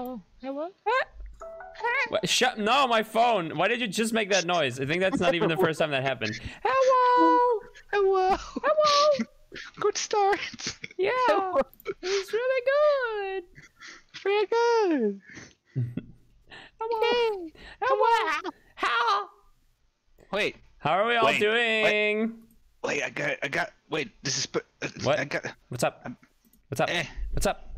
Hello? What, shut. No, my phone. Why did you just make that noise? I think that's not even the first time that happened. Hello. Hello! Hello! Good start! Yeah. It's really good. Very good! Hello. Hello. How? Wait, How are we all Wait, doing? wait, I got, I got, wait, this is, uh, What? I got, What's up? What's up? eh. What's up?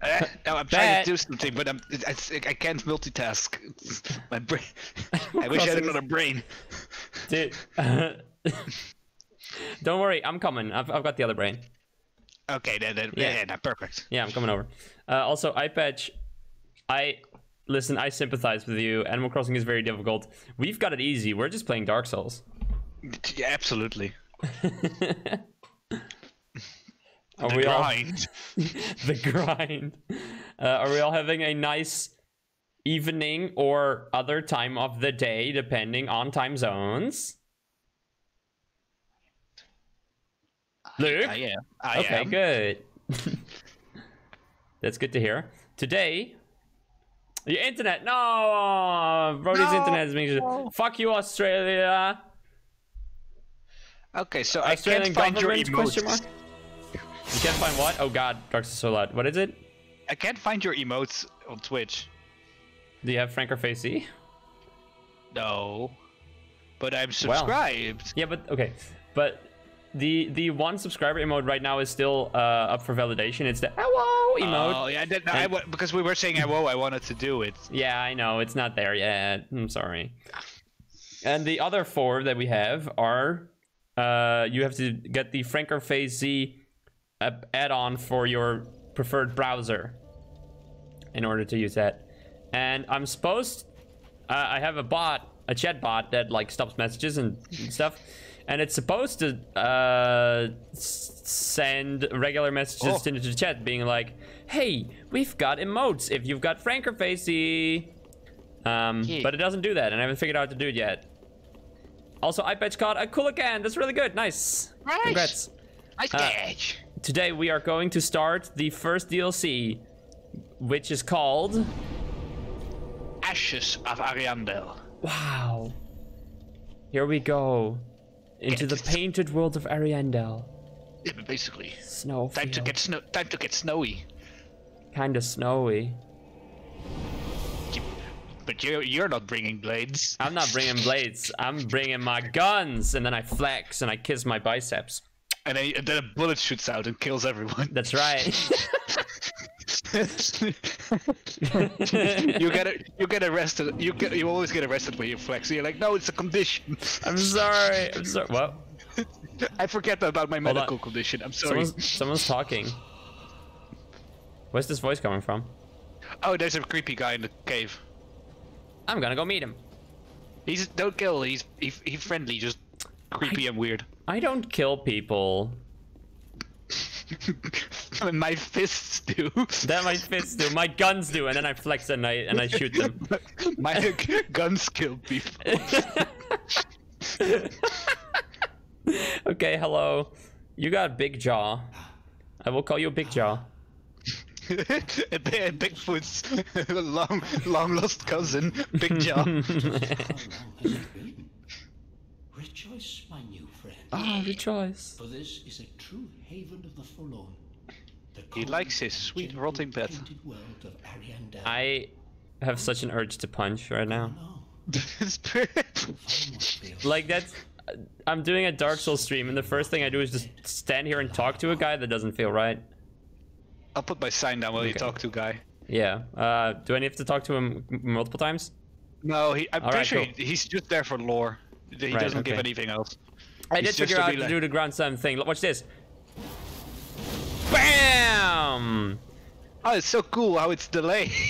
Uh, no, I'm trying to do something, but I'm, I, I can't multitask. My brain. I wish I had another brain. Dude. Don't worry, I'm coming. I've, I've got the other brain. Okay, then, then Yeah. yeah, yeah, no, perfect. Yeah, I'm coming over. Uh, also, iPatch, I listen. I sympathize with you. Animal Crossing is very difficult. We've got it easy. We're just playing Dark Souls. Yeah, absolutely. Are the we all grind. the grind? Uh, are we all having a nice evening or other time of the day, depending on time zones? Luke. I am. I Okay, am. good. That's good to hear. Today, your internet. No, Brody's No. internet is being. Fuck you, Australia. Okay, so Australian I can't find your government? Question emotes. You can't find what? Oh God, Dark is so loud. What is it? I can't find your emotes on Twitch. Do you have FrankerFaceZ? No. But I'm subscribed. Yeah, but okay, but the the one subscriber emote right now is still uh, up for validation. It's the hello emote. Oh, yeah, I didn't, I, because we were saying hello, I wanted to do it. Yeah, I know it's not there yet. I'm sorry. And the other four that we have are, uh, you have to get the FrankerFaceZ add-on for your preferred browser in order to use that. And I'm supposed, uh, I have a bot, a chat bot that like stops messages and stuff, and it's supposed to uh, send regular messages Oh. into the chat, being like, "Hey, we've got emotes if you've got FrankerFaceZ." Um, Yeah. but it doesn't do that, and I haven't figured out how to do it yet. Also, iPatch caught a Coolican. That's really good. Nice. Nice. Congrats. Nice Uh, catch. Today we are going to start the first DLC, which is called. Ashes of Ariandel. Wow. Here we go. Into the painted world of Ariandel. Yeah, but basically, Snow. time to get snow. Time to get snowy. kind of snowy. But you're you're not bringing blades. I'm not bringing blades. I'm bringing my guns, and then I flex and I kiss my biceps. And then, and then a bullet shoots out and kills everyone. That's right. you get you get arrested. You get you always get arrested when you flex. You're like, no, it's a condition. I'm sorry. I'm sorry. What? I forget about my on. medical condition. I'm sorry. Someone's, someone's talking. Where's this voice coming from? Oh, there's a creepy guy in the cave. I'm gonna go meet him. He's don't kill. He's he, he's friendly, just creepy and weird. I don't kill people. my fists do. That my fists do. My guns do, and then I flex and I and I shoot them. my guns kill people. okay, hello. You got Big Jaw. I will call you Big Jaw. Bigfoot's long long lost cousin, Big Jaw. Rejoice, my new friend, Ah, rejoice. for this is a true haven of the forlorn. The He likes his sweet rotting bed. painted world of Ariandel. I have such an urge to punch right now. No, It's pretty- almost feels Like that's. I'm doing a Dark Souls stream, and the first thing I do is just stand here and talk to a guy that doesn't feel right. I'll put my sign down while you talk to a guy. Yeah. Uh, do I need to talk to him multiple times? No, he, I'm All pretty right, sure cool. he, he's just there for lore. He Right, doesn't give anything else. I did figure out to do the ground slam thing. Look, Watch this. Bam! Oh, it's so cool how it's delayed.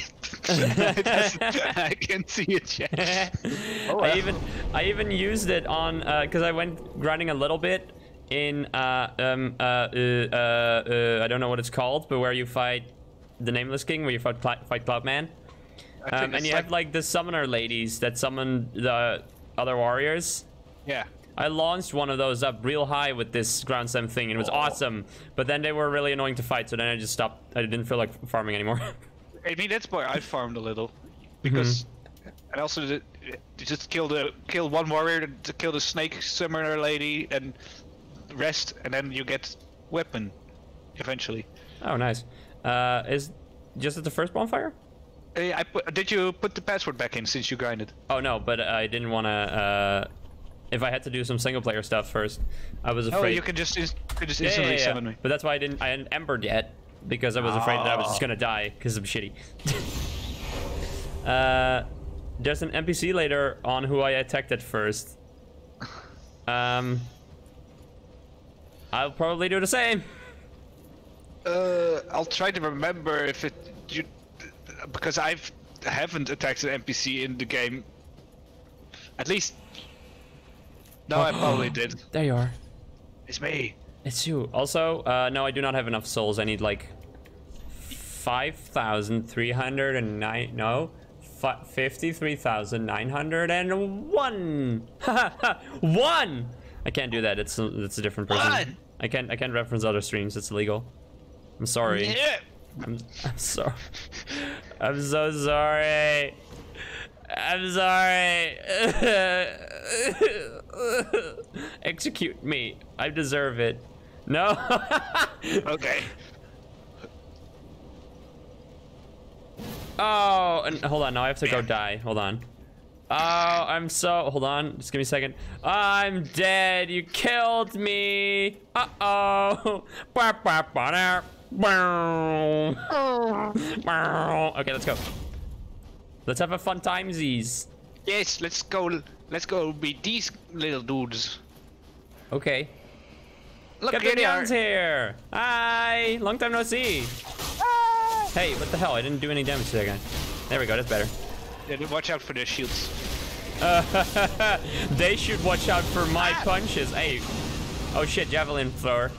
It I can see it yet. Oh, I even I even used it on because I went grinding a little bit in uh, um, uh, uh, uh, uh, I don't know what it's called, but where you fight the Nameless King, where you fight Cl- fight Cloudman, um, and you have like the summoner ladies that summon the other warriors. yeah. I launched one of those up real high with this ground slam thing, and it was awesome. But then they were really annoying to fight, so then I just stopped. I didn't feel like farming anymore. I mean, that's why I farmed a little, because, Mm-hmm. and also the, just kill the kill one warrior to kill the snake summoner lady and rest, and then you get weapon, eventually. Oh, nice. Uh, is just at the first bonfire? Hey, I put, did you put the password back in since you grinded? Oh no, but I didn't want to. Uh, if I had to do some single player stuff first, I was afraid. Oh, afraid. you can just you can just Yeah, yeah, instantly yeah, summon me. But that's why I didn't. I hadn't embered yet because I was afraid that I was just Ah. gonna die because I'm shitty. uh, there's an NPC later on who I attacked at first. Um, I'll probably do the same. Uh, I'll try to remember if it you because I've haven't attacked an NPC in the game. At least. No, I probably did. There you are. It's me. It's you. Also, uh, no, I do not have enough souls. I need like five thousand three hundred and nine. No, fi- fifty-three thousand nine hundred and one. one. I can't do that. It's a, it's a different person. One. I can't I can't reference other streams. It's illegal. I'm sorry. Yeah. I'm, I'm sorry. I'm so sorry. I'm sorry. Execute me. I deserve it. No. Okay. oh, and hold on. Now I have to go die. Hold on. Oh, I'm so. Hold on. Just give me a second. I'm dead. You killed me. Uh oh. Okay, let's go. Let's have a fun time, timesies. Yes, let's go. Let's go beat these little dudes. Okay. Look Captain here they here. Hi. Long time no see. Hey, what the hell? I didn't do any damage to that guy. There we go. That's better. Yeah, watch out for their shields. they should watch out for my Ah. punches. Hey. Oh shit, javelin thrower.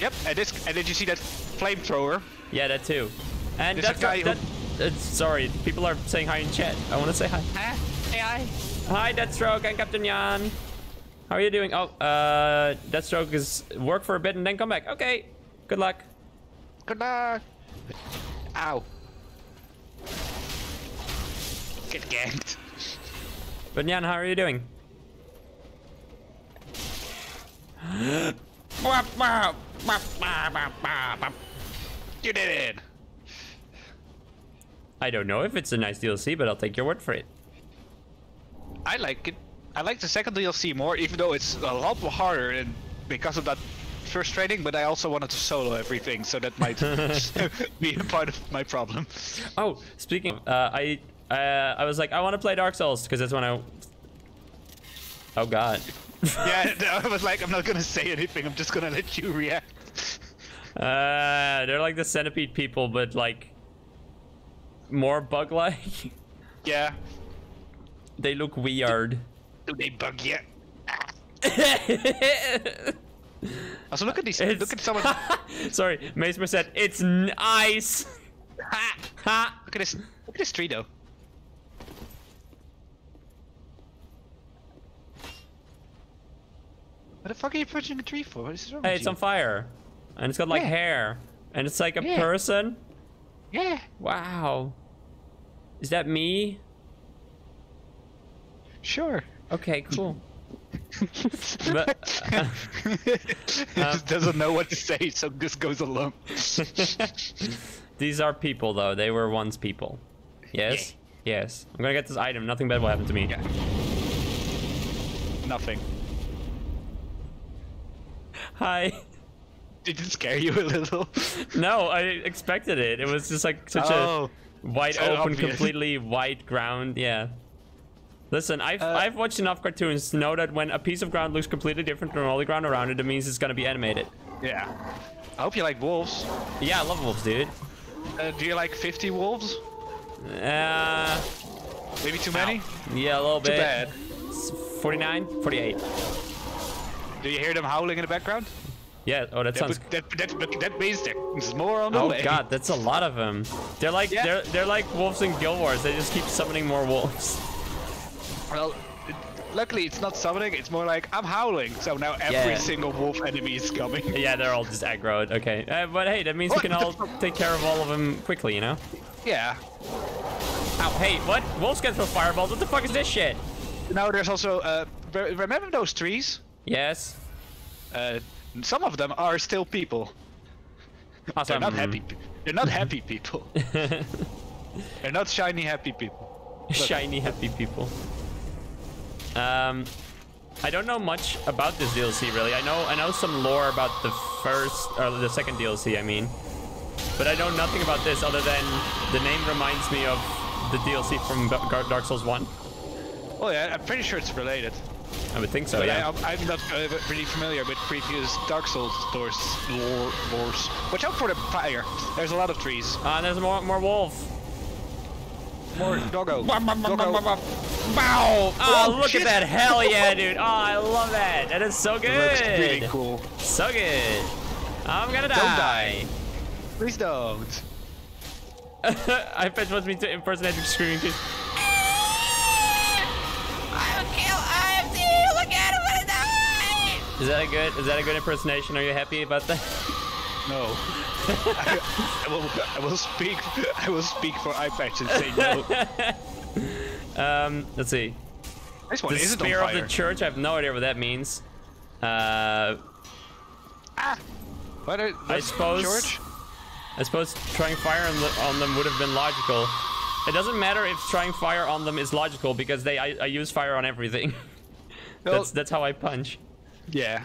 Yep, and this and did you see that flamethrower? Yeah, that too. And There's a that's guy who- that, uh, sorry, people are saying hi in chat. I want to say hi. Huh? Hey, hi. Hi, Deathstroke and Captain Jan. How are you doing? Oh, uh, Deathstroke is work for a bit and then come back. Okay. Good luck. Good luck. Ow. Get ganked. But Jan, how are you doing? You did it. I don't know if it's a nice DLC, but I'll take your word for it. I like it. I like the second DLC more, even though it's a lot harder and because of that first training. But I also wanted to solo everything, so that might be a part of my problem. Oh, speaking, of, uh, I uh, I was like, I want to play Dark Souls because that's when I. Oh God. yeah, I was like, I'm not gonna say anything. I'm just gonna let you react. Uh, they're like the centipede people, but like more bug-like. Yeah. they look weird. Do they bug you? Also, look at these. It's- Look at someone. Sorry, Macemer said it's nice. ha! Ha! Look at this. Look at this tree, though. What the fuck are you pushing a tree for? What is wrong Hey, it's you? on fire, and it's got like Yeah. hair, and it's like a Yeah. person. Yeah. Wow. Is that me? Sure. Okay, cool. But, uh, Just doesn't know what to say, so just goes along. These are people, though. They were once people. Yes. Yes. I'm gonna get this item. Nothing bad will happen to me. Yeah. Nothing. Hi. Did it scare you a little? No, I expected it. It was just like such Oh, a wide so open, obvious. completely white ground. Yeah. Listen, I've Uh, I've watched enough cartoons to know that when a piece of ground looks completely different from all the ground around it, it means it's gonna be animated. Yeah. I hope you like wolves. Yeah, I love wolves, dude. Uh, do you like 50 wolves? Uh, Maybe too many? yeah, a little Too bit. bad. It's 49, 48. Do you hear them howling in the background? Yeah. Oh, that That, sounds. that, that, that means there's more on the Oh way. god, that's a lot of them. They're like Yeah. they're they're like wolves in Guild Wars. They just keep summoning more wolves. Well, it, luckily it's not summoning, it's more like I'm howling, so now every Yeah. single wolf enemy is coming. Yeah, they're all just aggroed. Okay, uh, but hey, that means we can all take care of all of them quickly, you know. Yeah. Ow, hey, what? Wolves can throw fireballs. What the fuck is this shit? Now there's also uh, remember those trees? Yes. Uh, some of them are still people. They're not happy. pe- They're not happy people. They're not shiny happy people. Shiny happy people. Um, I don't know much about this DLC really. I know I know some lore about the first or the second DLC. I mean, but I know nothing about this other than the name reminds me of the DLC from Dark Souls One. Oh yeah, I'm pretty sure it's related. I would think so. But yeah. I, I'm not uh, really familiar with previous Dark Souls stores lore. Lores. Watch out for the fire. There's a lot of trees. Ah, there's more more wolf. More doggo. Bow! doggo. Oh, Oh, look shit. at that! Hell yeah, dude! Oh, I love that. That is so good. Looks really cool. So good. I'm gonna die. Don't die. die. Please don't. I bet wants me to impersonate him screaming. too. Is that a good? Is that a good impersonation? Are you happy about that? No. I, I will. I will speak. I will speak for eye patch and say no. Um, let's see. This one The on spear of the church. I have no idea what that means. Uh, ah. What are, I suppose- George. I suppose trying fire on, the, on them would have been logical. It doesn't matter if trying fire on them is logical because they I, I use fire on everything. Well, that's that's how I punch. Yeah.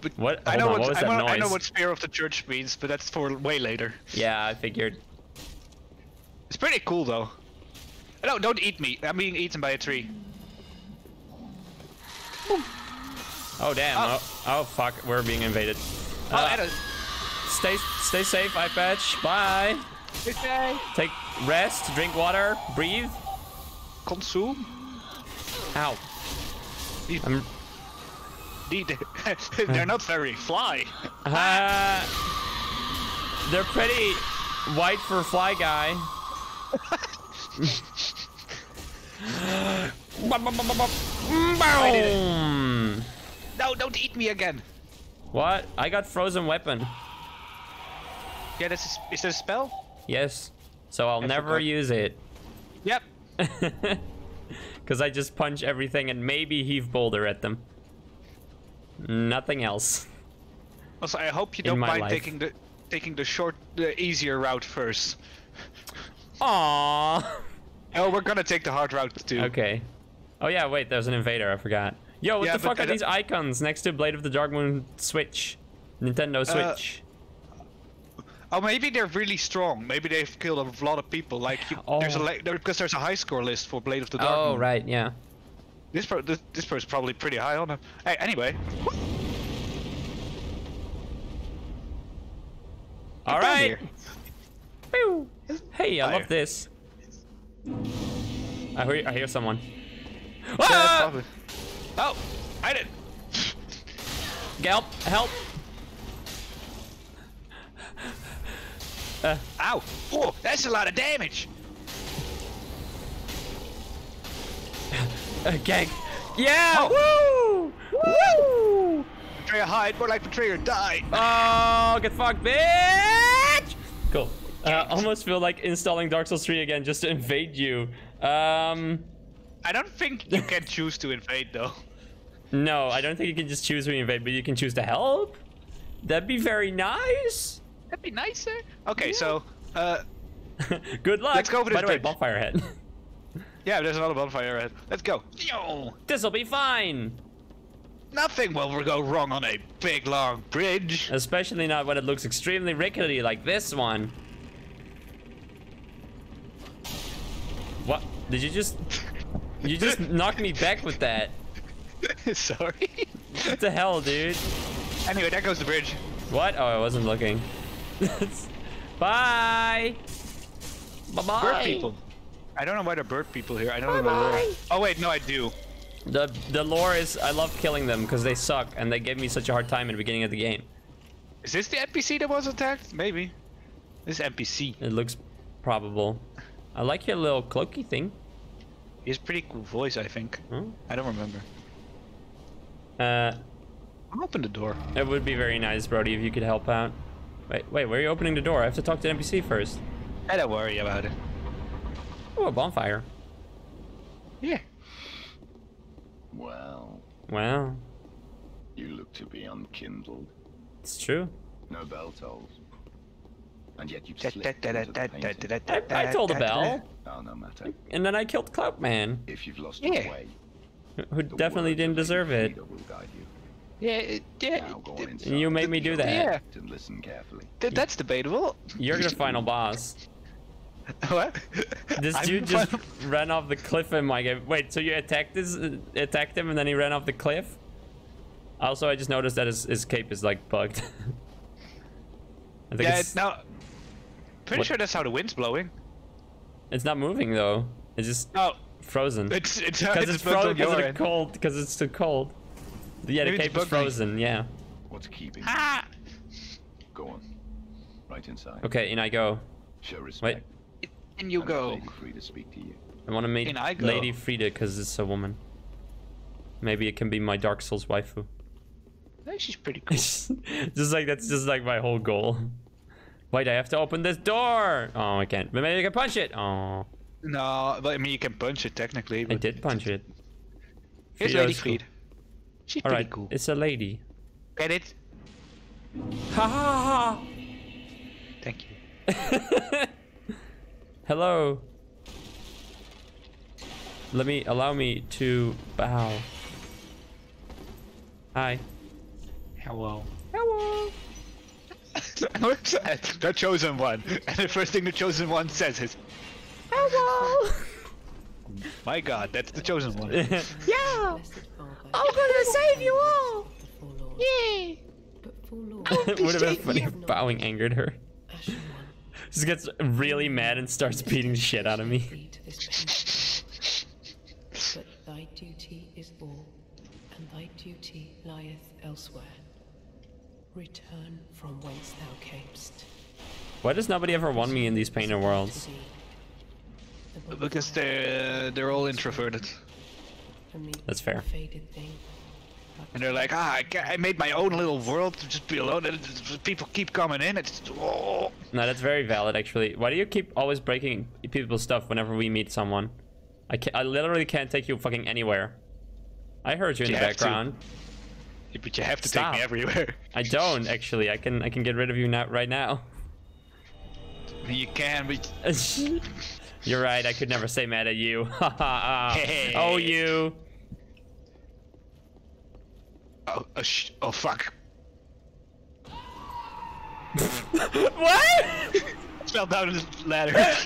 But What? I know on, what, what was I, that know, I know what spear of the church means, but that's for way later. Yeah, I figured. It's pretty cool though. No, don't eat me. I'm being eaten by a tree. Oh damn! Oh. Oh, oh fuck! We're being invaded. Oh, Uh, Anna. stay stay safe, eye patch. Bye. Okay. Take rest, drink water, breathe. Consume. Ow. I'm eat- They're not very fly. Uh, they're pretty white for fly guy. Boom! No, don't eat me again. What? I got frozen weapon. Yeah, this is. Is this a spell? Yes. So I'll I never forgot. use it. Yep. Because I just punch everything and maybe heave boulder at them. Nothing else. Also, I hope you don't mind life. taking the taking the short, the easier route first. Aww. Oh, we're gonna take the hard route too. Okay. Oh yeah, wait, there's an invader, I forgot. Yo, what Yeah, the fuck are these icons next to Blade of the Dark Moon Switch? Nintendo Uh, Switch. Oh, maybe they're really strong. Maybe they've killed a lot of people. Like, you, there's a Oh. la- there, because there's a high score list for Blade of the Dark. oh, Moon. right, yeah. This pro, this, this person's probably pretty high on them. Hey, anyway. All right. Hey, I Fire. love this. I hear, I hear someone. Ah! Oh, I did. Help! Help! Uh, Ow! Oh, that's a lot of damage. Uh, gang! Yeah! Oh. Woo! Woo! Betrayer hide, more like betrayer die. Oh, get fucked, bitch! Cool. Uh, almost feel like installing Dark Souls 3 again just to invade you. Um, I don't think you can choose to invade though. no, I don't think you can just choose to invade, but you can choose to help. That'd be very nice. That'd be nicer. Okay, so uh, Good luck. Let's go over By the way, bridge. bonfire head. yeah, there's another bonfire ahead. Let's go. Yo! This'll be fine. Nothing will go wrong on a big long bridge. Especially not when it looks extremely rickety like this one. What? Did you just... You just knocked me back with that. Sorry. What the hell, dude? anyway, there goes the bridge. What? Oh, I wasn't looking. Bye! Bye-bye! Bird people. I don't know why there are bird people here. I don't know where. Oh wait, no, I do. The, the lore is... I love killing them because they suck and they gave me such a hard time in the beginning of the game. Is this the NPC that was attacked? Maybe. This NPC. It looks probable. I like your little cloaky thing. He has a pretty cool voice, I think. Huh? I don't remember. Uh, I'll open the door. It would be very nice, Brody, if you could help out. Wait, wait, where are you opening the door? I have to talk to the NPC first. I don't worry about it. Oh, a bonfire. Yeah. Well, Wow, you look to be unkindled. it's true. No bell tolls. And yet you've slipped da- da- into the da- da- painting. da- da- I, I told a bell, Oh, no matter. and then I killed Cloutman, If you've lost Yeah. your way, who the definitely didn't deserve it. Frida will guide you. Yeah, yeah. Now go on it- inside. And you made me do that. Yeah. And listen carefully. th- that's debatable. You're the final boss. what? This I'm dude just final- ran off the cliff in my game. Wait, so you attacked this, uh, attacked him, and then he ran off the cliff? Also, I just noticed that his, his cape is like bugged. I think Yeah, it's, it, now. Pretty What- sure that's how the wind's blowing. it's not moving though. It's just No, frozen. it's it's Because it's, it's frozen because it's cold. Because it's too cold. Yeah, Maybe the cape is bugged me. frozen. Yeah. What's keeping you? Ah! Go on. Right inside. Okay, in I go. Show respect. And you and let go. Lady Frida speak to you. I want to meet In I go. Lady Frida because it's a woman. Maybe it can be my Dark Souls waifu. No, she's pretty cool. just like that's just like my whole goal. Wait, I have to open this door. Oh, I can't. But maybe I can punch it. Oh, no, but I mean you can punch it technically. I did punch it. Here's Lady cool. Fried. She's All pretty right, cool. it's a lady. Get it? Ha Ha ha Thank you. ha! Hello. Let me allow me to bow. Hi. Hello. Hello. the chosen one. And the first thing the chosen one says is, Hello. "My God, that's the chosen one." yeah. I'm gonna save you all. the forlorn. Yay! But forlorn, it would have been funny if bowing angered her. Ashen Just gets really mad and starts beating the shit out of me. thee to this painting. But thy duty is all, and thy duty lieth elsewhere. Return from whence thou camest. Why does nobody ever want me in these painter worlds? To thee. The body Because they're they're all introverted, and the That's fair. And they're like, "Ah, I, I made my own little world to just be alone." And people keep coming in. It's oh. No, that's very valid actually. Why do you keep always breaking people's stuff whenever we meet someone? I can't, I literally can't take you fucking anywhere. I heard you in You the have to. background. but you have to Stop. take me everywhere. I don't actually. I can I can get rid of you now right now. you can, but You're right. I could never stay mad at you. Ha. Oh you. Oh, oh, sh- oh fuck! What? Fell down the ladder.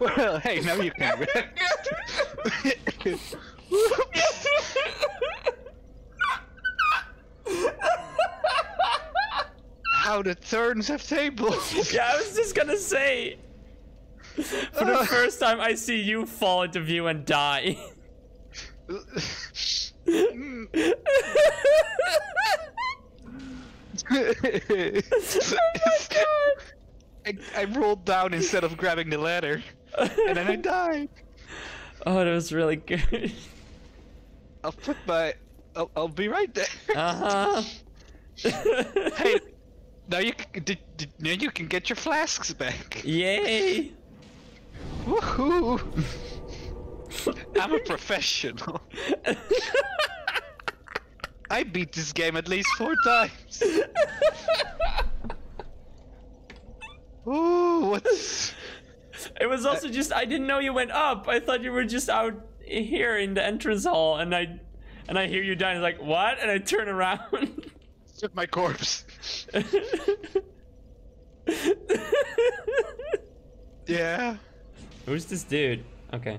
well, hey, now you can. How the turns have tables. Yeah, I was just gonna say. For the first time, I see you fall into view and die. oh my god! I, I rolled down instead of grabbing the ladder, and then I died. oh, that was really good. I'll put my. I'll, I'll be right there. Uh huh. hey, now you did, did, now you can get your flasks back. Yay! Woohoo! I'm a professional. I beat this game at least four times. Ooh, what's? It was also just I didn't know you went up. I thought you were just out here in the entrance hall, and I and I hear you die. And I was like, what? And I turn around. Took my corpse. Yeah. Who's this dude? Okay.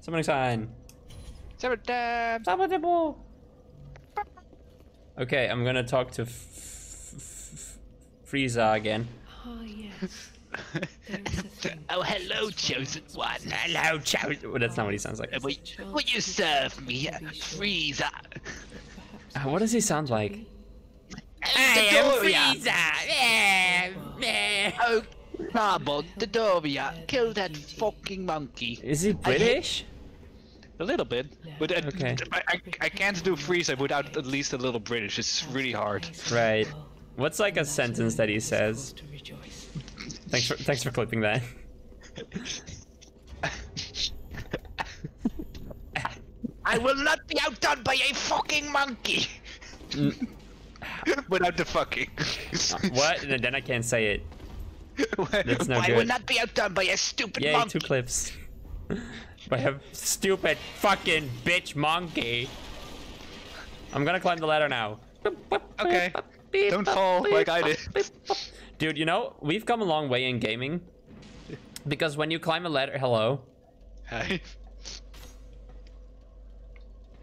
Somebody sign. Seven times. Okay, I'm gonna talk to F- F- F- Frieza again. Oh yes. There is a thing. Oh, hello, chosen one. Hello, chow. Well, that's not what he sounds like. Will, will you serve me, uh, Frieza? Uh, what does he sound like? I am Frieza. Oh, come the Dodoria, kill that fucking monkey. Is he British? A little bit, but I, Okay. I, I, I can't do Frieza without at least a little British. It's really hard. Right. What's like a sentence that he says? Thanks for thanks for clipping that. I will not be outdone by a fucking monkey. Mm. Without the fucking. What? And then I can't say it. That's no I will good. not be outdone by a stupid Yay, monkey. two clips. By a stupid fucking bitch monkey. I'm gonna climb the ladder now. Okay. Don't fall like I did. Dude, you know, we've come a long way in gaming. Because when you climb a ladder, hello. Hi.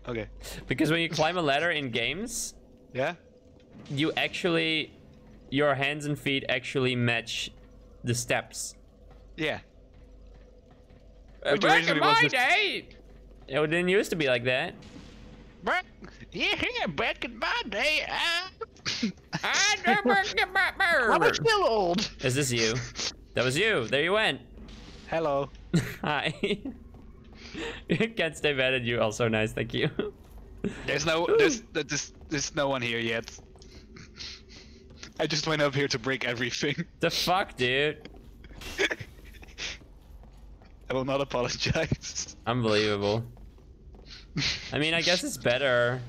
Okay. Because when you climb a ladder in games, Yeah. you actually, your hands and feet actually match the steps. Yeah. Uh, Which Back in my day, it didn't used to be like that. Back, yeah, yeah, back in my day, I, I never get my I was still old. Is this you? That was you. There you went. Hello. Hi. Can't stay mad at you. Also nice. Thank you. There's no, there's, there's, there's no one here yet. I just went up here to break everything. the fuck, dude. I will not apologize. Unbelievable. I mean, I guess it's better,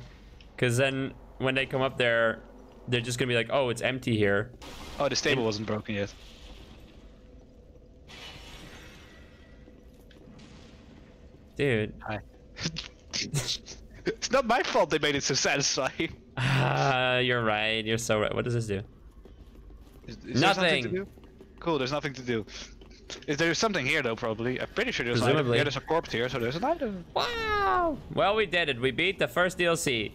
cause then when they come up there, they're just gonna be like, "Oh, it's empty here." Oh, the stable wasn't broken yet. Dude. Hi. it's not my fault they made it so satisfying. Ah, you're right. You're so right. What does this do? Is, is there something to Nothing. do? Cool, there's nothing to do. Is there something here though? Probably. I'm pretty sure there's. Presumably. There's a corpse here, so there's an item. Wow. Well, we did it. We beat the first DLC.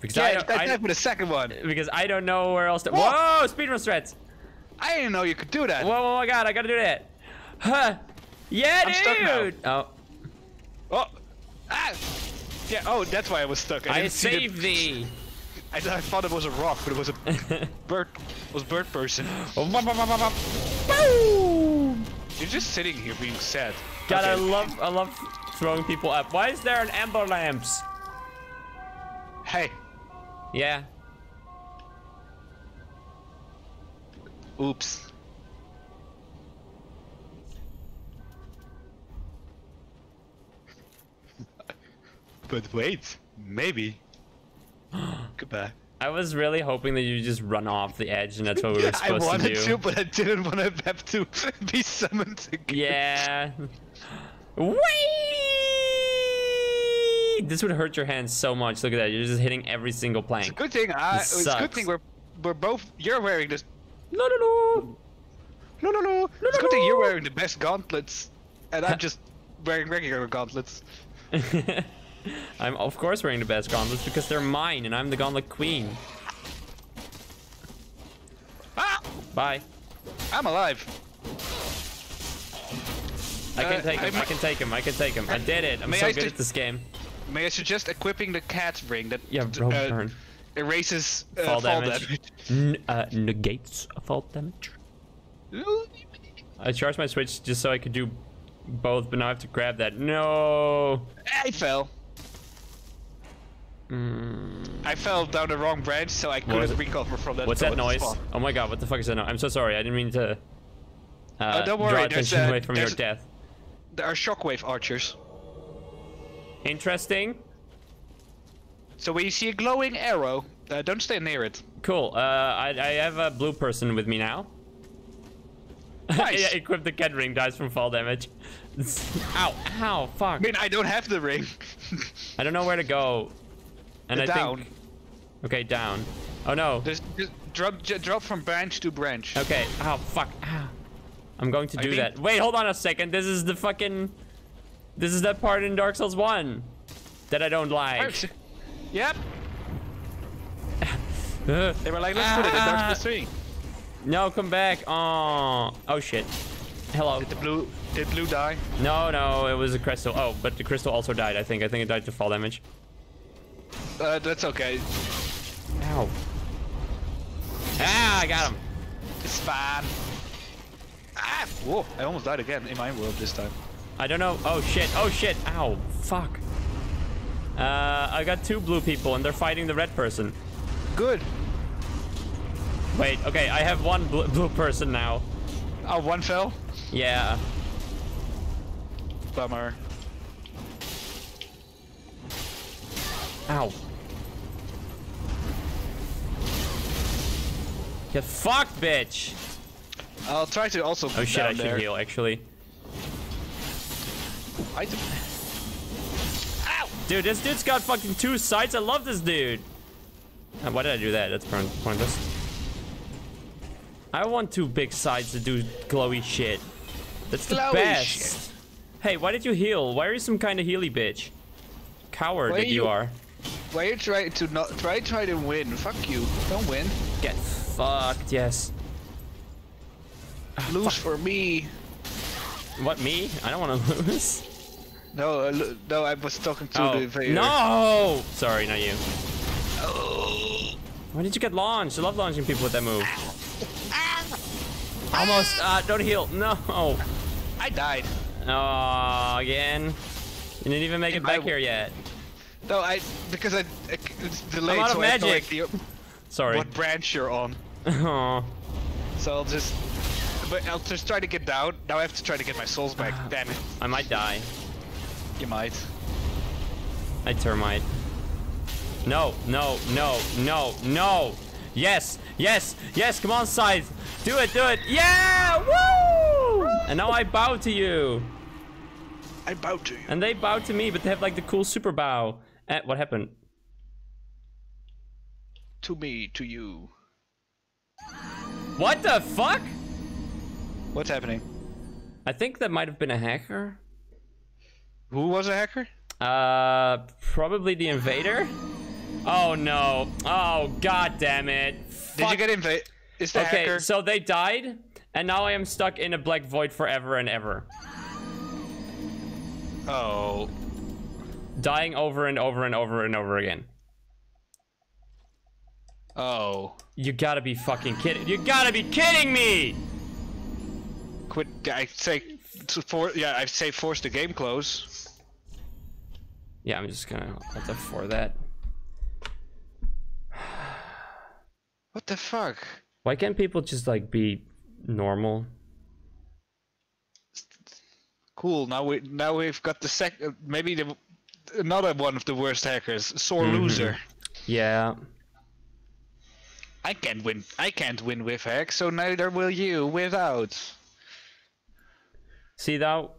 Because I Yeah, don't, that's I, for the second one. because I don't know where else to. Whoa! Whoa! Speedrun threats. I didn't know you could do that. Whoa, whoa, my god, I gotta do that. Huh. Yeah, I'm stuck now. dude. Oh, Oh, ah, yeah. Oh, that's why I was stuck. I, I the- saved thee. I, I thought it was a rock, but it was a bird. It was bird person. Oh, Boom. Boom. You're just sitting here being sad. God, I love, I love throwing people up. Why is there an amber lamps? Hey. Yeah. Oops. but wait, maybe. Goodbye. I was really hoping that you just run off the edge, and that's what we were supposed to do. I wanted to, but I didn't want to have to be summoned again. Yeah. Whee! This would hurt your hands so much. Look at that. You're just hitting every single plank. It's a good thing I. It's a good thing we're we're both. You're wearing this. No, no, no. No, no, no. no It's a good thing you're wearing the best gauntlets, and I'm just wearing regular gauntlets. I'm of course wearing the best gauntlets because they're mine and I'm the gauntlet queen. Ah! Bye. I'm alive. I can Uh, take him. I I, can take him. I can take him. I did it. I'm May so I good at this game. May I suggest equipping the cat ring that Yeah, rope uh, burn. erases uh, Fall fall, damage. uh, negates fall damage. I charged my switch just so I could do both, but now I have to grab that. No. I fell. Mm, I fell down the wrong branch, so I couldn't recover from that. what's that noise? spawn. Oh my god, what the fuck is that noise? I'm so sorry. I didn't mean to uh, Oh, don't worry, there's, attention uh, away from your death. There are shockwave archers. Interesting. So when you see a glowing arrow, uh, don't stay near it. Cool. Uh, I, I have a blue person with me now. Nice. yeah, equip the Ken ring, dies from fall damage. ow, ow, fuck. I mean, I don't have the ring. I don't know where to go. And I down. think. Okay, down. Oh no. Just, just drop, drop from branch to branch. Okay. Ow, fuck. Ow. I'm going to do that. Wait, hold on a second. This is the fucking. This is that part in Dark Souls 1 that I don't Oh, like. Yep. They were like, let's put it in Dark Ah. Souls 3. no, come back. Oh. Oh shit. Hello. Did the blue, did blue die? No, no, it was a crystal. Oh, but the crystal also died, I think. I think it died to fall damage. Uh, that's okay. Ow. Ah, I got him. It's fine. Ah! Whoa! I almost died again in my world this time. I don't know. Oh shit. Oh shit. Ow. Fuck. Uh, I got two blue people and they're fighting the red person. Good. Wait, okay, I have one bl blue person now. Oh, one fell. Yeah. Bummer. Ow. Get fucked, bitch. I'll try to also. Oh shit, I down should there. heal actually. Item. Dude, this dude's got fucking two sides. I love this dude. Uh, Why did I do that? That's pointless. I want two big sides to do glowy shit. That's the best. shit. Hey, why did you heal? Why are you some kind of healy bitch? Coward Why that you, you- are. Why you try to not try try to win? Fuck you. Don't win. Get fucked, yes. Lose for me. What, me? I don't want to lose. No, uh, no. I was talking to the Oh, invader. no! Sorry, not you. Why did you get launched? I love launching people with that move. Almost. Uh, don't heal. No. I died. Oh, again. You didn't even make it I back here yet. No, I because I, I it's delayed. out of so I have no magic. idea Sorry. what branch you're on. Aw. So I'll just. But I'll just try to get down. Now I have to try to get my souls back. Damn it. I might die. You might. I termite. No, no, no, no, no. Yes, yes, yes, come on, Scythe. Do it, do it. Yeah! Woo! And now I bow to you. I bow to you. And they bow to me, but they have like the cool super bow. Eh, what happened? To me, to you. What the fuck? What's happening? I think that might have been a hacker. Who was a hacker? Uh, probably the invader. Oh no! Oh god damn it! Did you get invaded? Is the Okay, hacker? so they died, and now I am stuck in a black void forever and ever, Oh. dying over and over and over and over again. Oh. You gotta be fucking kidding! You gotta be kidding me! Quit. I say. For, yeah, I say force the game close. Yeah, I'm just gonna what the for that. What the fuck? Why can't people just like be normal? Cool. Now we now we've got the sec. Maybe the another one of the worst hackers. Sore mm-hmm. loser. Yeah. I can't win. I can't win with hack, so neither will you without. See now,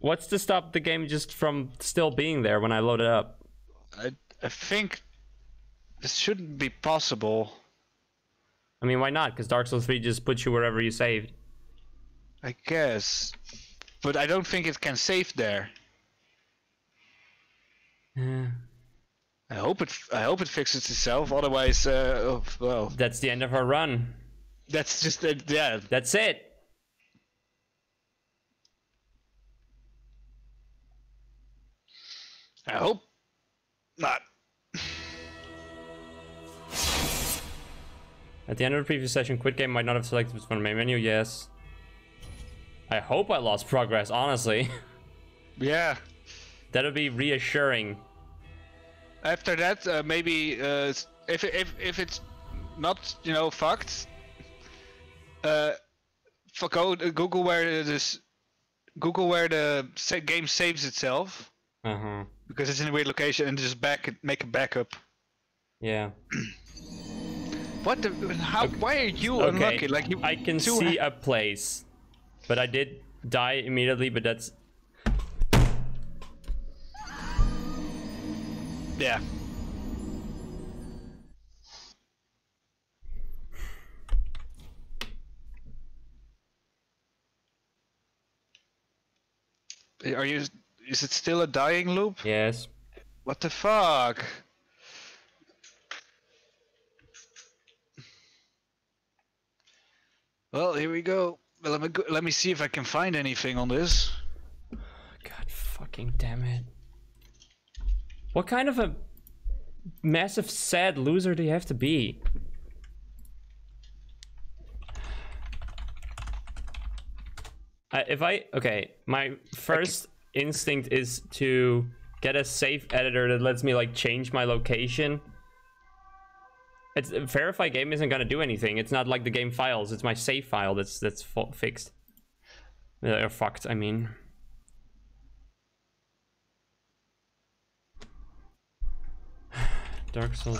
what's to stop the game just from still being there when I load it up? I I think this shouldn't be possible. I mean, why not? Because Dark Souls 3 just puts you wherever you saved. I guess, but I don't think it can save there. Yeah. I hope it. I hope it fixes itself. Otherwise, uh, oh, well, That's the end of our run. that's just uh, yeah. That's it. I hope not. At the end of the previous session, quit game might not have selected from the main menu. Yes. I hope I lost progress, honestly. Yeah. that would be reassuring. After that, uh, maybe uh, if if if it's not you know fucked, uh, for go Google where this Google where the sa- game saves itself Uh huh. because it's in a weird location and just back make a backup. Yeah. What the? How? Why are you Okay. unlucky? Like you? I can see ha- a place, but I did die immediately. But that's yeah. Are you? Is it still a dying loop? yes. What the fuck? Well, here we go. Let me go, let me see if I can find anything on this. God fucking damn it. What kind of a massive sad loser do you have to be? I, if I okay, my first instinct is to get a safe editor that lets me like change my location. It's verify game isn't gonna do anything. It's not like the game files. It's my save file that's that's fixed. Uh, fucked. I mean. Dark Souls.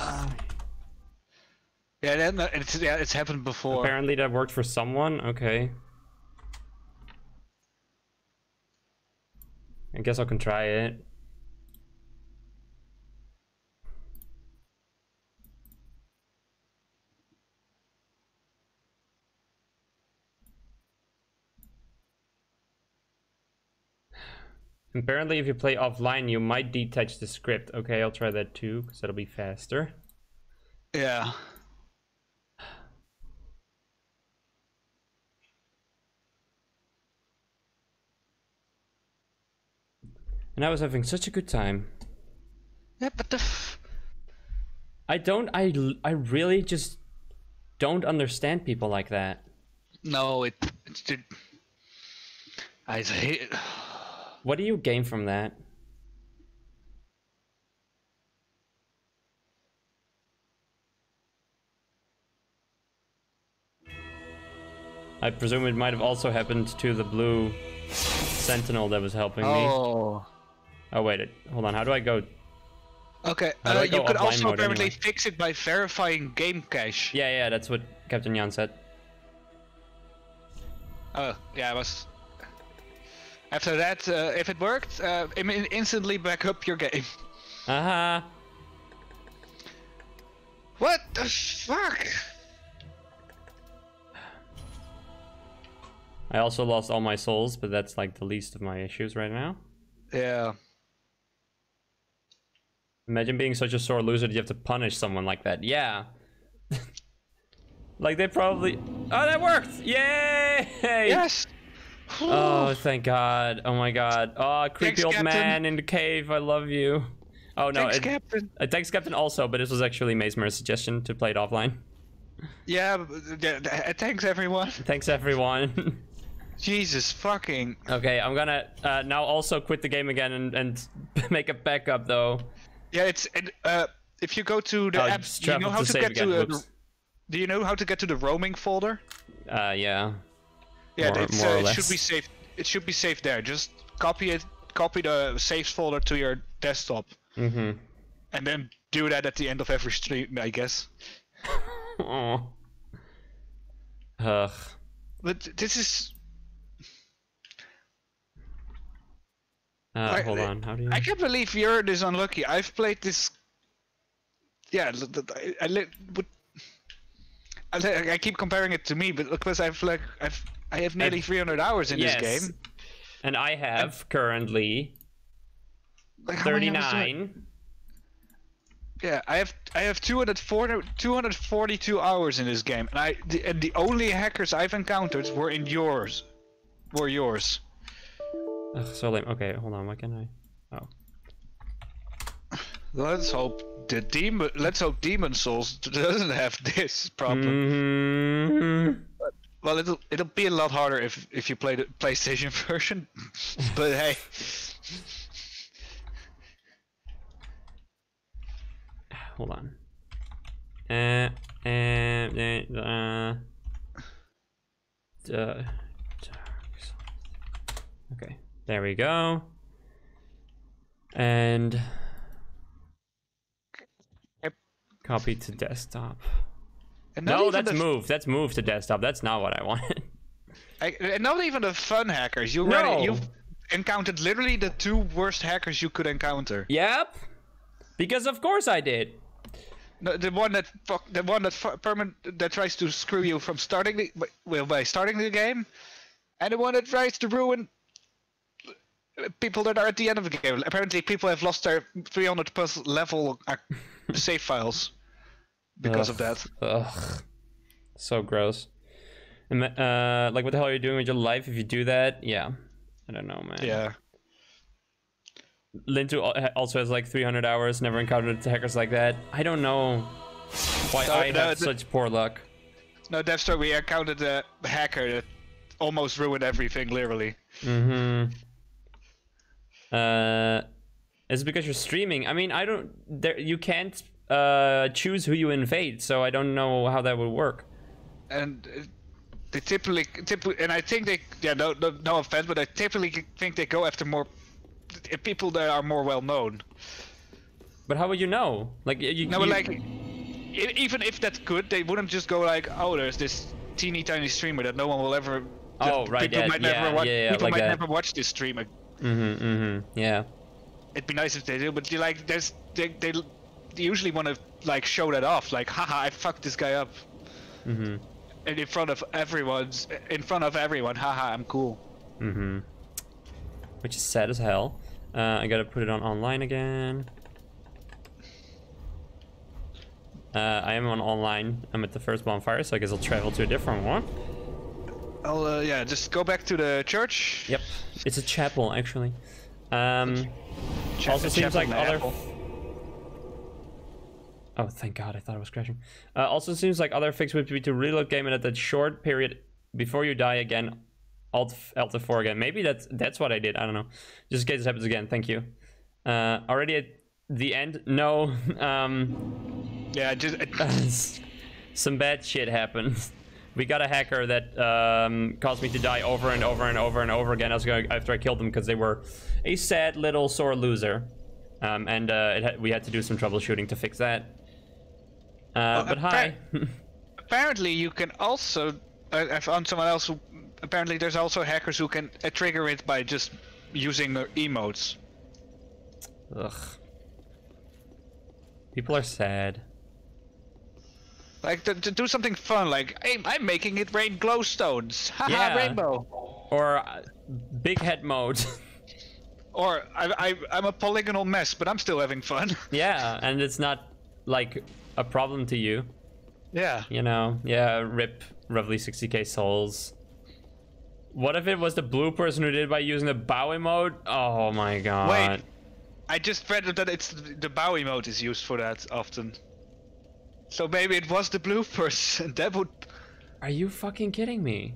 Yeah, then uh, it's yeah, it's happened before. Apparently that worked for someone. Okay. I guess I can try it. Apparently, if you play offline, you might detach the script. Okay, I'll try that too, because that'll be faster. Yeah. And I was having such a good time. Yeah, but the. F- I don't. I, I really just don't understand people like that. no, it. It's the. I hate. What do you gain from that? I presume it might have also happened to the blue sentinel that was helping me. Oh. Oh wait, hold on. How do I go? Okay. How do Uh, I go you could also apparently anyway? fix it by verifying game cache. Yeah, yeah, that's what Captain Jan said. Oh, yeah, I was. After that, uh, if it worked, uh, instantly back up your game. Uh huh. What the fuck? I also lost all my souls, but that's like the least of my issues right now. Yeah. Imagine being such a sore loser that you have to punish someone like that. Yeah. like they probably. Oh, that worked! Yay! Yes. Oh, thank God! Oh my God! Oh, creepy Thanks, old Captain. man in the cave. I love you. Oh no! Thanks, it- Captain. uh, thanks, Captain. Also, but this was actually Mazemer's suggestion to play it offline. Yeah, but- yeah. Thanks, everyone. Thanks, everyone. Jesus fucking. okay, I'm gonna uh, now also quit the game again and, and make a backup though. Yeah, it's it, uh. If you go to the Oh, app, do you know how to to, get again, to. Uh, do you know how to get to the roaming folder? Uh, yeah. Yeah, More- it's, more uh, it less. should be safe. It should be saved there. Just copy it. Copy the saves folder to your desktop, Mm-hmm. and then do that at the end of every stream, I guess. Oh. Ugh. But this is. Uh, I- hold on. How do you? I can't believe you're this unlucky. I've played this. Yeah, I, I, I, I keep comparing it to me, but because I've like I've I have nearly I've- 300 hours in yes. this game. And I have currently Like, how many hours do I- 39. Yeah, I have I have 240, 242 hours in this game, and I the, and the only hackers I've encountered were in yours, were yours. Ugh, so lame. Okay, hold on. What can I? Oh. Let's hope the demon. Let's hope Demon Souls doesn't have this problem. Mhm. Well, it'll it'll be a lot harder if if you play the PlayStation version, but hey, Hold on. Uh, and uh, uh, uh, okay, there we go. And Yep. copy to desktop. And No, that's the, move. That's move to desktop. That's not what I wanted. I, and not even the fun hackers. You No. already you've encountered literally the two worst hackers you could encounter. yep. Because of course I did. No, the one that fuck, the one that permanent that tries to screw you from starting the well by starting the game, and the one that tries to ruin people that are at the end of the game. Apparently, people have lost their 300 plus level uh, save files because of that. Ugh. So gross. And Uh, like, what the hell are you doing with your life if you do that? Yeah. I don't know, man. Yeah. Lintu also has like 300 hours, never encountered hackers like that. I don't know why No, I no, have such poor luck. No, Deathstroke, we encountered a hacker that almost ruined everything, literally. Mm-hmm. Uh, Is it because you're streaming? I mean, I don't. There, you can't uh, choose who you invade, so I don't know how that would work. and uh, they typically, typically, and I think they, yeah, no, no, no offense, but I typically think they go after more uh, people that are more well known. But how would you know? Like you. No, but you- like, even if that's good, they wouldn't just go like, oh, there's this teeny tiny streamer that no one will ever. Oh, right, People yeah, might yeah, never watch. yeah, yeah, people like might that. never watch this streamer. Mm-hmm. Mm-hmm. Yeah. It'd be nice if they do, but you like, there's they, they usually want to like show that off, like, haha, I fucked this guy up. Mm-hmm. And in front of everyone's, in front of everyone, haha, I'm cool. Mm-hmm. Which is sad as hell. Uh, I gotta put it on online again. Uh, I am on online. I'm at the first bonfire, so I guess I'll travel to a different one. I'll, uh, yeah, just go back to the church. Yep, it's a chapel actually. Um, Cha- also seems like other. apple. Oh, thank God! I thought it was crashing. Uh, also seems like other fix would be to reload game and at that short period before you die again, Alt Alt F4 again. Maybe that's that's what I did. I don't know. Just in case this happens again. Thank you. Uh, already at the end? No. Um, Yeah, just some bad shit happened. We got a hacker that um, caused me to die over and over and over and over again. Going after I killed them because they were a sad little sore loser, um, and uh, it ha- we had to do some troubleshooting to fix that. Uh, but hi. apparently you can also. I, I found someone else who. Apparently, there's also hackers who can uh, trigger it by just using uh, emotes. Ugh. People are sad. Like to, to do something fun, like hey, I'm making it rain glowstones. Haha, Yeah. rainbow. Or uh, big head mode. Or I, I, I'm a polygonal mess, but I'm still having fun. yeah, and it's not like a problem to you. yeah. You know, yeah, rip roughly 60k souls. What if it was the blue person who did it by using the Bowie mode? Oh my god. Wait. I just read that it's the bow mode is used for that often. So maybe it was the blue person. That would. Are you fucking kidding me?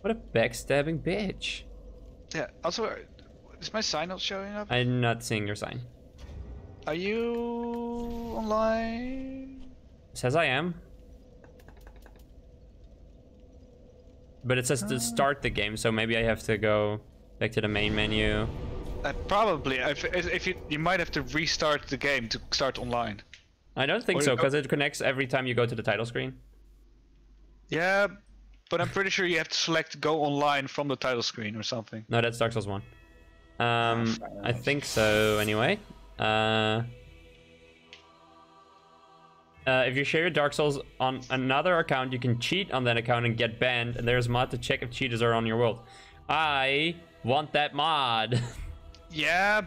What a backstabbing bitch. Yeah. Also, is my sign not showing up? I'm not seeing your sign. Are you online? says I am. But it says to start the game, so maybe I have to go back to the main menu. Uh, probably. If, if you you might have to restart the game to start online. I don't think Or so, because it connects every time you go to the title screen. Yeah, but I'm pretty sure you have to select go online from the title screen or something. No, that's Dark Souls 1. Um, I think so, anyway. Uh, uh, if you share your Dark Souls on another account, you can cheat on that account and get banned, and there's a mod to check if cheaters are on your world. I want that mod. Yeah,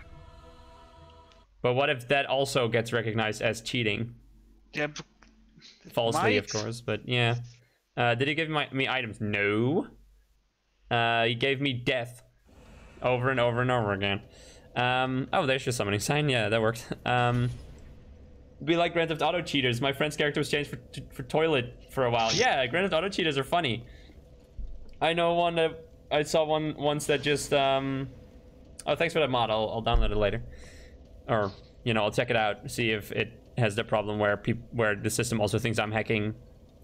but what if that also gets recognized as cheating? yeah. Falsely, of course, but yeah. Uh, did he give my, me items? No. Uh, he gave me death over and over and over again. Um, oh, there's your summoning sign. Yeah, that worked. Um, we like Grand Theft Auto cheaters. My friend's character was changed for, t- for toilet for a while. Yeah, Grand Theft Auto cheaters are funny. I know one that I saw one once that just um. Oh, thanks for that mod. I'll, I'll download it later, or you know, I'll check it out, see if it has the problem where peop- where the system also thinks I'm hacking,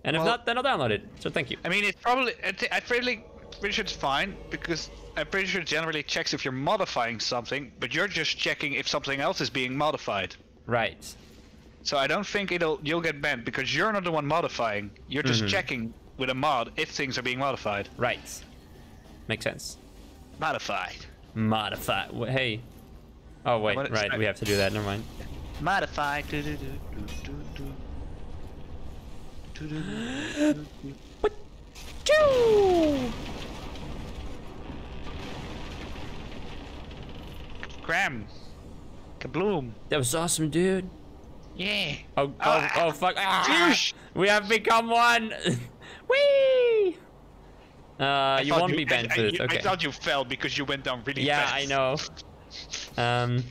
and if Well- not, then I'll download it. So thank you. I mean, it's probably. I, I pretty, pretty sure it's fine because I'm pretty sure it generally checks if you're modifying something, but you're just checking if something else is being modified. Right. So I don't think it'll you'll get banned because you're not the one modifying. You're just Mm-hmm. checking with a mod if things are being modified. Right. Makes sense. Modified. Modified. Hey. Oh wait, right. We have to do that. Never mind. Modified. Cram. Kabloom. That was awesome, dude. Yeah. Oh, oh, Ah, oh, fuck. Ah, we have become one. Whee! Uh, I you won't be banned I, for I, this. Okay. I thought you fell because you went down really Yeah, fast. Yeah, I know. Um,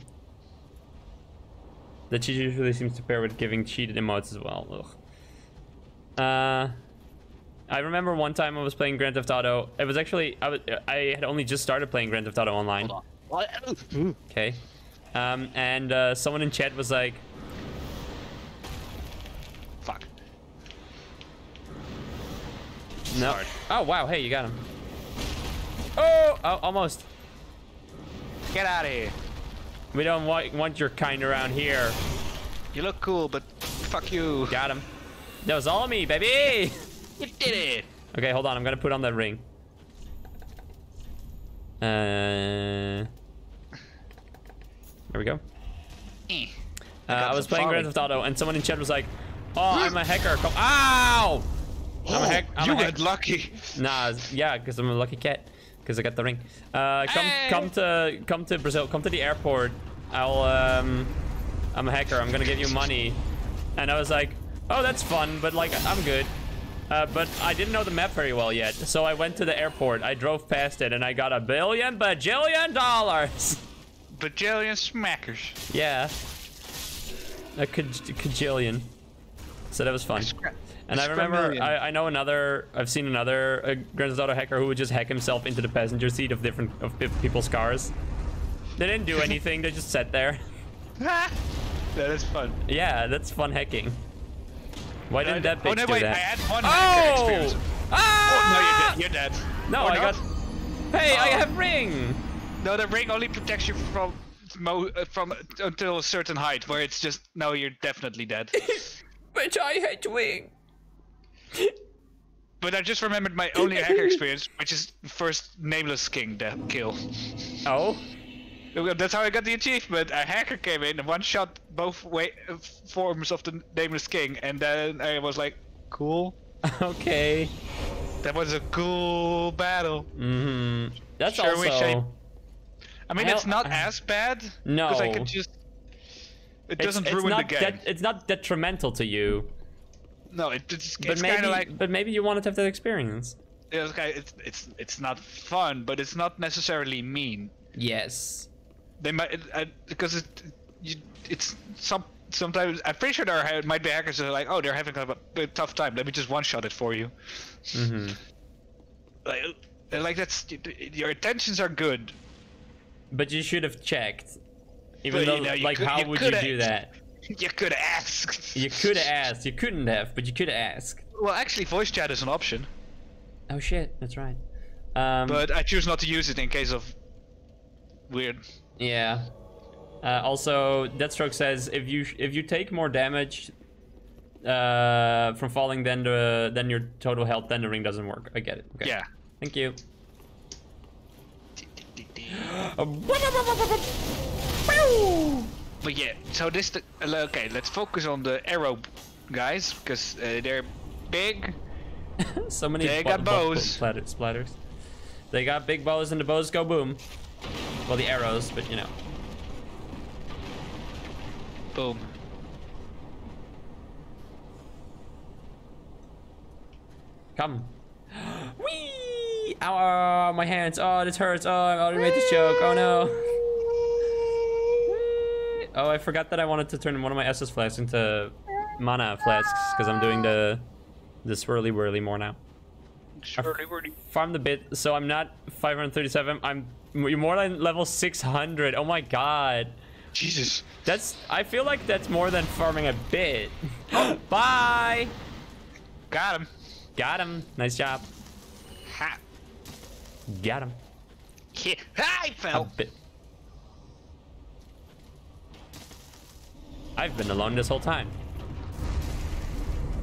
the cheat usually seems to pair with giving cheated emotes as well. Ugh. Uh, I remember one time I was playing Grand Theft Auto. It was actually I was I had only just started playing Grand Theft Auto online, Okay. Um, and uh, someone in chat was like, Fuck. no. Hard. Oh, wow. Hey, you got him. Oh, oh, almost. Get out of here. We don't want, want your kind around here. You look cool, but fuck you. Got him. That was all me, baby. You did it. Okay, hold on. I'm gonna put on that ring. Uh, there we go. Eh. Uh, I was playing Grand. Theft Auto, and someone in chat was like, "Oh, I'm a hacker." Come- Ow! I'm a hack. I'm you a hack. got lucky. Nah, yeah, because I'm a lucky cat. Because I got the ring. Uh, come, Hey! come to, come to Brazil. Come to the airport. I'll, um, I'm a hacker. I'm gonna give you money. And I was like, oh, that's fun, but like, I'm good. Uh, but I didn't know the map very well yet, so I went to the airport. I drove past it, and I got a billion bajillion dollars. Bajillion smackers. yeah, a kajillion. So that was fun. And I remember, I, I know another, I've seen another uh, Grand Theft Auto hacker who would just hack himself into the passenger seat of different of people's cars. They didn't do anything. they just sat there. that is fun. Yeah, that's fun hacking. Why didn't that bitch oh no, do wait! that? I had one hacker oh! Oh Ah! no, you're dead. You're dead. No, Or I not? got. Hey, I Oh. have ring. No, the ring only protects you from mo- uh, from until a certain height, where it's just no, you're definitely dead. But I had ring. but I just remembered my only hacker experience, which is first nameless king death kill. Oh. That's how I got the achievement. A hacker came in and one shot both way forms of the nameless king, and then I was like, cool. Okay. That was a cool battle. hmm That's Sure wish I- also. I mean, Hell, it's not uh, as bad. Because I No. could just. It It's, doesn't it's ruin the game. it's not detrimental to you, No, it, it's, but it's kind of like but maybe you wanted to have that experience. it's it's it's not fun, but it's not necessarily mean. Yes. They might uh, because it you, it's some sometimes I'm pretty sure there are, might be hackers that are like, oh, they're having a, a tough time. Let me just one shot it for you. hmm Like, like that's your intentions are good. But you should have checked. Even But, though, you know, like, could- how you would you do that? You could have asked. You could have asked. You couldn't have, but you could have asked. Well, actually, voice chat is an option, Oh shit, that's right. Um, but I choose not to use it in case of weird. Yeah. Uh, also, Deathstroke says if you if you take more damage uh, from falling than the than your total health, then the ring doesn't work. I get it. Okay. Yeah. Thank you. But yeah, so this the, uh, okay. Let's focus on the arrow guys because uh, they're big. so many They got bows. splatter- splatters. They got big bows and the bows go boom. Well, the arrows, but you know. Boom. Come. Whee! Ow, ow, my hands. Oh, this hurts. Oh, I already made this joke. Oh no. Oh, I forgot that I wanted to turn one of my Estus flasks into mana flasks because I'm doing the the swirly whirly more now. Surely, we're Farmed a bit, so I'm not 537. I'm m- more than level 600. Oh my god. Jesus. That's. I feel like that's more than farming a bit. Bye. Got him. Got him. Nice job. Ha. Got him. Yeah. I fell. I've been alone this whole time.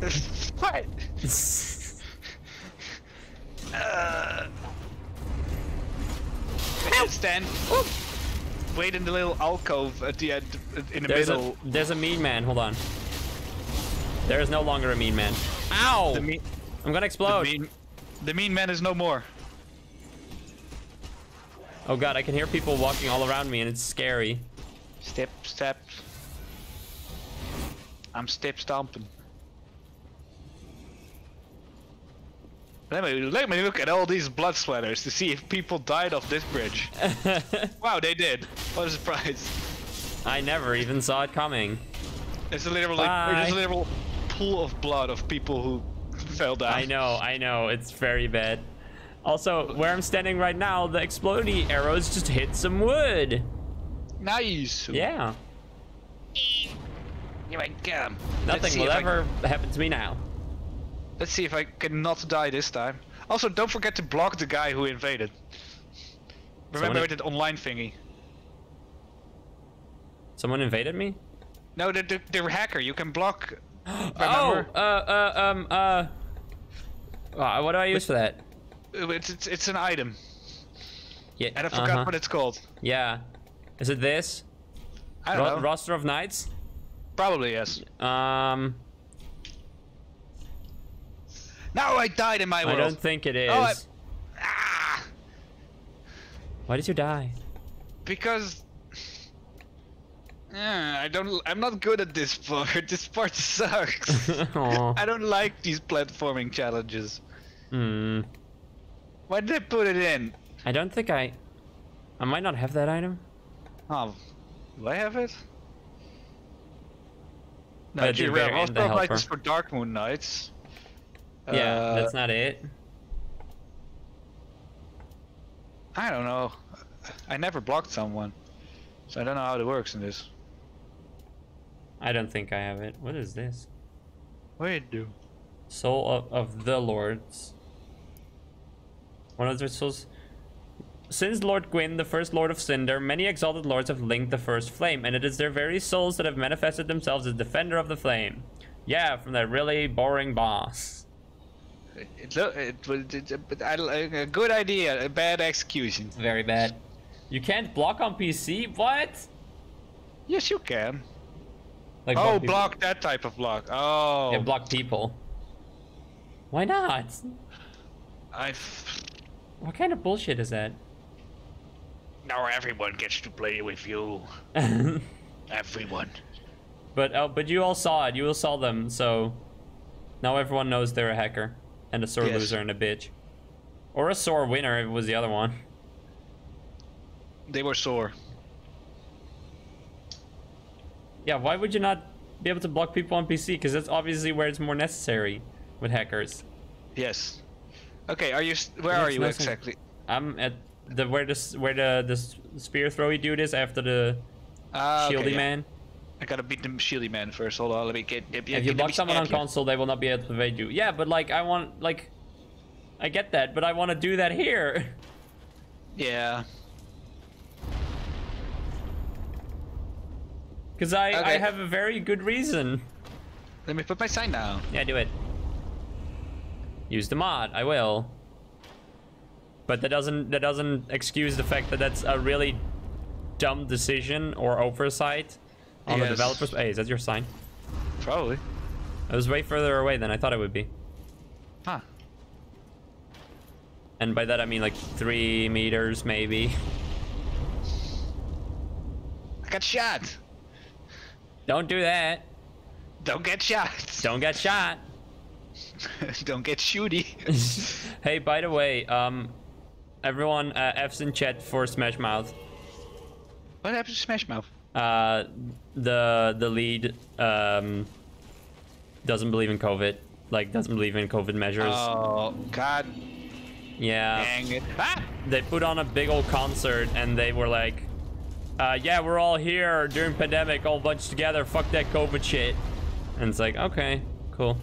what? Uh. Stand. Wait in the little alcove at the end, in the There's middle. a there's a mean man. Hold on. There is no longer a mean man. Ow! The mean, I'm gonna the explode. mean, the mean man is no more. Oh god, I can hear people walking all around me and it's scary. Step, step. I'm step stomping. Let me, let me look at all these blood splatters to see if people died off this bridge. wow, they did. What a surprise. I never even saw it coming. It's a literal, Bye. there's a literal pool of blood of people who fell down. I know, I know, it's very bad. Also, where I'm standing right now, the exploding arrows just hit some wood. Nice. Yeah, You might get 'em. Let's nothing will if I- ever happen to me now. Let's see if I can not die this time. Also, don't forget to block the guy who invaded. Remember Someone- that online thingy? Someone invaded me? No, the, the, the hacker. You can block. Oh, uh, uh, um, uh. uh, what do I use for that? It's, it's it's an item, Yeah, and I forgot uh-huh. what it's called. Yeah. Is it this? I don't Ro- know. roster of knights? Probably yes. Um, Now I died in my I don't think it is. Oh, I- Ah, Why did you die? because. Yeah, I don't. I'm not good at this part. This part sucks. I don't like these platforming challenges. Hmm. Why did I put it in? I don't think I. I might not have that item. Oh, do I have it? No, But the gee, bear well, and the Frostbite helper. is for Dark Moon Knights. Yeah, Uh, that's not it. I don't know. I never blocked someone, so I don't know how it works in this. I don't think I have it. What is this? What do you do? Soul of, of the Lords. One of their souls. Since Lord Gwyn, the first Lord of Cinder, many exalted lords have linked the first flame, and it is their very souls that have manifested themselves as defender of the flame. Yeah, from that really boring boss. It, it, look- it, was- it, it, but I, a good idea, a bad execution. Very bad. You can't block on PC? What? Yes, you can. Like oh, people- block that type of block. Oh, Yeah, block people. Why not? I. What kind of bullshit is that? Now everyone gets to play with you. Everyone. But oh, but you all saw it. You all saw them. So now everyone knows they're a hacker and a sore Yes. loser and a bitch, or a sore winner if it was the other one. They were sore. Yeah. Why would you not be able to block people on PC? Because that's obviously where it's more necessary with hackers. Yes. Okay, are you? Where are you nice exactly? I'm at the where this where the the spear throwy dude is after the Ah, okay, shieldy yeah. man. I gotta beat the shieldy man first. Hold on, let me get. get, If you block someone on console, they will not be able to evade you. Yeah, but like I want like. I get that, but I want to do that here. Yeah. Because I, I have a very good reason. Let me put my sign down. Yeah, do it. Use the mod. I will. But that doesn't that doesn't excuse the fact that that's a really dumb decision or oversight on the developers. Hey, is that your sign? Probably. It was way further away than I thought it would be. Huh. And by that I mean like three meters, maybe. I got shot. Don't do that. Don't get shot. Don't get shot. Don't get shooty. hey, by the way, um, everyone, uh, F's in chat for Smash Mouth. what happened to Smash Mouth? Uh, the the lead um, doesn't believe in COVID. Like doesn't believe in COVID measures. Oh God yeah, dang it! Ah! they put on a big old concert and they were like, uh, "Yeah, we're all here during pandemic, all bunched together. Fuck that COVID shit." And it's like, okay, cool.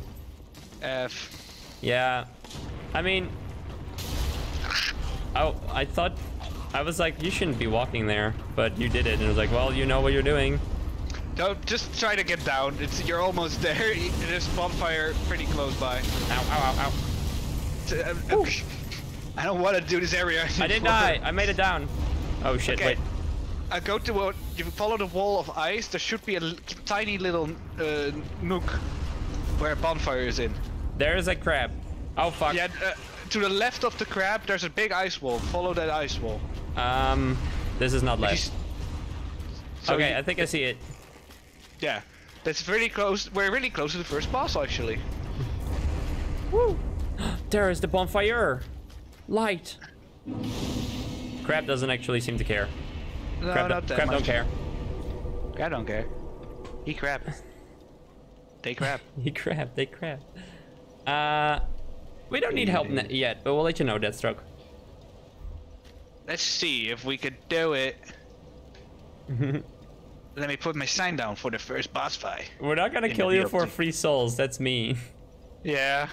F. Yeah, I mean, oh, I thought. I was like, you shouldn't be walking there, but you did it, and it was like, well, you know what you're doing. Don't just try to get down. It's you're almost there. There's bonfire pretty close by. Ow, ow, ow, ow. T- uh, uh, I don't want to do this area. I didn't die. I made it down. Oh shit! Okay. Wait. I go to what you follow the wall of ice. There should be a tiny little uh, nook where a bonfire is in. There is a crab. Oh fuck. Yeah, uh, to the left of the crab, there's a big ice wall. Follow that ice wall. Um, this is not left. so okay, you- I think I see it. Yeah, that's really close. We're really close to the first boss, actually. Woo! There is the bonfire. Light. Crab doesn't actually seem to care. No, crab not that crab much. don't care. Crab don't care. He crab. they crab. He crab. They crab. Uh, we don't need help yet, but we'll let you know, Deathstroke. Let's see if we could do it. let me put my sign down for the first boss fight. We're not gonna kill you for free souls. That's me. Yeah.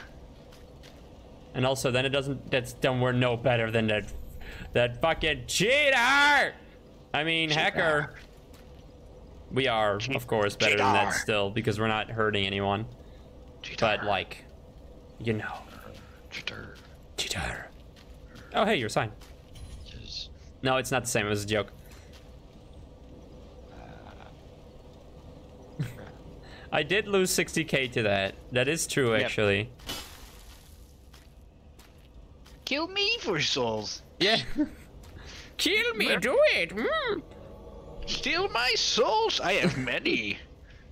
And also, then it doesn't. That's then we're no better than that. That fucking cheater. I mean, cheater. hacker. We are, of course, better cheater. than that still because we're not hurting anyone. Cheater. But like, you know. Cheater. Oh, hey, you're. Yes. No, it's not the same. It was a joke. Uh, I did lose 60k to that. That is true, yep. actually. Kill me for souls. Yeah. Kill me, do it. Mm. Steal my souls. I have many.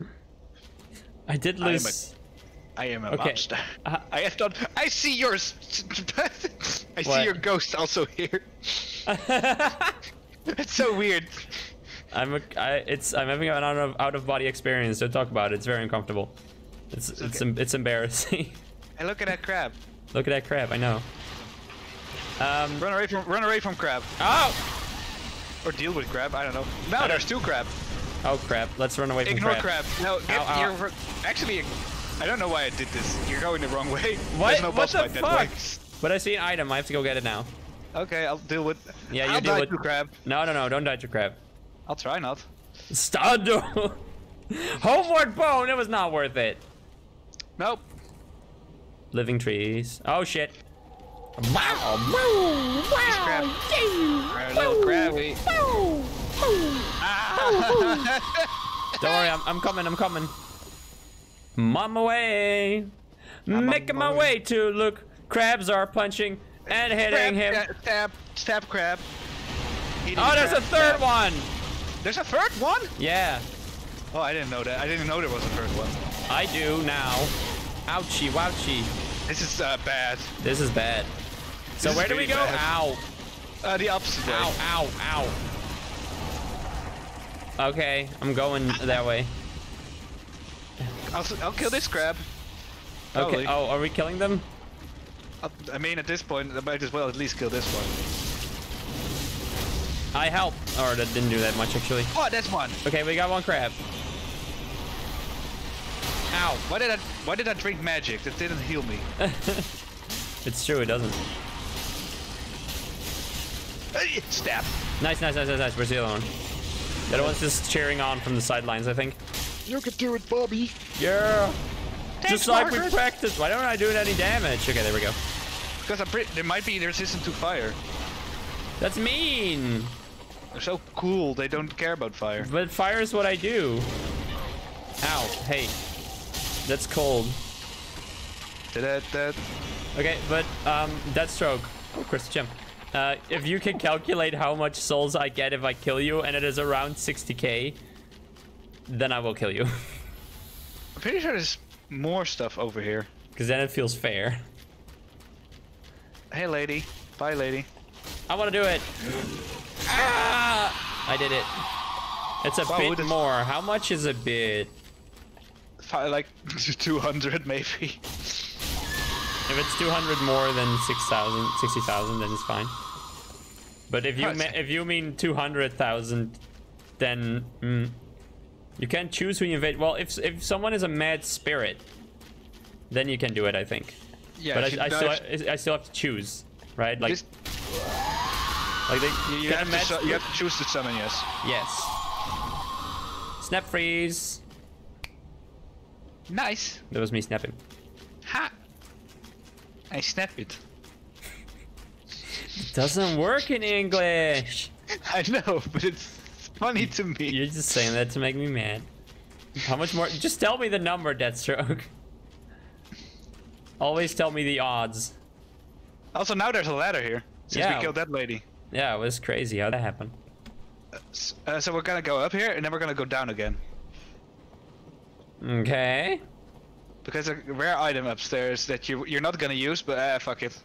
I did lose. I am a okay. monster. Uh, I have done. I see your. I see your ghost also here. it's so weird. I'm a. I, it's. I'm having an out of out of body experience. Don't talk about it. It's very uncomfortable. It's it's it's, okay. it's embarrassing. And look at that crab. Look at that crab. I know. Um, run away from run away from crab. Oh. Or deal with crab. I don't know. Now there's two crab. Oh crap! Let's run away from crab. Ignore crab. No, get ow, ow. Your, actually I don't know why I did this. You're going the wrong way. What? No what the fuck? But I see an item. I have to go get it now. Okay, I'll deal with. Yeah, you I'll deal with your crab. No, no, no! Don't die to crab. I'll try not. Stop! Homeward bone. It was not worth it. Nope. Living trees. Oh shit. Wow! Wow. Wow! Yay! Little crabby. Bow! Eh? Don't worry, I'm, I'm coming. I'm coming. Mama on my way. I'm making my way. to Luke. Crabs are punching and hitting crab, him. Stab, stab crab. Eating oh, there's crab, a third one. There's a third one? Yeah. Oh, I didn't know that. I didn't know there was a third one. I do now. Ouchie, wouchie. This is uh, bad. This is bad. So this where do we go? Bad. Ow. Uh, the opposite way. Ow, ow, ow. Okay, I'm going that way. I'll, I'll kill this crab. Probably. Okay. Oh, are we killing them? I mean, at this point, I might as well at least kill this one. I help. Oh, that didn't do that much, actually. Oh, that's one. Okay, we got one crab. Ow. Why did I, why did I drink magic? That didn't heal me. it's true, it doesn't. Hey, stab. Nice, nice, nice, nice, nice. Where's the other one? The other one's just cheering on from the sidelines, I think. You can do it, Bobby. Yeah. Thanks, Just like we practiced. Why don't I do any damage? Okay, there we go. Because I'm pretty. There might be resistant to fire. That's mean. They're so cool. They don't care about fire. But fire is what I do. Ow. Hey. That's cold. That that. Okay, but um, Deathstroke, Crystal Gem. Uh, if you can calculate how much souls I get if I kill you, and it is around 60k, then I will kill you. I'm pretty sure there's more stuff over here. Because then it feels fair. Hey, lady. Bye, lady. I want to do it. ah! I did it. It's a wow, bit more. How much is a bit? Probably like 200, maybe. If it's 200 more than 6,000, 60,000, then it's fine. But if you if you mean 200,000, then mm, you can't choose who you invade. Well, if if someone is a mad spirit, then you can do it, I think. Yeah, but I, I, still, I, I, still have to choose, right? Like, like they, you, you, have to you, have to choose to summon, yes. Yes. Snap freeze. Nice. That was me snapping. Ha! I snap it. Doesn't work in English. I know, but it's funny to me. You're just saying that to make me mad. How much more? Just tell me the number, Deathstroke. Always tell me the odds. Also, now there's a ladder here. Since yeah. we killed that lady. Yeah, it was crazy how that happened. Uh, uh, so we're gonna go up here, and then we're gonna go down again. Okay. Because a rare item upstairs that you, you're not gonna use, but uh, fuck it.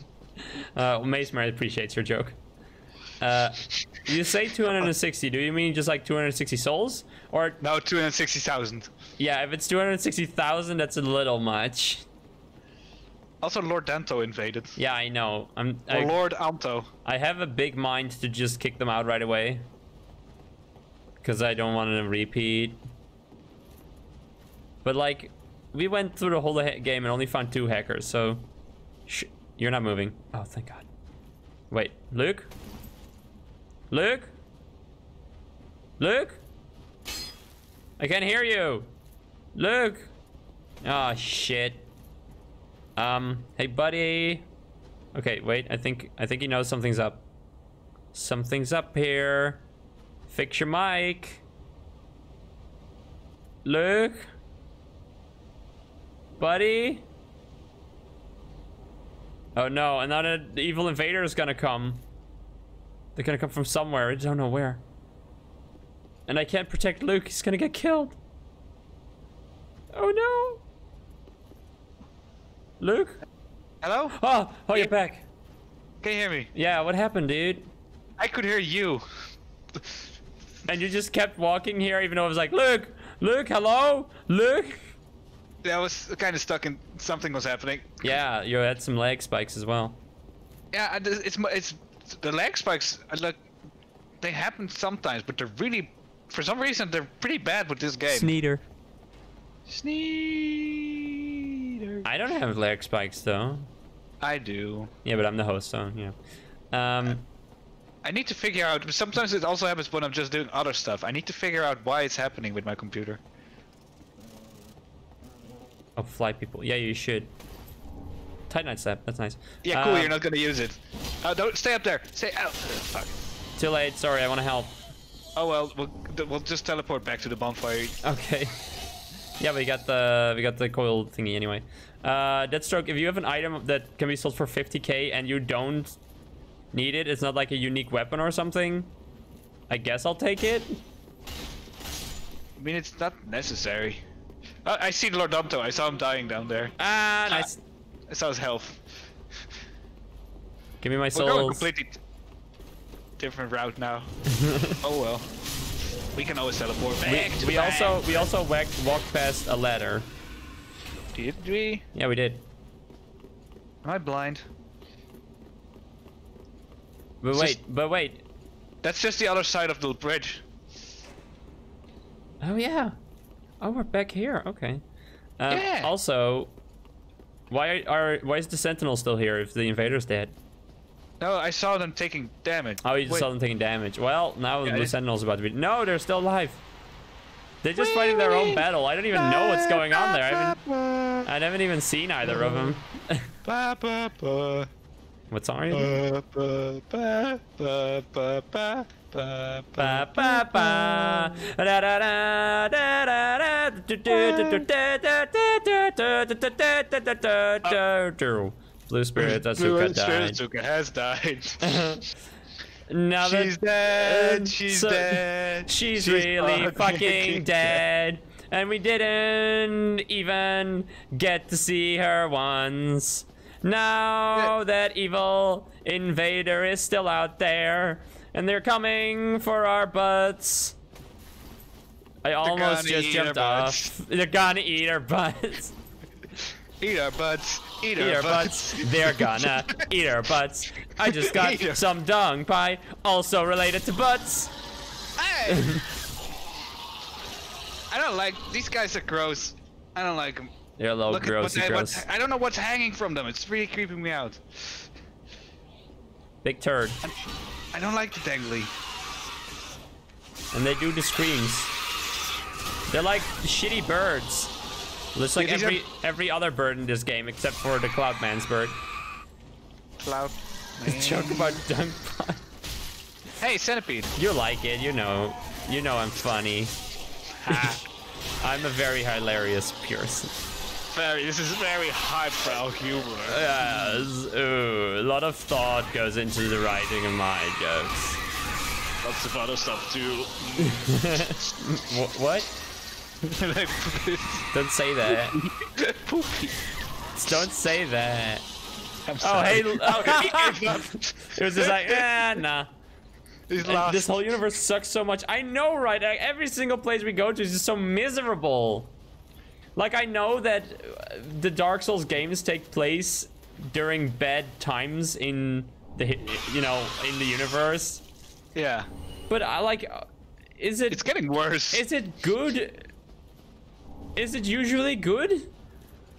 uh, Mace Mary appreciates your joke. Uh, you say 260. Do you mean just like 260 souls, or no 260,000? Yeah, if it's 260,000, that's a little much. Also, Lord Danto invaded. Yeah, I know. I'm. Or I, Lord Anto. I have a big mind to just kick them out right away. Because I don't want to repeat. But like, we went through the whole game and only found two hackers, so... You're not moving. Oh, thank god. Wait, Luke? Luke? Luke? I can't hear you! Luke! Oh, shit. Um, hey buddy. Okay, wait, I think I think he knows something's up. Something's up here. Fix your mic. Luke? Buddy? Oh no, another evil invader is gonna come. They're gonna come from somewhere, I don't know where. And I can't protect Luke, he's gonna get killed. Oh no! Luke? Hello? Oh, oh, you're back. Can you hear me? Yeah, what happened, dude? I could hear you. And you just kept walking here even though I was like, Luke, Luke, hello, Luke. Yeah, I was kind of stuck in something was happening. Yeah, you had some leg spikes as well. Yeah, it's it's the leg spikes. uh, Like they happen sometimes, but they're really, for some reason, they're pretty bad with this game. Sneeder. Sneeder. I don't have leg spikes though. I do. Yeah, but I'm the host, so yeah. Um, I need to figure out. Sometimes it also happens when I'm just doing other stuff. I need to figure out why it's happening with my computer. oh, fly people. Yeah, you should. Titanite step. That's nice. Yeah, cool. Um, you're not gonna use it. Oh, don't stay up there. Stay out. Fuck. Too late. Sorry, I want to help. Oh well, we'll we'll just teleport back to the bonfire. Okay. yeah, we got the we got the coil thingy anyway. Uh, Deathstroke. If you have an item that can be sold for 50k and you don't need it, it's not like a unique weapon or something. I guess I'll take it. I mean, it's not necessary. Uh, I see Lord Danto. I saw him dying down there. Ah, nice. I saw his health. Give me my We're going a completely different route now. oh well. We can always teleport back. We, to we the also we also walked, walked past a ladder. did we? Yeah, we did. Am I blind? But It's wait, just- but wait. That's just the other side of the bridge. Oh yeah. Oh, we're back here. Okay. Um, Yeah. Also, why are why is the sentinel still here if the invader's dead? No, I saw them taking damage. Oh, you Wait, saw them taking damage. Well, now Yeah, the it- sentinel's about to be. No, they're still alive. They're just fighting their own battle. I don't even know what's going on there. I haven't, I haven't even seen either of them. What song are you? Blue Spirit Azuka died. Azuka has died. now she's dead. She's so, dead. She's, she's really fucking dead. dead. And we didn't even get to see her once. Now that evil invader is still out there, and they're coming for our butts. I almost just jumped off. They're gonna eat our butts. Eat our butts. Eat, Eat our butts. They're gonna eat our butts. I just got some dung pie, also related to butts. Hey! I don't like these guys are gross. I don't like them. They're a little Look at grossy what they, gross. I don't know what's hanging from them. It's really creeping me out. Big turd. I don't like the dangly. And they do the screams. They're like shitty birds. Looks like Yeah, these are- every every other bird in this game except for the Cloudman's bird. Cloud. Joke about dung pie. Hey, centipede. You like it, you know. You know I'm funny. I'm a very hilarious person. Very. This is very highbrow humor. Yes, ooh, a lot of thought goes into the writing of my jokes. Lots of other stuff too. What? Don't say that. poopy. Don't say that. I'm Oh, hey. Okay. it was just like, eh, nah. He's And lost. This whole universe sucks so much. I know, right? Every single place we go to is just so miserable. Like I know that the Dark Souls games take place during bad times in the you know in the universe, Yeah. but I like. uh, Is it It's getting worse. is it good? Is it usually good?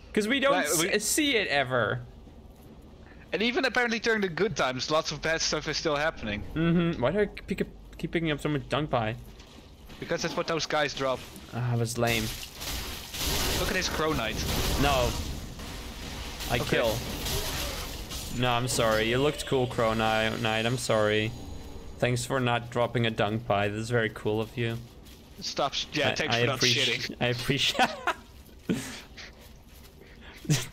Because we don't Right, we- see it ever. and even apparently during the good times, lots of bad stuff is still happening. Mm-hmm. Why do I pick up, keep picking up so much dung pie? Because that's what those guys drop. Ah, it was lame. Look at his Crow Knight. No. I Okay. kill. No, I'm sorry. You looked cool, Crow Knight. I'm sorry. Thanks for not dropping a dung pie. This is very cool of you. Stop. Yeah, I- thanks I for not shitting. I appreciate.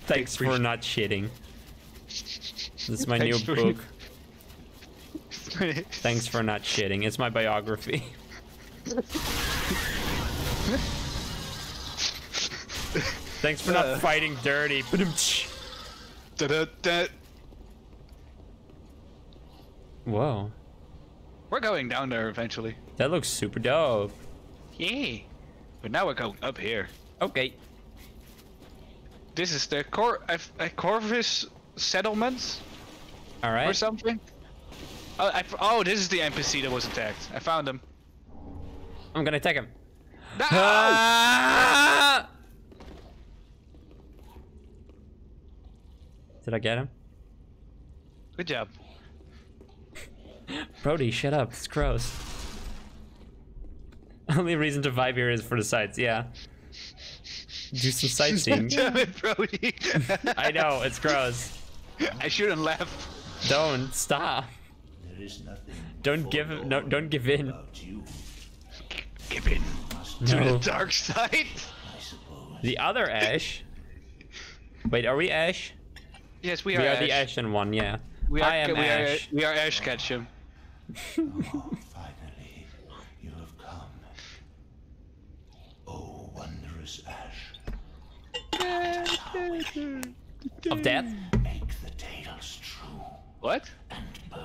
Thanks for not shitting. This is my new Thanks for- book. Thanks for not shitting. It's my biography. Thanks for not Uh. fighting dirty. Da-da-da. Whoa. We're going down there eventually. That looks super dope. Yeah. But now we're going up here. Okay. This is the Cor uh, uh, Corvus settlement Alright. or something. Oh, I, oh, this is the NPC that was attacked. I found him. I'm gonna attack him. No! Ah! Did I get him? Good job. Brody, shut up. It's gross. Only reason to vibe here is for the sights. Yeah. Do some sightseeing. Damn it, Brody. I know it's gross. I shouldn't laugh. Don't stop. There is nothing Don't give no. Don't give in. Give in to the dark side. The other Ash. Wait, are we Ash? Yes, we are. We are Ash. the Ashen one. Yeah. We are, I am we Ash. Are, we are Ash Ketchum. Finally, you have come. Oh, wondrous ash, Of death. make the tales true. What?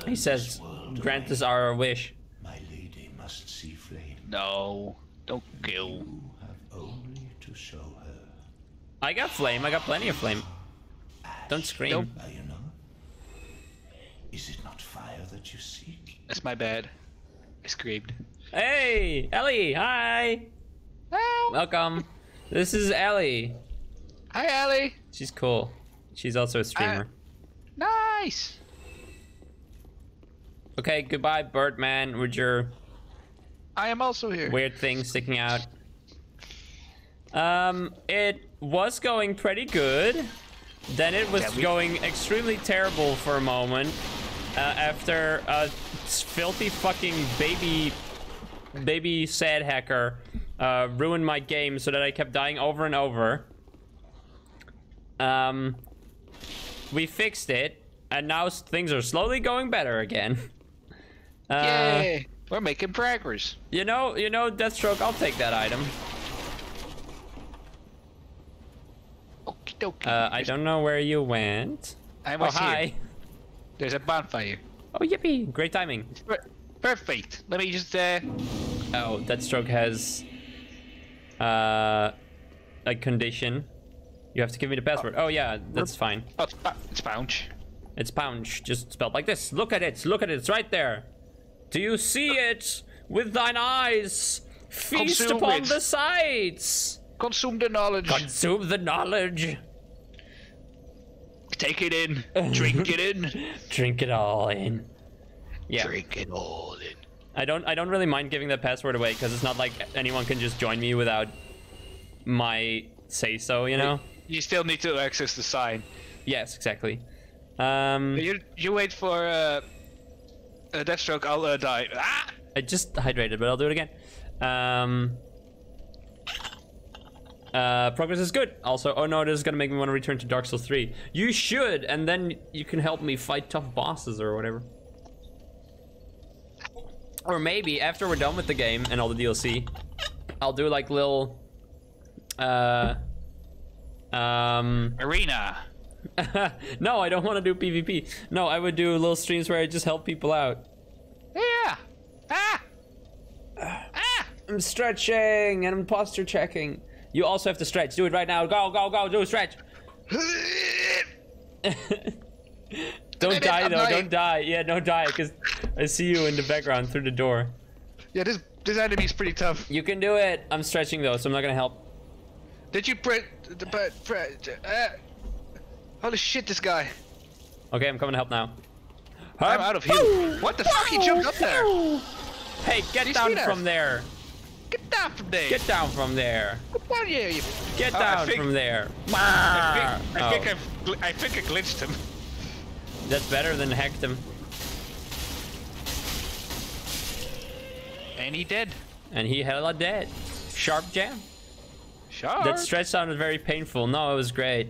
He says, "Grant us our wish." My lady must see flame. No. Don't kill. You have only to show her. I got flame. I got plenty of flame. Don't scream. Nope. Are you not? Is it not fire that you seek? That's my bad. I screamed. Hey, Ellie. Hi. Welcome. This is Ellie. Hi, Ellie. She's cool. She's also a streamer. Nice. Okay, goodbye, Birdman, with your I am also here. weird thing sticking out. Um, it was going pretty good. Then it was Yeah, going extremely terrible for a moment. Uh, after a filthy fucking baby, baby sad hacker uh, ruined my game so that I kept dying over and over. Um, we fixed it, and now things are slowly going better again. Uh, Yay. We're making progress. you know, you know, Deathstroke. I'll take that item. Dokie. Uh, I don't know where you went. I Oh, was hi. here. There's a bonfire. Oh, yippee! Great timing. Per- Perfect. Let me just uh Oh, Deathstroke has uh, a condition. You have to give me the password. Oh yeah, that's fine. oh, it's, it's Pounce. It's Pounce, just spelled like this. Look at it. Look at it. It's right there. Do you see it with thine eyes? Feast Consume upon it. the sights. Consume the knowledge. Consume the knowledge. Take it in. Drink it in. Drink it all in. Yeah. Drink it all in. I don't I don't really mind giving the password away because it's not like anyone can just join me without my say so, you know? You still need to access the sign. Yes, exactly. Um You you wait for uh, a Deathstroke. I'll uh, die. Ah! I just hydrated, but I'll do it again. Um uh, progress is good. Also, oh no, this is gonna make me want to return to Dark Souls 3. You should, and then you can help me fight tough bosses or whatever. Or maybe after we're done with the game and all the DLC, I'll do like little, uh, um, Arena. no, I don't want to do PvP. No, I would do little streams where I just help people out. Yeah. Ah. Ah. I'm stretching and I'm posture checking. You also have to stretch. Do it right now. Go, go, go. Do a stretch. Don't die though. dying. Don't die. Yeah, don't die because I see you in the background through the door. Yeah, this this enemy's pretty tough. You can do it. I'm stretching though, so I'm not gonna help. Did you pre... the- pre- uh, holy shit, this guy. Okay, I'm coming to help now. I'm out of here. What the fuck? He jumped up there. Hey, get Did down from there. Get down from there. Get down from there. Get down here, you... Get Oh, down think- from there. I think, I, Oh, think I've, I think I glitched him. that's better than hacked him. And he dead. And he hella dead. Sharp jam. Sharp. That stretch sounded very painful. No, it was great.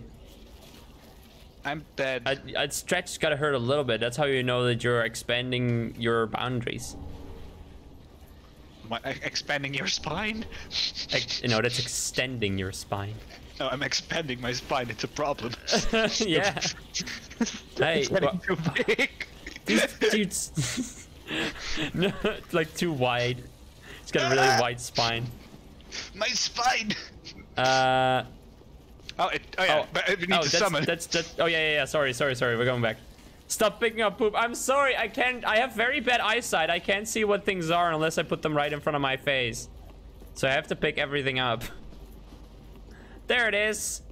I'm dead. A, a stretch gotta hurt a little bit. That's how you know that you're expanding your boundaries. I expanding your spine? You that's extending your spine. No, I'm expanding my spine. It's a problem. yeah. hey, it's well, too big. dude's no, like too wide. It's got a really wide spine. My spine. Uh, Oh, it, oh yeah. oh, but we need oh, to that's, summon. that's that's. Oh yeah, yeah, yeah. Sorry, sorry, sorry. We're going back. Stop picking up poop. I'm sorry. I can't. I have very bad eyesight. I can't see what things are unless I put them right in front of my face. So I have to pick everything up. There it is.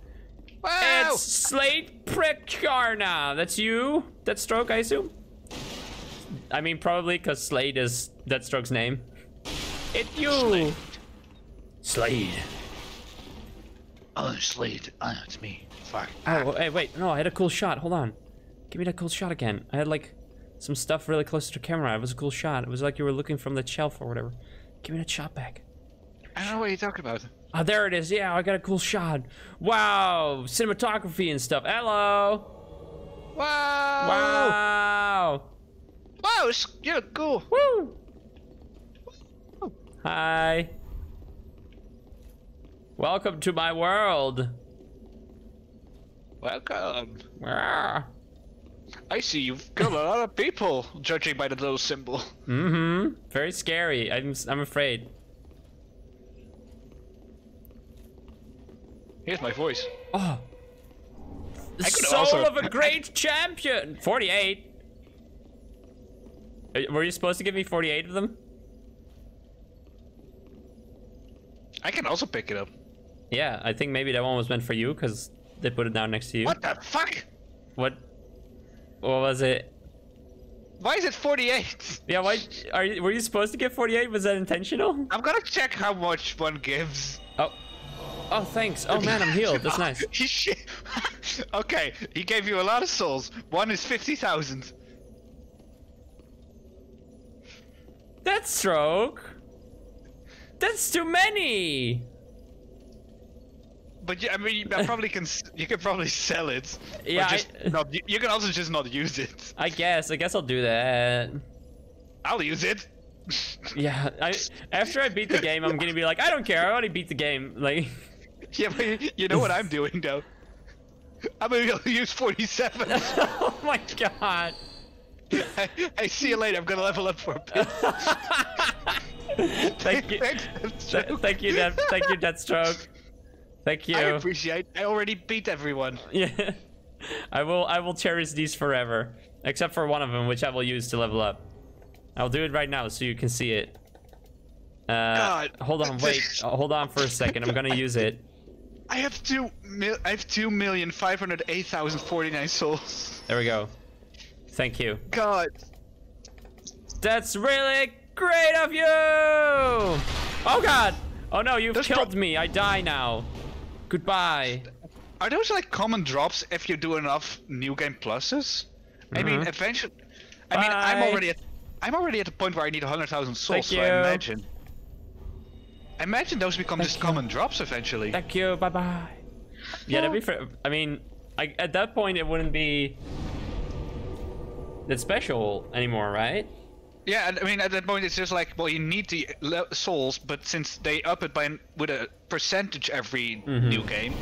Wow. It's Slate Prekarna. That's you? That's Stroke, I assume? I mean, probably because Slade is Deathstroke's name. It's you! Slade. Oh, Slade. Oh, ah, it's me. Fuck. Oh, hey, wait. No, I had a cool shot. Hold on. Give me that cool shot again. I had, like, some stuff really close to the camera. It was a cool shot. It was like you were looking from the shelf or whatever. Give me that shot back. I don't know what you're talking about. Oh, there it is. Yeah, I got a cool shot. Wow. Cinematography and stuff. Hello. Wow. Wow. Wow. You're cool. Woo! Hi. Welcome to my world. Welcome. Ah. I see you've got a lot of people, judging by the little symbol. Mm-hmm. Very scary. I'm I'm afraid. Here's my voice. Oh. The soul also- of a great champion. 48. Uh, Were you supposed to give me 48 of them? I can also pick it up. Yeah, I think maybe that one was meant for you because they put it down next to you. What the fuck? What? What was it? Why is it 48? Yeah, why are you, were you supposed to get 48? Was that intentional? I'm gonna check how much one gives. Oh. Oh, thanks. Oh man, I'm healed. That's nice. He shit. okay, he gave you a lot of souls. One is 50,000. That's stroke. That's too many. But yeah, I mean, you probably can. You can probably sell it. Yeah, I- not, you- can also just not use it. I guess. I guess I'll do that. I'll use it. Yeah. I after I beat the game, I'm gonna be like, I don't care. I already beat the game. Like, Yeah, but you- know what I'm doing though. I'm gonna use 47. oh my god. I, I see you later. I'm gonna level up for a bit. Thank you. Thanks, Th- Deathstroke. Thank you, Death. Thank you, Deathstroke. Thank you. I appreciate. I already beat everyone. Yeah. I will I will cherish these forever. Except for one of them, which I will use to level up. I'll do it right now so you can see it. Uh, God. hold on, wait. Uh, hold on for a second. I'm gonna use it. I have two. Mil- I have two million five hundred eight thousand forty nine souls. There we go. Thank you. God. That's really great of you! Oh god! Oh no, you've There's killed me. I die now. Goodbye. Are those like common drops if you do enough new game pluses? I mean, Mhm. eventually. I mean, I'm already at. I'm already at the point where I need hundred thousand souls. Thank so I you. imagine. I imagine those become Thank just you. common drops eventually. Thank you. Bye bye. Yeah, that'd be fair. I mean, I, at that point, it wouldn't be that special anymore, right? Yeah, I mean at that point it's just like, well, you need the souls, but since they up it by with a percentage every Mm-hmm. new game,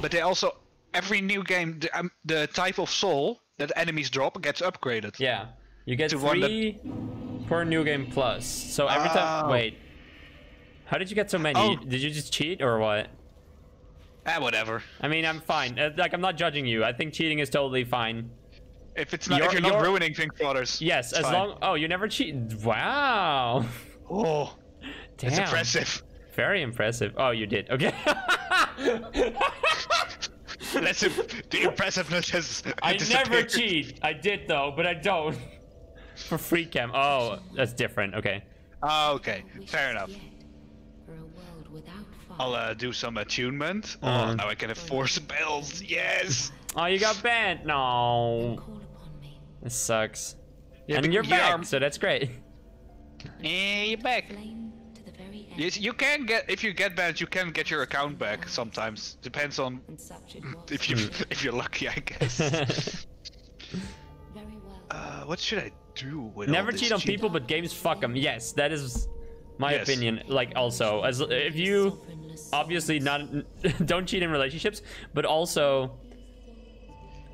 but they also every new game the, um, the type of soul that enemies drop gets upgraded. Yeah. You get To one that- three per new game plus. So every time. Wait. How did you get so many? Oh. Did you just cheat or what? Ah, whatever. I mean, I'm fine. Uh, like, I'm not judging you. I think cheating is totally fine. If it's not, You're- if you're you're- ruining things for others. Yes, as fine. long. Oh, you never cheat. Wow. Oh, Damn. it's impressive. Very impressive. Oh, you did. Okay. That's im- the impressiveness has. I never cheat. I did though, but I don't. For free cam. Oh, that's different. Okay. Ah, okay, fair enough. Yet, for a world without fire. I'll uh, do some attunement. Oh, Uh. now I can enforce bells. Yes. Oh, you got banned. No. Call upon me. This sucks. Yeah, and you're you back, are- so that's great. Yeah, you're back. Flame to the very end. Yes, you can get if you get banned, you can get your account back sometimes. Depends on And such it was. if you Hmm. if you're lucky, I guess. Very well. uh, what should I do with Never all this cheat on cheating? people, but games fuck them. Yes, that is my Yes. opinion. Like, also, as if you obviously not don't cheat in relationships, but also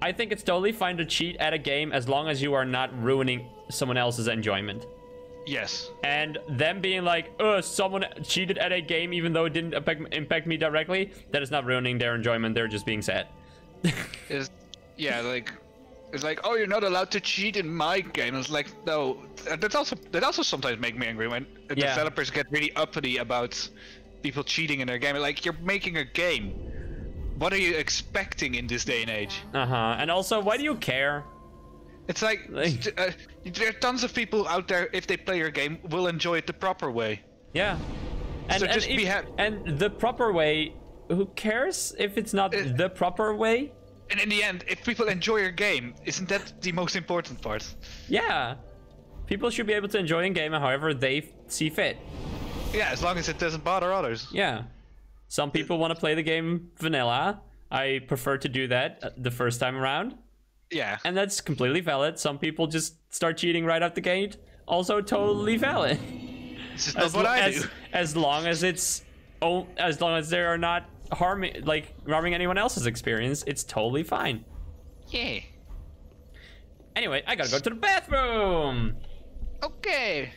I think it's totally fine to cheat at a game as long as you are not ruining someone else's enjoyment. Yes. And them being like, "Uh, someone cheated at a game even though it didn't impact, impact me directly," that is not ruining their enjoyment. They're just being sad. Is yeah, like it's like oh, you're not allowed to cheat in my game. It's like no, that also that also sometimes make me angry when Yeah. developers get really uppity about people cheating in their game. Like you're making a game. What are you expecting in this day and age? Uh huh. And also, why do you care? It's like, Like- uh, there are tons of people out there. If they play your game, will enjoy it the proper way. Yeah. And, So and, just be if- hap- and the proper way, who cares if it's not Uh, the proper way? And in the end, if people enjoy your game, isn't that the most important part? Yeah. People should be able to enjoy a game however they see fit. Yeah, as long as it doesn't bother others. Yeah. Some people want to play the game vanilla. I prefer to do that uh, the first time around. Yeah. And that's completely valid. Some people just start cheating right out the gate. Also totally valid. This is As, what I as, do. as long as it's oh, as long as they are not harming like harming anyone else's experience, it's totally fine. Yeah. Anyway, I gotta go to the bathroom. Okay.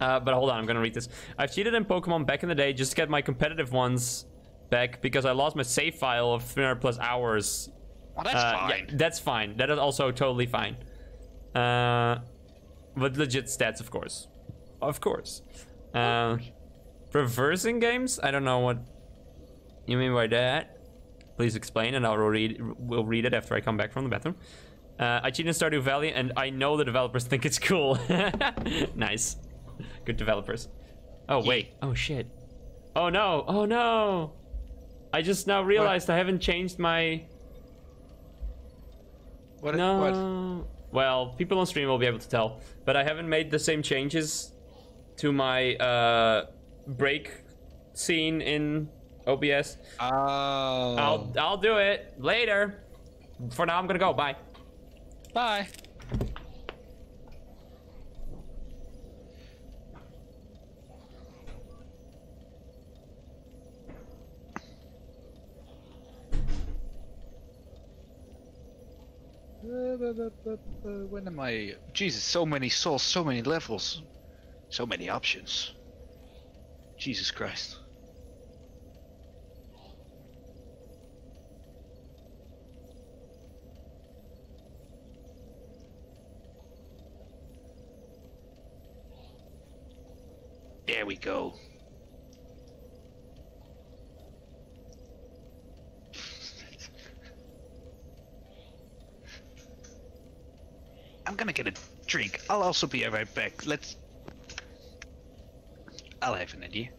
Uh, but hold on, I'm gonna read this. I've cheated in Pokemon back in the day just to get my competitive ones back because I lost my save file of 300 plus hours. That's Uh, yeah, fine. that's fine. That is also totally fine. Uh, with legit stats, of course. Of course. Uh, reversing games? I don't know what you mean by that. Please explain, and I'll read. We'll read it after I come back from the bathroom. Uh, I cheated in Stardew Valley, and I know the developers think it's cool. nice, good developers. Oh wait. Oh shit. Oh no. Oh no. I just now realized I haven't changed my. What? No. What? Well, people on stream will be able to tell, but I haven't made the same changes to my uh, break scene in OBS. Oh. I'll I'll do it later. For now, I'm gonna go. Bye. Bye. When am I? Jesus, so many souls, so many levels, so many options. Jesus Christ. There we go. I'm gonna get a drink. I'll also be right back. Let's. I'll have an idea.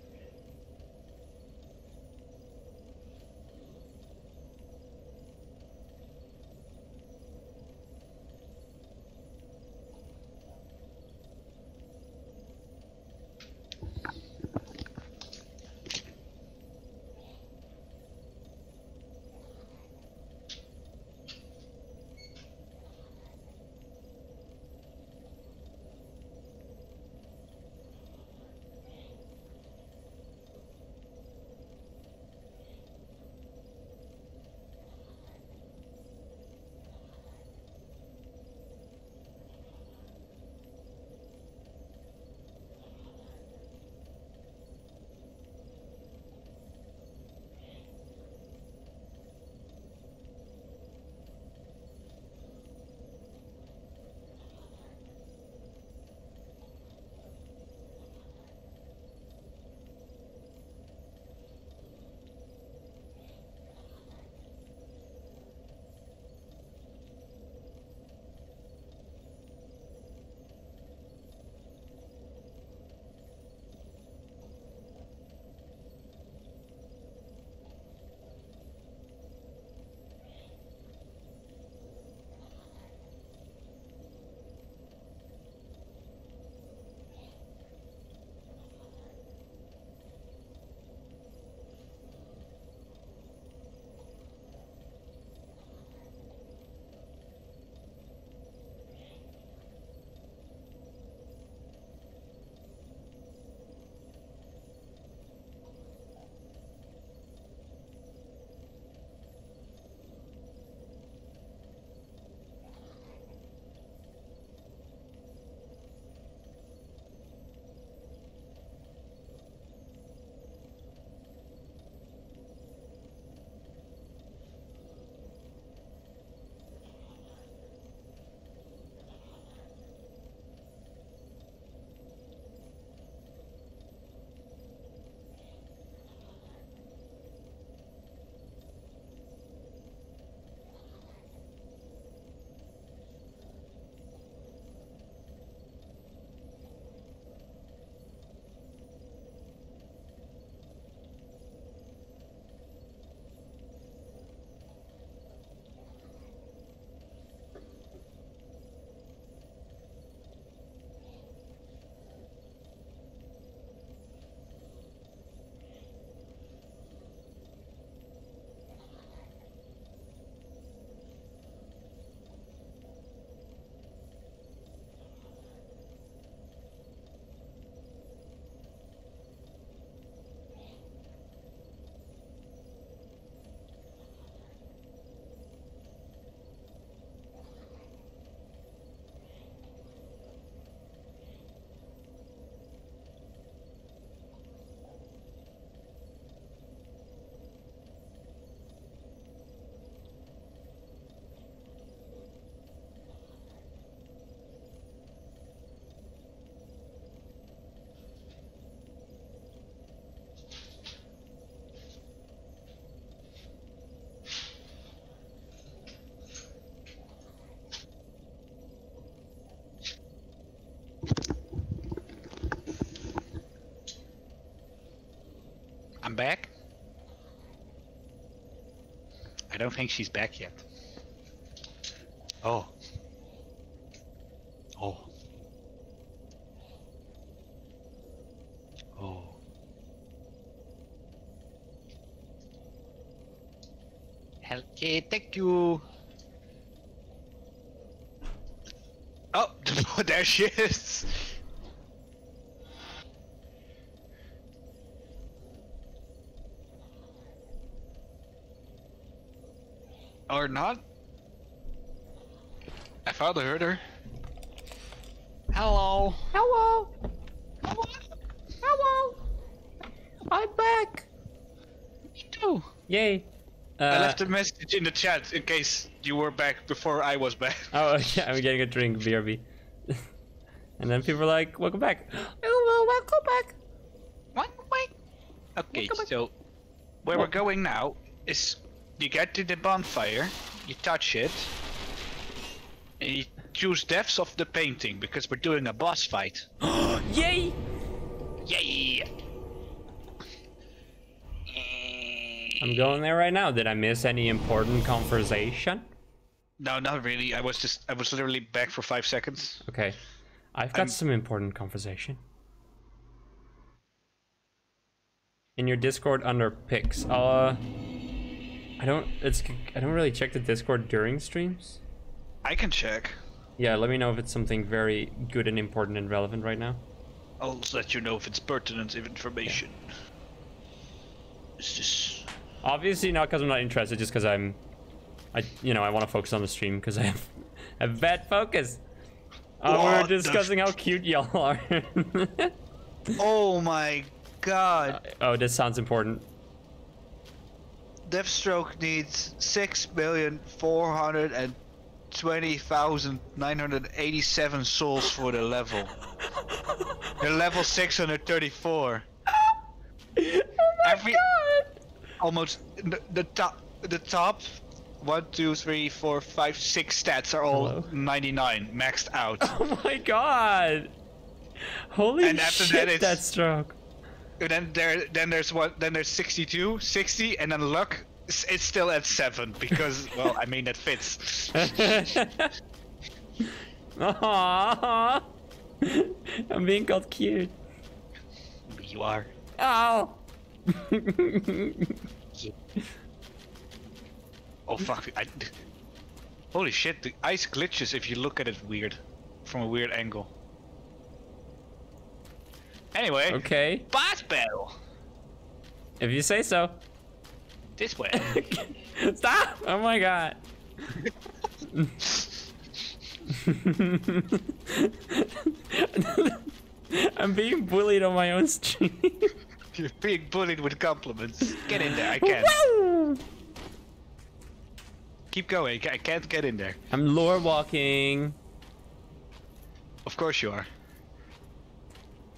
I'm back. I don't think she's back yet. Oh. Oh. Oh. Okay, thank you. Oh, there she is. Or not? I thought I heard her. Hello. Hello. Hello. Hello. I'm back. Me too. Yay. Uh, I left a message in the chat in case you were back before I was back. Oh yeah, I'm getting a drink, BRB. and then people are like, "Welcome back." Oh, welcome back. What? Wait. Okay, Welcome back. so where What? we're going now is you get to the bonfire, you touch it, and you choose depths of the painting because we're doing a boss fight. Yay! Yay! I'm going there right now. Did I miss any important conversation? No, not really. I was just I was literally back for five seconds. Okay, I've got I'm- some important conversation. In your Discord under pics, uh, I don't. It's I don't really check the Discord during streams. I can check. Yeah, let me know if it's something very good and important and relevant right now. I'll let you know if it's pertinent information. It's just Obviously not because I'm not interested, just because I'm, I you know I want to focus on the stream because I have, have bad focus. Oh, we're What the- discussing how cute y'all are. Oh my god. Uh, oh, this sounds important. Deathstroke needs six million four hundred and twenty thousand nine hundred eighty-seven souls for the level. They're level six hundred thirty-four. oh Every almost the, the top the top one two three four five six stats are all Hello? 99 maxed out. Oh my god! Holy And after shit, that it's- that stroke. And then there, then there's what? Then there's 62, 60, and then luck. It's still at seven because, well, I mean that fits. Aww. I'm being called cute. You are. Oh. Oh fuck! I, holy shit! The ice glitches if you look at it weird, from a weird angle. Anyway, okay. boss battle. If you say so. This way. Stop! Oh my god. I'm being bullied on my own stream. You're being bullied with compliments. Get in there. I can't. Woo! Keep going. I can't get in there. I'm lore walking. Of course you are.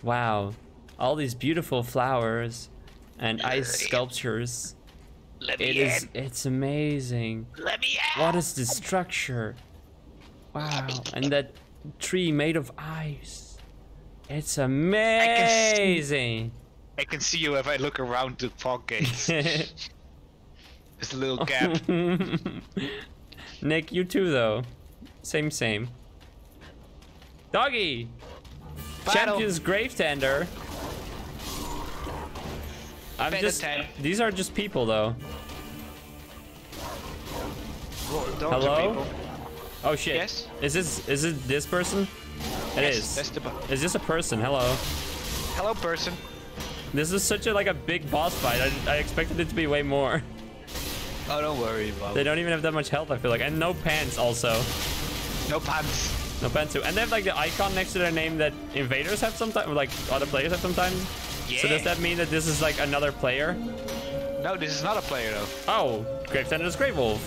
Wow. All these beautiful flowers and ice sculptures. Let It is it's amazing. Let me in. What is this structure? Wow. And that tree made of ice. It's amazing. I can see you if I look around the fog gates. There's a little gap. Nick, you too though. Same same. Doggy! Battle. Champion's Grave Tender. I'm Better just time. these are just people though. Dogs are Hello? people. Oh shit. Yes? Is this is it this person? It is. Yes, That's the. Is this a person? Hello. Hello, person. This is such a like a big boss fight. I, I expected it to be way more. Oh, don't worry about They don't even have that much health, I feel like. And no pants also. No pants. No too. And they have like the icon next to their name that invaders have sometimes, like other players have sometimes. Yeah. So does that mean that this is like another player? No, this is not a player though. Oh, Grave Tender's Grey Wolf.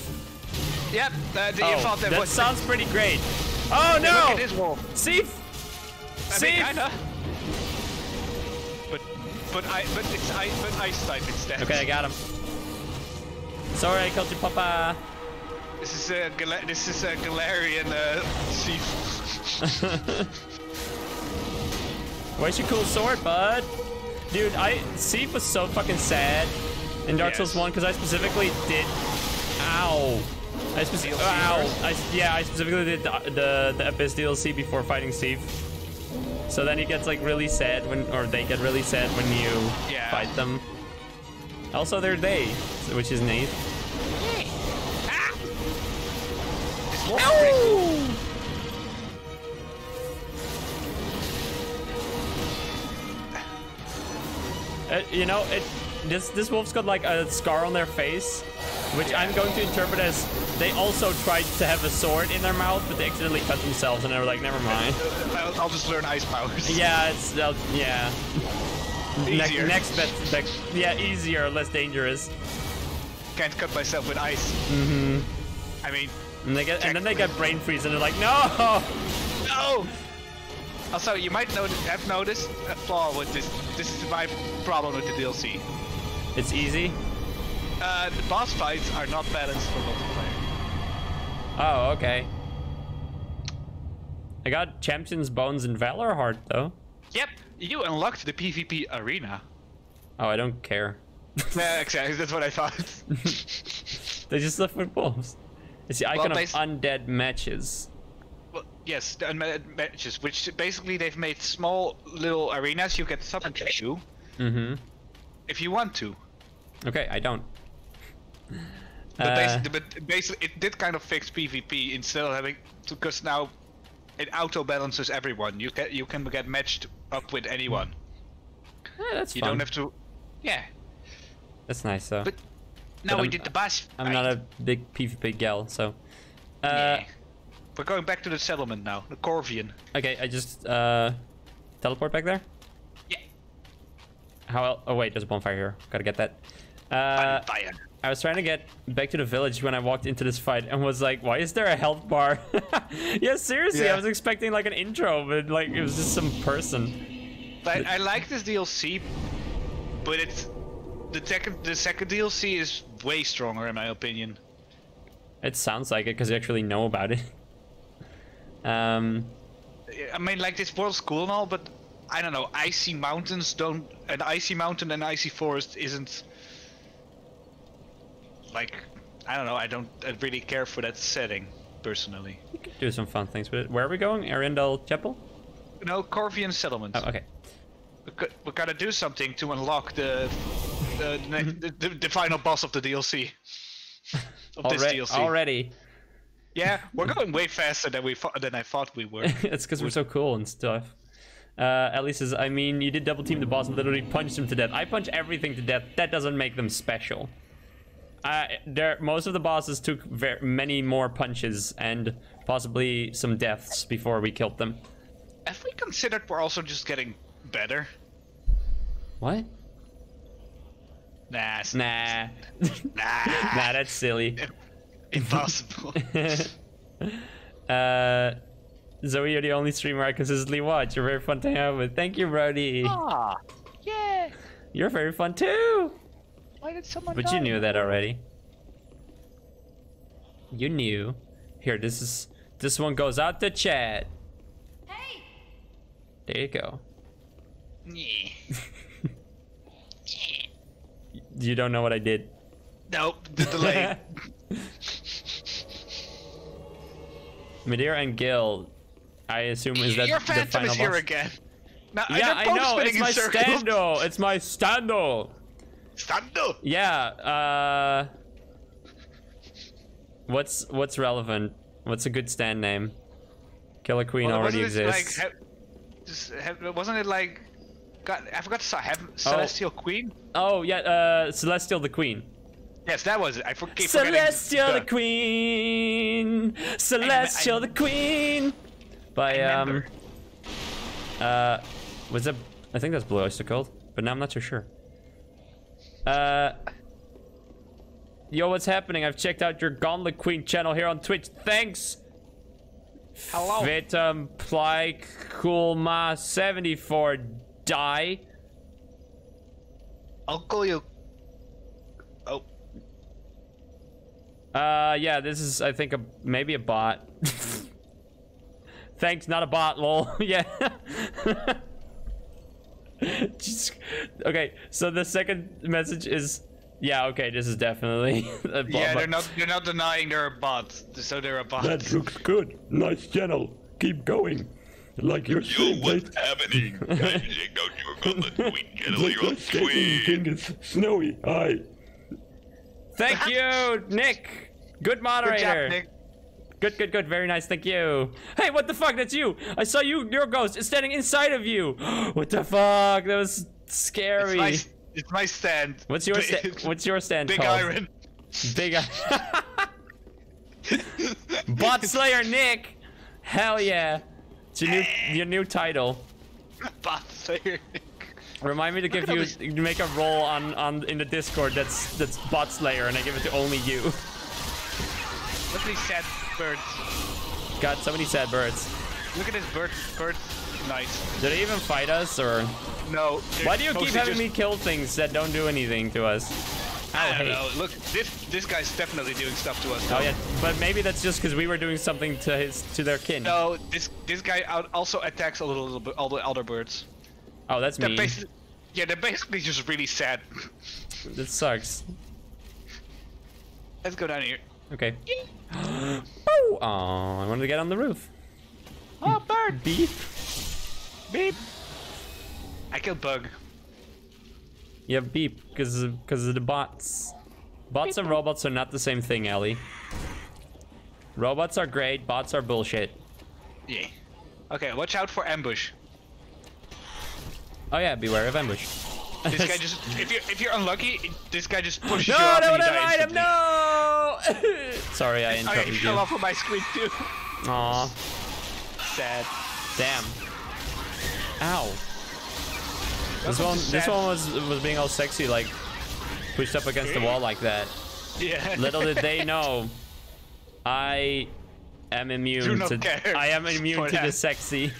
Yep, uh, the Oh, default that that sounds pretty great. Oh Look no! at this wolf. I mean, kinda. But, but I, but it's I, but ice type instead. Okay, I got him. Sorry, I killed you, Papa. This is a Gal- this is a Galarian uh, sheep. Where's your cool sword, bud? Dude, I Sif was so fucking sad in Dark Souls 1 because I specifically did Ow. I speci- DLC Ow. I, yeah, I specifically did the, the, the Abyss DLC before fighting Steve. So then he gets like really sad when, or they get really sad when you Yeah. fight them. Also, they're they, which is neat. This wolf is pretty cool. Uh, you know, it this this wolf's got like a scar on their face, which I'm going to interpret as they also tried to have a sword in their mouth, but they accidentally cut themselves, and they were like, never mind. I'll, I'll just learn ice powers. Yeah, it's uh, yeah. Ne- next best, next, yeah, easier, less dangerous. Can't cut myself with ice. Mm-hmm. I mean, And they get, and then they get brain freeze, and they're like, no. no! Also, you might have noticed a flaw with this. This is my problem with the DLC. It's easy. Uh, the boss fights are not balanced for multiplayer. Oh, okay. I got Champions Bones and Valor Heart though. Yep, you unlocked the PvP arena. Oh, I don't care. yeah, exactly. That's what I thought. They just left with wolves. It's the icon of undead matches. well, yes, the undead matches, which basically they've made small little arenas you can summon to Mm-hmm. if you want to. Okay, I don't. But, Uh, basically, but basically, it did kind of fix PvP instead of having to because now it auto balances everyone. You can you can get matched up with anyone. eh, that's You fun. don't have to. Yeah. That's nice though. But now But we I'm- did the boss. I'm fight. not a big PvP gal, so. Uh, Yeah. We're going back to the settlement now, the Corvian. Okay, I just uh, teleport back there. Yeah. How? El- oh wait, there's a bonfire here. Gotta get that. Uh, Fire. I was trying to get back to the village when I walked into this fight and was like, why is there a health bar? yeah, seriously, I was expecting like an intro, but like it was just some person. I, I like this DLC, but it's the second the second DLC is way stronger in my opinion. It sounds like it because you actually know about it. um, I mean, like this world's cool and all, but I don't know. Icy mountains don't. An icy mountain and icy forest isn't like. I don't know. I don't I really care for that setting personally. you could do some fun things with it. Where are we going? Ariandel Chapel? No, Corvian settlement. Oh, okay. We, got, we gotta do something to unlock the the, the, the, the, the final boss of the DLC. of this Already, DLC. already. Yeah, we're going way faster than we thought than I thought we were. it's because we're so cool and stuff. Uh, Ellie says, I mean, you did double team the boss and literally punched him to death. I punch everything to death. That doesn't make them special. Uh, there, most of the bosses took ver- many more punches and possibly some deaths before we killed them. Have we considered we're also just getting better? What? Nah, it's Nah. nah, nah, that's silly. impossible. Uh, Zoe, you're the only streamer I consistently watch. You're very fun to hang out with. Thank you, Brody. Ah, yeah. You're very fun too. Why did someone? But you knew that already. You knew. Here, this is this one goes out to chat. Hey! There you go. You don't know what I did. Nope, the delay. Madeira and Gil, I assume is that Your the phantom final is here again. Now, Yeah, I know. It's my circles. stando. It's my stando. Stando. Yeah. Uh. What's what's relevant? What's a good stand name? Killer Queen Well, already exists. Like, just wasn't it like? God, I forgot to say, have Celestial Queen. oh yeah, uh, Celestial the Queen. Yes, that was it. I for- keep Celestial the the- Queen, Celestial the Queen. By um, uh, was that? I think that's Blue Oyster Cult, but now I'm not so sure. Uh, yo, what's happening? I've checked out your Gauntlet Queen channel here on Twitch. Thanks. Hello. Vetum Ply Kulma 74 die. I'll call you. Oh, Uh, yeah, this is, I think, a maybe a bot. Thanks, not a bot, lol. yeah. Just, okay, so the second message is Yeah, okay, this is definitely. a bot, Yeah, they're not they're not denying they're a bot, so they're a bot. That looks good. Nice channel. Keep going. Like your Yo, stream, what's mate. happening? I didn't know you were on the Twin channel. The You're on the skating king is snowy. Hi. Thank you, Nick. Good moderator. Good moderator. job, Nick. Good, good, good. Very nice. Thank you. Hey, what the fuck? That's you. I saw you. Your ghost is standing inside of you. what the fuck? That was It's scary. my it's my stand. What's your sta- Big- What's your stand Big called? Iron. Big Iron. Bot Slayer Nick. Hell yeah. It's your new your new title. Bot Slayer. Remind me to give you make a roll on on in the Discord. That's that's Bot Slayer, and I give it to only you. Look at these sad birds. God, so many sad birds. Look at this bird. Bird. Nice. Do they even fight us or? No. Why do you keep having just- me kill things that don't do anything to us? I Oh, don't hey. know. Look, this this guy's definitely doing stuff to us. Oh though. yeah, but maybe that's just because we were doing something to his to their kin. No, this this guy also attacks a little, little bit all the elder birds. Oh, that's They're me. basically, yeah, they're basically just really sad. That sucks. Let's go down here. Okay. oh, I wanted to get on the roof. Oh, bird! Beep. Beep. I killed bug. Yeah, beep, because because of the bots. Bots and robots are not the same thing, Ellie. Robots are great, bots are bullshit. Yeah. Okay, watch out for ambush. Oh yeah, beware of ambush. This guy just if you're if you're unlucky, this guy just pushes No, you off no, and no, you die item, no! Sorry, I I interrupted fell you. off of my screen too. Aw, Sad. damn. Ow. This one, this one was was being all sexy, like pushed up against the wall like that. Yeah. Little did they know, I am immune to. care I am immune to the sexy.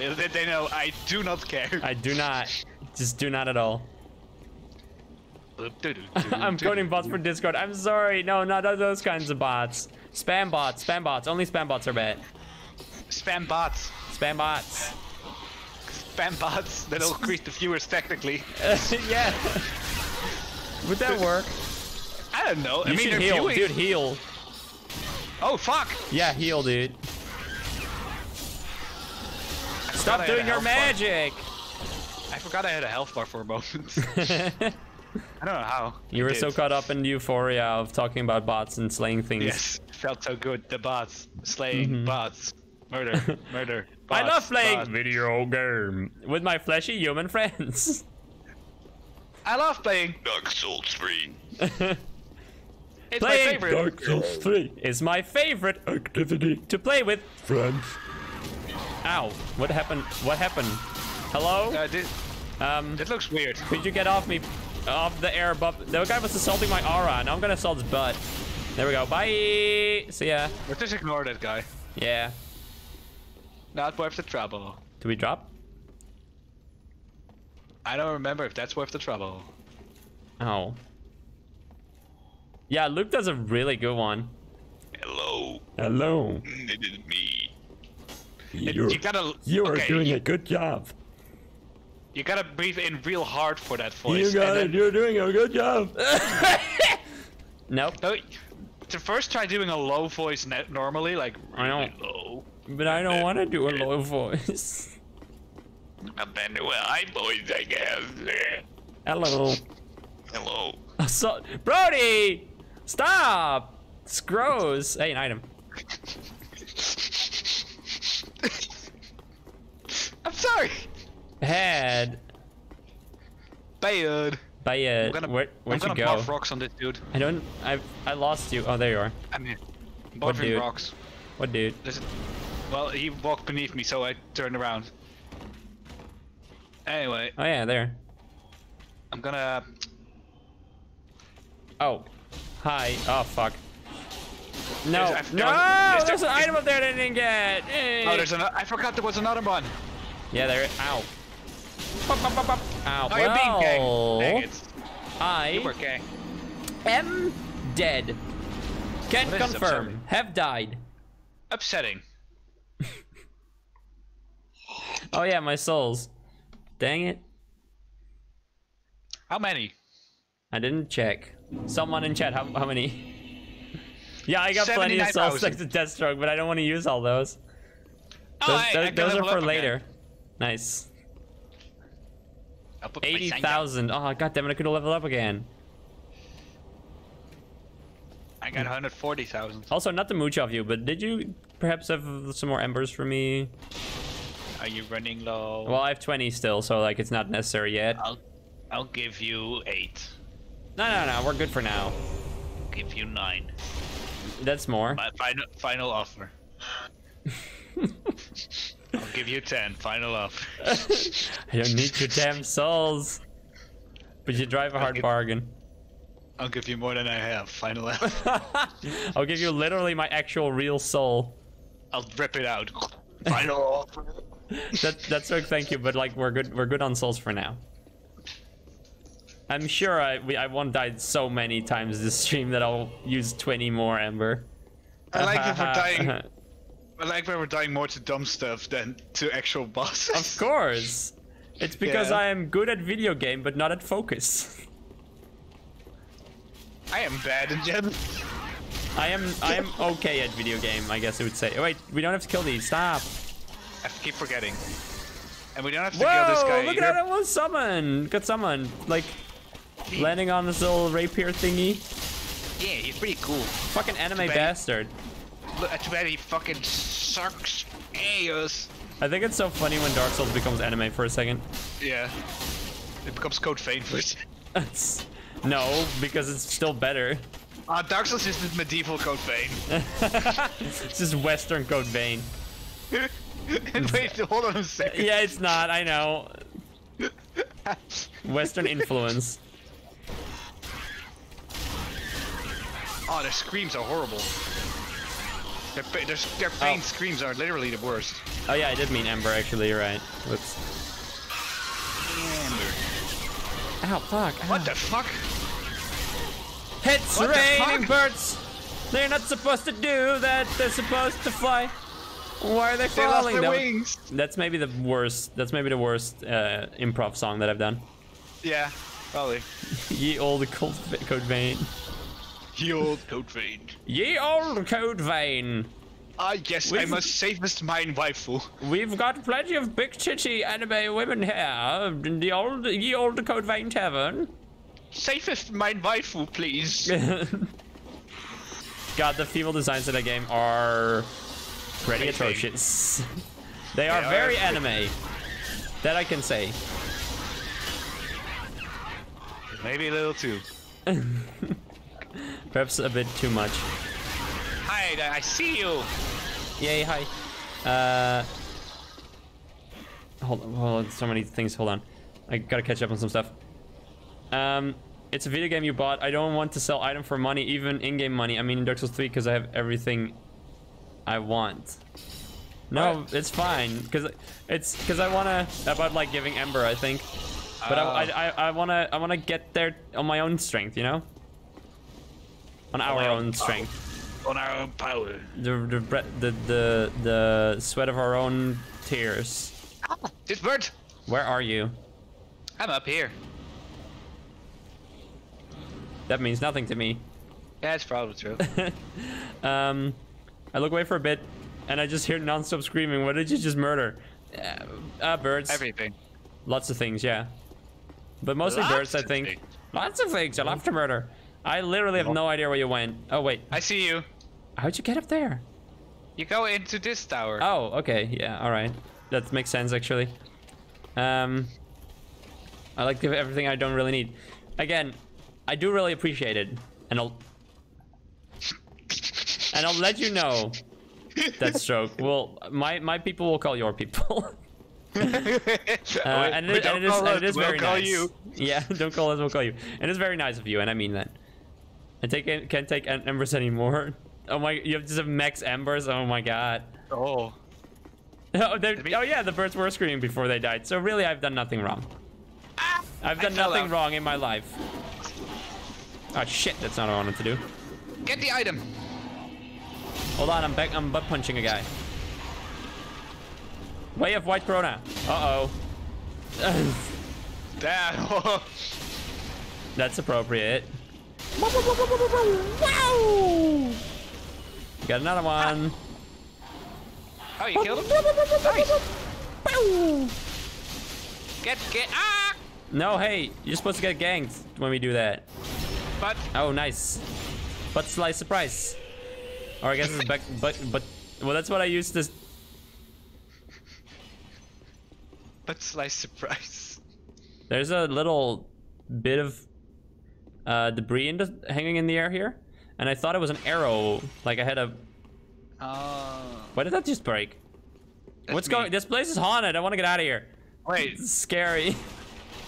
Little did they know I do not care. I do not. Just do not at all. I'm I'm coding bots for Discord. I'm sorry. No, not those kinds of bots. Spam bots. Spam bots. Only spam bots are bad. Spam bots. Spam bots. Spam bots. That'll increase the viewers technically. yeah. Would that work? I don't know. I You mean, should they're heal, viewing. dude. Heal. Oh fuck! Yeah, heal, dude. Stop doing your health bar. magic. I forgot I had a health bar for a moment. I don't know how. you I were so caught up in the euphoria of talking about bots and slaying things. Yes, felt so good. The bots, slaying mm-hmm. bots, murder, murder. I love playing bots. video game with my fleshy human friends. I love playing. Dark Souls 3. It's Playing my favorite. Dark Souls 3. Is my favorite Activity. to play with. Friends. Ow! What happened? What happened? Hello? Uh, this, Um, this looks weird. could you get off me, off the air above? The guy was assaulting my aura. Now I'm gonna assault his butt. There we go. Bye. See ya. Let's just ignore that guy. Yeah. Not worth the trouble. Do we drop? I don't remember if that's worth the trouble. Oh. Yeah, Luke does a really good one. Hello. Hello. It is me. You're, you gotta. you are okay, doing a good job. you gotta breathe in real hard for that voice. You got and it. then- You're doing a good job. Nope. No, to first try doing a low voice ne- normally, like I really don't- low. But I don't want to do a low voice. And then, well, I boys, I guess. Hello. Hello. So, Brody! Stop! It's gross. Hey, an item. I'm sorry. Head. Bad. Bad. I'm gonna, Where, where'd I'm you gonna go? barf rocks on this dude. I don't. I I lost you. Oh, there you are. I'm What barfing dude? rocks. What dude? Listen. Well, he walked beneath me, so I turned around. Anyway, Oh yeah, there. I'm gonna. Oh. Hi. Oh fuck. No. There's- no! there There's an item up there that I didn't get. Eh. Oh, there's another. I forgot there was another one. Yeah, there. Ow. Pop, pop, pop, pop. Ow. Oh, you're being gang. Dang well, it. I You were gang. am dead. Can confirm. Have died. Upsetting. Oh yeah, my souls. Dang it. How many? I didn't check. Someone in chat, how, how many? yeah, I got plenty of soul 79,000. sticks to Deathstroke, but I don't want to use all those. Oh, Those, hey, those- those are for up again. later. Nice. I'll put my Eighty sign thousand. Oh god damn it! I could have leveled up again. I got 140,000. Also, not to mooch off you, but did you perhaps have some more embers for me? Are you running low? Well, I have twenty still, so like it's not necessary yet. I'll I'll give you eight. No, no, no. We're good for now. I'll give you nine. That's more. My final final offer. I'll give you ten. Final offer. I don't need your damn souls. But you drive a hard bargain. I'll give you more than I have. Final offer. I'll give you literally my actual real soul. I'll rip it out. Final offer. That that's so thank you, but like we're good we're good on souls for now. I'm sure I we I won't die so many times this stream that I'll use 20 more ember. I like that we're dying. I like that we're dying more to dumb stuff than to actual bosses. Of course. It's because Yeah. I am good at video game but not at focus. I am bad in general. I am I am okay at video game, I guess I would say. Oh, wait, we don't have to kill these. Stop. I keep forgetting. And we don't have to kill this Whoa! guy Look at that one summon. Got summoned. Like landing on this little rapier thingy. Yeah, he's pretty cool. Fucking anime bad. bastard. Look, too bad he fucking sucks ass. I think it's so funny when Dark Souls becomes anime for a second. Yeah. It becomes code vein first. no, because it's still better. Uh, Dark Souls is medieval code vein. It's just Western Code Vein. Wait, hold on a second. Yeah, it's not. I know. Western influence. Oh, their screams are horrible. Their, their, their faint Oh. screams are literally the worst. Oh yeah, I did mean Ember. Actually, you're right. Whoops. Ow! Fuck! Ow. What the fuck? It's What the raining fuck? birds. They're not supposed to do that. They're supposed to fly. Why are they They falling? That- wings. That's maybe the worst. That's maybe the worst uh, improv song that I've done. Yeah, probably. Ye old code, code vein. Ye old code vein. Ye old code vein. Ah, yes, I We've- must save Mr. Mine waifu. We've got plenty of big titty anime women here in the old ye old code vein tavern. Safest. Mine waifu, please. God, the female designs in that game are pretty atrocious. they are They are very anime. That I can say. Maybe a little too. Perhaps a bit too much. Hi, I see you. Yay, hi. Uh, hold on, hold on, so many things, hold on. I gotta catch up on some stuff. Um, it's a video game you bought. I don't want to sell item for money, even in-game money. I mean, in Dark Souls 3, because I have everything I want. No, What? it's fine, because it's because I wanna about like giving Ember, I think. But I, Oh. I, I, I wanna I wanna get there on my own strength, you know. On our my own own strength On our own power. the the bre- the the, the sweat of our own tears. This bird. Where are you? I'm up here. That means nothing to me. Yeah, it's probably true. Um, I look away for a bit, and I just hear non-stop screaming. What did you just murder? Uh, uh birds. Everything. Lots of things, yeah. But mostly Lots birds, I think. things. Lots of things. I love to murder. I literally have no idea where you went. Oh wait, I see you. how'd you get up there? You go into this tower. Oh, okay, yeah, all right. That makes sense actually. Um, I like to have everything I don't really need. Again, I do really appreciate it, and I'll and I'll let you know that stroke. Well, my my people will call your people. Uh, and, it, and it is, and it is very call nice. you. Yeah, don't call us, we'll call you. And it's very nice of you, and I mean that. I take can't take em- embers anymore. Oh my, you have just have max embers. Oh my god. Oh. Oh, oh yeah, the birds were screaming before they died. So really, I've done nothing wrong. I've done nothing out. wrong in my life. Oh shit, that's not what I wanted to do. Get the item. Hold on, I'm back. I'm butt punching a guy. Way of white corona. Uh oh. Damn. That's appropriate. Wow! Got another one. Oh, you killed him? Nice. Get, get, ah! No, hey, you're supposed to get ganked when we do that. But, Oh, nice. But slice surprise. Or I guess it's back, but, but, well, that's what I used to. but slice surprise. There's a little bit of uh, debris in the, hanging in the air here, and I thought it was an arrow. Like I had a. Oh. Why did that just break? That's What's me. going? This place is haunted. I want to get out of here. Wait, It's scary.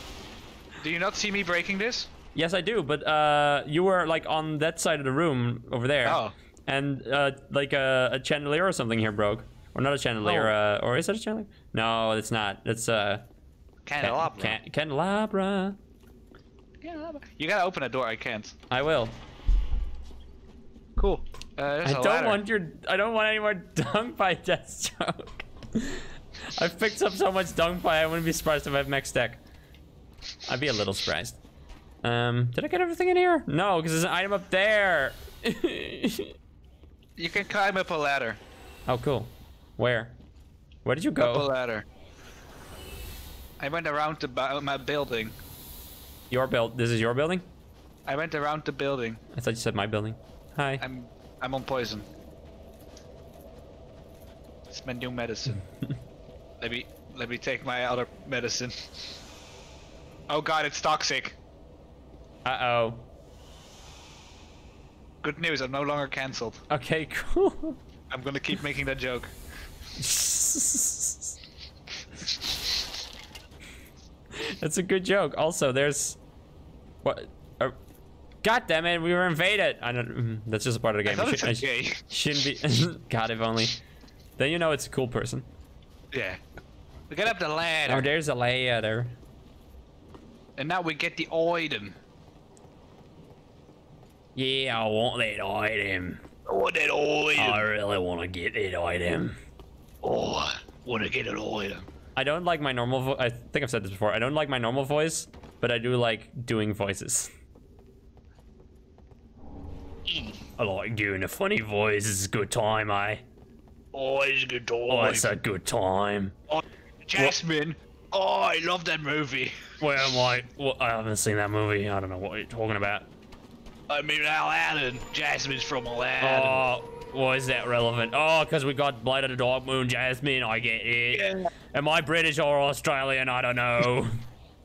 do you not see me breaking this? Yes, I do. But uh, you were like on that side of the room over there, Oh. And uh, like a, a chandelier or something here broke, or not a chandelier, Oh. uh, or is that a chandelier? No, it's not. It's uh, ca- Candelabra. ca- candelabra. Candelabra. You gotta open a door, I can't. I will. Cool. Uh, there's I a don't ladder. want your. I don't want any more dung pie death joke. I've picked up so much dung pie. I wouldn't be surprised if I have max stack. I'd be a little surprised. Um, did I get everything in here? No, because there's an item up there. You can climb up a ladder. oh, cool. Where? Where did you go? Up a ladder. I went around the bu- my building. Your build. This is your building. I went around the building. I thought you said my building. Hi. I'm I'm on poison. It's my new medicine. let me let me take my other medicine. Oh god, it's toxic. Uh oh. Good news, I'm no longer cancelled. Okay, cool. I'm gonna keep making that joke. That's a good joke. Also, there's what? Uh, God damn it! We were invaded. I don't. mm, That's just a part of the I game. I should- I sh- gay. shouldn't be. God, if only. Then you know it's a cool person. Yeah. We get up the ladder, Oh, there's a ladder. and now we get the item. Yeah, I want that item. I want that item. I really want to get that item. Oh, want to get an item. I don't like my normal voice. I think I've said this before. I don't like my normal voice, but I do like doing voices. I like doing a funny voice. It's a good time, eh? Oh, it's a good time. Oh, it's a good time. Oh, Jasmine. Oh, I love that movie. Where am I? Well, I haven't seen that movie. I don't know what you're talking about. I mean, Aladdin. Jasmine's from Aladdin. Oh, why is that relevant? Oh, because we got Blade of the Dark Moon, Jasmine. I get it. Yeah. Am I British or Australian? I don't know.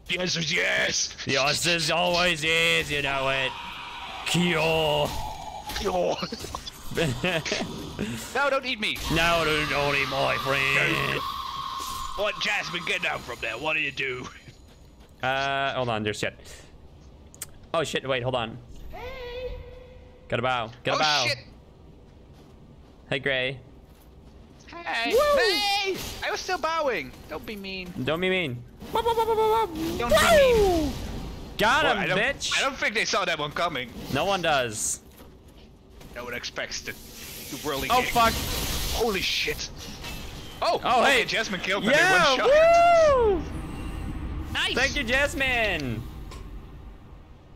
The answer is yes. the answer always is, you know it. Cure. Oh. no, don't eat me. no, don't, don't eat my friend. What, Jasmine? Get down from there. What do you do? Uh, hold on, there's shit. Oh shit! Wait, hold on. Got a bow. Got a oh bow. shit. Hey, Gray. Hey. Hey. I was still bowing. Don't be mean. Don't be mean. Don't be mean. Got Well, him, I don't, bitch. I don't think they saw that one coming. No one does. No one expects the, the whirling Oh kick. fuck. Holy shit. Oh, Oh, okay, hey. Jasmine killed me in Yeah. one shot. Woo! Nice. Thank you, Jasmine.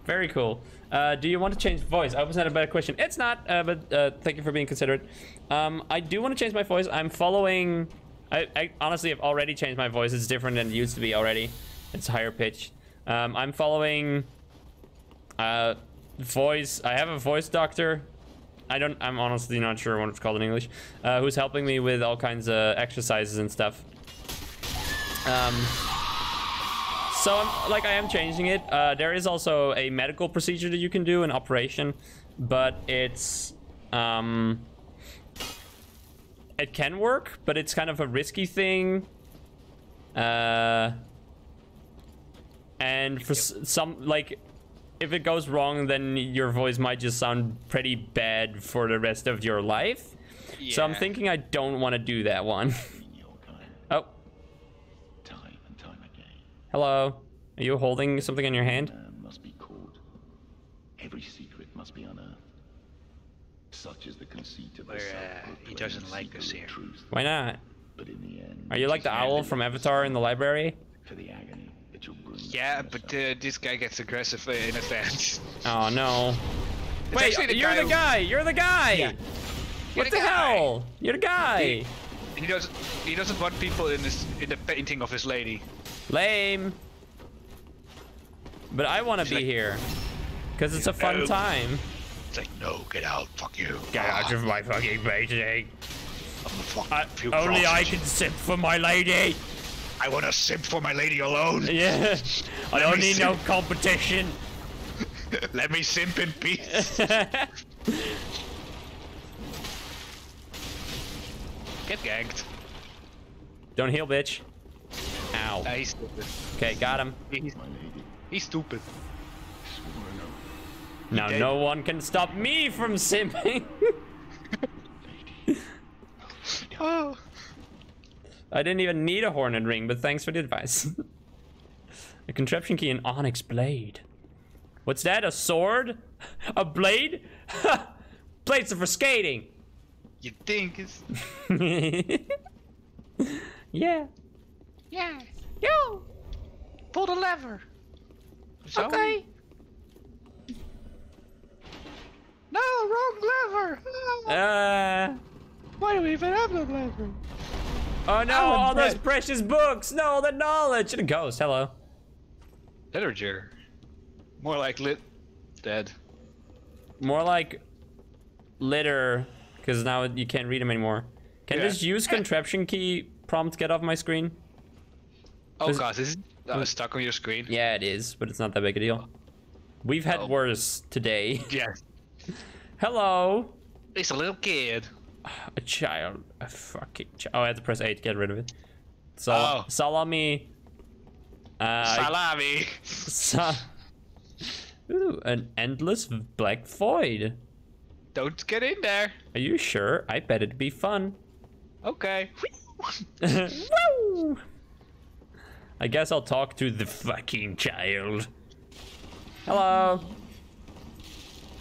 Very cool. Uh, do you want to change voice? I was not a better question. It's not, uh, but uh, thank you for being considerate. Um, I do want to change my voice. I'm following. I, I honestly have already changed my voice. It's different than it used to be already. It's higher pitch. Um, I'm following. Uh, voice. I have a voice doctor. I don't. I'm honestly not sure what it's called in English. Uh, who's helping me with all kinds of exercises and stuff. Um, so I'm like I am changing it. Uh, there is also a medical procedure that you can do, an operation, but it's um, it can work, but it's kind of a risky thing. Uh, and for s- some like, if it goes wrong, then your voice might just sound pretty bad for the rest of your life. So I'm thinking I don't want to do that one. hello. Are you holding something in your hand? man must be caught. Every secret must be unearthed. Such is the conceit of the uh, he doesn't like us here. Truth. Why not? But in the end, Are you like the owl from Avatar in the library? for the agony, It will bring Yeah, but uh, this guy gets aggressive in advance. Oh no. Wait, the you're guy the who- guy. You're the guy. Yeah. What You're the, the guy. hell? You're the guy. He doesn't. He doesn't want people in his in the painting of his lady. Lame. But I want to be like- here. Because it's a fun No. time. It's like, no, get out, fuck you. Get out of my fucking painting. Eh? I'm a fucking I, only I can simp for my lady. I want to simp for my lady alone. Yeah. I don't me need no competition. Let me simp in peace. Get ganked. don't heal, bitch. Ow. Nah, he's stupid. Okay, got him. He's, he's stupid. Swore an oath. Now no one can stop me from simping. Oh. I didn't even need a hornet ring, but thanks for the advice. a contraption key and onyx blade. What's that? A sword? A blade? Blades are for skating. You think it's... yeah. Yeah. Yo. Pull the lever. Shall Okay. No, wrong lever. Ah, Uh. Why do we even have the lever? Oh no! I'm all those precious books. No, all the knowledge. And a ghost. Hello. Literature. More like lit. Dead. More like litter, because now you can't read them anymore. Can Yeah. this use contraption key prompt get off my screen? Oh Does- god, is it uh, stuck on your screen? Yeah, it is, but it's not that big a deal. We've had Oh. worse today. Yes. Hello, It's a little kid. a child, a fucking child. Oh, I had to press A to get rid of it. So Oh. salami. Uh, Salami. sa- Ooh, an endless black void. Don't get in there. Are you sure? I bet it'd be fun. Okay. Woo! I guess I'll talk to the fucking child. Hello.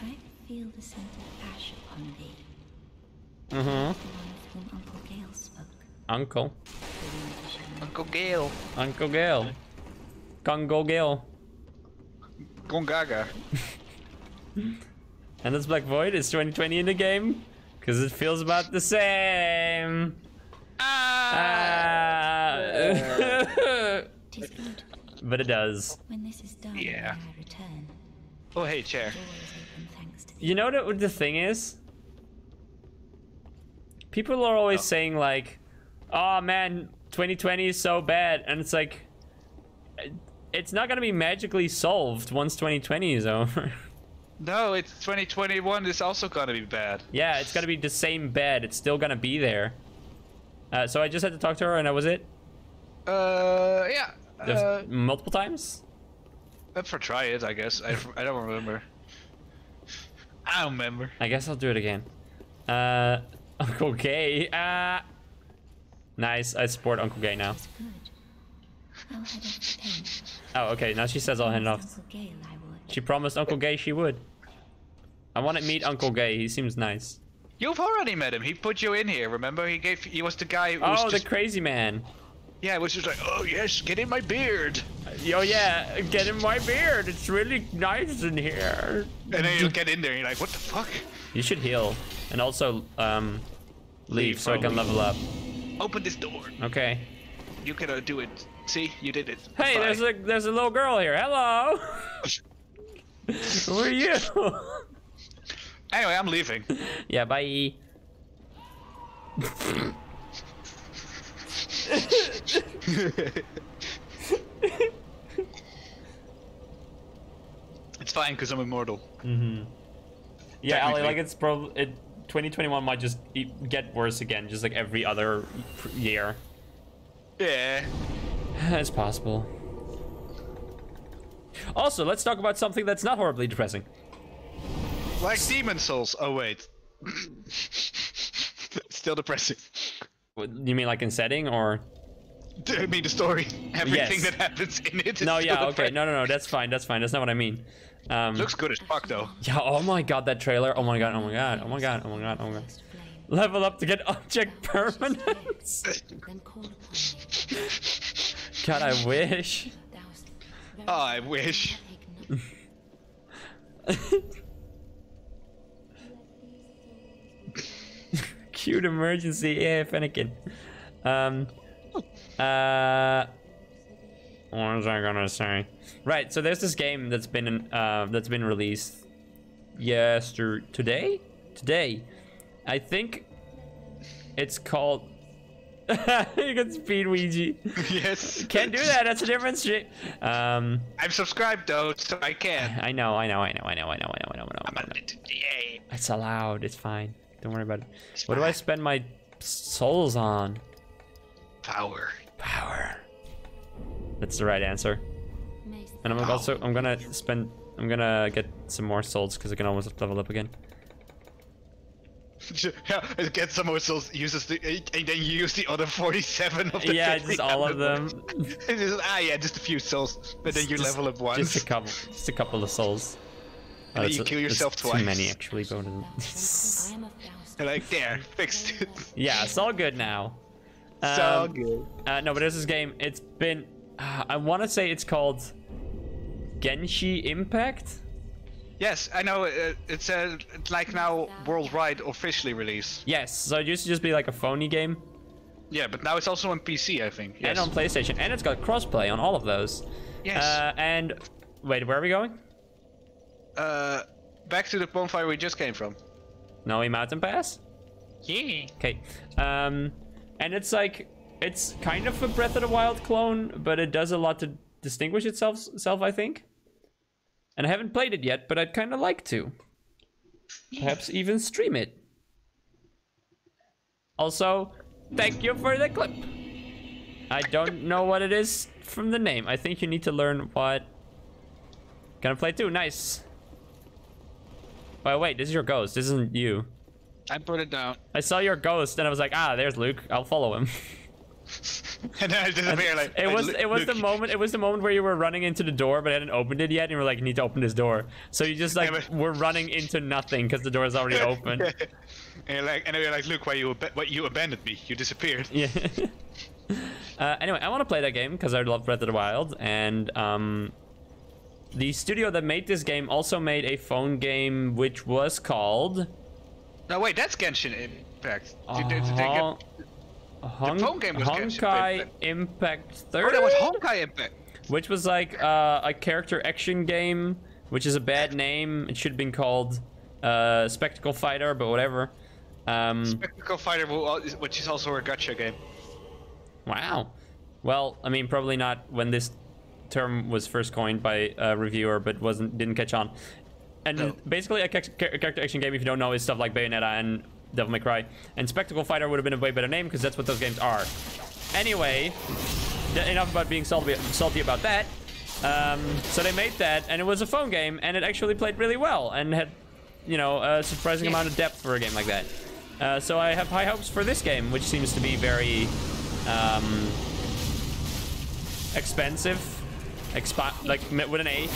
I feel the scent of ash upon thee. Mm-hmm. The one of whom Uncle Gael spoke. Uncle. Uncle Gael. Uncle Gael. Congo Gale. Gongaga. And this Black Void is 2020 in the game? Because it feels about the same. Ah. Good. but it does. When this is done, Yeah. I return. Oh hey chair. Door is open thanks to thee. You know what the thing is? People are always saying like, "Oh man, 2020 is so bad," and it's like, it's not gonna be magically solved once 2020 is over. No, it's 2021 It's also gonna be bad. yeah, it's gonna be the same bed. It's still gonna be there. Uh, so I just had to talk to her, and that was it. Uh, yeah. Uh, multiple times. let's for try it, I guess. I, I don't remember. I don't remember. I guess I'll do it again. Uh, Uncle Gay. Uh, nice. I support Uncle Gay now. Tis good. I'll head off to paint. Oh, okay. Now she says I'll hand off. Uncle Gael I would. She promised Uncle Gay she would. I want to meet Uncle Gay. He seems nice. You've already met him. He put you in here. Remember? He gave. He was the guy who was Oh, just. the crazy man. yeah, it was just like, oh yes, get in my beard. Yo, yeah, get in my beard. It's really nice in here. And then you get in there, and you're like, what the fuck? You should heal and also um leave, Leave, so I can level up. Open this door. Okay. You can uh, do it. See, you did it. Hey, Bye. there's a there's a little girl here. Hello. Who are you? Anyway, I'm leaving. yeah, bye. It's fine because I'm immortal. Mm-hmm. Yeah, Ali, like it's probably it. 2021 might just e- get worse again, just like every other year. Yeah. It's possible. Also, let's talk about something that's not horribly depressing. Like Demon Souls. Oh wait. Still depressing. What- You mean like in setting or? I mean the story. Everything Yes. that happens in it. Is No, yeah, okay, depressing. no, no, no, that's fine, that's fine. That's not what I mean. Um, Looks good as fuck though. yeah. Oh my god, that trailer. Oh my god. Oh my god. Oh my god. Oh my god. Oh my god. Level up to get object permanence. Then call upon me. God, I wish. Oh, I wish. Cute emergency. Yeah, Fennekin. Um. Uh. What was I gonna say? Right. So there's this game that's been uh that's been released. Yester today. Today. I think it's called. you can speed Ouija. yes. Can't do that. That's a different shit. Um. I'm subscribed though, so I can. I know. I know. I know. I know. I know. I know. I know. I know. I'm I know. little yay. It's allowed. It's fine. Don't worry about it. What do I spend my souls on? Power. Power. That's the right answer. And I'm also I'm gonna spend I'm gonna get some more souls because I can almost level up again. yeah, get some more souls, uses the, and then you use the other 47 of the Yeah, 50 just all of them. Just- ah, yeah, just a few souls, but then you Just- level up once. Just a couple. Just a couple of souls. And then you kill that's yourself Too many actually, bonus. I am a Faust. You're like, there, fixed it. yeah, it's all good now. so Um, good. Uh, no, but there's this game. It's been. Uh, I want to say it's called Genshin Impact. Yes, I know. Uh, it's uh, it's like now worldwide officially released. Yes. So it used to just be like a phony game, Yeah, but now it's also on PC, I think. Yes. and on PlayStation, and it's got crossplay on all of those. yes. Uh, and wait, where are we going? uh, back to the bonfire we just came from. Noe Mountain Pass. Yeah. Okay. Um, and it's like it's kind of a Breath of the Wild clone, but it does a lot to distinguish itself. Self, I think. And I haven't played it yet, but I'd kind of like to. Perhaps even stream it. Also, thank you for the clip. I don't know what it is from the name. I think you need to learn what. Gonna play too. Nice. But wait, this is your ghost. This isn't you. I put it down. I saw your ghost and I was like, ah, there's Luke. I'll follow him. and then I disappear like. it like, was it was the moment it was the moment where you were running into the door but I hadn't opened it yet and you were like, you need to open this door. So you just like Yeah, were running into nothing because the door is already open. and you're like, and then you're like, look, why you ab- why you abandoned me? You disappeared. yeah. uh, anyway, I want to play that game because I love Breath of the Wild and um. The studio that made this game also made a phone game which was called No, wait, that's Genshin Impact. Did, did, did they Hon- get... Hon- phone game was Genshin Honkai Impact. Impact 3. Oh, that was Honkai Impact. which was like uh, a character action game, which is a bad name. It should have been called uh, Spectacle Fighter, but whatever. Um, Spectacle Fighter, which is also a gacha game. wow. Well, I mean, probably not when this term was first coined by a reviewer, but wasn't didn't catch on. And No. basically, a character action game, if you don't know, is stuff like Bayonetta and Devil May Cry. And Spectacle Fighter would have been a way better name because that's what those games are. Anyway, enough about being salty, salty about that. Um, so they made that, and it was a phone game, and it actually played really well, and had, you know, a surprising amount of depth for a game like that. Uh, so I have high hopes for this game, which seems to be very um, expensive, like with an A,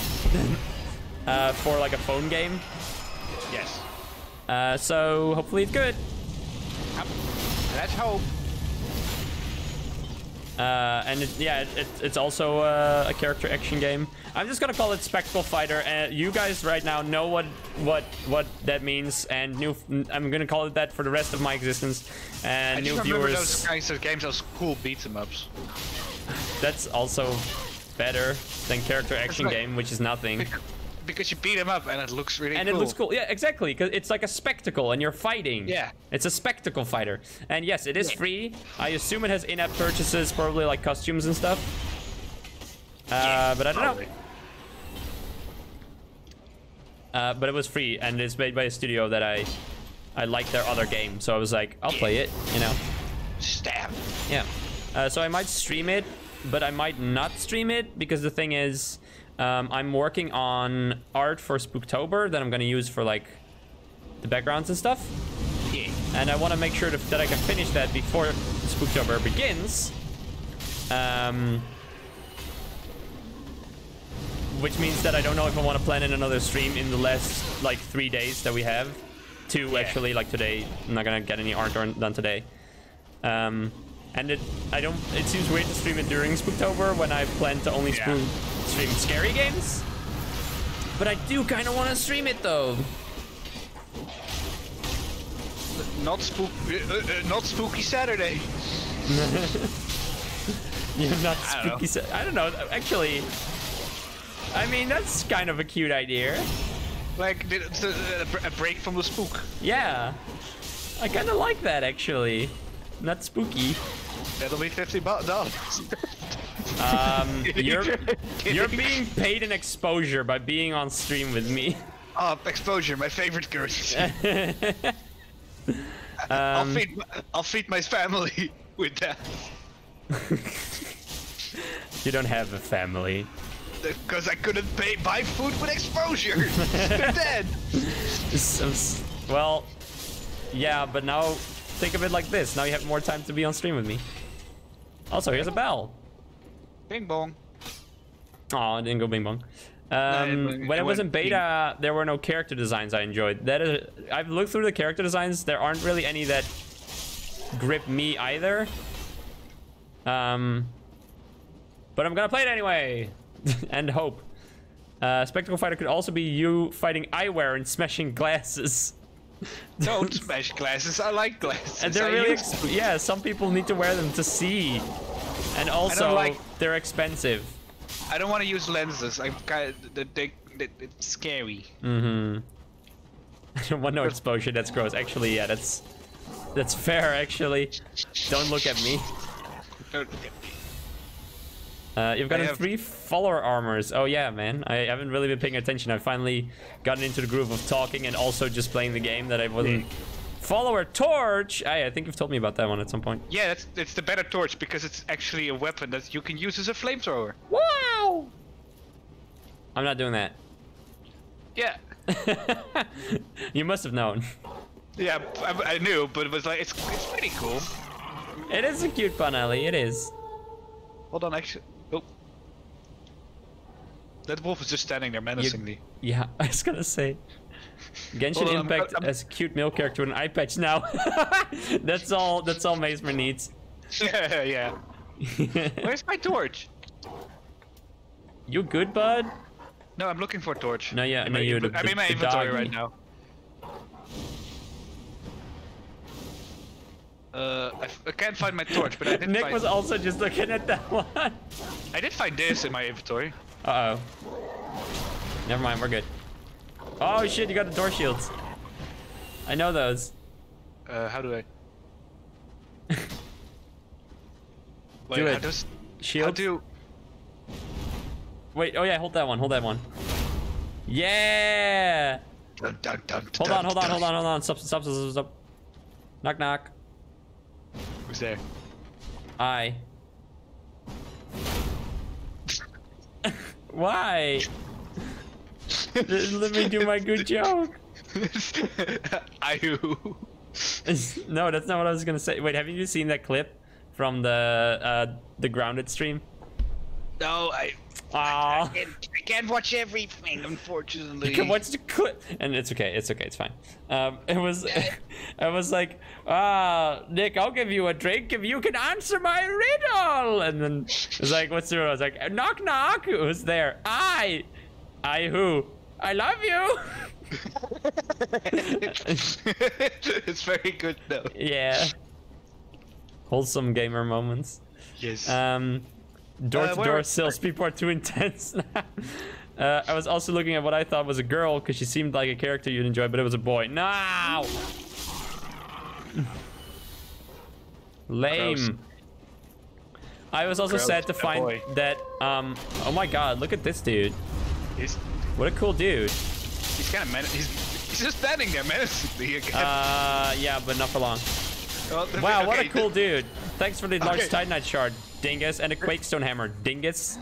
uh, for like a phone game. Yes. Uh, so hopefully it's good. Let's hope. Uh, and it, yeah, it, it, it's also uh, a character action game. I'm just gonna call it Spectacle Fighter. And you guys right now know what what what that means, and new. I'm gonna call it that for the rest of my existence. And I new just remember viewers. those kinds of games as cool beat 'em ups. That's also better than character action right. game, which is nothing. Because you beat 'em up and it looks really And cool. it looks cool. Yeah, exactly. Because it's like a spectacle and you're fighting. Yeah. It's a spectacle fighter. And yes, it is Yeah. free. I assume it has in-app purchases, probably like costumes and stuff. Uh, but I don't Probably. know. Uh, but it was free and it's made by a studio that I I like their other game. So I was like, I'll play it, you know. Stab. Yeah. Uh, so I might stream it, but I might not stream it because the thing is, um, I'm working on art for Spooktober that I'm gonna use for like the backgrounds and stuff, Yeah. and I want to make sure to, that I can finish that before Spooktober begins. Um, which means that I don't know if I want to plan in another stream in the last like three days that we have. Two actually, like today. I'm not gonna get any art done done today. Um, And it, I don't. It seems weird to stream it during Spooktober when I plan to only Yeah. stream scary games. But I do kind of want to stream it though. Not spook, uh, uh, not spooky Saturday. You're not I don't know. spooky. I don't know. Actually, I mean that's kind of a cute idea. Like th- it's a, a- a break from the spook. Yeah, I kind of like that actually. Not spooky. That'll be fifty dollars. Um, you're you're being paid an exposure by being on stream with me. Oh, exposure, my favorite currency. I'll Um, feed, my, I'll feed my family with that You don't have a family. because I couldn't pay buy food with exposure. They're dead. So well, yeah, but now think of it like this. Now you have more time to be on stream with me. Also, here's a bell. Bing bong. Oh, it didn't go bing bong. it Um, when it it was in went bing. beta, there were no character designs I enjoyed. That is, I've looked through the character designs. There aren't really any that grip me either. Um, but I'm gonna play it anyway, and hope. Uh, Spectacle Fighter could also be you fighting eyewear and smashing glasses. Don't smash glasses. I like glasses. And they're I really, yeah. Some people need to wear them to see, and also like- they're expensive. I don't want to use lenses. I'm kind of they, they, they, it's scary. Mm-hmm. I don't want no exposure. That's gross. Actually, yeah, that's that's fair. Actually, don't look at me. Uh, you've gotten have- three follower armors. Oh yeah, man. I haven't really been paying attention. I finally gotten into the groove of talking and also just playing the game that I wasn't. Follower torch. I, I think you've told me about that one at some point. Yeah, that's it's the better torch because it's actually a weapon that you can use as a flamethrower. Wow. I'm not doing that. Yeah. you must have known. Yeah, I, I knew, but it was like it's it's pretty cool. It is a cute pun, Ellie. It is. Hold on, actually. That wolf is just standing there menacingly. Yeah, I was gonna say. Genshin on, I'm- Impact I'm- as a cute male character with an eye patch now. that's all. That's all Mazemer needs. yeah, yeah. Where's my torch? you good, bud? No, I'm looking for a torch. No, yeah, In no, my you. inven- The, I'm in my the inventory doggy. right now. Uh, I, f- I can't find my torch, but I did Nick find. was also just looking at that one. I did find this in my inventory. Uh oh. Never mind, we're good. Oh shit, you got the door shields. I know those. Uh, how do I? Wait, Do it. does? How Shield. do? Wait, oh yeah, hold that one, hold that one. Yeah! Dun, dun, dun, Hold on, hold on, hold on, hold on. Stop, stop, stop, stop. Knock, knock. Who's there? I. Why? Let me do my good joke. No, that's not what I was gonna say. Wait, haven't you seen that clip from the uh, the grounded stream? No, I. Ah, can't- I can't watch everything, unfortunately. you can watch the clip, and it's okay. It's okay. It's fine. Um, it was, I was like, ah, Nick, I'll give you a drink if you can answer my riddle. And then it was like, what's the riddle? I was like, knock, knock. Who's there? I, I who? I love you. it's very good though. yeah. Wholesome gamer moments. Yes. Um, door to door where- salespeople are too intense. uh, I was also looking at what I thought was a girl because she seemed like a character you'd enjoy, but it was a boy. No. Lame. Gross. I was also Gross, sad to find boy. that. Um. Oh my God! Look at this dude. he's What a cool dude. he's kind of men- he's he's just standing there menacingly again. Uh. Yeah, but not for long. Well, Wow, what a cool dude. Thanks for the large Okay. Titanite shard, dingus, and a Quakestone hammer, dingus.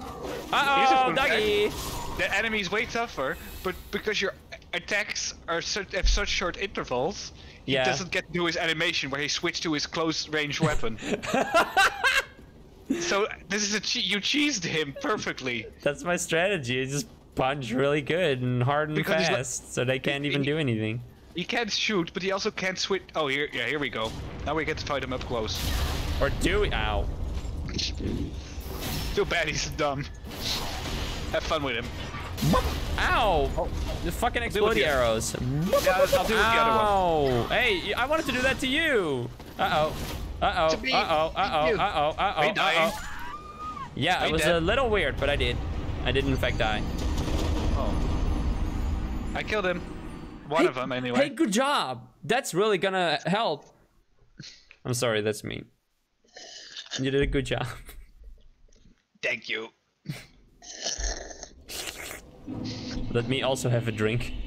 Uh oh, doggy! The enemy's way tougher, but because your attacks are such, have such short intervals, he Yeah. doesn't get to do his animation where he switched to his close range weapon. so this is a che- you cheesed him perfectly. That's my strategy. You just punch really good and hard and Because he's like- fast, so they can't even do anything. He can't shoot, but he also can't switch. Oh, here, yeah, here we go. Now we get to fight him up close. Or do we? Ow. Too bad he's dumb. Have fun with him. Ow! The fucking do explodey arrows. Yeah, I'll, I'll do with the other one. Hey, I wanted to do that to you. Uh oh. Uh oh. To me. Uh oh. Uh oh. Uh oh. Uh oh. Uh oh. Yeah, it was dead? a little weird, but I did. I did in fact die. Oh. I killed him. One Hey- of them, anyway. Hey, good job. That's really gonna help. I'm sorry, that's me. You did a good job. Thank you. Let me also have a drink.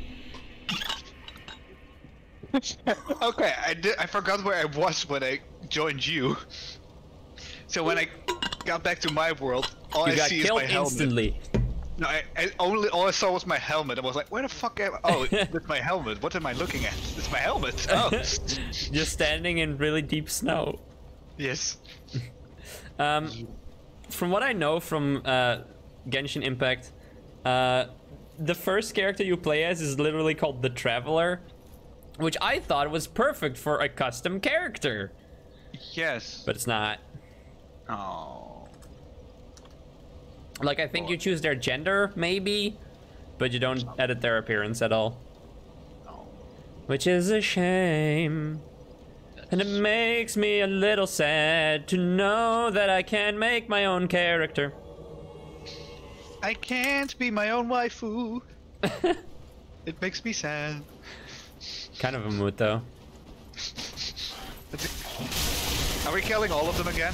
Okay, I did. I forgot where I was when I joined you. So when I got back to my world, all You I see is my helmet. instantly. No, I, I only all I saw was my helmet. I was like, where the fuck am I? Oh, it's my helmet. What am I looking at? It's my helmet. Oh, Just standing in really deep snow. yes. Um, from what I know from uh, Genshin Impact, uh, the first character you play as is literally called the Traveler, which I thought was perfect for a custom character, Yes. but it's not. Oh. Like I think you choose their gender, maybe, but you don't edit their appearance at all, Oh. which is a shame. And it makes me a little sad to know that I can't make my own character. I can't be my own waifu. it makes me sad. Kind of a mood though. Are we killing all of them again?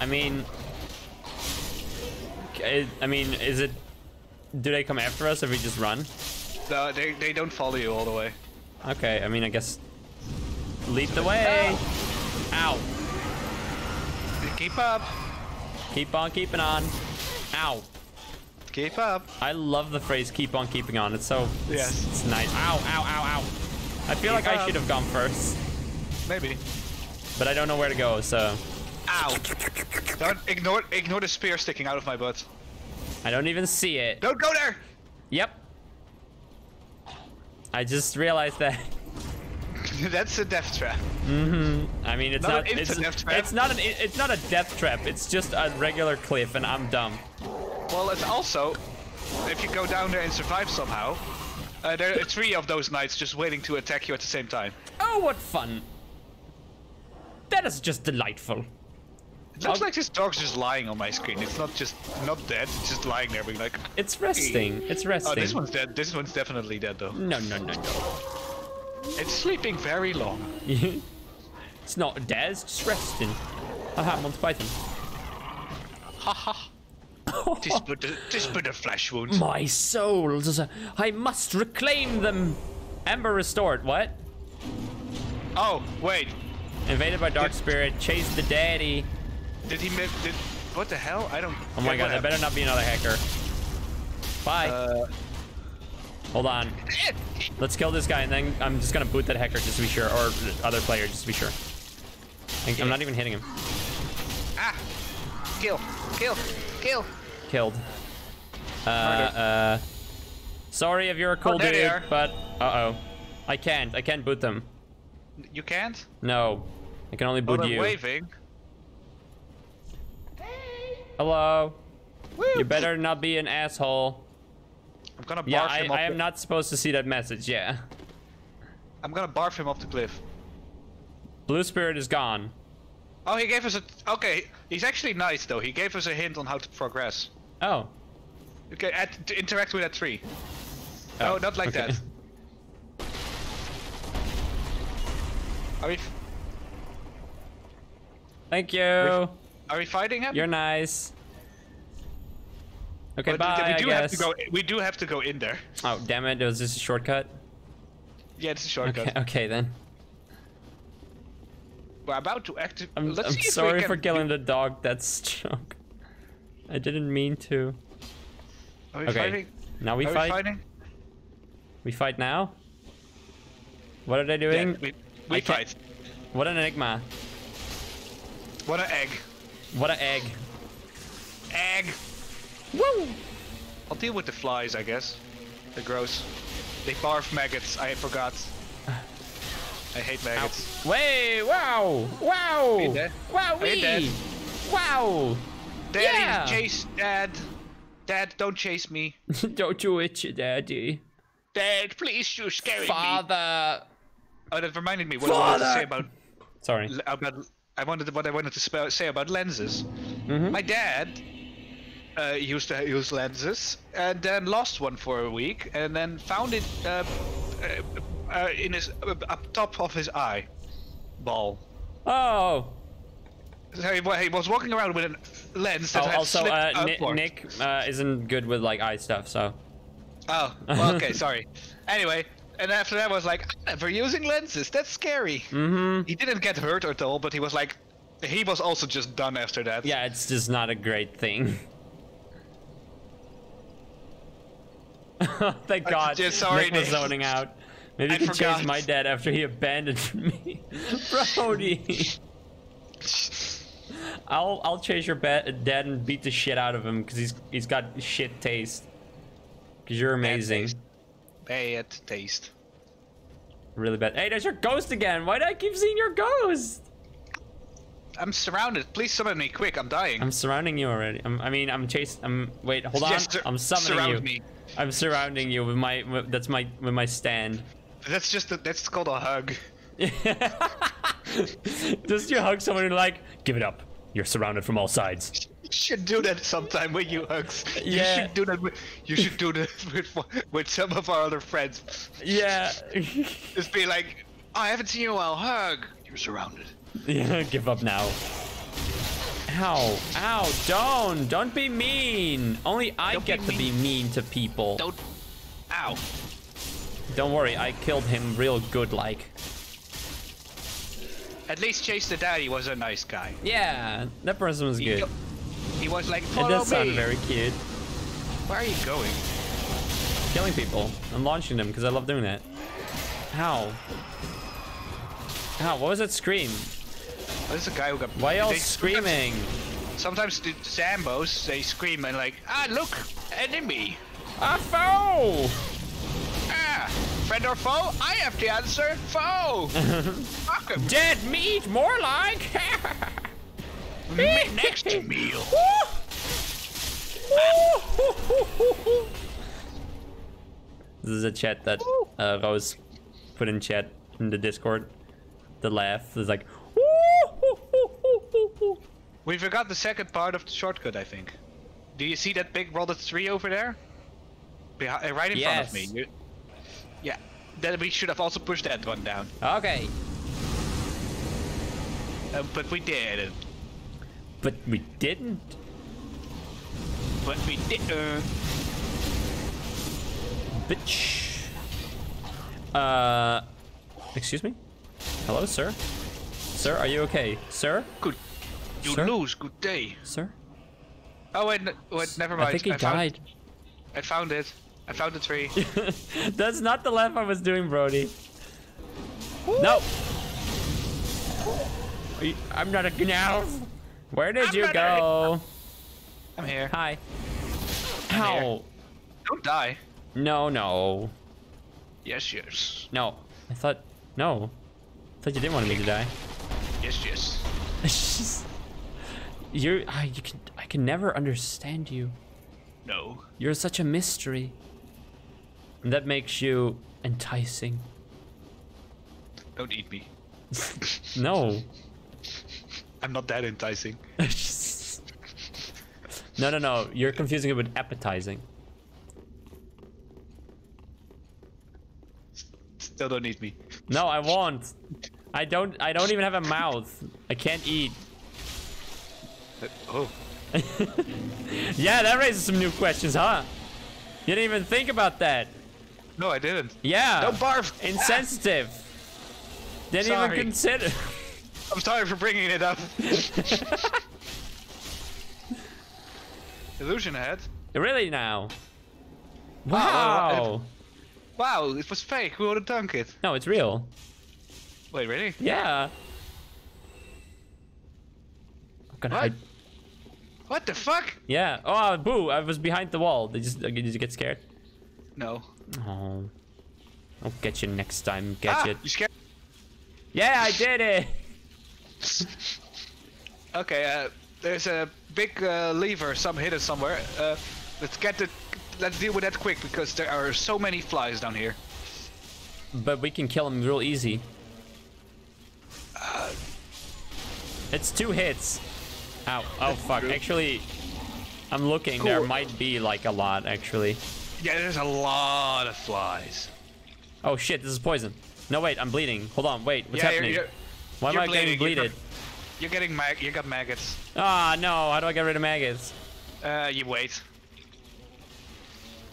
I mean, I mean, is it? Do they come after us if we just run? No, they they don't follow you all the way. Okay, I mean, I guess lead the way. Oh. Ow! Keep up. Keep on keeping on. Ow! Keep up. I love the phrase "keep on keeping on." It's so it's, Yes. it's nice. Ow! Ow! Ow! Ow! I feel like Keep I should have gone first, Maybe. but I don't know where to go, so Ow. Don't ignore ignore the spear sticking out of my butt. I don't even see it. Don't go there. Yep. I just realized that. That's a death trap. Mm hmm I mean, it's Not not. it's, instant death trap. it's not an. It's not a death trap. It's just a regular cliff, and I'm dumb. Well, it's also if you go down there and survive somehow. Uh, there are three of those knights just waiting to attack you at the same time. Oh, what fun! That is just delightful. It looks I'll- like this dog's just lying on my screen. It's not just not dead. It's just lying there, being like. It's resting. It's resting. Oh, this one's dead. This one's definitely dead though. No, no, no, no. It's sleeping very long. it's not dead. It's just resting. Haha, Monty Python. Haha. this but the this but the flesh wound. My souls! I must reclaim them. Ember restored. What? Oh wait, Invaded by dark spirit. Chased the daddy. did he mi- did? What the hell? I don't. Oh my god, there better not be another hacker. Bye. Uh, Hold on. Let's kill this guy, and then I'm just gonna boot that hacker just to be sure, or other player just to be sure. I- I'm not even hitting him. ah! Kill! Kill! Kill! Killed. Uh, uh. Sorry if you're a cool Oh, dude, but uh oh, I can't. I can't boot them. You can't. No, I can only Oh, boot they're you. waving. Hello. Woo! You better not be an asshole. I'm gonna barf Yeah, I, him off I am not supposed to see that message. Yeah. I'm gonna barf him off the cliff. Blue spirit is gone. Oh, he gave us a. Okay, he's actually nice though. He gave us a hint on how to progress. Oh. Okay, at, to interact with that tree. Oh, no, not like okay. that. Are we? Thank you. Are we fighting him? You're nice. Okay, But bye. we I do have to go. We do have to go in there. Oh, damn it! Was this a shortcut? Yeah, it's a shortcut. Okay, okay then. We're about to activate. I'm, I'm see if we sorry for killing the dog. That's joke. I didn't mean to. Are we Okay, fighting? now we Are fight. we fighting? We fight now. What are they doing? Yeah, we, we I fight. What an enigma! What an egg. What an egg! Egg. Woo! I'll deal with the flies, I guess. They're gross. They barf maggots. I forgot. I hate maggots. way wow, wow, wow, Dad. wow. Daddy, Yeah. chase Dad. Dad, don't chase me. Don't do it, daddy. Dad, please, you're scaring me. Father. Oh, that reminded me what I wanted to Father. say about Sorry. about I wanted what I wanted to say about lenses. Mm-hmm. My dad uh, used to use lenses and then lost one for a week and then found it uh, uh, uh, in his uh, up top of his eye ball. Oh. So he, wa- he was walking around with a lens that Oh, had also, slipped uh, Ni- Nick uh, isn't good with like eye stuff, so. Oh, well, okay, sorry. Anyway, and after that I was like, I'm never using lenses. That's scary. Mm-hmm. He didn't get hurt at all, but he was like, he was also just done after that. Yeah, it's just not a great thing. Thank God. just- sorry, Nick was Nick. zoning out. Maybe I you can my dad after he abandoned me. Brody. I'll I'll chase your dad and beat the shit out of him because he's he's got shit taste. Cause you're amazing, taste. Bad taste. really bad. Hey, there's your ghost again. Why do I keep seeing your ghost? I'm surrounded. Please summon me quick. I'm dying. I'm surrounding you already. I'm, I mean, I'm chasing. I'm wait, hold on. Yes, I'm summoning surround you. me. I'm surrounding you with my. That's my with my stand. That's just a, that's called a hug. Just you hug someone and like, give it up. You're surrounded from all sides. You should do that sometime when you hugs. Yeah. You should do that. With, you should do that with with some of our other friends. Yeah. Just be like, oh, I haven't seen you in a while. Hug. You're surrounded. yeah. Give up now. Ow! Ow! Don't! Don't be mean. Only I Don't be get to be mean to people. Don't. Ow. Don't worry, I killed him real good, like. At least Chase the Daddy was a nice guy. Yeah, that person was He, good. he was like, It follow does sound very cute. Where are you going? Killing people and launching them because I love doing that. How? How? What was that scream? Oh, this is a guy who got. Why y'all they- screaming? Sometimes the Zambos they scream and like, ah, look, enemy. A foe! Ah, friend or foe? I have the answer. Foe. Fuck him. Dead meat, more like. Next to meal. this is a chat that uh, Rose put in chat in the Discord. The laugh is like. We forgot the second part of the shortcut, I think. Do you see that big rolled tree over there? Behi- uh, right in front of me. Yes. You- yeah. Then we should have also pushed that one down. Okay, Uh, but we didn't. but we didn't. But we did. Uh, Bitch. Uh, excuse me. Hello, sir. Sir, are you okay, sir? good. You Sir? lose. Good day. Sir? Oh wait, wait never mind. I think he found- died. I found it. I found the tree. That's not the laugh I was doing, Brody. No. You- I'm not a gnarf. Where did I'm you go? I'm here. Hi. here. How? Don't die. No, no, Yes, yes. no. I thought no. I thought you didn't want me to die. Yes, yes. It's just you're. I you can. I can never understand you. No. You're such a mystery. And that makes you enticing. Don't eat me. No. I'm not that enticing. no, no, no. You're confusing it with appetizing. Still don't eat me. No, I won't. I don't. I don't even have a mouth. I can't eat. Uh, Oh. Yeah, that raises some new questions, huh? You didn't even think about that. No, I didn't. Yeah. Don't barf. Insensitive. Didn't Sorry. even consider. I'm sorry for bringing it up. Illusion head. really now? Wow. Wow. It was fake. Who would have done it? No, it's real. Wait, really? Yeah. I'm gonna What? hide. What the fuck? Yeah. Oh, boo! I was behind the wall. Did you, did you get scared? No. Oh. I'll get you next time. ah, Gadget. you scared? Yeah, I did it. Okay, uh, there's a big uh, lever, some hidden somewhere. Uh, let's get the. Let's deal with that quick because there are so many flies down here. But we can kill them real easy. It's two hits. Ow. Oh, fuck. Actually, I'm looking. There might be, like, a lot, actually. Yeah, there's a lot of flies. Oh, shit. This is poison. No, wait. I'm bleeding. Hold on. Wait. What's yeah, happening? You're, you're, Why am I getting bleeding, you're- bleeded? you're getting mag. You got maggots. Ah, no. How do I get rid of maggots? Uh, you wait.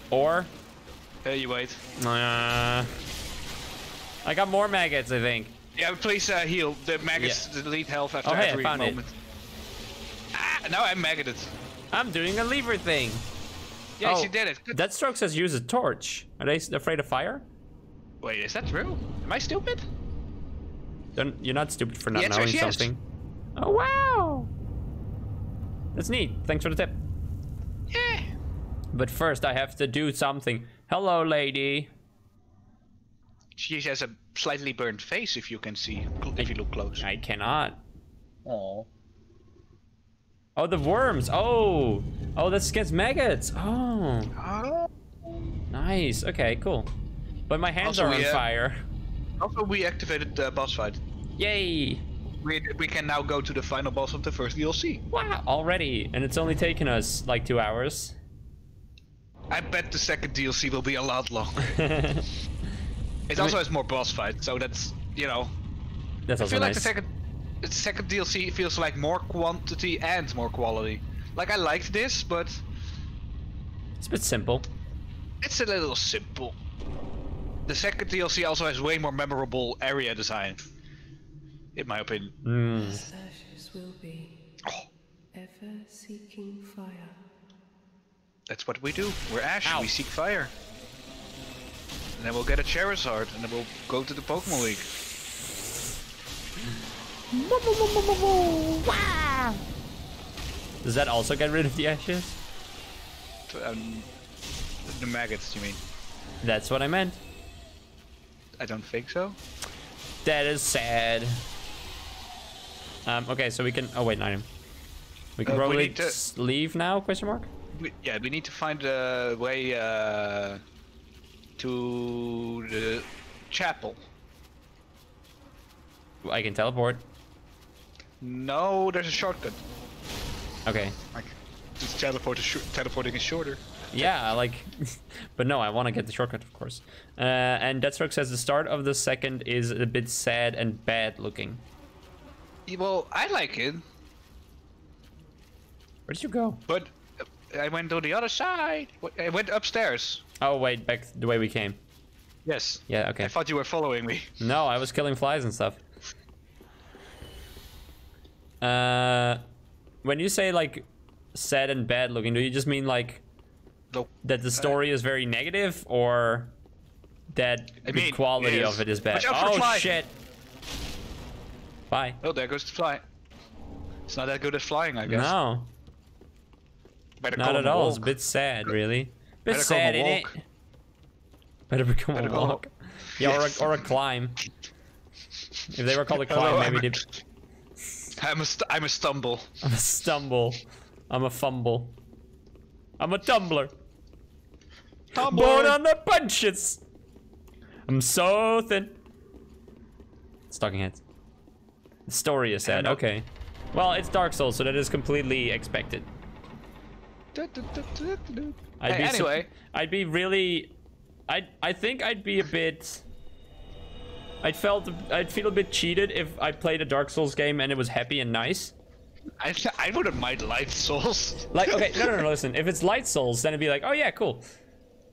Or... Uh, you wait. Uh, I got more maggots, I think. Yeah, please uh, heal. The maggots delete health after Oh, hey, I every found it. moment. Ah, now I'm maggoted. I'm doing a lever thing. Yeah, Oh, you did it. Good. Deathstroke says use a torch. Are they afraid of fire? Wait, is that true? Am I stupid? Don't, you're not stupid for not answer knowing yes. something. Oh, wow. That's neat. Thanks for the tip. Yeah. But first, I have to do something. Hello, lady. She has a slightly burned face, if you can see, cl- if you look close. I cannot. Oh. Oh, the worms. Oh. Oh, this against maggots. Oh. Oh. Nice. Okay, cool. But my hands Also, are on we, uh, fire. Also, we activated the boss fight. Yay. We, we can now go to the final boss of the first DLC. Wow. Already. And it's only taken us like two hours. I bet the second DLC will be a lot longer. it also has more boss fights, so that's, you know. That's I also feel like the second, the second DLC feels like more quantity and more quality. Like, I liked this, but It's a bit simple. it's a little simple. The second DLC also has way more memorable area design. In my opinion. Mm. Ashes will be Oh, ever seeking fire. that's what we do. We're Ash, Ow. we seek fire. And then we'll get a Charizard, and then we'll go to the Pokemon League. Does that also get rid of the ashes? Um, the maggots, you mean? That's what I meant. I don't think so. That is sad. Um, okay, so we can. Oh wait, not him. We can Uh, we probably need to- leave now? Question mark. We, yeah, we need to find a way uh, to the chapel. I can teleport. No, there's a shortcut. Okay. Like, just teleport is teleporting is shorter. Yeah, like, but no, I want to get the shortcut, of course. Uh, and Deathstroke says the start of the second is a bit sad and bad looking. Well, I like it, Where did you go? but uh, I went to the other side. I went upstairs. Oh wait, back the way we came. Yes. Yeah, okay. I thought you were following me. No, I was killing flies and stuff. Uh, when you say like sad and bad looking, do you just mean like No. that the story is very negative, or that I the quality yes. of it is bad? Watch out for Oh shit! Bye. Oh, there goes the fly. It's not that good at flying, I guess. No, Better not at all. It's a bit sad, really. Bit Better call him sad, a innit? walk. Better become Better a call him- walk. Yeah, or a, or a climb. If they were called a Hello, climb, I'm maybe a- they. I'm a, st- I'm a stumble. I'm a stumble. I'm a fumble. I'm a tumbler. Born on the bunches. I'm so thin. Stalking heads. The story is sad. Uh, okay. Well, it's Dark Souls, so that is completely expected. I'd Hey, be anyway. I'd be really. I I think I'd be a bit. I'd felt I'd feel a bit cheated if I played a Dark Souls game and it was happy and nice. I, I wouldn't mind light souls. Like, okay, no, no, no, listen. If it's Light Souls, then it'd be like, oh yeah, cool.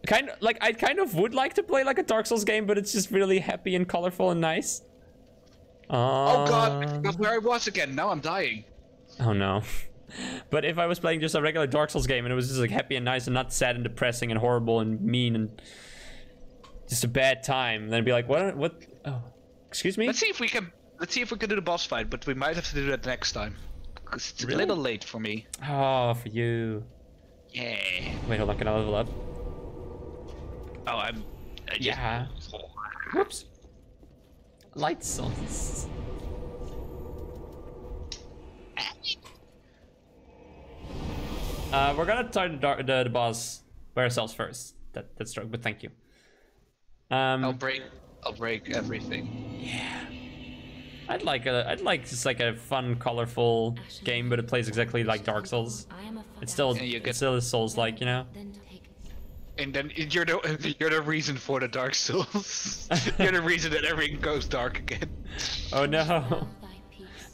Kind of like I kind of would like to play like a Dark Souls game, but it's just really happy and colorful and nice. Oh god, I Um, forgot where I was again. Now I'm dying. Oh no. But if I was playing just a regular Dark Souls game and it was just like happy and nice and not sad and depressing and horrible and mean and just a bad time, then it'd be like, what? What? Oh, excuse me. Let's see if we can. Let's see if we can do the boss fight, but we might have to do that next time. Cause it's Really? a little late for me. Oh, for you. Yeah. Wait, hold on. Can I level up? Oh, I'm. Uh, just- Yeah. Whoops. Light souls. Uh, we're gonna try the, the, the boss by ourselves first. That that's true, but thank you. Um, I'll break. I'll break everything. Yeah. I'd like a, I'd like just like a fun, colorful game, but it plays exactly like Dark Souls. I am a It's still, Yeah, you it still is Souls-like, you know. And then you're the you're the reason for the Dark Souls. you're the reason that everything goes dark again. Oh no.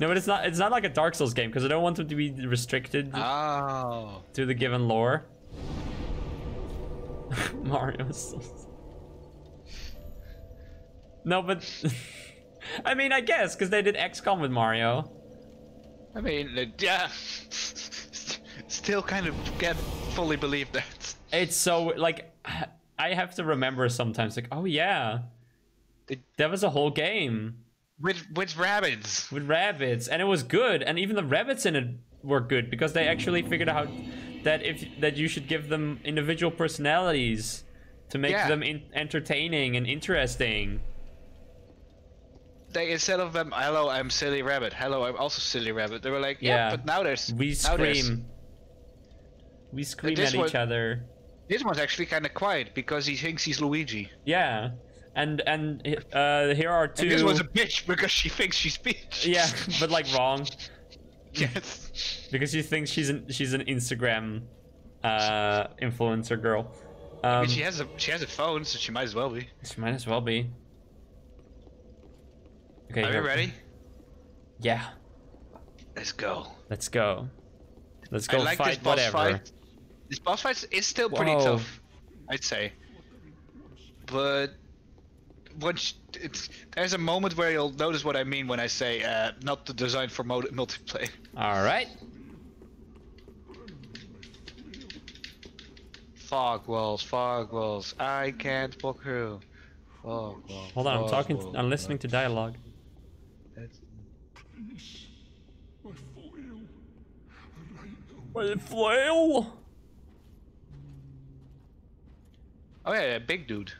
No, but it's not, it's not like a Dark Souls game because I don't want them to be restricted Oh. to the given lore. Mario Souls. No, but I mean, I guess because they did XCOM with Mario. I mean, yeah. Still kind of can't fully believe that. It's so like I have to remember sometimes like, oh yeah, that was a whole game With with rabbits. with rabbits, and it was good, and even the rabbits in it were good because they actually figured out that if that you should give them individual personalities to make Yeah. them in- entertaining and interesting. They instead of them, hello, I'm silly rabbit. Hello, I'm also silly rabbit. They were like, yeah, Yeah. but now there's We now there's- scream. We scream at each other. This one's actually kind of quiet because he thinks he's Luigi. Yeah, and and uh, here are two. And this was a bitch because she thinks she's Peach. Yeah, but like wrong yes. because she thinks she's an she's an Instagram uh, influencer girl. Um, I mean, she has a she has a phone, so she might as well be. she might as well be. Okay, Are you ready? Yeah, Let's go. let's go. Let's go I like fight this boss whatever. fight. This boss fight is still pretty Whoa. tough, I'd say. But once it's there's a moment where you'll notice what I mean when I say uh, not design for mo- multiplayer. All right. Fog walls, fog walls. I can't walk through. Fog walls. Hold on, I'm talking. walls. I'm listening to dialogue. That's- My flail. Oh yeah, yeah, big dude.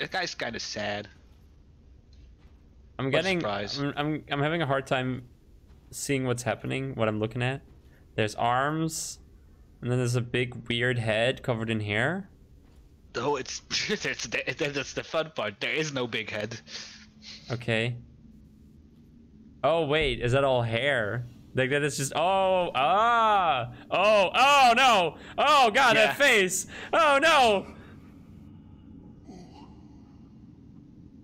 That guy's kind of sad. I'm What getting. I'm, I'm I'm having a hard time seeing what's happening. What I'm looking at. There's arms, and then there's a big weird head covered in hair. Oh, it's that's the, that's the fun part. There is no big head. Okay. Oh wait, is that all hair? Like that is just oh ah oh oh no oh god Yeah. that face oh no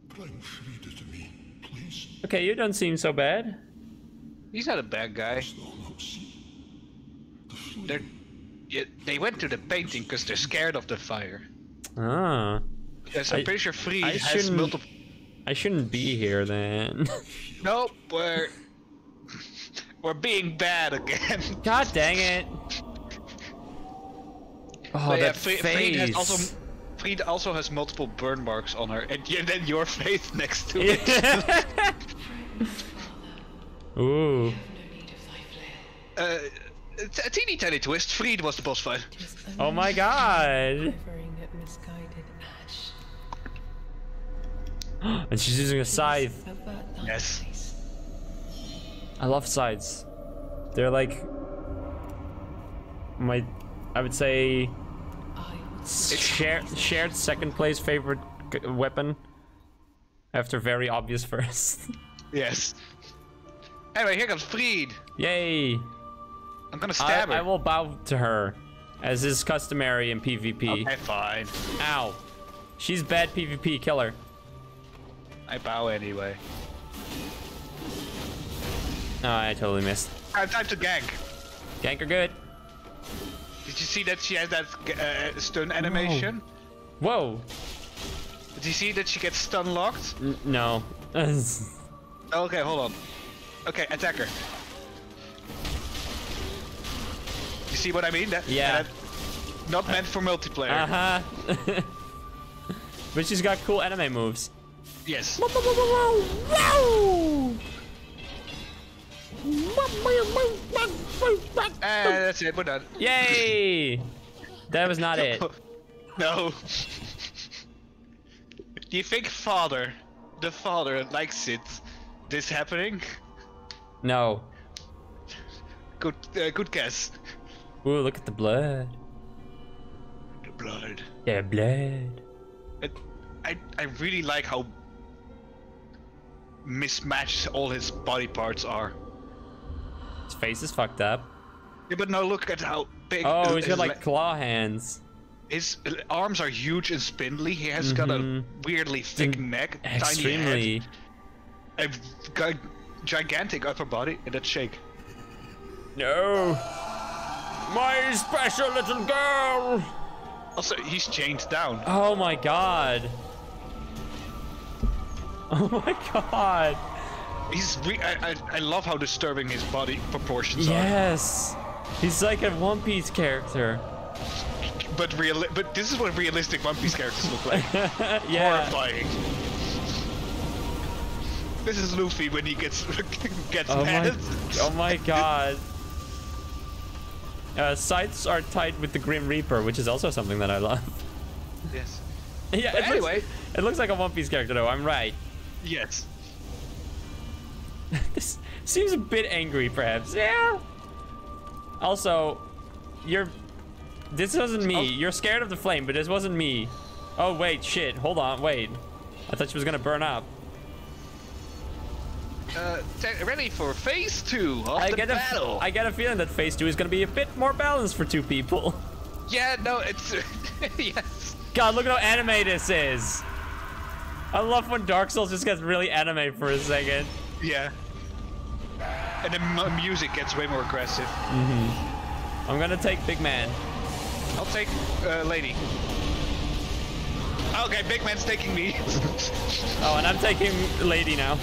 Bring Friede to me, please. Okay you don't seem so bad He's not a bad guy. Thou not see the flame. They're yeah, they went to the painting because they're scared of the fire. ah Yes, I'm I- pretty sure Friede I has shouldn't- multiple. I shouldn't be here then Nope, we're we're being bad again. god dang it oh But yeah, that face Friede has also Friede also has multiple burn marks on her, and, then your face next to it. Ooh No need of thy flail. Uh, it's a teeny tiny twist. Friede was the boss fight. Oh my god Quivering at misguided ash. and she's using a scythe Yes. I love sides. They're like my, I would say, I shared shared second place favorite weapon. After very obvious first. Yes. Anyway, here comes Friede. Yay! I'm gonna I, stab her. I will bow to her, as is customary in PvP. Okay, fine. Ow! She's bad PvP. Kill her. I bow anyway. Oh, I totally missed. Time, time to gank. Gank are good. Did you see that she has that uh, stun animation? Whoa! Did you see that she gets stun locked? N- no. Okay, hold on. Okay, attacker. You see what I mean? That, Yeah. that- not meant for multiplayer. uh huh. but she's got cool anime moves. Yes. And that's it. We're done. Yay! That was not it. no. Do you think father, the father, likes it, this happening? No. Good, uh, good guess. Ooh, look at the blood. The blood. Yeah, blood. It, I, I really like how mismatched all his body parts are. His face is fucked up. Yeah, but now look at how big. Oh, he's got like claw hands. his arms are huge and spindly. He has got a Mhm. weirdly thick neck, tiny Extremely. head, a gi- gigantic upper body, and that shake. No. My special little girl. Also, he's chained down. Oh my god. Oh my god. He's re- I, I, I love how disturbing his body proportions are. Yes. He's like a One Piece character. But real, but this is what realistic One Piece characters look like. yeah. Horrifying. This is Luffy when he gets gets Oh my, mad. oh my god. Uh, sights are tied with the Grim Reaper, which is also something that I love. Yes. yeah, But it anyway. looks, it looks like a One Piece character though, I'm right. Yes. this seems a bit angry, perhaps. Yeah. Also, you're. This wasn't me. You're scared of the flame, but this wasn't me. Oh wait, shit. Hold on, wait. I thought she was gonna burn up. Uh, ready for phase two of I the get a, battle. I get a feeling that phase two is gonna be a bit more balanced for two people. Yeah, no, it's yes. God, look at how anime this is. I love when Dark Souls just gets really anime for a second. Yeah. And the mu- music gets way more aggressive. I'm gonna take Big Man. I'll take uh, lady. Okay, big man's taking me. Oh, and I'm taking Lady now.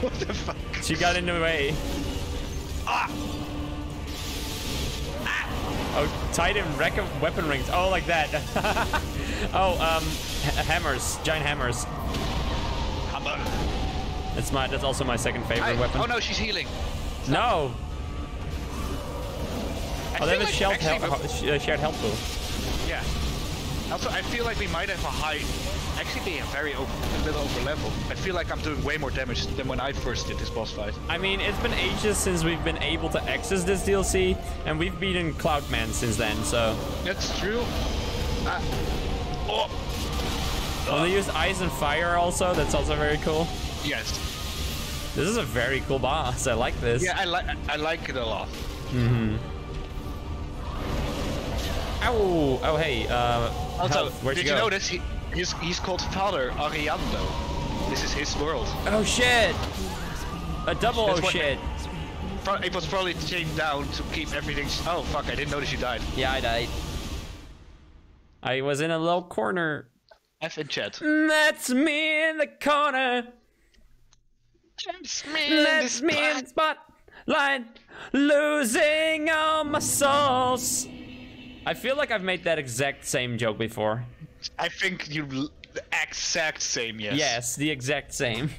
What the fuck? She got in the way. Ah! Oh, Titan wreck of weapon rings. Oh, like that. oh, um, ha- hammers, giant hammers. Hammer. That's my. That's also my second favorite Hi. weapon. Oh no, she's healing. No. I Oh, they have feel a like shared, actually hel- uh, shared health pool. Yeah. Also, I feel like we might have a high. Actually, are very over, a little over level. I feel like I'm doing way more damage than when I first did this boss fight. I mean, it's been ages since we've been able to access this DLC, and we've beaten Cloudman since then. So, That's true. Uh, oh, when they use ice and fire, also, that's also very cool. yes. This is a very cool boss. I like this. Yeah, I like I like it a lot. Ow! Oh, hey. Uh, Also. Where'd did you you, notice he, he's he's called Father Ariandel? This is his world. Oh shit! A double oh That's what- shit. It was probably chained down to keep everything. Oh fuck! I didn't notice you died. Yeah, I died. I was in a little corner. F in chat. That's me in the corner. That's That's me in the spotlight. Losing all my souls. I feel like I've made that exact same joke before. I think you l- the exact same. Yes. Yes, the exact same.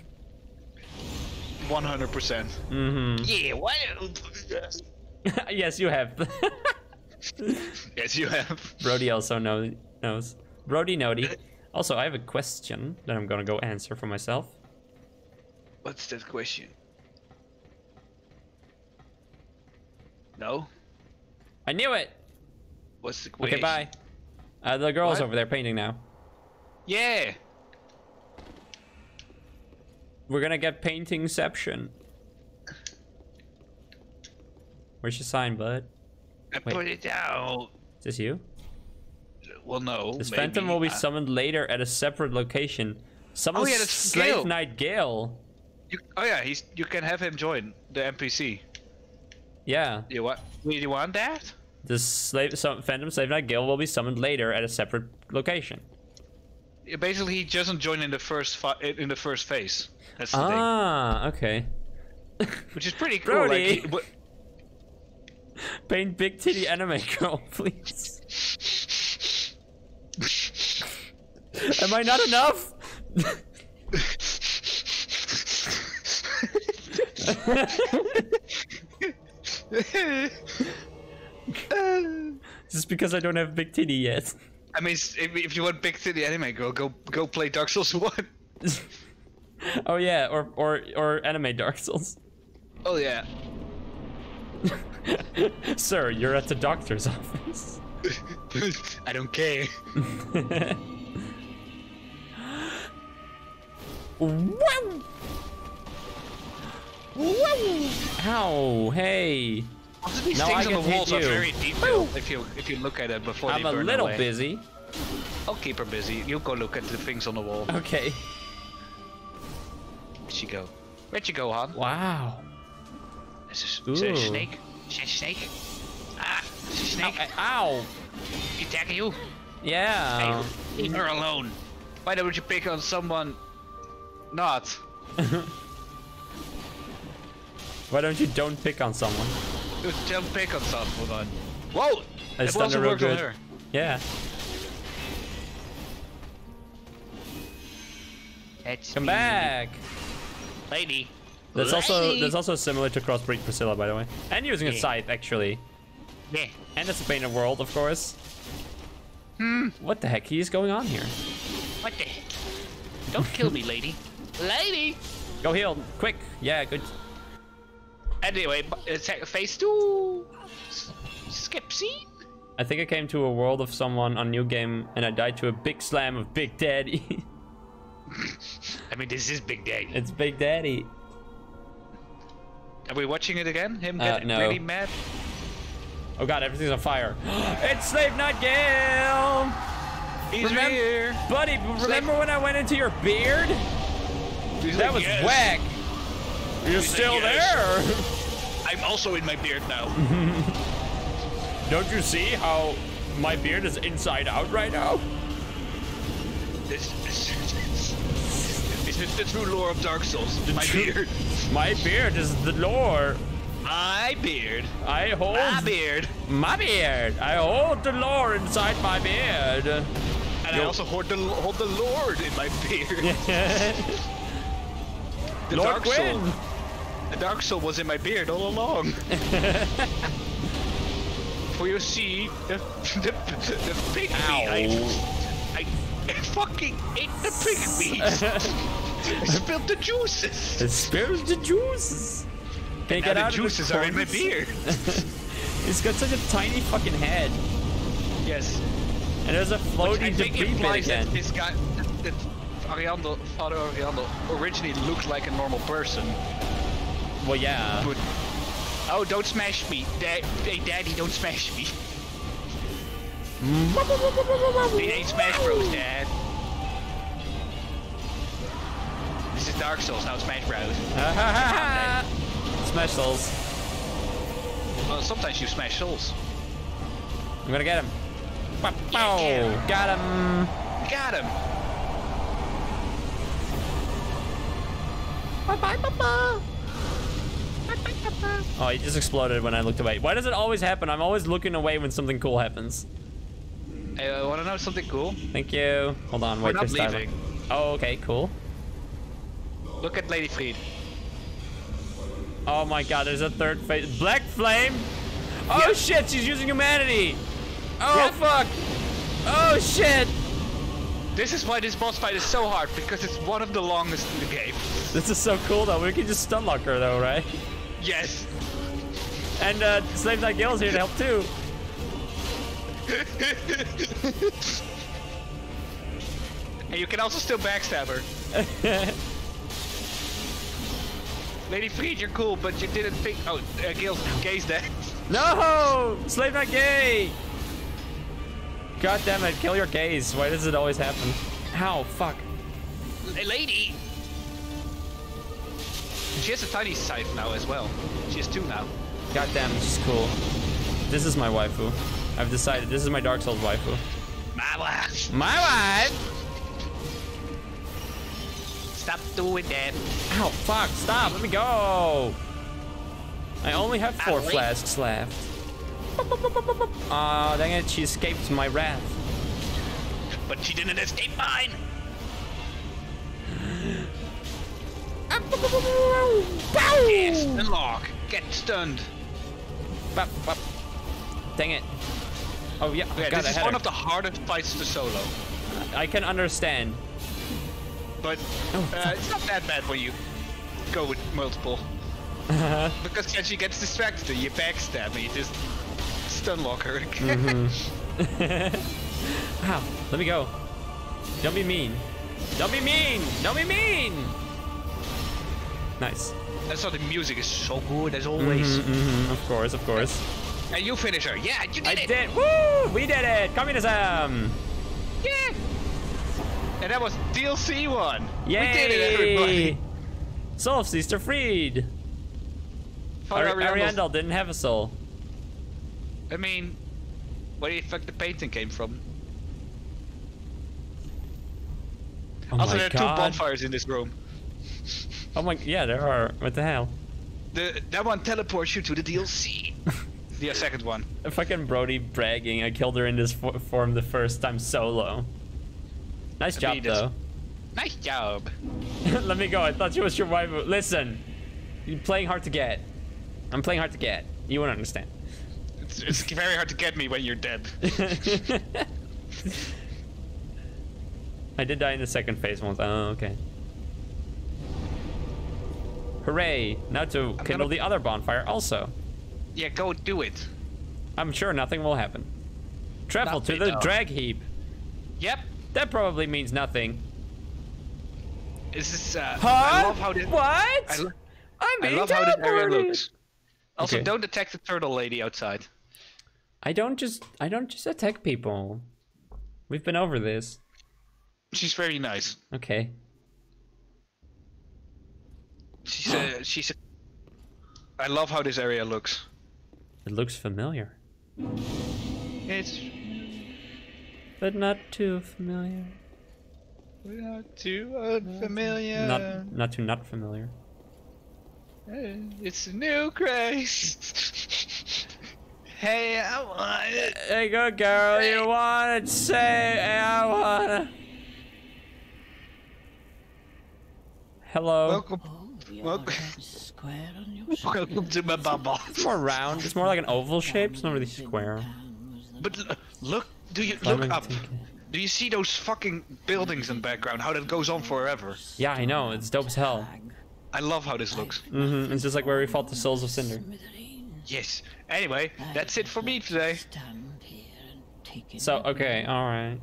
One hundred percent. Mm-hmm. Yeah. What? yes, you have. Yes, you have. Brody also know, knows. Brody Nody. Also, I have a question that I'm gonna go answer for myself. What's that question? No. I knew it! What's the question? Okay, bye. Uh, the girl's What? over there painting now. Yeah. We're gonna get paintingception. Where's your sign, bud? I Wait. put it down. Is this you? Well, no. This maybe. phantom will be summoned later at a separate location. Summon Oh, yeah, that's Slave Gael. Knight Gael. you, oh yeah, he's. You can have him join the NPC. Yeah. You what? You want that? The slave, so, Phantom Slave Knight Gael will be summoned later at a separate location. Yeah, Basically, he doesn't join in the first fi- in the first phase. That's the Ah, okay. Which is pretty cool. Brody. Like, he, Paint big titty anime girl, please. Am I not enough? Just because I don't have big titty yet. I mean, if, you want big titty anime girl, go go play Dark Souls One. oh yeah, or or or anime Dark Souls. Oh yeah. Sir, you're at the doctor's office. I don't care. Wow! Wow! Ow! Hey! Also, these Now I things on the walls hit are very detailed if you if you look at it before I'm they a little away. busy. I'll keep her busy. You go look at the things on the wall. Okay. Where'd she go? Where'd you go, Han? Wow. Is, this, is that a snake? Is that a snake? Ah, is it a snake? ow. She attacking you? Yeah. Hey, leave her alone. Why don't you pick on someone not? Why don't you don't pick on someone? Just Don't pick on someone. Whoa! It's It done also real good. her. Yeah. That's Come me. back. Lady. That's also that's also similar to Crossbreed Priscilla, by the way, and using a scythe actually, Yeah. and it's a painted world, of course. Hmm. What the heck is going on here? What the heck? Don't kill me, lady. Lady! Go heal, quick! Yeah, good. Anyway, phase two. Skip scene. I think I came to a world of someone on new game, and I died to a big slam of Big Daddy. I mean, this is Big Daddy. it's Big Daddy. Are we watching it again? Him Uh, get no. really mad? Oh god, everything's on fire. it's Slave Knight Gael! He's Remem- here. Buddy, remember when I went into your beard? He's That like, was "Yes." whack. You're still "Yes." I'm also in my beard now. Don't you see how my beard is inside out right now? this, this, this is the true lore of Dark Souls. My true- beard. My beard is the lore. My beard. I hold My beard. my beard. I hold the lore inside my beard. And I also hold the hold the Lord in my beard. the Lord Dark Gwyn. Soul. The Dark Soul was in my beard all along. For you see, the the, the pig meat. I, I, I fucking ate the pig meat. I spilled the juices. It spills the juices. Can Now get the out juices of the are in my beard. It's got such a tiny fucking head. yes. And there's a floating think implies that again. this guy, that Ariandel, Father Ariandel, originally looked like a normal person. Well, yeah. Oh, don't smash me, Dad. Hey, Daddy, don't smash me. It ain't Smash Bros, Dad. This is Dark Souls, not Smash Bros. Smash Souls. Well, sometimes you smash souls. I'm gonna get him. Yeah. Got him. Got him. Oh, he just exploded when I looked away. Why does it always happen? I'm always looking away when something cool happens. Hey, uh, wanna know something cool? Thank you. Hold on, We're wait, not leaving. Oh, okay, cool. Look at Lady Friede. Oh my god, there's a third phase. Black Flame? Oh shit, she's using humanity! Oh fuck! Oh shit! This is why this boss fight is so hard, because it's one of the longest in the game. This is so cool though. We can just stun lock her though, right? Yes. And uh, Slave Knight Gael's here to help too. And you can also still backstab her. Lady Friede, you're cool, but you didn't think. Oh, uh, Gael's Gay's dead. No! Slave Knight Gay! God damn it, kill your gays. Why does it always happen? How? fuck. Hey, lady! She has a tiny scythe now as well. She has two now. God damn, this is cool. This is my waifu. I've decided this is my Dark Souls waifu. My wife! My wife! Stop doing that. Ow, fuck, stop, let me go! I only have four flasks left. Aw, dang it, she escaped my wrath. But she didn't escape mine! Yes, unlock. Get stunned. Bop, bop. Dang it. Oh yeah, Yeah, God, this is one her. of the hardest fights to solo. I can understand. But Oh, uh, it's not that bad when you go with multiple. Uh-huh. because then she gets distracted and you backstab and you just stun lock her. Mm-hmm. Wow, let me go. Don't be mean. Don't be mean. Don't be mean. Nice. That's why the music is so good as always. Mhm, of course, of course. And you finish her. Yeah, you did I it. did. Woo! We did it. Communism. Yeah. And that was DLC one. Yay! We did it, everybody. Soul of Sister Friede. Father Ariandel didn't have a soul. I mean, where the fuck the painting came from? Oh also, there are two bonfires in this room. Oh my, yeah, there are. What the hell? The that one teleports you to the DLC. the second one. Fucking Brody bragging. I killed her in this fo- form the first time solo. Nice job, though. Nice job. Let me go. I thought you was your wife. Listen, you're playing hard to get. I'm playing hard to get. You won't understand. It's, it's very hard to get me when you're dead. I did die in the second phase once. Oh, okay. Hooray! Now to kindle gonna- the other bonfire also. yeah, go do it. I'm sure nothing will happen. Travel to the no. Dreg Heap. Yep. That probably means nothing. This is. Uh, Huh? I love how this. What? I, lo- I'm I being love how this area looks. Also, Okay. don't attack the turtle lady outside. I don't just I don't just attack people. We've been over this. She's very nice. Okay. She's a. She's a. I love how this area looks. It looks familiar. It's But not too familiar. not too unfamiliar. Not not too not familiar. It's a new craze. hey, I want it. Hey good girl, you wanna say I wanna Hello. Welcome, welcome, Square on your welcome to my bubble. It's more round. It's more like an oval shape. It's not really square. But l- look, do you look up? Do you see those fucking buildings in the background? How that goes on forever? Yeah, I know. It's dope as hell. I love how this looks. Mm-hmm. It's just like where we fought the Souls of Cinder. Yes. Anyway, that's it for me today. Stand here and take it. So okay, all right.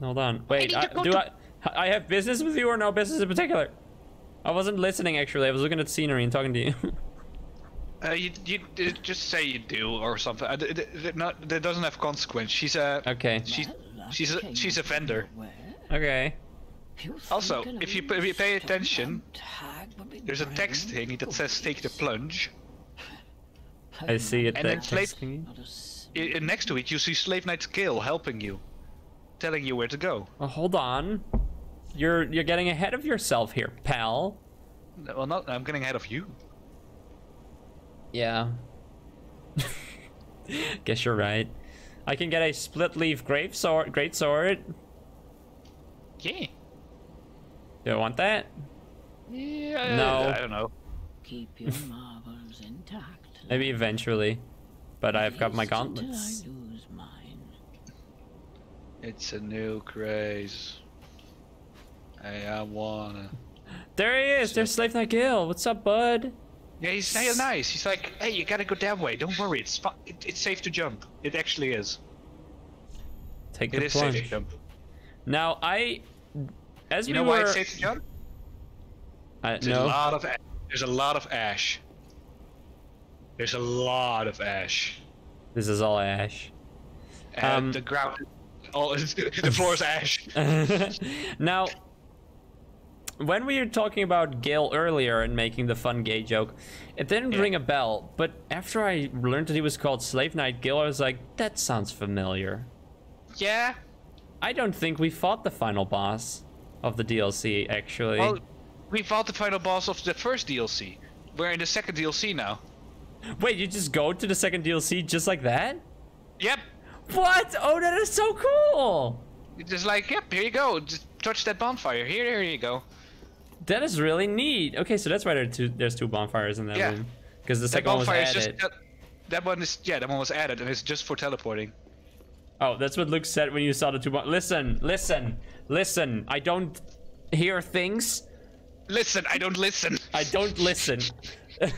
Hold on. Wait, I, do I? I have business with you or no business in particular? I wasn't listening actually. I was looking at scenery and talking to you. Uh, you, you uh, just say you do or something. Uh, not, that doesn't have consequence. She's a. okay. She's she's a she's a vendor. Okay. Also, if you if you pay attention, there's a text thing that says "Take the plunge." I see it. And then slave- texting. I, I- next to it, you see Slave Knight's Gael helping you, telling you where to go. Oh, hold on. You're you're getting ahead of yourself here, pal. Well, not. I'm getting ahead of you. Yeah. Guess you're right. I can get a split leaf great sword. Great sword. Yeah. Do I want that? Yeah. No. I don't know. Keep your marbles intact. Maybe eventually. But I've got my Until I gauntlets. lose mine. It's a new craze. Hey, I wanna. There he is. There's Slave Knight Gael. What's up, bud? Yeah, he's so nice. He's like, hey, you gotta go that way. Don't worry, it's fu- it, it's safe to jump. It actually is. Take It the is safe to jump. Now I, as You we know were, why it's safe to jump? I, There's a lot of a- there's a lot of ash. There's a lot of ash. This is all ash. And Um, the ground, all the floor is ash. now, when we were talking about Gael earlier and making the fun gay joke, it didn't Yeah. ring a bell. But after I learned that he was called Slave Knight Gael, I was like, that sounds familiar. Yeah. I don't think we fought the final boss of the DLC, actually. Well, we fought the final boss of the first DLC. We're in the second DLC now. Wait, you just go to the second DLC just like that? Yep. What? Oh, that is so cool! It's just like, yep, here you go. Just touch that bonfire. Here, here you go. That is really neat. Okay, so that's why there are two, there's two bonfires in that Yeah. room. Because the That second one was bonfire is added. just that one is yeah, that one was added, and it's just for teleporting. Oh, that's what Luke said when you saw the two. Bo- listen, listen, listen. I don't hear things. Listen, I don't listen. I don't listen.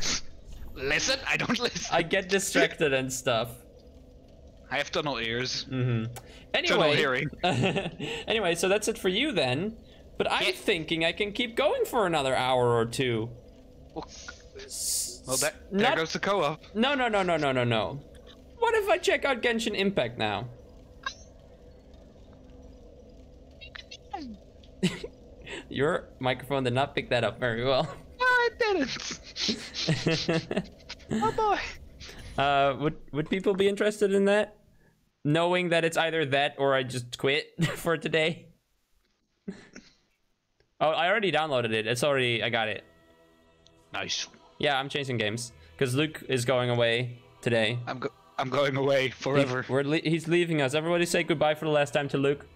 Listen, I don't listen. I get distracted and stuff. I have tunnel ears. Mm-hmm. Anyway, hearing. anyway, so that's it for you then. But I'm thinking I can keep going for another hour or two. Well, well that, there Not- goes the co-op. No, no, no, no, no, no, no. What if I check out Genshin Impact now? Your microphone did not pick that up very well. No, I didn't. oh boy. Uh, would would people be interested in that? Knowing that it's either that or I just quit for today. Oh, I already downloaded it. It's already I got it. Nice. Yeah, I'm changing games because Luke is going away today. I'm go- I'm going away He- forever. we're le- he's leaving us. Everybody say goodbye for the last time to Luke.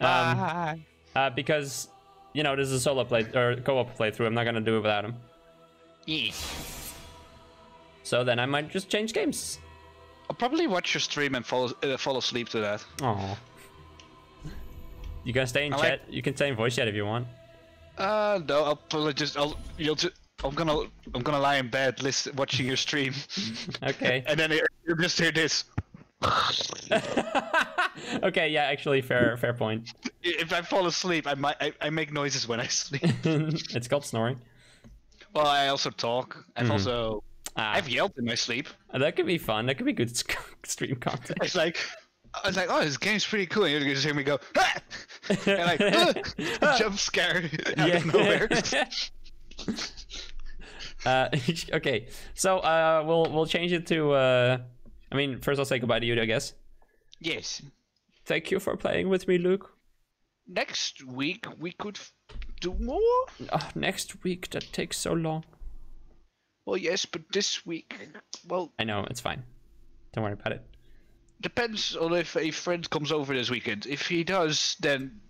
Um, Bye. uh, because you know this is a solo play or co-op playthrough. I'm not gonna do it without him. Yeah. So then I might just change games. I'll probably watch your stream and fall uh, fall asleep to that. Oh. You can stay in I chat. You can stay in voice chat if you want. Uh, no, I'll probably just I'll you'll just. I'm gonna I'm gonna lie in bed, listen, watching your stream, Okay. and then you you just hear this. okay. Yeah. Actually, fair. Fair point. If I fall asleep, I might I, I make noises when I sleep. it's called snoring. well, I also talk. I've also Ah, I've yelled in my sleep. that could be fun. That could be good stream content. It's like I was like, oh, this game's pretty cool. And you just hear me go, ah! and like "Ah!" jump scare out of nowhere. uh, okay. So uh, we'll we'll change it to. Uh, I mean, first I'll say goodbye to you, I guess. yes. Thank you for playing with me, Luke. Next week we could do more. Oh, next week that takes so long. Well, yes, but this week, well, I know it's fine. Don't worry about it. Depends on if a friend comes over this weekend. If he does, then,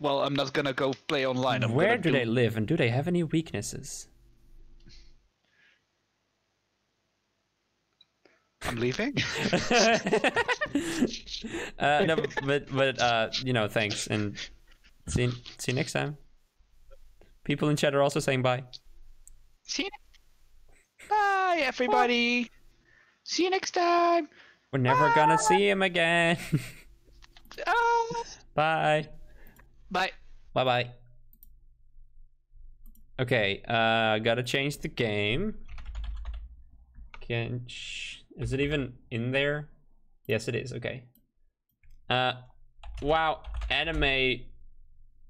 well, I'm not gonna go play online. I'm Where gonna do they live, and do they have any weaknesses? I'm leaving. uh, no, but but uh, you know, thanks, and see see you next time. People in chat are also saying bye. See you. Bye, everybody. See you next time. We're never gonna see him again. Ah. bye. Bye. Bye bye. Okay, uh, gotta change the game. Can is it even in there? Yes, it is. Okay. Uh, wow, anime.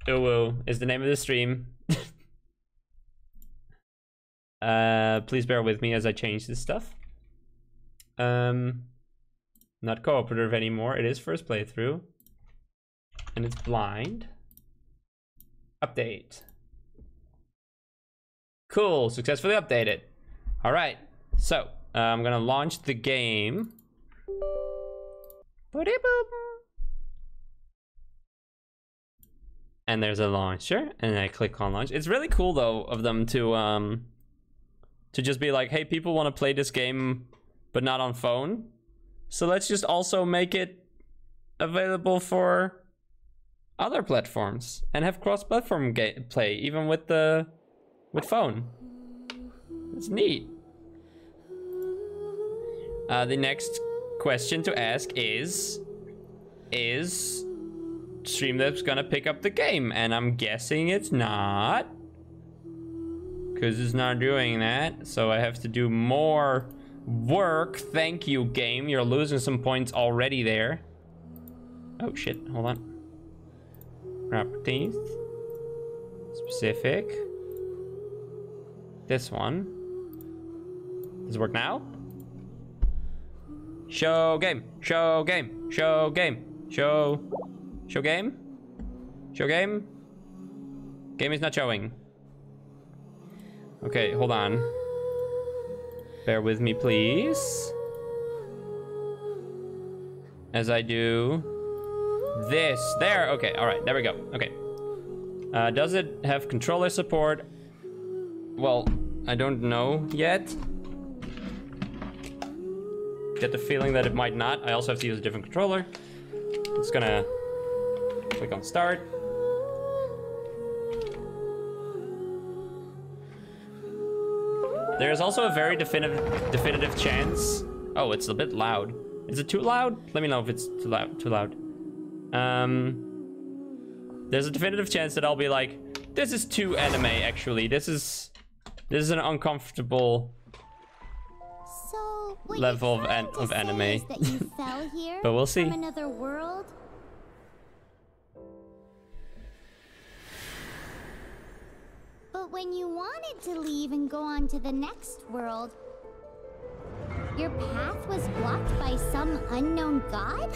Uwu is the name of the stream. uh, please bear with me as I change this stuff. Um, not cooperative anymore. It is first playthrough, and it's blind. Update. Cool, successfully updated. All right, so uh, I'm gonna launch the game. And there's a launcher, and I click on launch. It's really cool though of them to um to just be like, hey, people want to play this game, but not on phone. So let's just also make it available for other platforms and have cross-platform play even with the with phone. It's neat. Uh, the next question to ask is is Streamlabs gonna pick up the game? And I'm guessing it's not. Because it's not doing that. So I have to do more work. Thank you, game. You're losing some points already there. Oh shit, hold on. Properties. Specific. This one. Does it work now? Show game. Show game. Show game. Show. Show game. Show game. Game is not showing. Okay, hold on. Bear with me, please. As I do this. There. Okay. All right. There we go. Okay. Uh, does it have controller support? Well, I don't know yet. get the feeling that it might not. I also have to use a different controller. Just gonna click on start. There's also a very definitive definitive chance. Oh, it's a bit loud. Is it too loud? Let me know if it's too loud. Too loud. Um, there's a definitive chance that I'll be like, this is too anime. Actually, this is this is an uncomfortable So, level of an- of anime. is that you fell here But we'll see. When you wanted to leave and go on to the next world, your path was blocked by some unknown god?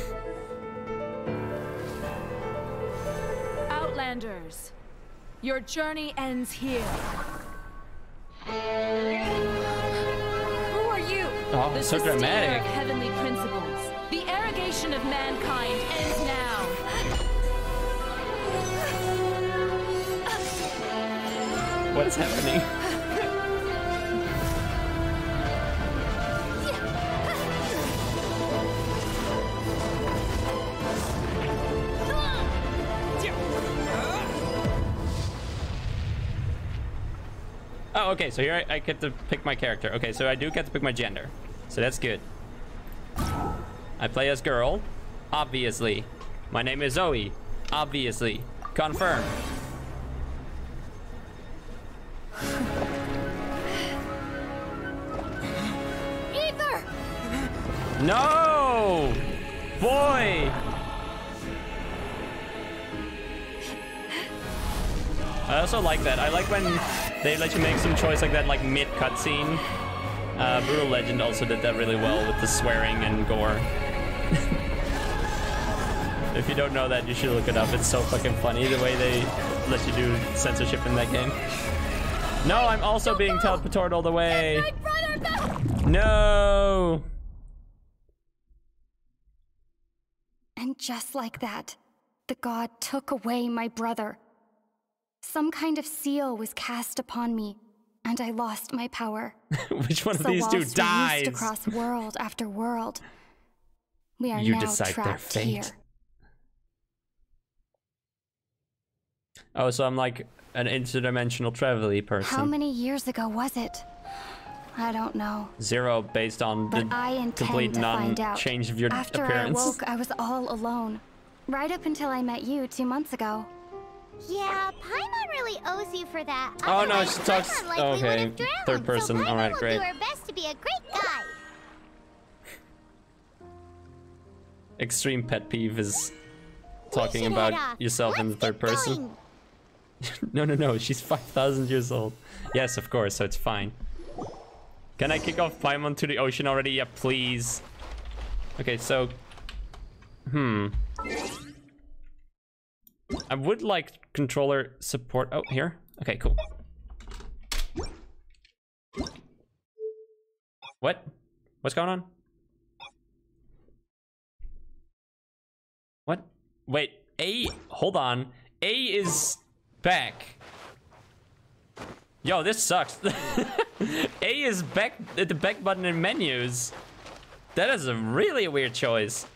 Outlanders, your journey ends here. Who are you? Oh, the so dramatic. of heavenly principles. The arrogation of mankind What is happening? Oh, okay, so here I, I get to pick my character. Okay, so I do get to pick my gender. So that's good. I play as girl, obviously. My name is Zoe, obviously. Confirm. Ether! No! Boy! I also like that. I like when they let you make some choice like that, like mid cutscene. Uh, Brutal Legend also did that really well with the swearing and gore. if you don't know that, you should look it up. It's so fucking funny the way they let you do censorship in that game. No, I'm also being teleported all the way. No! And just like that, the god took away my brother. Some kind of seal was cast upon me, and I lost my power. Which one of so these two whilst we dies? used to world after world, we are You now decide their fate. here. Oh, so I'm like an interdimensional travel person. How many years ago was it? I don't know. Zero based on But the I complete to find non-change of your After appearance. I awoke, I was all alone. Right up until I met you two months ago. Yeah, Paimon really owes you for that. Oh, no, she talks- Paimon okay, drowned, third person, So alright, will great. do her best to be a great guy. Extreme pet peeve is talking about head off. yourself in the third person. no, no, no. She's 5,000 years old. Yes, of course, so it's fine. Can I kick off Paimon to the ocean already? Yeah, please. Okay, so... Hmm. I would like controller support. Oh, here? Okay, cool. What? What's going on? What? Wait, A, hold on. A is back. Yo, this sucks. A is back at the back button in menus. That is a really weird choice.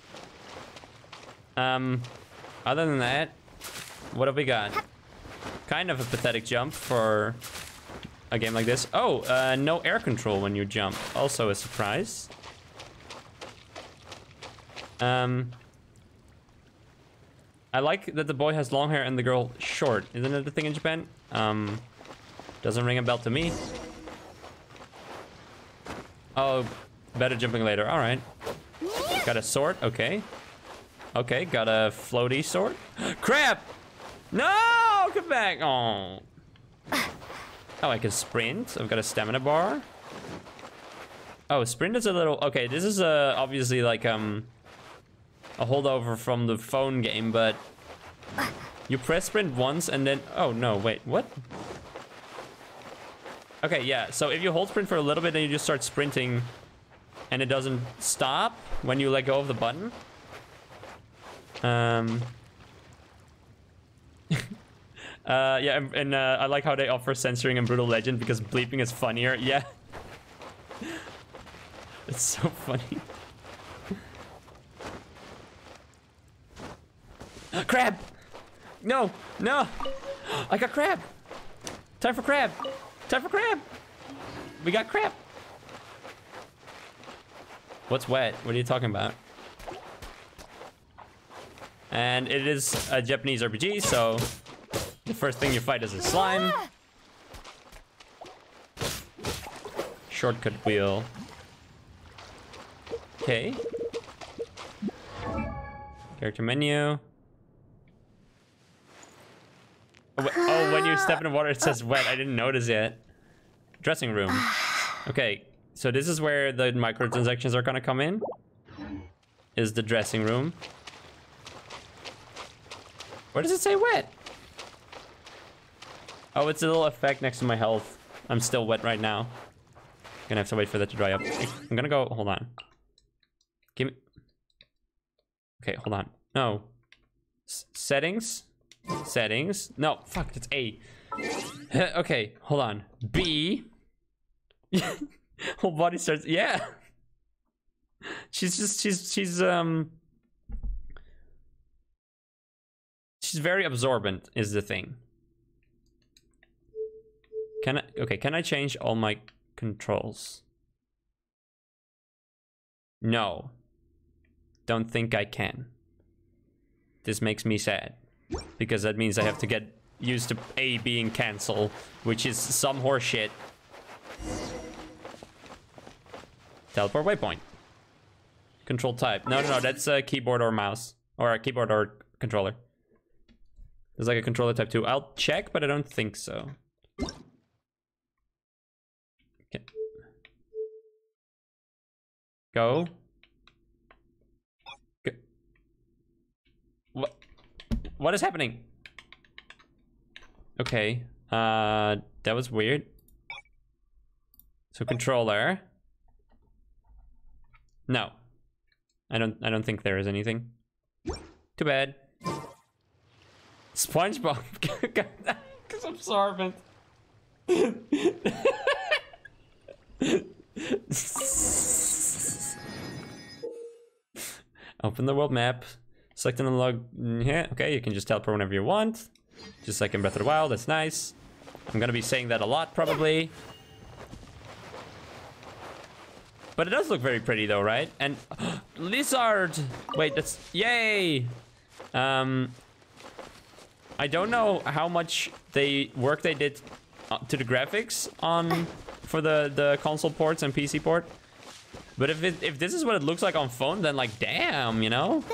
Um, other than that, what have we got? Kind of a pathetic jump for a game like this. Oh, uh, no air control when you jump. Also a surprise. Um, I like that the boy has long hair and the girl short. Isn't it the thing in Japan? Um, doesn't ring a bell to me. Oh, better jumping later. All right. Got a sword. Okay. Okay, got a floaty sword. Crap! No! Come back! Oh. Oh, I can sprint. I've got a stamina bar. Oh, sprint is a little... Okay, this is uh, obviously like um a holdover from the phone game, but you press sprint once and then... Oh, no, wait, what? Okay, yeah, so if you hold sprint for a little bit, then you just start sprinting and it doesn't stop when you let go of the button. Um... Uh, yeah, and, and uh, I like how they offer censoring in Brutal Legend because bleeping is funnier. Yeah. it's so funny. crab! No, no! I got crab! Time for crab! Time for crab! We got crab! What's wet? What are you talking about? And it is a Japanese RPG, so the first thing you fight is a slime. Shortcut wheel. Okay. Character menu. Oh, oh, when you step in water, it says wet. I didn't notice yet. Dressing room. Okay, so this is where the microtransactions are gonna come in. Is the dressing room. Where does it say wet? Oh, it's a little effect next to my health. I'm still wet right now. Gonna have to wait for that to dry up. I'm gonna go, hold on. Give me. Okay, hold on. No. S settings? Settings? No, fuck, it's A. okay, hold on. B. Whole body starts, yeah. She's just, she's, she's, um. She's very absorbent, is the thing. Can I, okay, can I change all my controls? No. Don't think I can. This makes me sad. Because that means I have to get used to A being cancel, which is some horseshit. Teleport waypoint. Control type. No, no, no, that's a keyboard or mouse. Or a keyboard or controller. There's like a controller type too. I'll check, but I don't think so. Okay. Go. Go. What? What is happening? Okay. Uh, that was weird. So controller. No. I don't I don't think there is anything. Too bad. SpongeBob. Because I'm absorbent. Open the world map. Select and unlock. Yeah, okay, you can just teleport whenever you want. Just like in Breath of the Wild, that's nice. I'm gonna be saying that a lot, probably. But it does look very pretty though, right? And Lizard! Wait, that's... Yay! Um, I don't know how much they work they did uh, to the graphics on for the, the console ports and PC port. But if, it, if this is what it looks like on phone, then like, damn, you know?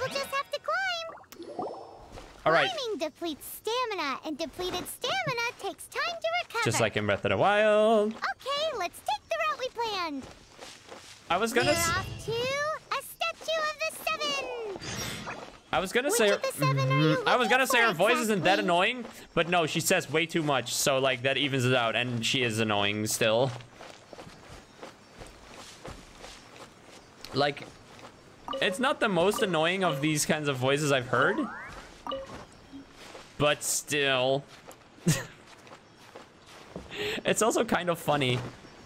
We'll just have to climb. All right, Climbing depletes stamina, and depleted stamina takes time to recover. just like in Breath of the Wild. Okay, let's take the route we planned. I was gonna... We're off to a statue of the seven. I was gonna Which say, of the seven are you Mhm. I was gonna say her voice isn't that annoying, but no, she says way too much, so like that evens it out, and she is annoying still. Like, it's not the most annoying of these kinds of voices I've heard, but still. it's also kind of funny.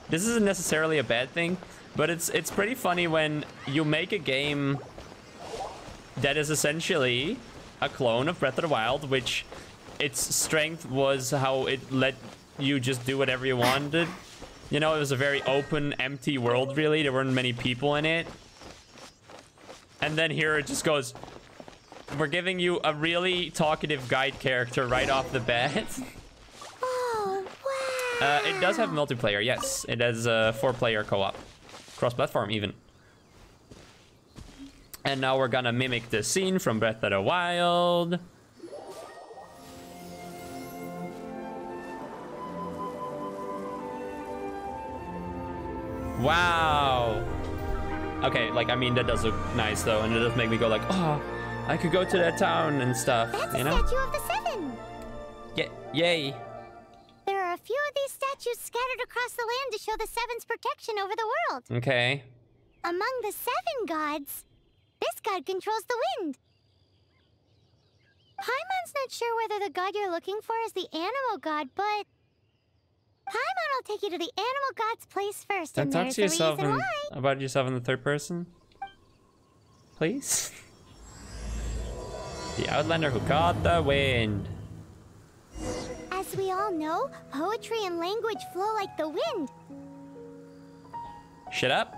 This isn't necessarily a bad thing, but it's it's pretty funny when you make a game that is essentially a clone of Breath of the Wild, which its strength was how it let you just do whatever you wanted. You know, it was a very open, empty world, really. There weren't many people in it. And then here it just goes, we're giving you a really talkative guide character right off the bat. Oh, wow. Uh, it does have multiplayer, yes. It has a four-player co-op. Cross-platform, even. And now we're gonna mimic the scene from Breath of the Wild. Wow. Okay, like, I mean, that does look nice, though, and it does make me go like, oh, I could go to that town and stuff, That's you know? statue of the seven. Yeah, yay. There are a few of these statues scattered across the land to show the Seven's protection over the world. Okay. Among the seven gods, this god controls the wind. Paimon's not sure whether the god you're looking for is the animal god, but Paimon will take you to the animal god's place first, Don't and talk to yourself in, about yourself in the third person. Please? The Outlander who caught the wind. As we all know, poetry and language flow like the wind. Shut up.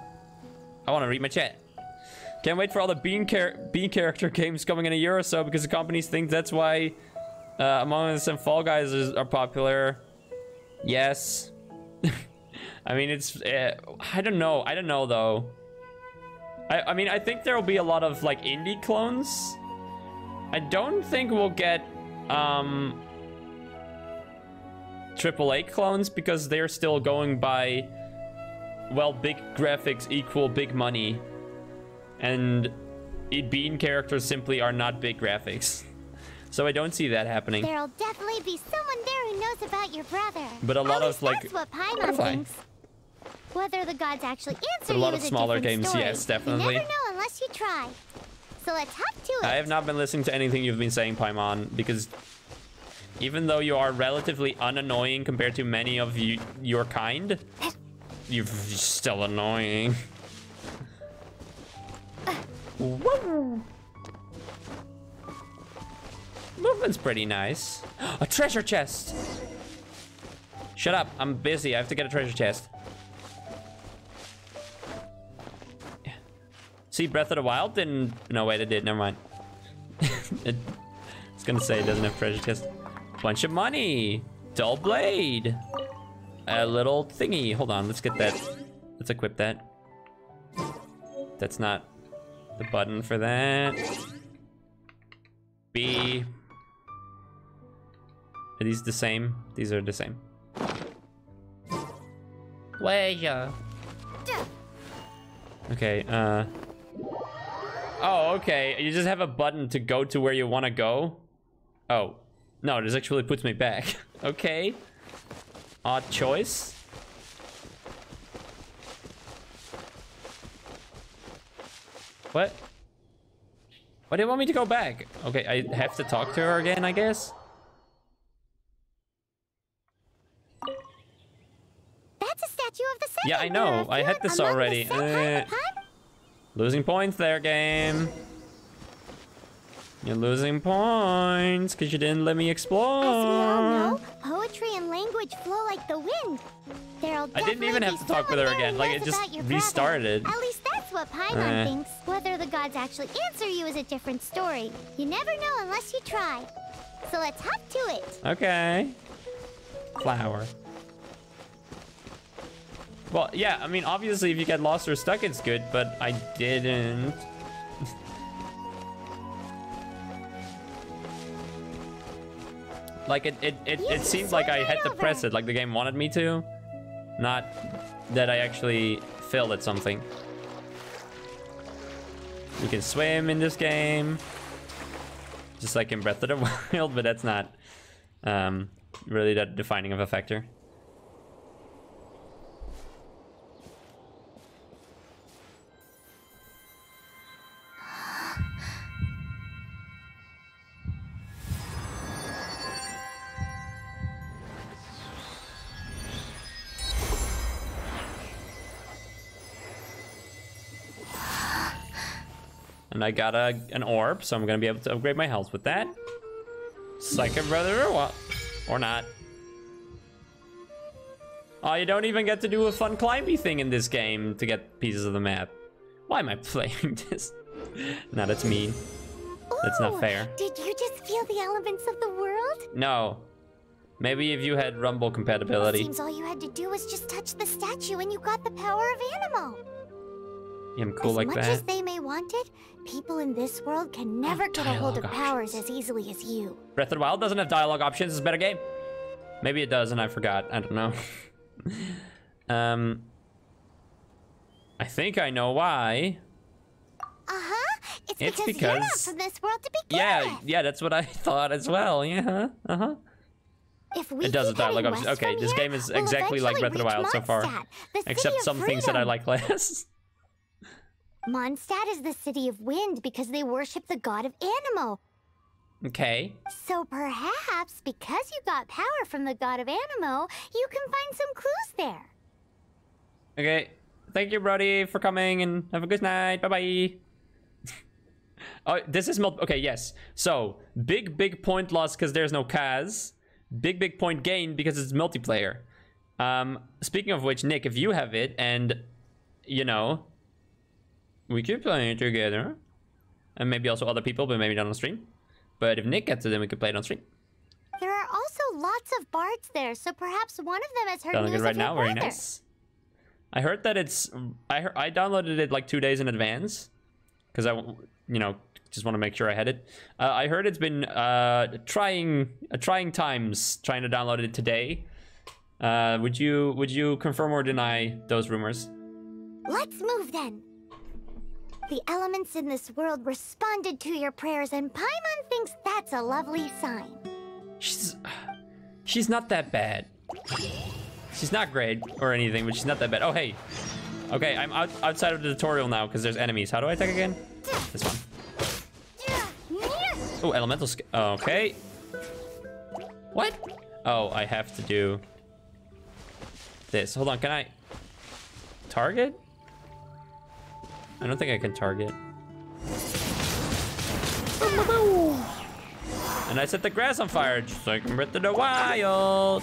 I want to read my chat. Can't wait for all the Bean, char Bean character games coming in a year or so because the companies think that's why uh, Among Us and Fall Guys is, are popular. Yes. I mean, it's... Uh, I don't know. I don't know, though. I, I mean, I think there will be a lot of, like, indie clones. I don't think we'll get, um... AAA clones because they're still going by well, big graphics equal big money. And Bean characters simply are not big graphics. So I don't see that happening. There'll definitely be someone there who knows about your brother. But a lot At of, like, that's what Paimon thinks. Whether the gods actually answer But a lot of is smaller games, story. yes, definitely. You never know unless you try. So let's hop to it. I have not been listening to anything you've been saying, Paimon, because even though you are relatively unannoying compared to many of you, your kind, you're still annoying. Woo. Movement's pretty nice. A treasure chest! Shut up, I'm busy. I have to get a treasure chest. See, Breath of the Wild didn't... No, wait, it did. Never mind. it... I was gonna say it doesn't have treasure chest. Bunch of money! Dull blade! A little thingy. Hold on, let's get that. Let's equip that. That's not the button for that. B. Are these the same? These are the same. Leia. Okay, uh... Oh, okay. You just have a button to go to where you want to go? Oh. No, this actually puts me back. okay. Odd choice. What? Why do you want me to go back? Okay, I have to talk to her again, I guess? That's a statue of the second Yeah, I know. I had this already. Uh, losing points there, game. You're losing points because you didn't let me explore. As we all know, poetry and language flow like the wind. There'll I didn't even have to talk with her again. Like, it just brother. restarted. At least that's what Paimon Eh. thinks. Whether the gods actually answer you is a different story. You never know unless you try. So let's hop to it. Okay. Flower. Well, yeah, I mean, obviously, if you get lost or stuck, it's good, but I didn't. like, it, it, it, it seemed like I had to press it, like the game wanted me to. Not that I actually failed at something. You can swim in this game. Just like in Breath of the Wild, but that's not um, really that defining of a factor. And I got a, an orb, so I'm gonna be able to upgrade my health with that. Psychic brother or what? Or not. Oh, you don't even get to do a fun climby thing in this game to get pieces of the map. Why am I playing this? no, that's mean. That's not fair. Did you just feel the elements of the world? No. Maybe if you had Rumble compatibility. It Seems all you had to do was just touch the statue and you got the power of Anemo. Cool as like much that. as they may want it, people in this world can never get a hold of dialogue powers as easily as you. Breath of the Wild doesn't have dialogue options. It's a better game. Maybe it does, and I forgot. I don't know. um, I think I know why. Uh-huh. It's, It's because, you're not from this world to begin Yeah, with. yeah, that's what I thought as well. Yeah, uh huh. If we It does have dialogue options. Okay, this here, game is we'll exactly like Breath of the Wild so far, Mondstadt, the city except some things that I like less. Mondstadt is the city of wind because they worship the god of Anemo. okay. So perhaps because you got power from the god of Anemo, you can find some clues there. Okay. Thank you, Brody, for coming, and have a good night. Bye bye. Oh, this is okay. Yes. So big, big point loss because there's no Kaz. Big, big point gain because it's multiplayer. Um, speaking of which, Nick, if you have it, and you know, we could play it together, and maybe also other people, but maybe not on stream. But if Nick gets it, then we could play it on stream. There are also lots of bards there, so perhaps one of them has heard news it right now. Very nice. I heard that it's. I heard, I downloaded it like two days in advance, because I, you know, just want to make sure I had it. Uh, I heard it's been uh, trying uh, trying times trying to download it today. Uh, would you would you confirm or deny those rumors? Let's move then. The elements in this world responded to your prayers, and Paimon thinks that's a lovely sign. She's she's not that bad. She's not great or anything, but she's not that bad. Oh hey, okay, I'm out, outside of the tutorial now because there's enemies. How do I attack again? This one. Oh, elemental Okay. What? Oh, I have to do this. Hold on, can I target? I don't think I can target. And I set the grass on fire just like in Breath of the Wild.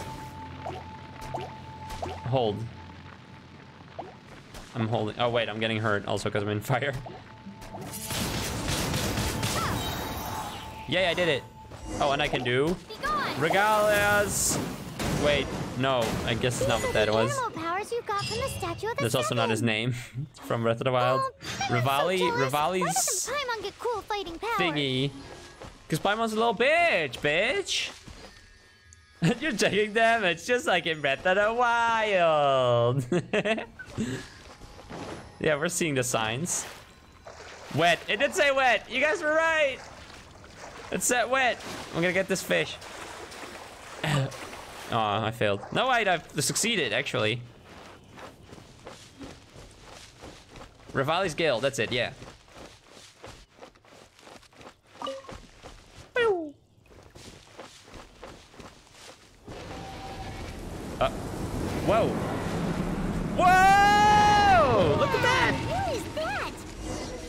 Hold. I'm holding. Oh wait, I'm getting hurt also because I'm in fire. Yay, I did it. Oh, and I can do regalias. Wait, no, I guess it's not what that was. You got from the statue of the That's also not his name from Breath of the Wild. Revali, Why Revali's Paimon get cool fighting powers? thingy. Because Paimon's a little bitch, bitch. You're taking damage just like in Breath of the Wild. yeah, we're seeing the signs. Wet. It did say wet. You guys were right. It said wet. I'm gonna get this fish. oh, I failed. No, wait, I've succeeded, actually. Revali's Gale, that's it, yeah. Uh, whoa. Whoa! Look at that! What is that?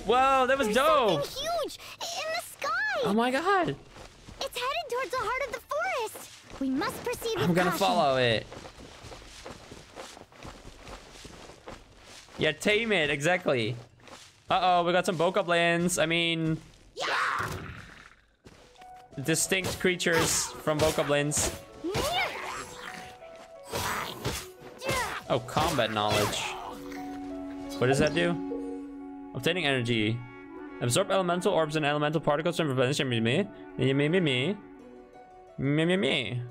Whoa, that was There's dope! huge in the sky. Oh my god! It's headed towards the heart of the forest. We must proceed I'm gonna follow it. Yeah, tame it, exactly. Uh-oh, we got some Bokoblins. I mean... Distinct creatures from Bokoblins. Oh, combat knowledge. What does that do? Obtaining energy. Absorb elemental orbs and elemental particles from replenish me. Me, me, me, me. Me, me, me.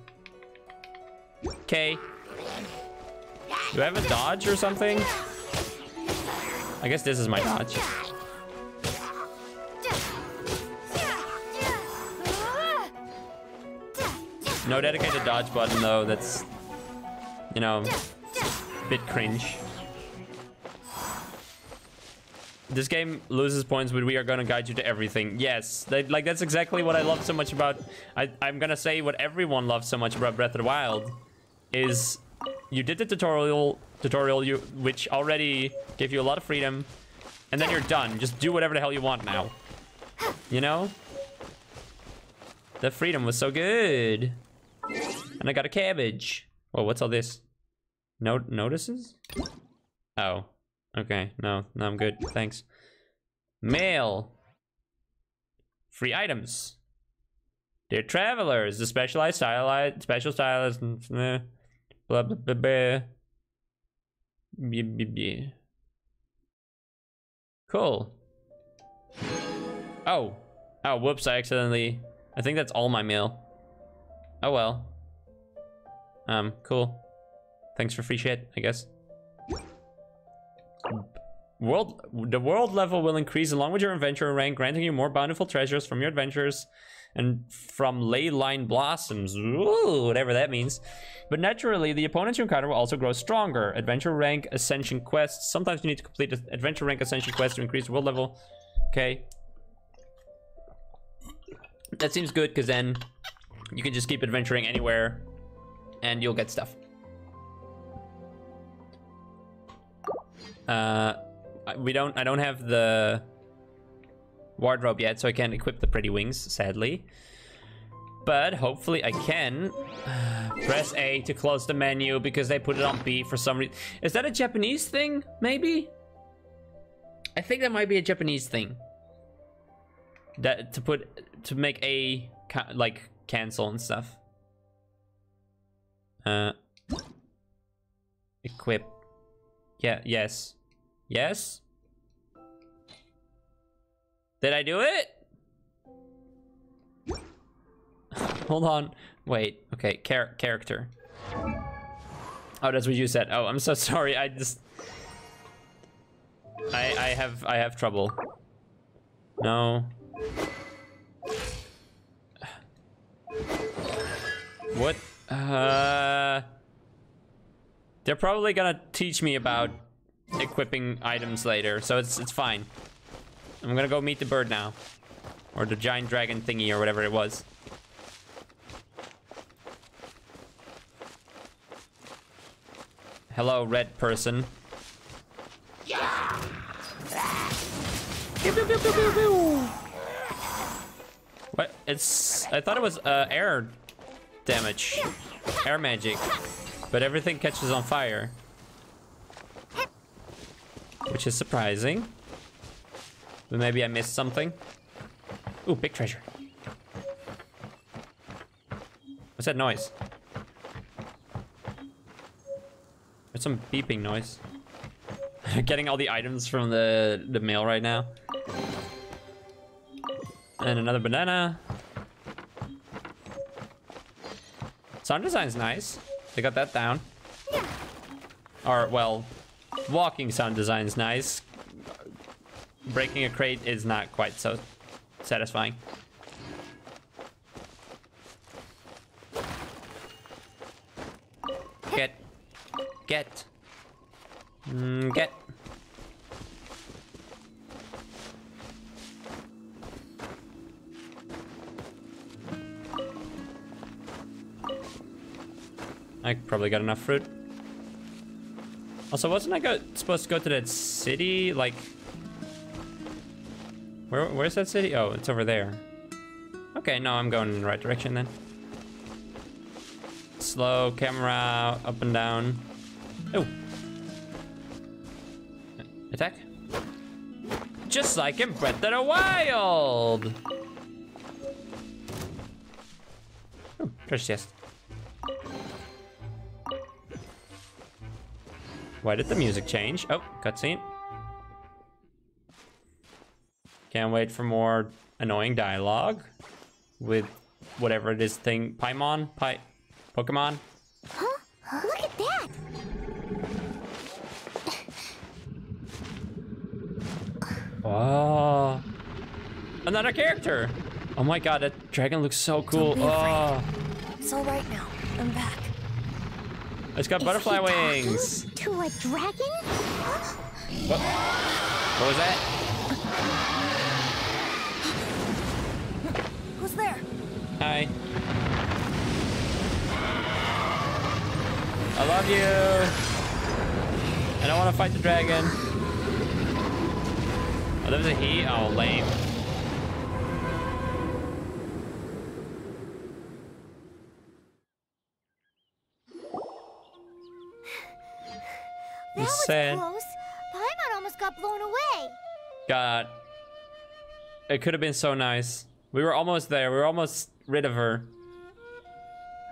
Okay. Do I have a dodge or something? I guess this is my dodge. No dedicated dodge button though, that's, you know, a bit cringe. This game loses points, but we are gonna guide you to everything. Yes, they, like that's exactly what I love so much about. I, I'm gonna say what everyone loves so much about Breath of the Wild is you did the tutorial, tutorial you which already gave you a lot of freedom, and then you're done. Just do whatever the hell you want now. You know? The freedom was so good. And I got a cabbage. Whoa, what's all this? Note notices? Oh. Okay, no, no, I'm good. Thanks. Mail. Free items. Dear travelers, the specialized stylized special stylist eh, blah blah blah blah. Blah, blah, blah. Cool. Oh. Oh, whoops, I accidentally I think that's all my mail. Oh well. Um, cool. Thanks for free shit, I guess. World, the world level will increase along with your adventure rank, granting you more bountiful treasures from your adventures and from ley line blossoms, Ooh, whatever that means. But naturally, the opponents you encounter will also grow stronger. Adventure rank ascension quests. Sometimes you need to complete adventure rank ascension quest to increase world level. Okay. That seems good because then you can just keep adventuring anywhere and you'll get stuff. Uh, we don't. I don't have the wardrobe yet, so I can't equip the pretty wings, sadly. But hopefully I can. Press A to close the menu because they put it on B for some reason. Is that a Japanese thing? Maybe? I think that might be a Japanese thing. That to put to make A ca- like cancel and stuff. Uh equip. Yeah, yes. Yes? Did I do it? Hold on. Wait. Okay, char character. Oh, that's what you said. Oh, I'm so sorry. I just I I have I have trouble. No. What? Uh They're probably gonna teach me about equipping items later, so it's it's fine. I'm gonna go meet the bird now. Or the giant dragon thingy or whatever it was. Hello, red person. What? It's... I thought it was uh, air damage. Air magic. But everything catches on fire. Which is surprising. But maybe I missed something. Ooh, big treasure. What's that noise? There's some beeping noise. Getting all the items from the, the mail right now. And another banana. Sound design's nice. They got that down. Or, well, walking sound design's nice. Breaking a crate is not quite so satisfying. Get. Get. Mm, get. I probably got enough fruit. Also, wasn't I go supposed to go to that city? Like, where, where's that city? Oh, it's over there. Okay, no, I'm going in the right direction then. Slow camera up and down. Oh. Attack. Just like in Breath of the Wild. Oh, treasure chest. Why did the music change? Oh, cutscene. Can't wait for more annoying dialogue with whatever it is thing. Paimon? Pi Pokemon? Huh? Look at that! Oh. Another character. Oh my god, that dragon looks so cool. Oh. It's all right now. I'm back. It's got Is butterfly wings. To a dragon? What? What was that? Who's there? Hi. I love you. And I don't want to fight the dragon. Oh, there's a he? Oh, lame. That was sad. close. Paimon almost got blown away. God. It could have been so nice. We were almost there. We were almost rid of her.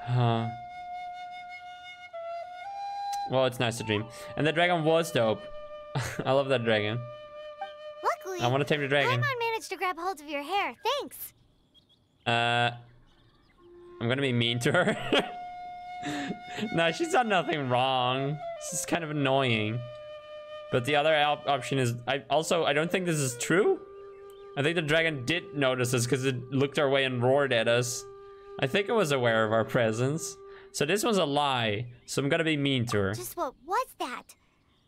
Huh. Well, it's nice to dream. And the dragon was dope. I love that dragon. Luckily, I want to tame the dragon. Paimon managed to grab hold of your hair. Thanks. Uh, I'm gonna be mean to her. no, she's done nothing wrong. This is kind of annoying. But the other op- option is, I also I don't think this is true. I think the dragon did notice us because it looked our way and roared at us. I think it was aware of our presence. So this was a lie. So I'm gonna be mean to her. Just what was that?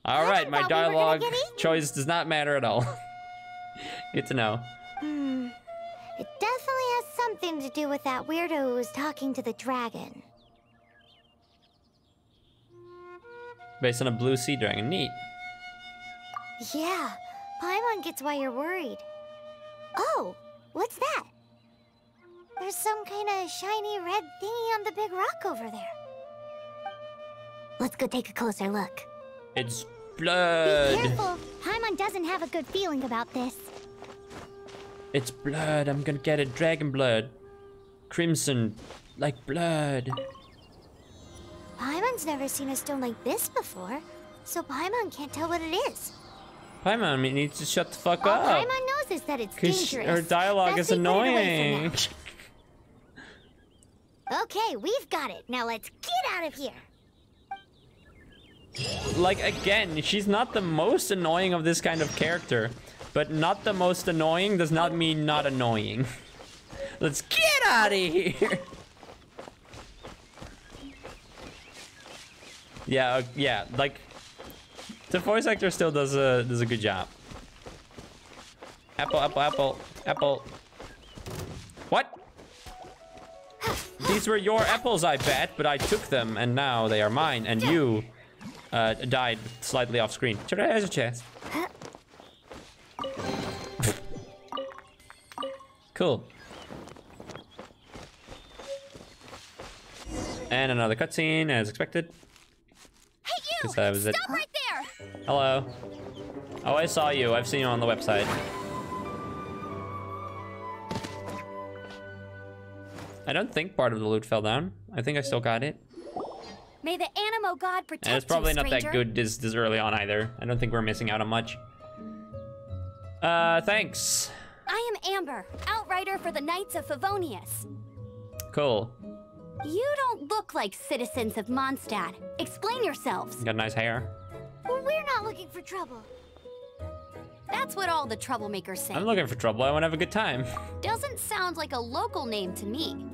All right, my we dialogue get choice does not matter at all. Good to know. Hmm. It definitely has something to do with that weirdo who was talking to the dragon. Based on a blue sea dragon. Neat. Yeah, Paimon gets why you're worried. Oh, what's that? There's some kind of shiny red thingy on the big rock over there. Let's go take a closer look. It's blood. Be careful. Paimon doesn't have a good feeling about this. It's blood. I'm gonna get it. Dragon blood. Crimson. Like blood. Paimon's never seen a stone like this before, so Paimon can't tell what it is. Paimon needs to shut the fuck All up. Paimon knows is that it's dangerous. her dialogue Best is we put it away for annoying. Okay, we've got it. Now let's get out of here. like again, she's not the most annoying of this kind of character, but not the most annoying does not mean not annoying. Let's get out of here. yeah, uh, yeah, like the voice actor still does a does a good job. Apple, apple, apple, apple. What? These were your apples, I bet, but I took them, and now they are mine, and you uh, died slightly off screen. Treasure chest. Cool. And another cutscene, as expected. Hey, you! 'Cause that was. Stop right there! Hello. Oh, I saw you. I've seen you on the website. I don't think part of the loot fell down. I think I still got it. May the Anemo God protect And it's probably you, not that good this, this early on either. I don't think we're missing out on much. Uh, thanks. I am Amber, outrider for the Knights of Favonius. Cool. You don't look like citizens of Mondstadt. Explain yourselves. You Got nice hair. We're not looking for trouble. That's what all the troublemakers say. I'm looking for trouble. I want to have a good time. Doesn't sound like a local name to me.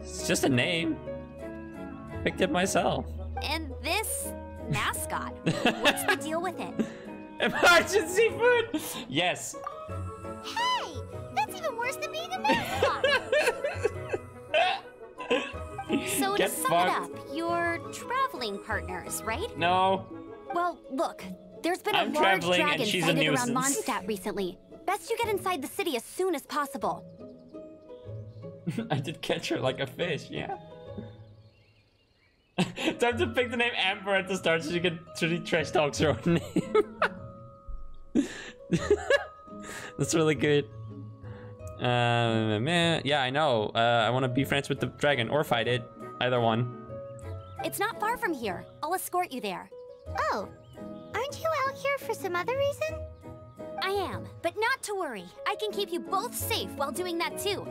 It's just a name. Picked it myself. And this mascot, what's the deal with it? Emergency food! Yes. Hey! That's even worse than being a mascot! So Get to sum fucked. it up, you're traveling partners, right? No. Well, look, there's been a I'm large dragon sighted around. Mondstadt recently. Best you get inside the city as soon as possible. I did catch her like a fish, yeah. Time to pick the name Amber at the start so you can truly trash talk her own name. That's really good. Um, man, yeah, I know. Uh, I want to be friends with the dragon or fight it. Either one. It's not far from here. I'll escort you there. Oh, aren't you out here for some other reason? I am, but not to worry. I can keep you both safe while doing that too.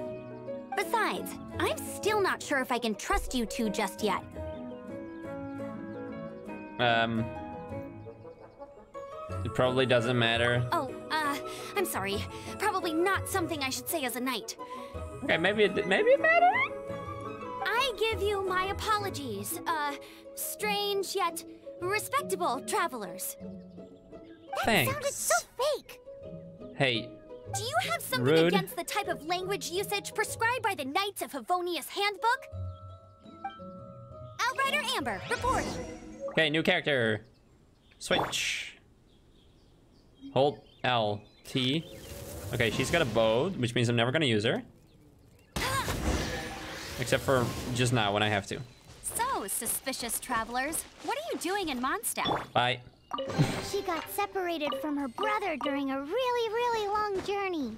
Besides, I'm still not sure if I can trust you two just yet. Um, it probably doesn't matter. Oh, uh, I'm sorry. Probably not something I should say as a knight. Okay, maybe it maybe it matters. I give you my apologies, uh, strange yet respectable travelers. Thanks. Sounded so fake. Hey, Do you have something Rude. against the type of language usage prescribed by the Knights of Favonius Handbook? Outrider Amber, reporting. Okay, new character. Switch. Hold L T. Okay, she's got a bow, which means I'm never gonna use her. Except for just now when I have to. So, suspicious travelers, what are you doing in Mondstadt? Bye. She got separated from her brother during a really, really long journey.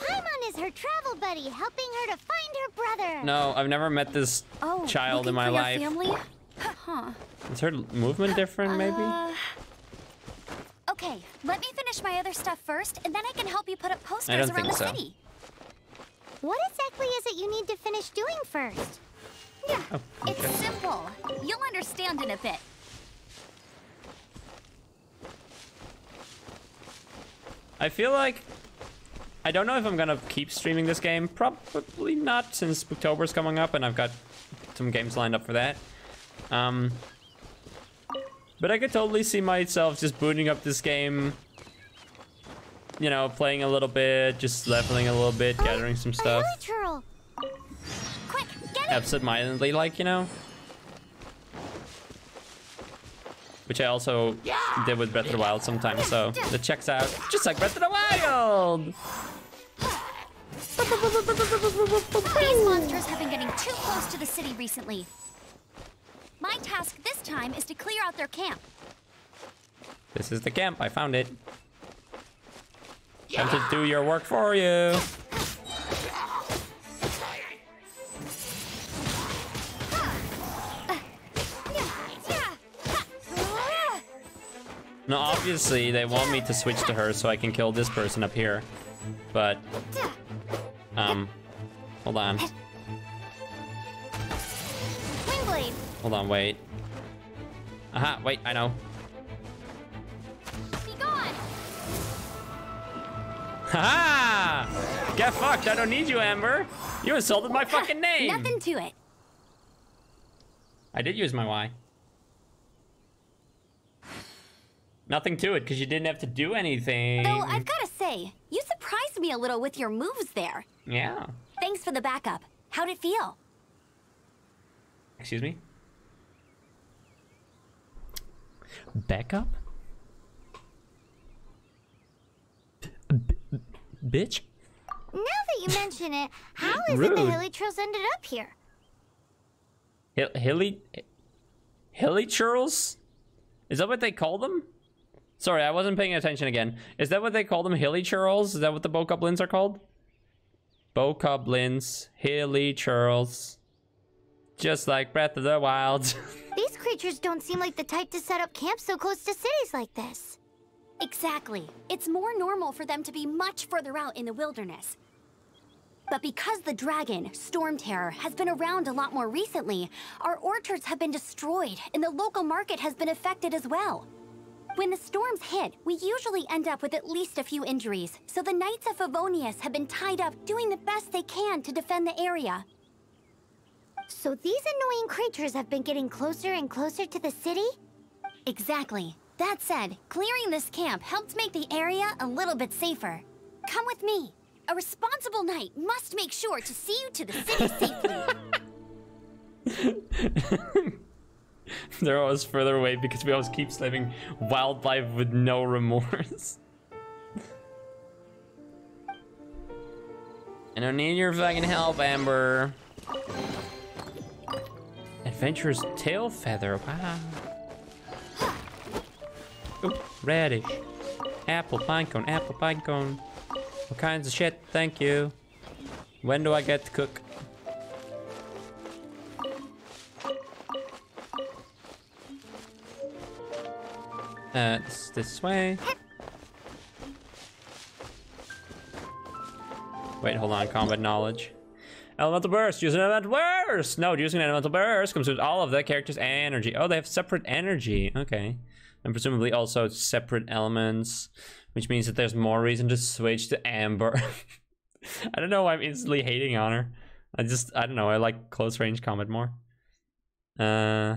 Paimon is her travel buddy, helping her to find her brother. No, I've never met this Oh, child in my life. family? Huh. Is her movement different, maybe? Uh, okay, let me finish my other stuff first, and then I can help you put up posters don't around think the so. city. What exactly is it you need to finish doing first? Yeah, Oh, it's simple. You'll understand in a bit. I feel like I don't know if I'm gonna keep streaming this game. Probably not, since Booktober's coming up and I've got some games lined up for that. Um, but I could totally see myself just booting up this game. You know, playing a little bit, just leveling a little bit, gathering some stuff. Quick! Absent-mindedly, like you know. which I also did with Breath of the Wild sometimes. So that checks out, just like Breath of the Wild. These monsters have been getting too close to the city recently. My task this time is to clear out their camp. This is the camp. I found it. Time to do your work for you. Now, obviously, they want me to switch to her so I can kill this person up here. But, um, hold on. Hold on, wait. Aha, wait, I know. be gone! Haha! Get fucked, I don't need you, Amber. You insulted my fucking name. Nothing to it. I did use my Y. Nothing to it, because you didn't have to do anything. Though I've gotta say, you surprised me a little with your moves there. Yeah. Thanks for the backup. How'd it feel? Excuse me? Backup? B- bitch? Now that you mention it, how is it the Hilichurls ended up here? Hill- hilly... Hilly churls? Is that what they call them? Sorry, I wasn't paying attention again. Is that what they call them? Hilly churls? Is that what the bokoblins are called? Bokoblins. Hilly churls. Just like Breath of the Wild. These creatures don't seem like the type to set up camp so close to cities like this. Exactly. It's more normal for them to be much further out in the wilderness. But because the dragon, Storm Terror, has been around a lot more recently, our orchards have been destroyed and the local market has been affected as well. When the storms hit, we usually end up with at least a few injuries, so the Knights of Favonius have been tied up doing the best they can to defend the area. So these annoying creatures have been getting closer and closer to the city? Exactly. That said, clearing this camp helped make the area a little bit safer. Come with me. A responsible knight must make sure to see you to the city safely. They're always further away because we always keep slaving wildlife with no remorse. I don't need your fucking help, Amber. Adventurous tail feather, wow. Ooh, radish. Apple, pinecone, apple, pinecone. All kinds of shit, thank you. When do I get to cook? Uh, this, this way. Wait, hold on, combat knowledge. Elemental burst, use an elemental burst! No, using an elemental burst comes with all of the character's energy. Oh, they have separate energy, okay. And presumably also separate elements, which means that there's more reason to switch to Amber. I don't know why I'm instantly hating on her. I just, I don't know, I like close range combat more. Uh,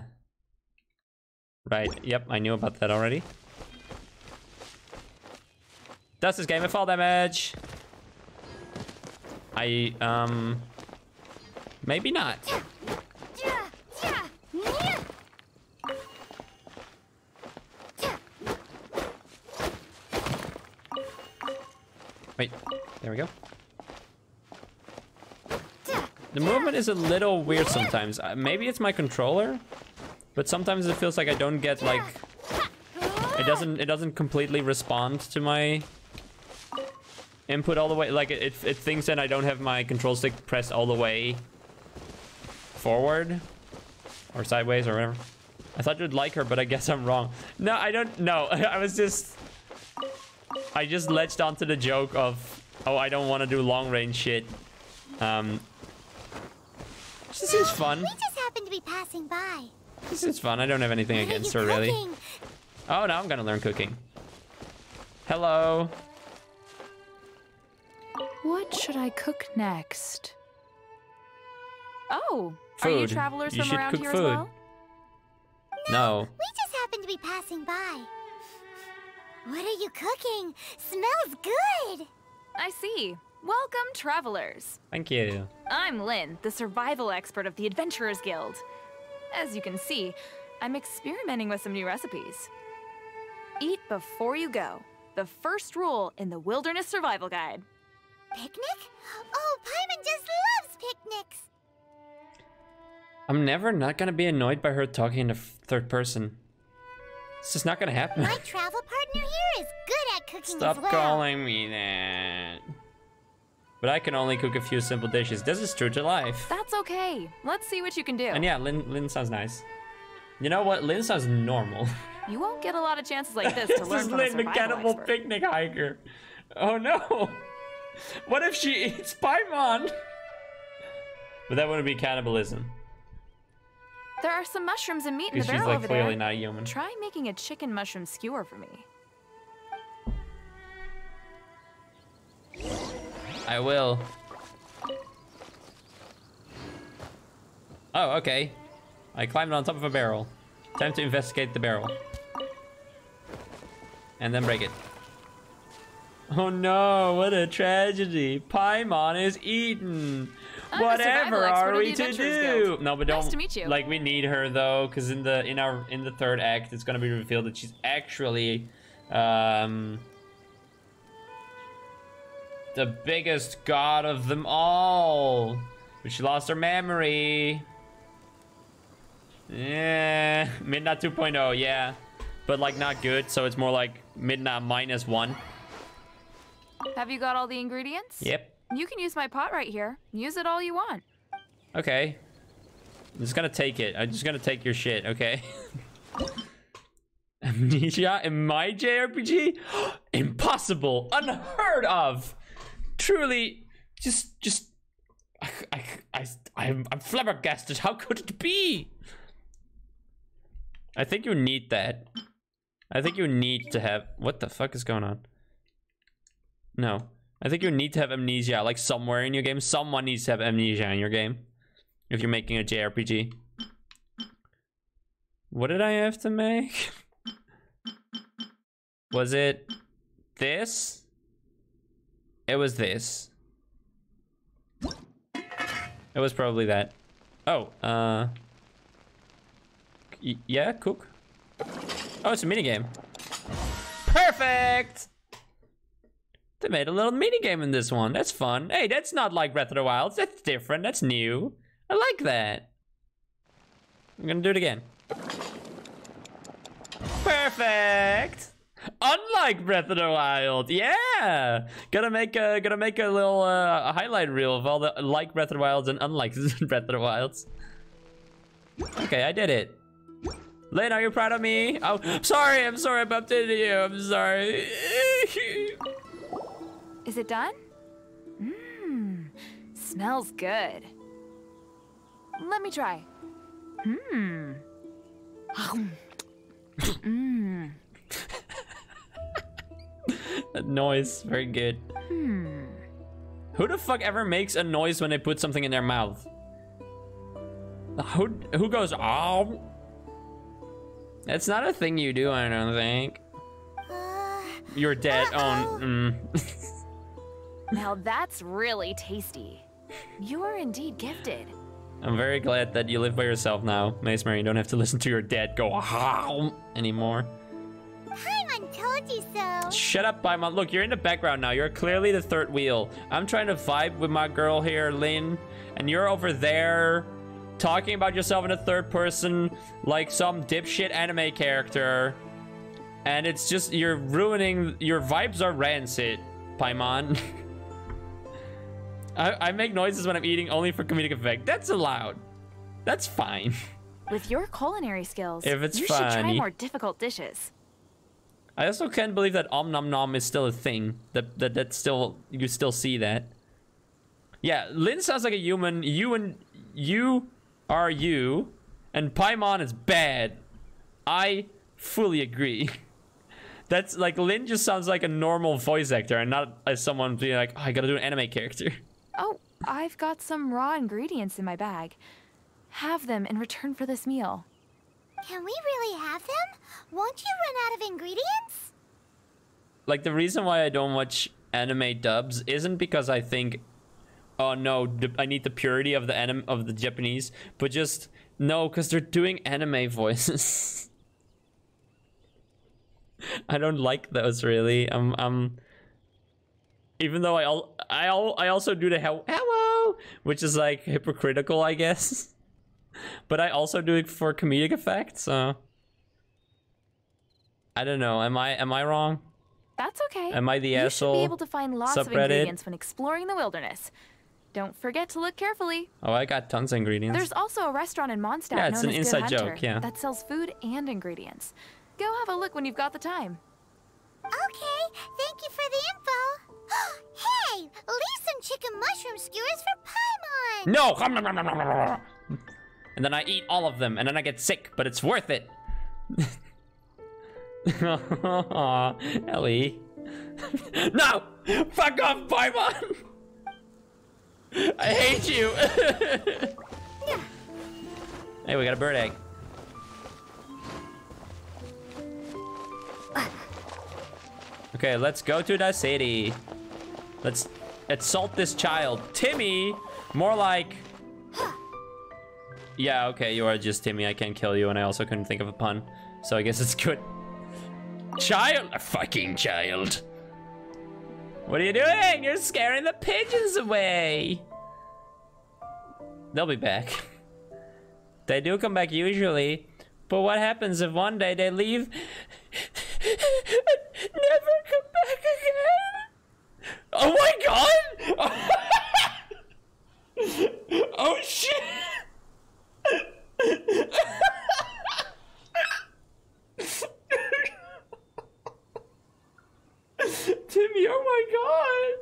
right, yep, I knew about that already. Does this game have fall damage? I, um, maybe not. Wait, there we go. The movement is a little weird sometimes. Uh, Maybe it's my controller, but sometimes it feels like I don't get like it doesn't it doesn't completely respond to my input all the way. Like it it, it thinks that I don't have my control stick pressed all the way forward or sideways or whatever. I thought you'd like her, but I guess I'm wrong. No, I don't know. I was just I just latched onto the joke of oh I don't want to do long range shit. Um this seems fun. We just happened to be passing by. This is fun. I don't have anything What against you her, really. Oh, now I'm gonna learn cooking. Hello. What should I cook next? Oh, are you Food. travelers You from should around cook here food. as well? No. We just happened to be passing by. What are you cooking? Smells good. I see. Welcome, travelers. Thank you. I'm Lynn, the survival expert of the Adventurers Guild. As you can see, I'm experimenting with some new recipes. Eat before you go. The first rule in the Wilderness Survival Guide. Picnic? Oh, Paimon just loves picnics. I'm never not gonna be annoyed by her talking in the third person. It's just not gonna happen. My travel partner here is good at cooking Stop as well. calling me that. But I can only cook a few simple dishes. This is true to life. That's okay. Let's see what you can do. And yeah, Lynn, Lynn sounds nice. You know what? Lin sounds normal. You won't get a lot of chances like this to this learn is from a Lynn, the cannibal expert. picnic hiker. Oh no! What if she eats Paimon? But that wouldn't be cannibalism. There are some mushrooms and meat in the Because she's barrel like over clearly there. not a human. Try making a chicken mushroom skewer for me. I will. Oh, okay. I climbed on top of a barrel. Time to investigate the barrel. And then break it. Oh no, what a tragedy. Paimon is eaten. I'm a Whatever are of we to do? Guild. No, but don't Nice to meet you. like we need her though, because in the in our in the third act it's gonna be revealed that she's actually um the biggest god of them all. But she lost her memory. Yeah, Midnight 2.0, yeah. But like not good, so it's more like Midnight minus one. Have you got all the ingredients? Yep. You can use my pot right here. Use it all you want. Okay. I'm just gonna take it. I'm just gonna take your shit, okay? Amnesia in my JRPG? Impossible! Unheard of! Truly, just, just, I, I, I, I'm, I'm flabbergasted. How could it be? I think you need that. I think you need to have. What the fuck is going on? No. I think you need to have amnesia, like somewhere in your game. Someone needs to have amnesia in your game. If you're making a JRPG. What did I have to make? Was it this? It was this. It was probably that. Oh, uh. yeah, cook. Oh, it's a minigame. Perfect! They made a little mini game in this one. That's fun. Hey, that's not like Breath of the Wild. That's different. That's new. I like that. I'm gonna do it again. Perfect! Unlike Breath of the Wild, yeah. Gonna make a gonna make a little uh, a highlight reel of all the like Breath of the Wilds and unlike Breath of the Wilds. Okay, I did it. Lynn, are you proud of me? Oh, sorry, I'm sorry I bumped into you. I'm sorry. Is it done? Mmm, smells good. Let me try. Hmm. Mmm. That noise, very good. Hmm. Who the fuck ever makes a noise when they put something in their mouth? Who who goes oh? That's not a thing you do, I don't think. You're dead. Oh, mm. Now that's really tasty. You are indeed gifted. I'm very glad that you live by yourself now, Mace Mary. You don't have to listen to your dad go how anymore. Paimon told you so. Shut up, Paimon. Look, you're in the background now. You're clearly the third wheel. I'm trying to vibe with my girl here, Lynn, and you're over there talking about yourself in the third person like some dipshit anime character. And it's just, you're ruining, your vibes are rancid, Paimon. I, I make noises when I'm eating only for comedic effect. That's allowed. That's fine. With your culinary skills, If it's you should try more difficult dishes. I also can't believe that Om Nom Nom is still a thing. That that that still you still see that. Yeah, Lin sounds like a human. You and you are you, and Paimon is bad. I fully agree. That's like Lin just sounds like a normal voice actor, and not as someone being like, oh, I gotta do an anime character. Oh, I've got some raw ingredients in my bag. Have them in return for this meal. Can we really have them? Won't you run out of ingredients? like the reason why I don't watch anime dubs isn't because I think oh no, I need the purity of the anime of the Japanese, but just no, because they're doing anime voices. I don't like those really. I'm I'm even though I al- I al- I also do the hel- hello, which is like hypocritical, I guess. but I also do it for comedic effect, so I don't know. Am I am I wrong? That's okay. Am I the you asshole should be able to find lots of ingredients when exploring the wilderness. Don't forget to look carefully. Oh, I got tons of ingredients. There's also a restaurant in Mondstadt Yeah, it's known an as Good inside Hunter joke, yeah. that sells food and ingredients. Go have a look when you've got the time. Okay, thank you for the info. hey, leave some chicken mushroom skewers for Paimon. No! And then I eat all of them, and then I get sick, but it's worth it. Aw, Ellie. no! Fuck off, Paimon! I hate you! hey, we got a bird egg. Uh, Okay, let's go to the city. Let's assault this child. Timmy! More like... Yeah, okay, you are just Timmy. I can't kill you, and I also couldn't think of a pun. So I guess it's good. Child! A fucking child. What are you doing? You're scaring the pigeons away. They'll be back. They do come back usually. But what happens if one day they leave never come back again? Oh my god! oh shit! Timmy, oh my god!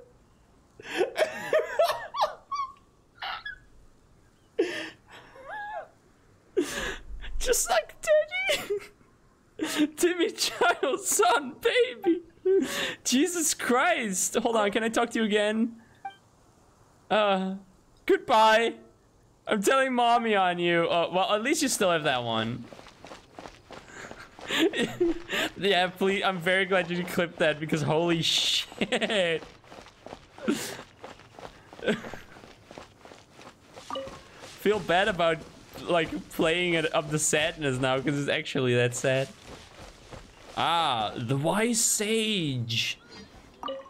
Just like Teddy! Timmy, child, son, baby! Jesus Christ! Hold on, can I talk to you again? Uh, goodbye! I'm telling mommy on you. Uh, well, at least you still have that one. yeah, please. I'm very glad you clipped that because holy shit. Feel bad about like playing it up the sadness now because it's actually that sad. Ah, the wise sage.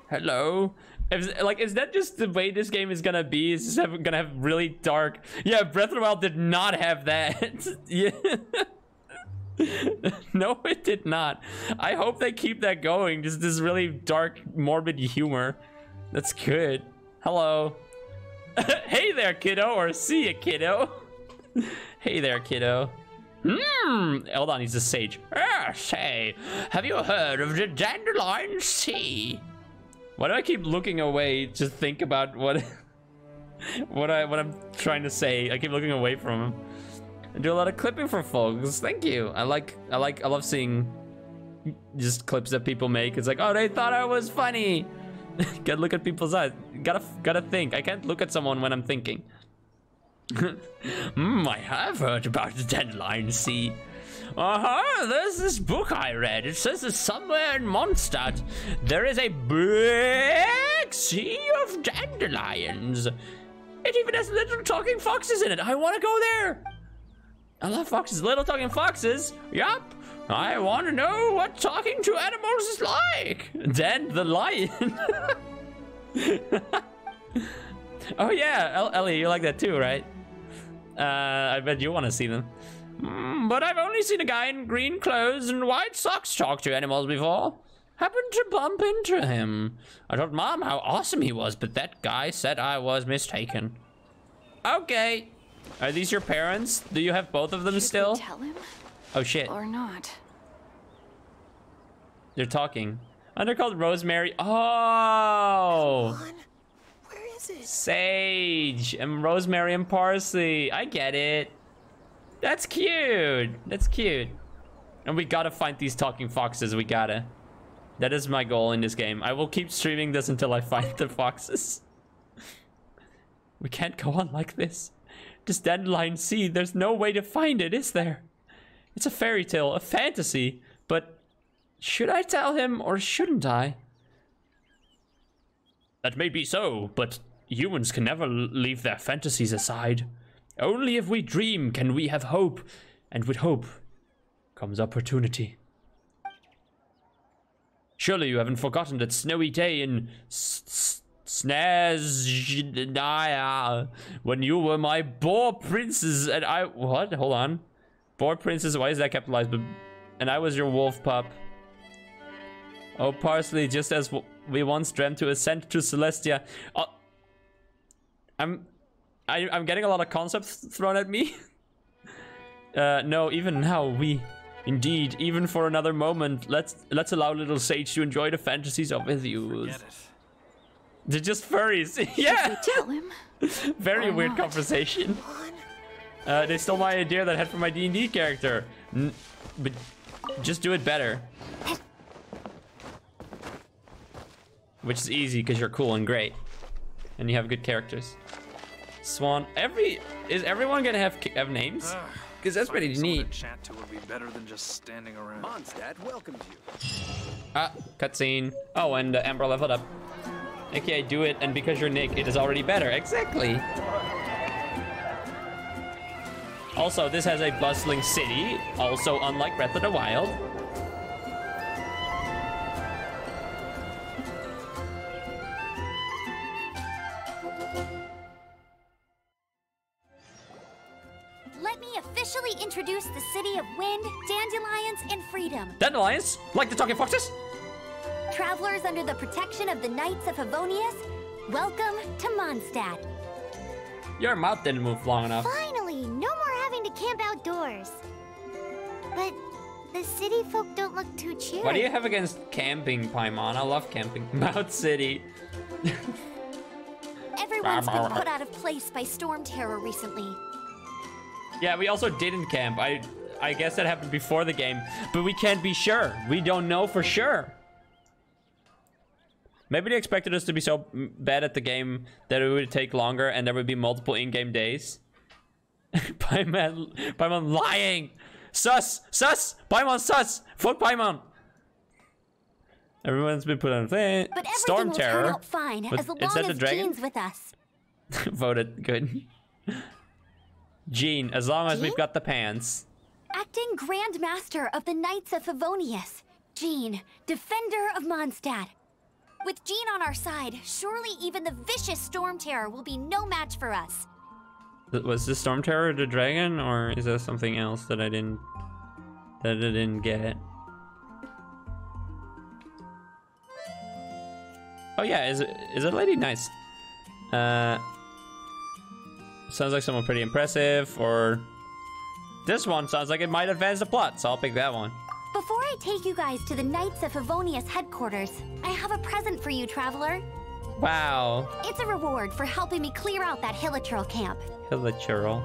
Hello. Is, like, is that just the way this game is gonna be? Is this gonna have really dark? Yeah, Breath of the Wild did not have that. yeah. no, it did not. I hope they keep that going. Just this really dark, morbid humor. That's good. Hello. hey there, kiddo, or see ya, kiddo. hey there, kiddo. Hold on, he's a sage. Ah, say, have you heard of the dandelion sea? Why do I keep looking away to think about what, what I what I'm trying to say? I keep looking away from him. I do a lot of clipping for folks. Thank you. I like I like I love seeing just clips that people make. It's like, oh, they thought I was funny. gotta look at people's eyes. Gotta gotta think. I can't look at someone when I'm thinking. Hmm, I have heard about the dandelion sea. Uh-huh, there's this book I read. It says that somewhere in Mondstadt, there is a big sea of dandelions. It even has little talking foxes in it. I want to go there. I love foxes. Little talking foxes? Yup. I want to know what talking to animals is like. Then the lion. oh yeah, El- Ellie, you like that too, right? Uh, I bet you want to see them. Mm, but I've only seen a guy in green clothes and white socks talk to animals before. Happened to bump into him. I told mom how awesome he was, but that guy said I was mistaken. Okay. Are these your parents? Do you have both of them still? Tell him Oh shit. or not. They're talking. And they're called Rosemary. Oh. Where is? Sage and Rosemary and Parsley. I get it. That's cute. That's cute. And we gotta find these talking foxes. We gotta. That is my goal in this game. I will keep streaming this until I find the foxes. We can't go on like this. This dandelion sea, there's no way to find it, is there? It's a fairy tale, a fantasy, but should I tell him or shouldn't I? That may be so, but humans can never leave their fantasies aside. Only if we dream can we have hope, and with hope comes opportunity. Surely you haven't forgotten that snowy day in S- S- Snezhnaya when you were my boar princess and I what? Hold on. Boar princess, why is that capitalized? But and I was your wolf pup. Oh, parsley, just as we once dreamt to ascend to Celestia. Oh, I'm, I, I'm getting a lot of concepts thrown at me. uh, no, even now we, indeed, even for another moment, let's let's allow little Sage to enjoy the fantasies of his youth. They're just furries. yeah. Tell him. Very Or weird not. conversation. Uh, they stole my idea that I had for my D&D character. N- but just do it better. Which is easy because you're cool and great. And you have good characters. Swan, every is everyone gonna have have names? Because that's pretty neat. Chat to would be better than just standing around. Mondstadt welcomes you. Ah, cutscene. Oh, and uh, Amber leveled up. Okay, do it, and because you're Nick, it is already better. Exactly. Also, this has a bustling city, also unlike Breath of the Wild. Dandelions, like the talking foxes. Travelers under the protection of the Knights of Favonius, welcome to Mondstadt. Your mouth didn't move long enough. Finally, no more having to camp outdoors. But the city folk don't look too cheery. What do you have against camping, Paimon? I love camping. Mount City. Everyone's been put out of place by storm terror recently. Yeah, we also didn't camp. I I guess that happened before the game, but we can't be sure. We don't know for sure. Maybe they expected us to be so bad at the game that it would take longer and there would be multiple in-game days. Paimon, Paimon lying. Sus, sus, Paimon sus. Fuck Paimon. Everyone's been put on thing. But everything Storm will terror. turn out fine But as long is that as the dragon? Jean's with us. Voted good. Gene, as long as we've got the pants. Acting Grand Master of the Knights of Favonius, Jean, Defender of Mondstadt. With Jean on our side, surely even the vicious Storm Terror will be no match for us. Was this Storm Terror the dragon, or is there something else that I didn't that I didn't get? Oh yeah, is it is it lady? Nice. Uh, sounds like someone pretty impressive. Or this one sounds like it might advance the plot, so I'll pick that one. Before I take you guys to the Knights of Favonius headquarters, I have a present for you, Traveler. Wow, It's a reward for helping me clear out that Hilichurl camp. Hilichurl.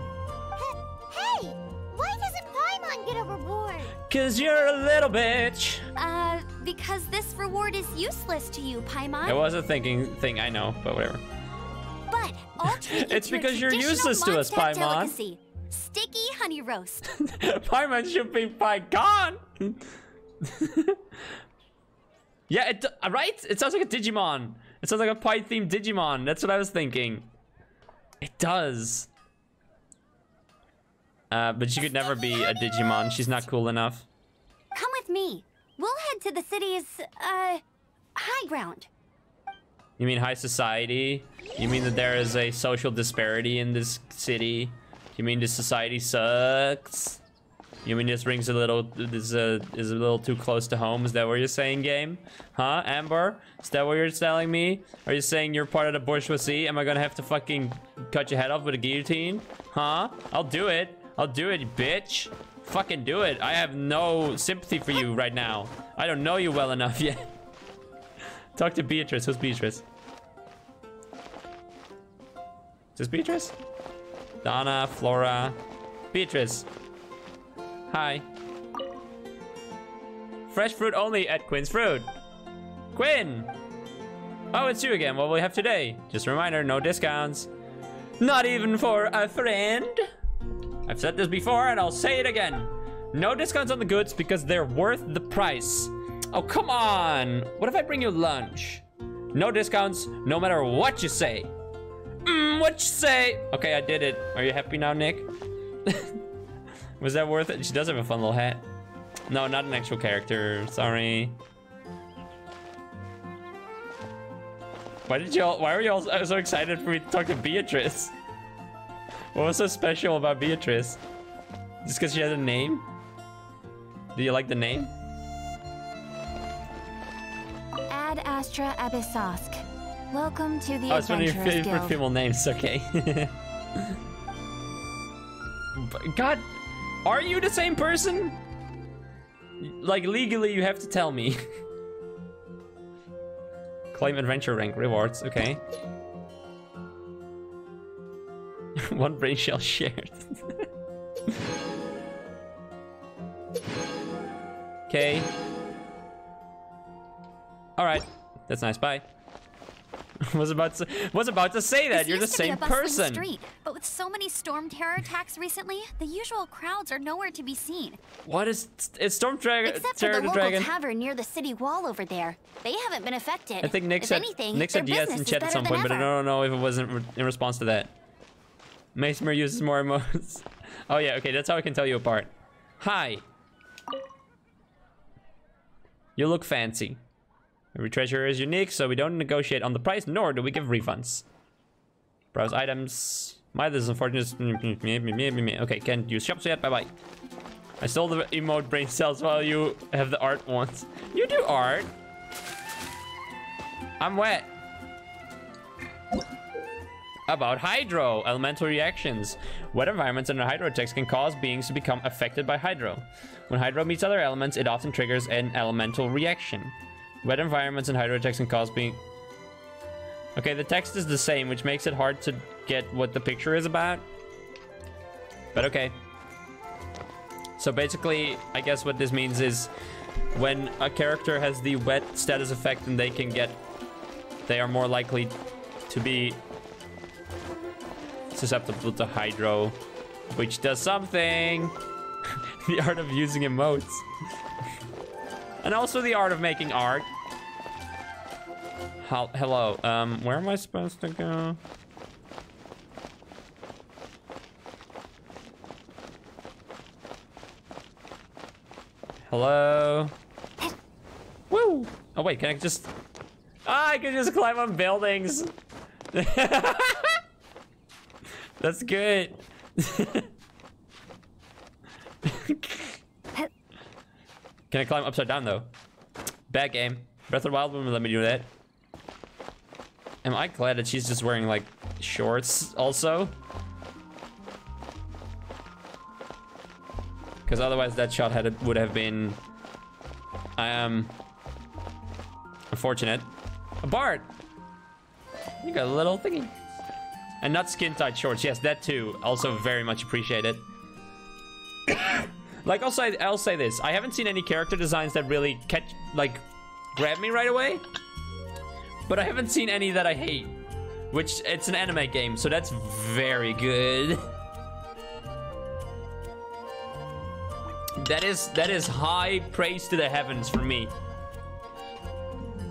Hey, why doesn't Paimon get a reward? Cause you're a little bitch. Uh, because this reward is useless to you, Paimon. It was a thinking thing, I know, but whatever. But I'll you It's because you're useless to us, Paimon. delicacy, Sticky honey roast. Paimon should be by gone. yeah, it uh, right. It sounds like a Digimon. It sounds like a pie themed Digimon. That's what I was thinking. It does. Uh, but she could never be a Digimon. She's not cool enough. Come with me. We'll head to the city's, uh, high ground. You mean high society? You mean that there is a social disparity in this city? You mean this society sucks? You mean this rings a little this uh, is a little too close to home? Is that what you're saying, game? Huh, Amber? Is that what you're telling me? Are you saying you're part of the bourgeoisie? Am I gonna have to fucking cut your head off with a guillotine? Huh? I'll do it. I'll do it, bitch. Fucking do it. I have no sympathy for you right now. I don't know you well enough yet. Talk to Beatrice. Who's Beatrice? Is this Beatrice? Donna, Flora, Beatrice. Hi. Fresh fruit only at Quinn's Fruit. Quinn! Oh, it's you again. What will we have today? Just a reminder, no discounts. Not even for a friend. I've said this before and I'll say it again. No discounts on the goods because they're worth the price. Oh, come on. What if I bring you lunch? No discounts, no matter what you say. Mm, what you say? Okay, I did it. Are you happy now, Nick? Was that worth it? She does have a fun little hat. No, not an actual character. Sorry. Why did y'all? Why were y'all so excited for me to talk to Beatrice? What was so special about Beatrice? Just because she had a name? Do you like the name? Ad Astra Abyssosque. Welcome to the Oh, it's one of your favorite Guild. female names. Okay. God, are you the same person? Like legally, you have to tell me. Claim adventure rank rewards. Okay. One brain shell shared. Okay. All right. That's nice. Bye. was about to was about to say that This you're the used to be same person. Street, but with so many storm terror attacks recently, the usual crowds are nowhere to be seen. What is it's Storm Dragon? Except for Terror the local Dragon. tavern near the city wall over there. They haven't been affected. I think Nick if said anything, Nick said yes in chat at some point, but I don't know if it wasn't re- in response to that. Macemer uses more emotes. oh yeah, okay, that's how I can tell you apart. Hi. You look fancy. Every treasure is unique, so we don't negotiate on the price, nor do we give refunds. Browse items. My this is unfortunate. Okay, can't use shops yet. Bye bye. I stole the emote brain cells while you have the art ones. You do art. I'm wet. About hydro, elemental reactions. Wet environments and hydro attacks can cause beings to become affected by hydro. When hydro meets other elements, it often triggers an elemental reaction. Wet environments and hydro attacks can cause being. Okay, the text is the same, which makes it hard to get what the picture is about. But okay. So basically, I guess what this means is when a character has the wet status effect, then they can get. They are more likely to be susceptible to hydro, which does something. the art of using emotes. And also the art of making art. Hel- Hello, um, where am I supposed to go? Hello? Woo! Oh wait, can I just... Ah, I can just climb on buildings! That's good. Can I climb upside down though? Bad game. Breath of the Wild wouldn't let me do that. Am I glad that she's just wearing like shorts also? Because otherwise that shot had would have been I am unfortunate. A bard. You got a little thingy. And not skin tight shorts. Yes, that too. Also very much appreciated. Like I'll say I'll say this. I haven't seen any character designs that really catch like grab me right away. But I haven't seen any that I hate. Which it's an anime game, so that's very good. That is that is high praise to the heavens for me.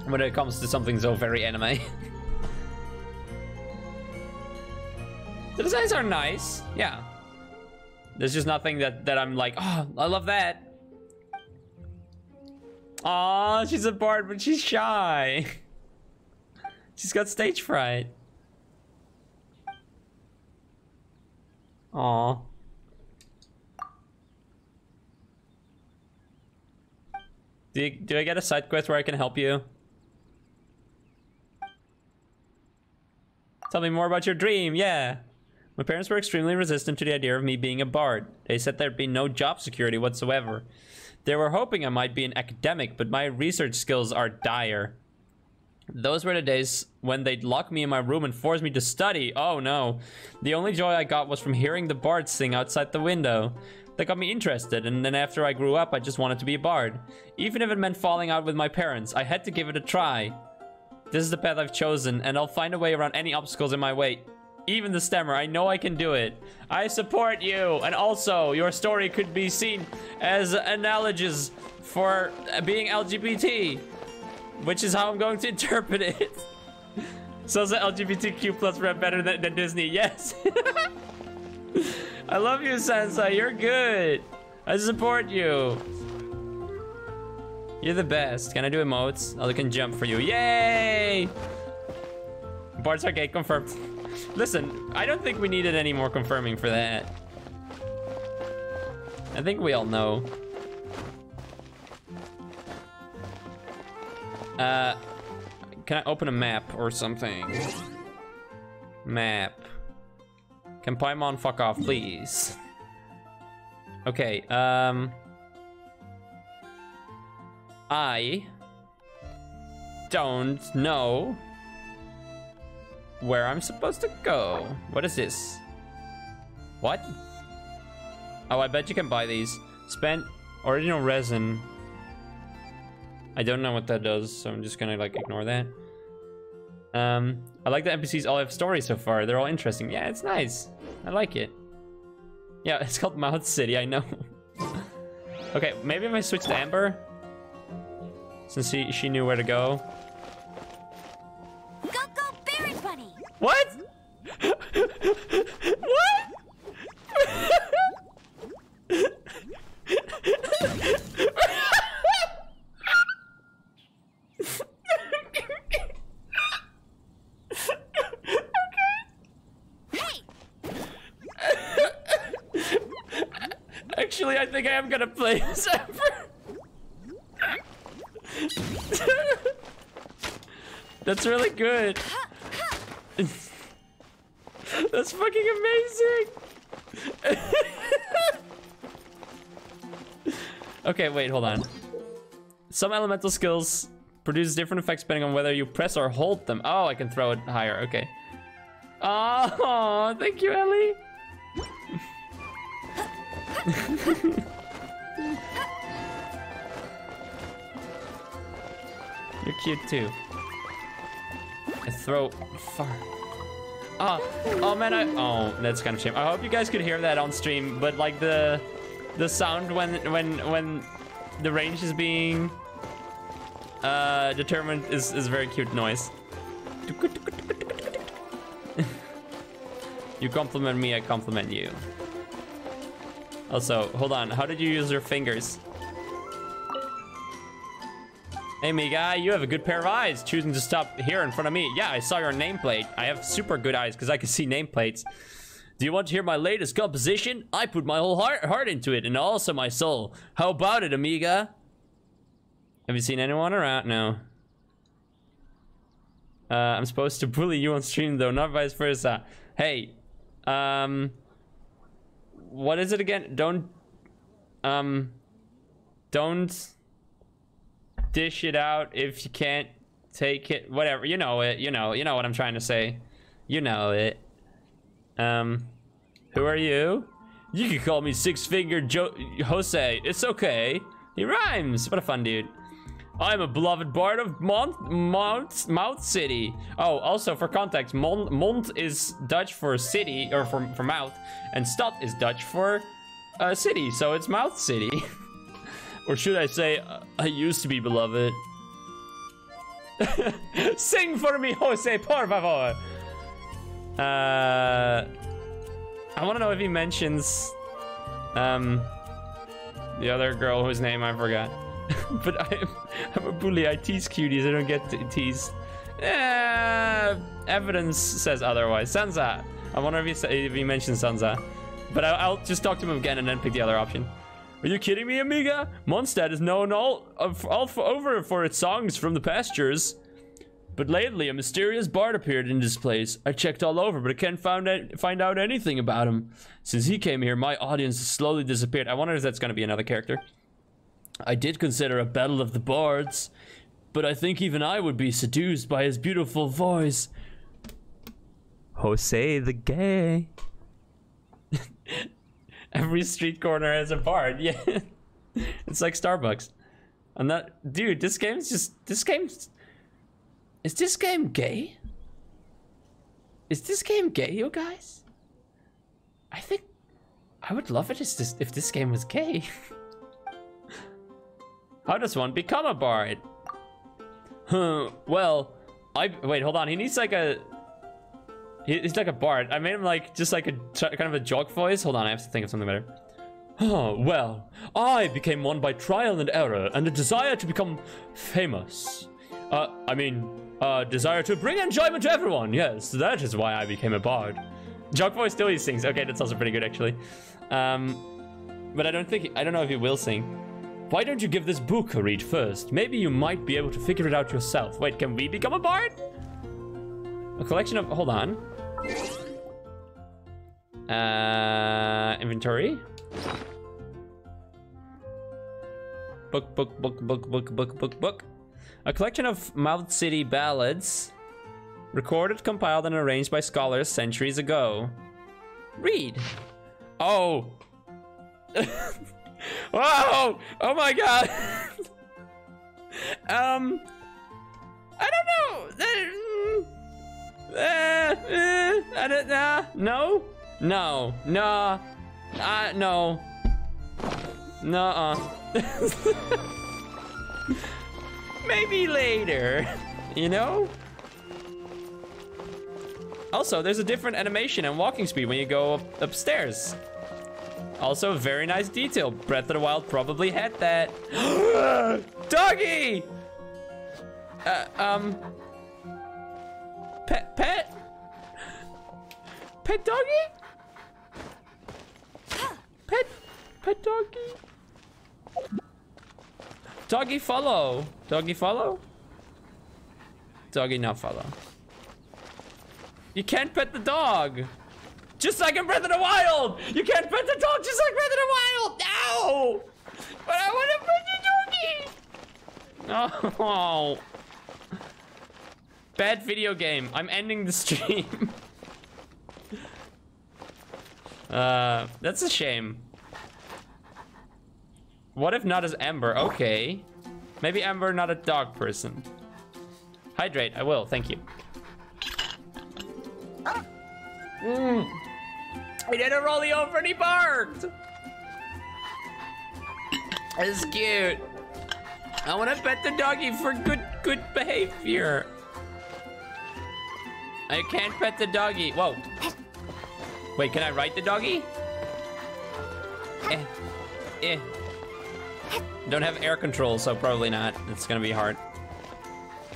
When it comes to something so very anime. The designs are nice, yeah. There's just nothing that, that I'm like, oh, I love that. Aw, she's a bard, but she's shy. she's got stage fright. Aw. Do, do I get a side quest where I can help you? Tell me more about your dream, yeah. My parents were extremely resistant to the idea of me being a bard. They said there'd be no job security whatsoever. They were hoping I might be an academic, but my research skills are dire. Those were the days when they'd lock me in my room and force me to study. Oh no. The only joy I got was from hearing the bards sing outside the window. That got me interested, and then after I grew up, I just wanted to be a bard. Even if it meant falling out with my parents, I had to give it a try. This is the path I've chosen, and I'll find a way around any obstacles in my way. Even the stemmer. I know I can do it. I support you, and also, your story could be seen as analogous for being LGBT, which is how I'm going to interpret it. So is the LGBTQ plus rep better than, than Disney? Yes. I love you, Sansa. You're good. I support you. You're the best. Can I do emotes? Oh, I can jump for you. Yay! Bards Arcade confirmed. Listen, I don't think we needed any more confirming for that. I think we all know. Uh, can I open a map or something? Map. Can Paimon fuck off, please? Okay, um... I don't know where I'm supposed to go. What is this? What? Oh, I bet you can buy these. Spent original resin. I don't know what that does, so I'm just gonna like ignore that. Um, I like the NPCs all have stories so far. They're all interesting. Yeah, it's nice. I like it. Yeah, it's called Mouth City, I know. okay, maybe if I switch to Amber, since she, she knew where to go. Go, go! What? what? Actually, I think I am gonna play Zephyr. That's really good. That's fucking amazing. okay, wait, hold on. Some elemental skills produce different effects depending on whether you press or hold them. Oh, I can throw it higher. Okay. Oh, thank you, Ellie. You're cute too. Throw far. Ah, oh man, I oh that's kind of shame. I hope you guys could hear that on stream, but like the the sound when when when the range is being uh determined is is very cute noise. you compliment me, I compliment you. Also, hold on. How did you use your fingers? Hey, me guy, you have a good pair of eyes, choosing to stop here in front of me. Yeah, I saw your nameplate. I have super good eyes because I can see nameplates. Do you want to hear my latest composition? I put my whole heart, heart into it and also my soul. How about it, amiga? Have you seen anyone around? No. Uh, I'm supposed to bully you on stream though, not vice versa. Hey, um, what is it again? Don't, um, don't dish it out if you can't take it. Whatever, you know it. You know, you know what I'm trying to say. You know it. Um, who are you? You can call me Six Finger jo Jose. It's okay. He rhymes. What a fun dude. I'm a beloved bard of Mont, Mont, Mouth City. Oh, also for context, Mont, Mont is Dutch for city, or for, for mouth, and Stad is Dutch for uh, city, so it's Mouth City. or should I say, uh, I used to be beloved. Sing for me, Jose, por favor. Uh, I want to know if he mentions um, the other girl whose name I forgot. but I'm, I'm a bully. I tease cuties. I don't get teased. Eh, evidence says otherwise. Sansa. I wonder if he, if he mentions Sansa. But I, I'll just talk to him again and then pick the other option. Are you kidding me, amiga? Mondstadt is known all, of, all for, over for its songs from the pastures. But lately, a mysterious bard appeared in this place. I checked all over, but I can't find, find out anything about him. Since he came here, my audience has slowly disappeared. I wonder if that's going to be another character. I did consider a battle of the bards, but I think even I would be seduced by his beautiful voice. Jose the gay. Every street corner has a bard. Yeah. it's like Starbucks. And that dude, this game's just this game's Is this game gay? Is this game gay, you guys? I think I would love it if this if this game was gay. How does one become a bard? Well, I wait, hold on. He needs like a. he- He's like a bard. I made him like just like a, kind of a joke voice. Hold on, I have to think of something better. Oh, well, I became one by trial and error and a desire to become famous. Uh, I mean, uh, desire to bring enjoyment to everyone. Yes, that is why I became a bard. Joke voice still he sings. Okay, that's also pretty good actually. Um, but I don't think I don't know if he will sing. Why don't you give this book a read first? Maybe you might be able to figure it out yourself. Wait, can we become a bard? A collection of hold on. Uh, inventory. Book, book, book, book, book, book, book, book. A collection of Mouth City ballads, recorded, compiled, and arranged by scholars centuries ago. Read. Oh. Whoa! Oh my god! um. I don't know. Uh, uh, I don't know. No? No. No. Uh, no. Nuh-uh. Maybe later. You know? Also, there's a different animation and walking speed when you go up upstairs. Also, very nice detail. Breath of the Wild probably had that. Doggy! Uh, um... Pet, pet? Pet doggy? Pet, pet doggy? Doggy follow. Doggy follow? Doggy not follow. You can't pet the dog. Just like in Breath of the Wild. You can't pet the dog just like Breath of the Wild. No. But I want to pet the doggy. Oh. Bad video game. I'm ending the stream. uh, that's a shame. What if not as Amber? Okay. Maybe Amber not a dog person. Hydrate, I will, thank you. Mm. He didn't roll the over and he barked. That's cute. I want to pet the doggy for good good behavior. I can't pet the doggy. Whoa. Wait, can I ride the doggy? Eh. Eh. Don't have air control, so probably not. It's gonna be hard.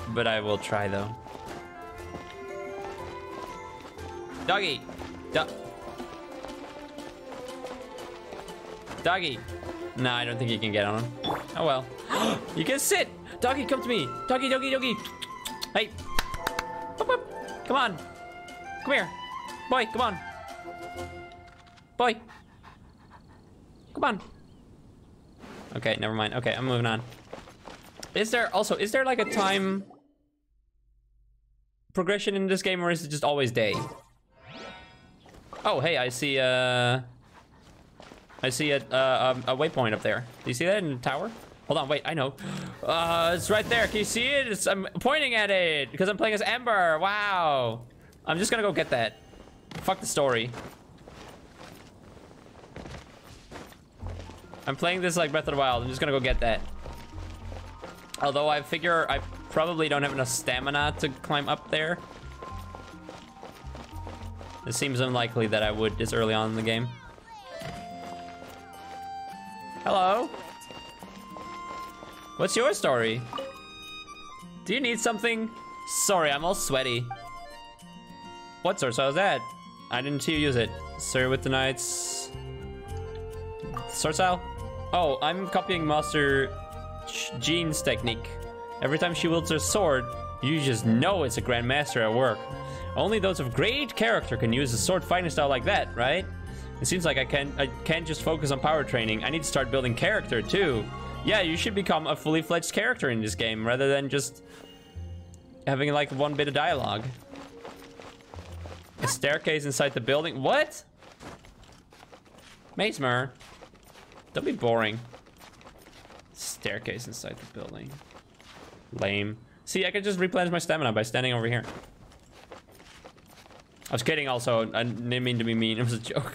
But I will try though. Doggy. Do Doggy. No, I don't think you can get on him. Oh well. you can sit. Doggy, come to me. Doggy, doggy, doggy. Hey. Come on. Come here. Boy, come on. Boy. Come on. Okay, never mind. Okay, I'm moving on. Is there also, is there like a time progression in this game or is it just always day? Oh, hey, I see, uh... I see a, uh, a, a waypoint up there. Do you see that in the tower? Hold on, wait, I know. Uh, it's right there. Can you see it? It's, I'm pointing at it because I'm playing as Amber. Wow. I'm just gonna go get that. Fuck the story. I'm playing this like Breath of the Wild. I'm just gonna go get that. Although I figure I probably don't have enough stamina to climb up there. It seems unlikely that I would this early on in the game. Hello? What's your story? Do you need something? Sorry, I'm all sweaty. What source was that? I didn't see you use it. Sir with the knights. Sword style? Oh, I'm copying Master Jean's technique. Every time she wields her sword, you just know it's a grandmaster at work. Only those of great character can use a sword fighting style like that, right? It seems like I can't I can't just focus on power training. I need to start building character too. Yeah, you should become a fully fledged character in this game rather than just having like one bit of dialogue. A staircase inside the building. What? Mazemer. Don't be boring. Staircase inside the building. Lame. See, I can just replenish my stamina by standing over here. I was kidding also. I didn't mean to be mean. It was a joke.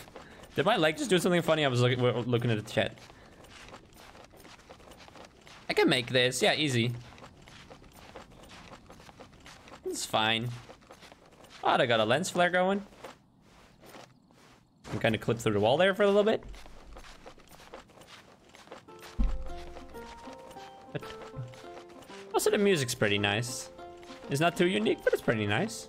Did my leg just do something funny? I was look looking at the chat. I can make this. Yeah, easy. It's fine. Oh, they got a lens flare going. Can kind of clip through the wall there for a little bit. But also the music's pretty nice. It's not too unique, but it's pretty nice.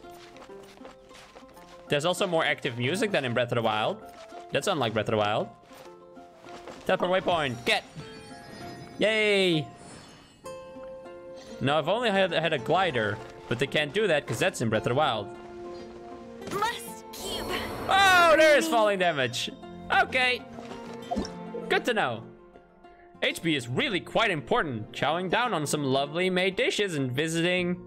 There's also more active music than in Breath of the Wild. That's unlike Breath of the Wild. Teleport waypoint, get! Yay! Now, I've only had, had a glider, but they can't do that because that's in Breath of the Wild. Must keep. Oh, there is falling damage. Okay. Good to know. HP is really quite important. Chowing down on some lovely made dishes and visiting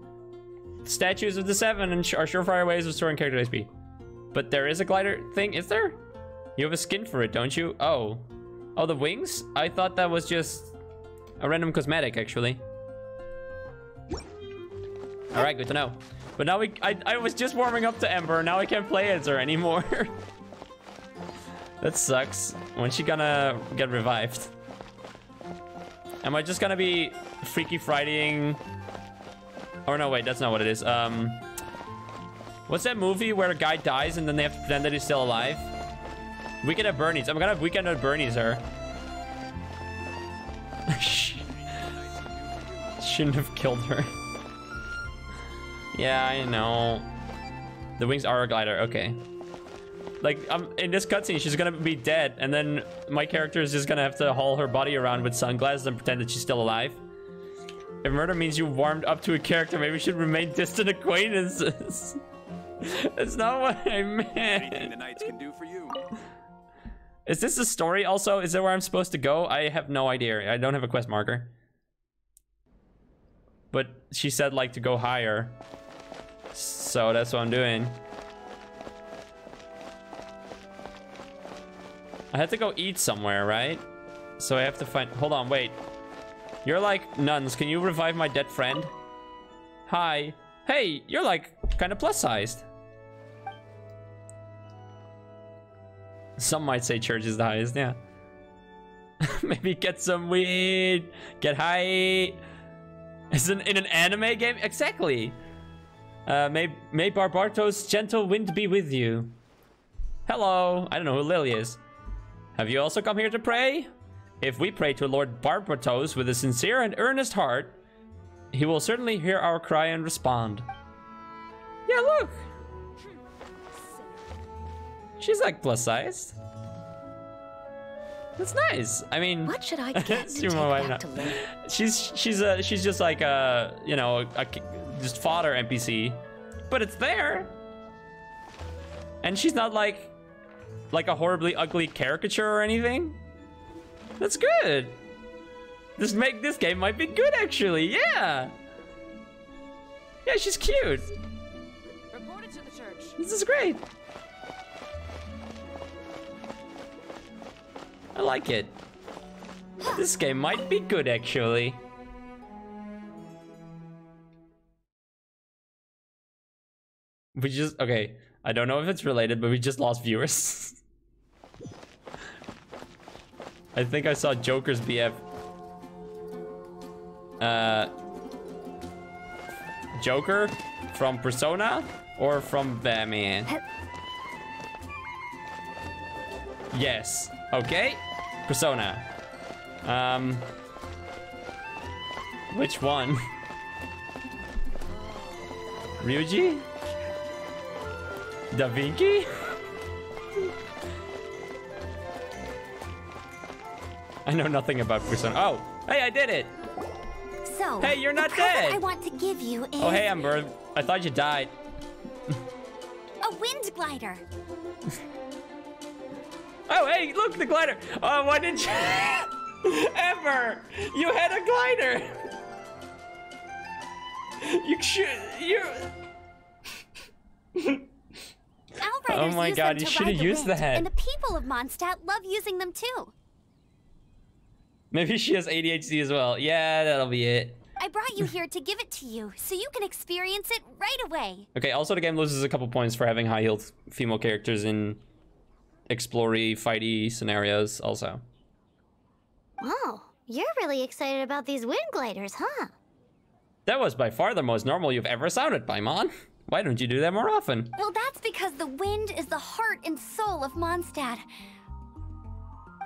statues of the seven and are surefire ways of storing character HP. But there is a glider thing, is there? You have a skin for it, don't you? Oh. Oh, the wings? I thought that was just a random cosmetic, actually. All right, good to know. But now we, I, I was just warming up to Amber. Now I can't play as her anymore. that sucks. When's she gonna get revived? Am I just gonna be Freaky Fridaying? Or no, wait, that's not what it is. Um, what's that movie where a guy dies and then they have to pretend that he's still alive? Weekend at Bernie's. I'm gonna have Weekend at Bernie's her. Shouldn't have killed her. Yeah, I know. The wings are a glider. Okay. Like, um, in this cutscene, she's gonna be dead, and then my character is just gonna have to haul her body around with sunglasses and pretend that she's still alive. If murder means you warmed up to a character, maybe we should remain distant acquaintances. That's not what I meant. The can do for you. Is this the story also? Is that where I'm supposed to go? I have no idea. I don't have a quest marker. But she said like to go higher. So that's what I'm doing. I have to go eat somewhere, right? So I have to find... Hold on, wait. You're like nuns. Can you revive my dead friend? Hi. Hey, you're like kind of plus sized. Some might say church is the highest, yeah. Maybe get some weed, get high. Is it in an anime game? Exactly. Uh, may, may Barbatos's gentle wind be with you. Hello. I don't know who Lily is. Have you also come here to pray? If we pray to Lord Barbatos with a sincere and earnest heart, he will certainly hear our cry and respond. Yeah, look. She's like plus sized. That's nice. I mean, What should I get to take back to? She's she's a she's just like a you know a, a just fodder NPC, but it's there, and she's not like like a horribly ugly caricature or anything. That's good. This make this game might be good actually. Yeah. Yeah, she's cute. Reported to the church. This is great. I like it. This game might be good actually. We just okay. I don't know if it's related, but we just lost viewers. I think I saw Joker's BF. Uh, Joker from Persona or from Batman? Yes. Okay. Persona. Um. Which one? Ryuji? Da Vinci? I know nothing about Persona. Oh, hey, I did it. So, Hey, you're not dead. I want to give you is Oh, hey, Amber. I thought you died. a wind glider. Oh, hey, look, the glider. Oh, why didn't you? Amber, you had a glider. You should. You. Outriders Oh my use God, them you to shoulda ride the used wind, that. And the people of Mondstadt love using them too. Maybe she has ADHD as well. Yeah, that'll be it. I brought you here to give it to you, so you can experience it right away. Okay, also the game loses a couple points for having high healed female characters in explory, fighty scenarios also. Oh, you're really excited about these wind gliders, huh? That was by far the most normal you've ever sounded, Paimon. Why don't you do that more often? Well, that's because the wind is the heart and soul of Mondstadt.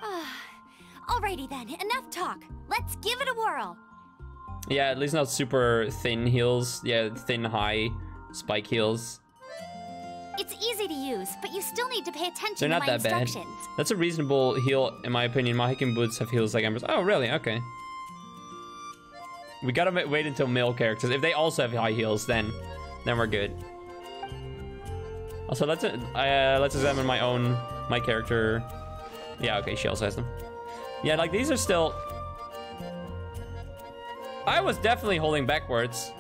Ah, Alrighty then, enough talk. Let's give it a whirl. Yeah, at least not super thin heels. Yeah, thin, high spike heels. It's easy to use, but you still need to pay attention They're not to my that bad. That's a reasonable heel, in my opinion. My hiking boots have heels like Amber's. Oh, really? Okay. We gotta wait until male characters. If they also have high heels, then then we're good. Also, let's uh, let's examine my own my character. Yeah, okay, she also has them. Yeah, like these are still. I was definitely holding backwards.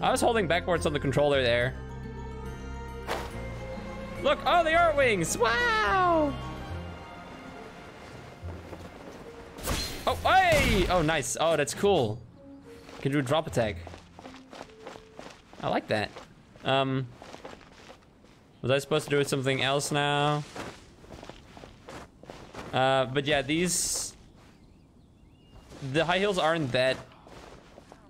I was holding backwards on the controller there. Look, oh, they are wings. Wow. Oh, hey! Oh, nice. Oh, that's cool. Can do a drop attack. I like that. Um, was I supposed to do something else now? Uh, but yeah, these the high heels aren't that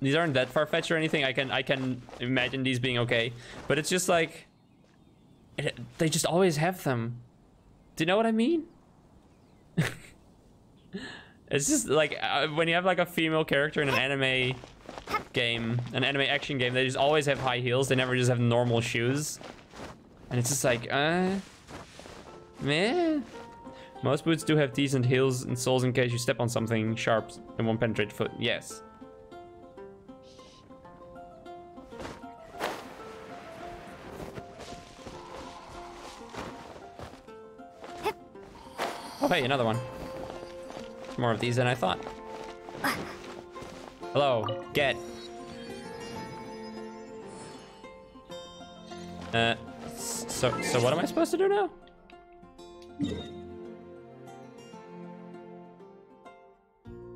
these aren't that far-fetched or anything. I can I can imagine these being okay, but it's just like it, they just always have them. Do you know what I mean? it's just like uh, when you have like a female character in an anime game, an anime action game, they just always have high heels. They never just have normal shoes. And it's just like, uh, man. Most boots do have decent heels and soles in case you step on something sharp and won't penetrate the foot. Yes. Oh, hey, another one. More of these than I thought. Hello, get. Uh, so, so what am I supposed to do now?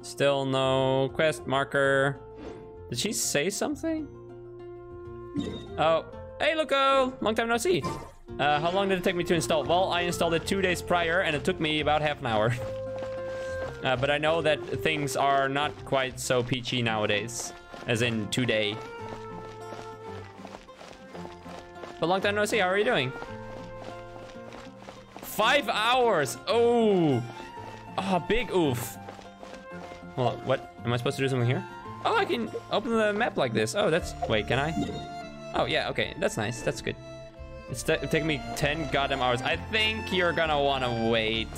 Still no quest marker. Did she say something? Oh, hey, Loco! Long time no see. Uh, how long did it take me to install? Well, I installed it two days prior, and it took me about half an hour. uh, but I know that things are not quite so peachy nowadays, as in today. But long time no see. How are you doing? Five hours. Oh, oh, big oof. Well, what? Am I supposed to do something here? Oh, I can open the map like this. Oh, that's... Wait, can I? Oh, yeah, okay. That's nice. That's good. It's taking me 10 goddamn hours. I think you're gonna wanna wait.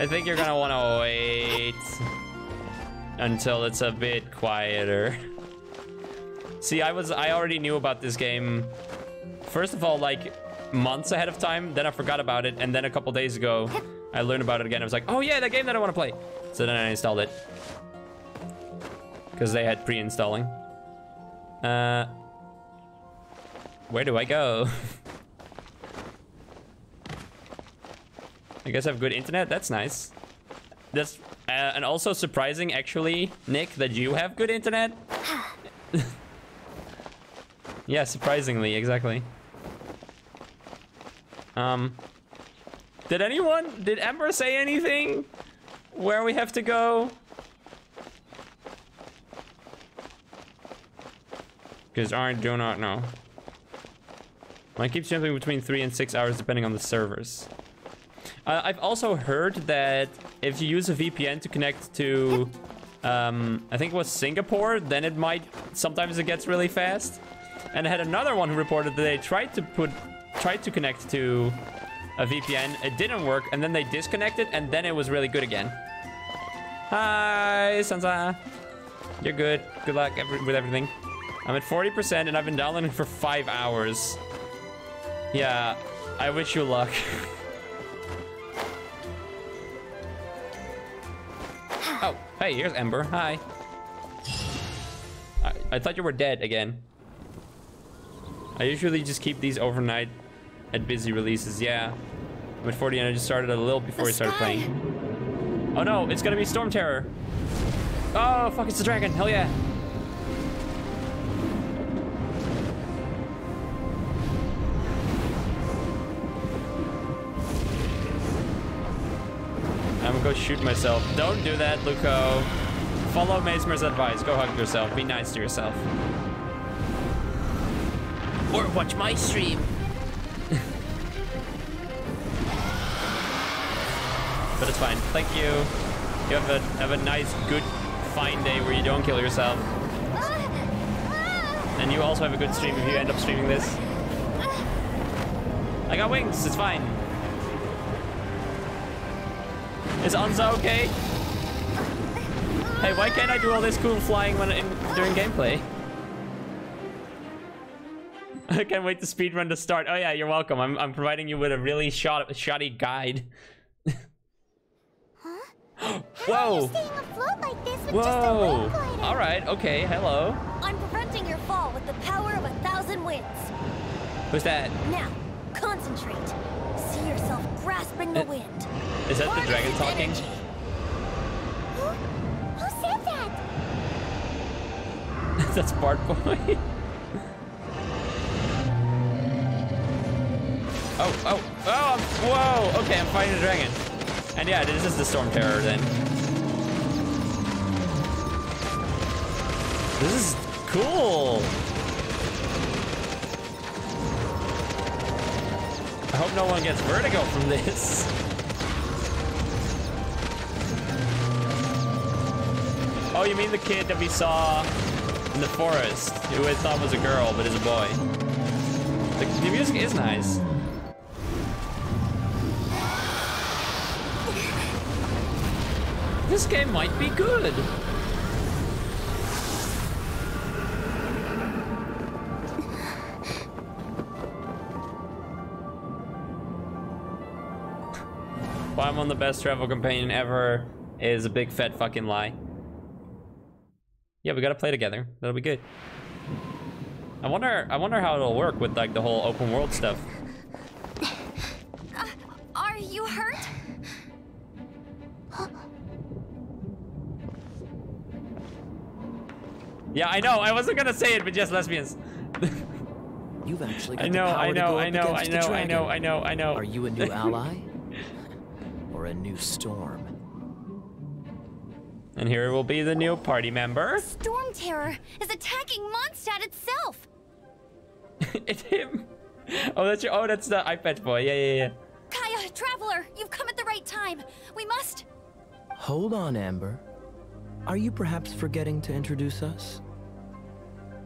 I think you're gonna wanna wait until it's a bit quieter. See, I was... I already knew about this game. First of all, like, months ahead of time. Then I forgot about it. And then a couple days ago, I learned about it again. I was like, oh yeah, that game that I want to play. So then I installed it. Because they had pre-installing. Uh, where do I go? I guess I have good internet. That's nice. That's uh, and also surprising, actually, Nick, that you have good internet. yeah, surprisingly, exactly. Um, did anyone, did Amber say anything? Where we have to go? Because I do not know. Mine keeps jumping between three and six hours depending on the servers. Uh, I've also heard that if you use a VPN to connect to, um, I think it was Singapore, then it might, sometimes it gets really fast. And I had another one who reported that they tried to put, tried to connect to a VPN, it didn't work, and then they disconnected, and then it was really good again. Hi, Sansa. You're good. Good luck every, with everything. I'm at 40%, and I've been downloading for five hours. Yeah, I wish you luck. oh, hey, here's Amber. Hi. I, I thought you were dead again. I usually just keep these overnight at busy releases. Yeah. I'm at 40 and I just started a little before we started playing. Oh no, it's gonna be Storm Terror. Oh, fuck, it's the dragon. Hell yeah. I'm gonna go shoot myself. Don't do that, Luco. follow Mesmer's advice. Go hug yourself. Be nice to yourself. Or watch my stream. but it's fine. Thank you. You have a have a nice, good, fine day where you don't kill yourself. And you also have a good stream if you end up streaming this. I got wings. It's fine. Is Anza okay? Hey, why can't I do all this cool flying when in, during gameplay? I can't wait to speedrun to start. Oh yeah, you're welcome. I'm, I'm providing you with a really shot, shoddy guide. huh? Whoa! Like this with Whoa! All right. Okay. Hello. I'm preventing your fall with the power of a thousand winds. Who's that? Now, concentrate. See yourself grasping the wind. Is that the dragon talking? Who said that? That's Bart Boy. oh, oh, oh! Whoa! Okay, I'm fighting the dragon. And yeah, this is the Storm Terror then. This is cool. Hope no one gets vertigo from this. Oh, you mean the kid that we saw in the forest, who I thought was a girl, but is a boy. The, the music is nice. This game might be good. I'm on the best travel companion ever is a big fat fucking lie. Yeah, we gotta play together. That'll be good. I wonder I wonder how it'll work with like the whole open world stuff. Uh, are you hurt? Yeah, I know. I wasn't gonna say it, but just lesbians. You've actually got I know, the power I to know, go I know, I know, I know, I know, I know. Are you a new ally? or a new storm? And here will be the new party member. Storm Terror is attacking Mondstadt itself. it's him. Oh, that's your. Oh, that's the iPad boy. Yeah, yeah, yeah. Kaeya, Traveler, you've come at the right time. We must. Hold on, Amber. Are you perhaps forgetting to introduce us?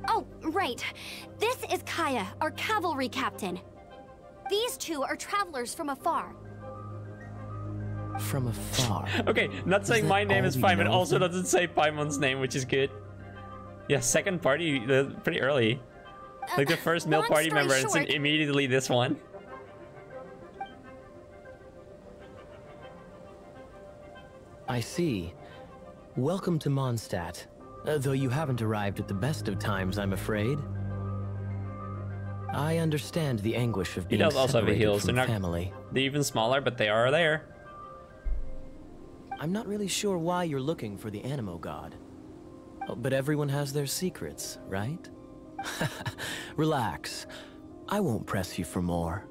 Oh, right. This is Kaeya, our cavalry captain. These two are travelers from afar. From afar. Okay, not saying my name is we Paimon, also doesn't say Paimon's name, which is good. Yeah, second party, uh, pretty early. Like the first male party story member, and it's immediately this one. I see. Welcome to Mondstadt. Uh, though you haven't arrived at the best of times, I'm afraid. I understand the anguish of being does also have the separated heels. They're from not. family. They're even smaller, but they are there. I'm not really sure why you're looking for the Anemo God. Oh, but everyone has their secrets, right? Relax. I won't press you for more.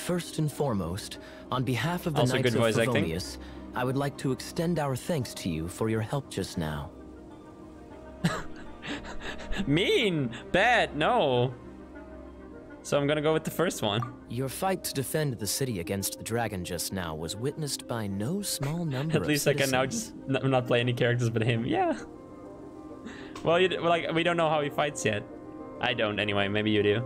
First and foremost, on behalf of the Also Knights of. Favonius, I would like to extend our thanks to you for your help just now. Mean, bad, no. So I'm gonna go with the first one. Your fight to defend the city against the dragon just now was witnessed by no small number At least I can now just n- not play any characters but him. Yeah. Well, you well, like we don't know how he fights yet. I don't anyway. Maybe you do.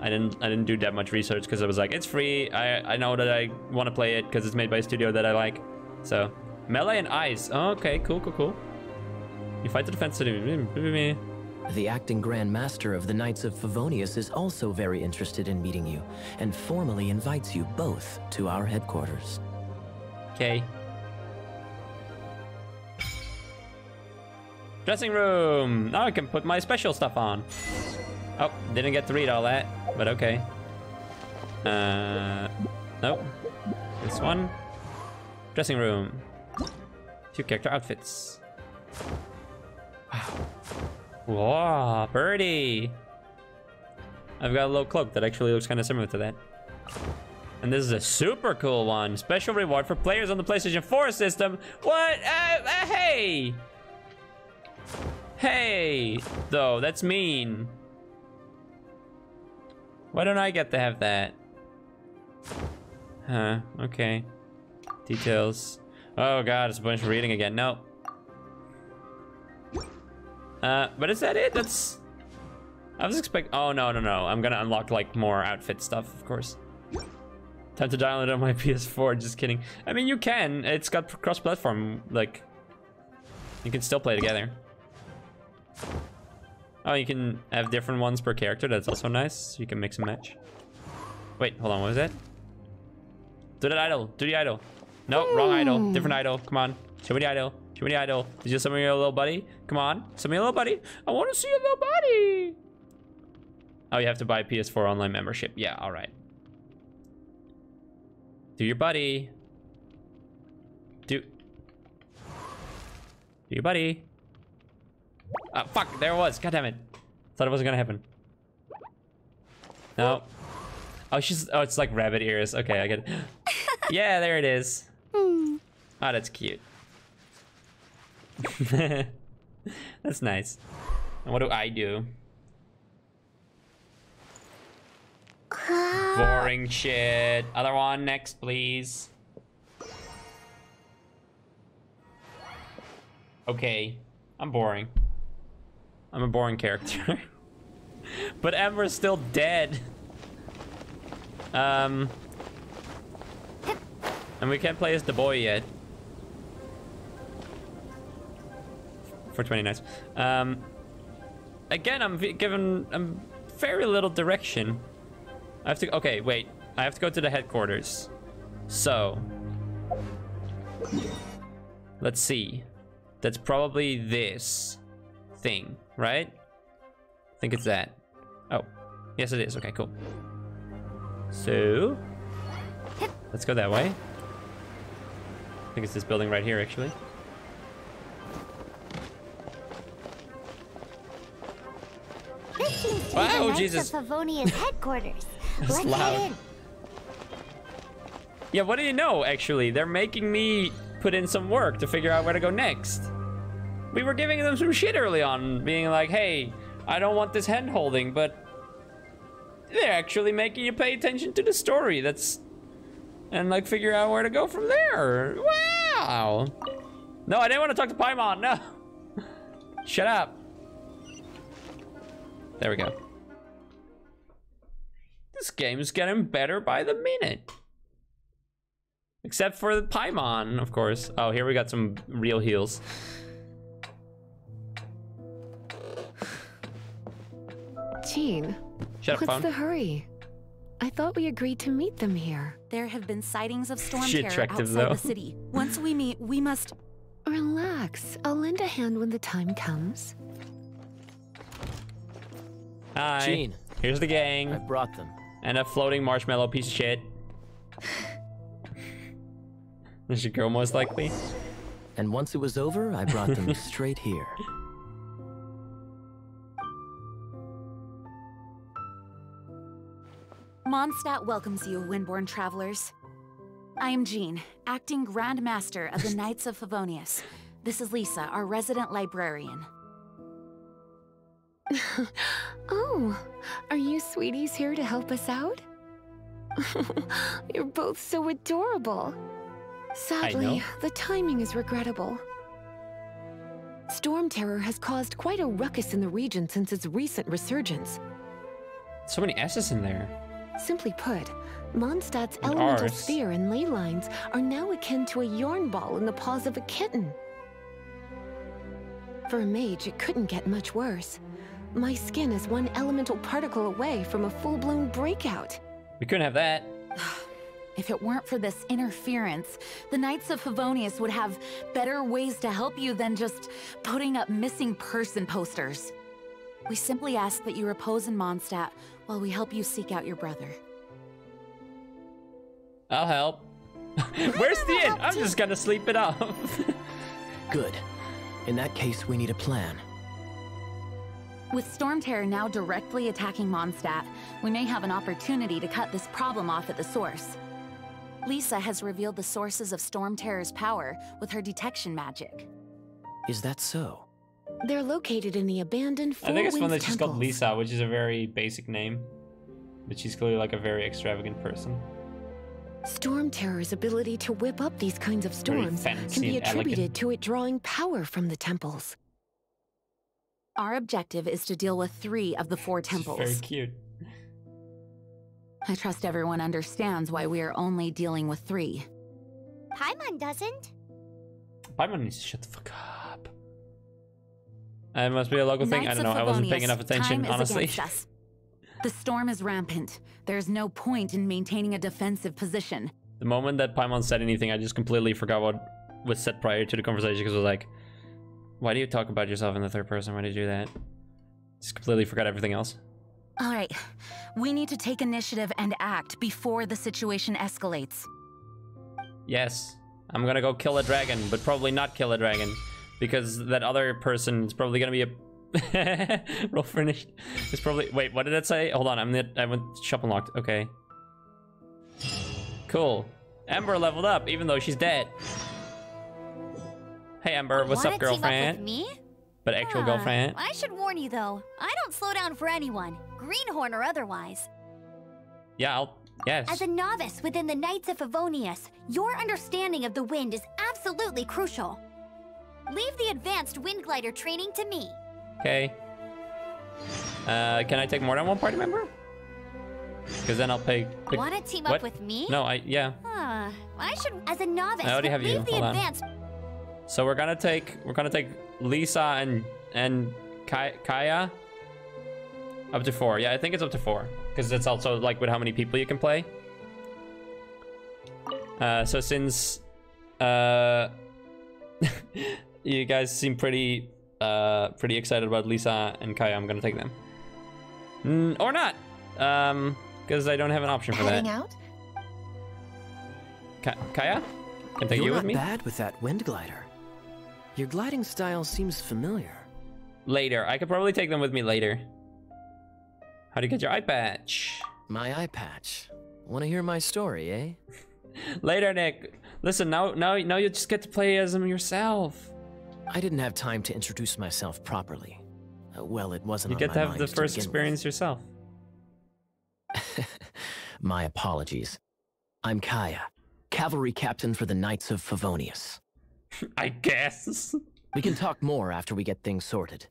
I didn't. I didn't do that much research because I was like, it's free. I I know that I want to play it because it's made by a studio that I like. So melee and ice. Oh, okay, cool, cool, cool. You fight to defend the defense city. The acting Grand Master of the Knights of Favonius is also very interested in meeting you, and formally invites you both to our headquarters. Okay. Dressing room. Now I can put my special stuff on. Oh, didn't get to read all that, but okay. Uh, nope. This one. Dressing room. Two character outfits. Wow. Whoa, birdie. I've got a little cloak that actually looks kind of similar to that. And this is a super cool one. Special reward for players on the PlayStation 4 system. What? Uh, uh, hey! Hey, though, that's mean. Why don't I get to have that? Huh, okay. Details. Oh god, it's a bunch of reading again. No. Uh, but is that it? That's... I was expecting... Oh, no, no, no. I'm gonna unlock, like, more outfit stuff, of course. Time to download it on my PS4. Just kidding. I mean, you can. It's got cross-platform, like... You can still play together. Oh, you can have different ones per character. That's also nice. You can mix and match. Wait, hold on. What was that? Do that idol. Do the idol. No, wrong idol. Different idol. Come on. Show me the idol. The idol. Did you summon your little buddy? Come on. Summon your little buddy. I want to see your little buddy. Oh, you have to buy a PS4 online membership. Yeah, all right. Do your buddy. Do. Do your buddy. Ah, fuck, there it was. God damn it. Thought it wasn't gonna happen. No. Oh, she's. Oh, it's like rabbit ears. Okay, I get it. yeah, there it is. Oh, that's cute. that's nice. And what do I do? Boring shit. Other one next, please. Okay, I'm boring. I'm a boring character. but Amber's still dead. Um, and we can't play as the boy yet. For 20 nights. Um, again, I'm given I'm very little direction. I have to, okay, wait. I have to go to the headquarters. So, let's see. That's probably this thing, right? I think it's that. Oh, yes it is. Okay, cool. So, let's go that way. I think it's this building right here, actually. Seems to be Wow, the Jesus. of Favonius headquarters. Let's loud. head in. Yeah, what do you know, actually? They're making me put in some work to figure out where to go next. We were giving them some shit early on, being like, hey, I don't want this hand holding, but they're actually making you pay attention to the story. That's. And like figure out where to go from there. Wow. No, I didn't want to talk to Paimon. No. Shut up. There we go. This game's getting better by the minute. Except for the Paimon, of course. Oh, here we got some real heals. Jean, Shut up, what's phone. the hurry? I thought we agreed to meet them here. There have been sightings of storm She terror outside though. the city. Once we meet, we must. Relax. I'll lend a hand when the time comes. Hi. Jean. Here's the gang. I brought them. And a floating marshmallow piece of shit. There's your girl, most likely. And once it was over, I brought them straight here. Mondstadt welcomes you, Windborn travelers. I am Jean, acting Grand Master of the Knights of Favonius. This is Lisa, our resident librarian. Oh, are you sweeties here to help us out? You're both so adorable. Sadly, the timing is regrettable. Storm Terror has caused quite a ruckus in the region since its recent resurgence. So many S's in there. Simply put, Mondstadt's And elemental Rs. sphere and ley lines are now akin to a yarn ball in the paws of a kitten. For a mage, it couldn't get much worse. My skin is one elemental particle away from a full-blown breakout. We couldn't have that. If it weren't for this interference, the Knights of Favonius would have better ways to help you than just putting up missing person posters. We simply ask that you repose in Mondstadt while we help you seek out your brother. I'll help. Where's the inn? I'm just gonna sleep it off. Good. In that case, we need a plan. With Storm Terror now directly attacking Mondstadt, we may have an opportunity to cut this problem off at the source. Lisa has revealed the sources of Storm Terror's power with her detection magic. Is that so? They're located in the abandoned Four I think it's fun that she's called Lisa, which is a very basic name. But she's clearly like a very extravagant person. Storm Terror's ability to whip up these kinds of storms can be attributed elegant. to it drawing power from the temples. Our objective is to deal with three of the four temples. Very temples. cute. I trust everyone understands why we are only dealing with three. Paimon doesn't. Paimon needs to shut the fuck up. It must be a local thing. I don't of know. I wasn't paying enough attention, time honestly. The storm is rampant. There's no point in maintaining a defensive position. The moment that Paimon said anything, I just completely forgot what was said prior to the conversation because I was like, why do you talk about yourself in the third person? Why did you do that? Just completely forgot everything else. All right, we need to take initiative and act before the situation escalates. Yes, I'm gonna go kill a dragon, but probably not kill a dragon because that other person is probably gonna be a roll finished. It's probably wait. What did it say? Hold on. I'm the, I went shop unlocked. Okay. Cool. Amber leveled up, even though she's dead. Hey Amber, what's up, team up girlfriend? me? But actual Huh, girlfriend. I should warn you though, I don't slow down for anyone, greenhorn or otherwise. Yeah, I'll. Yes. As a novice within the Knights of Favonius, your understanding of the wind is absolutely crucial. Leave the advanced wind glider training to me. Okay. Uh, can I take more than one party member? Because then I'll pay. pick- Want to team what? up with me? No, I yeah. Huh, I should, as a novice, I already have you. leave the Hold on. Advanced. So we're gonna take we're gonna take Lisa and and Kaeya up to four. Yeah, I think it's up to four because it's also like with how many people you can play. Uh, so since uh, you guys seem pretty uh pretty excited about Lisa and Kaeya, I'm gonna take them. Mm, or not, um, because I don't have an option for Heading that. out? Ka- Kaeya, can take You're you not with me? bad with that wind glider. Your gliding style seems familiar. Later. I could probably take them with me later. How do you get your eye patch? My eye patch. Want to hear my story, eh? Later, Nick. Listen, now, now, now you just get to play as him yourself. I didn't have time to introduce myself properly. Uh, well, it wasn't You get to have the first begin with. experience yourself. My apologies. I'm Kaeya, cavalry captain for the Knights of Favonius. I guess. We can talk more after we get things sorted.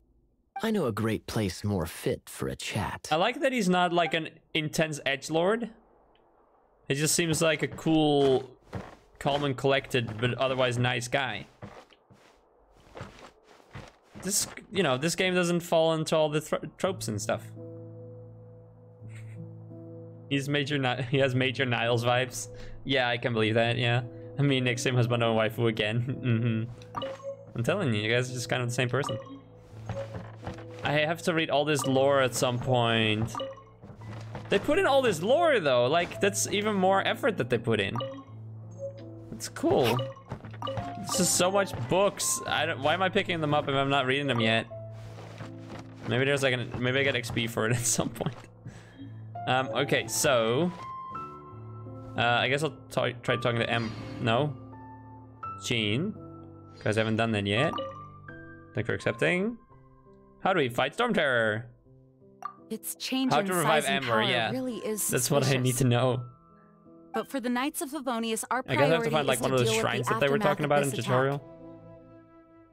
I know a great place more fit for a chat. I like that he's not like an intense edge lord. He just seems like a cool, calm and collected, but otherwise nice guy. This, you know, this game doesn't fall into all the tropes and stuff. He's major. He has major Niles vibes. Yeah, I can believe that. Yeah, I mean, Nick same husband and waifu again. hmm I'm telling you, you guys are just kind of the same person. I have to read all this lore at some point. They put in all this lore though, like that's even more effort that they put in. It's cool. It's just so much books. I don't. Why am I picking them up if I'm not reading them yet? Maybe there's like an. Maybe I get XP for it at some point. Um. Okay. So. Uh. I guess I'll try talking to M. No. Jean. Because I haven't done that yet. Thanks for accepting. How do we fight Storm Terror? Its change How to revive Amber, yeah. really is That's what I need to know. But for the Knights of Favonius, our I guess I have to find like one of those shrines the that they were talking about in attack. tutorial.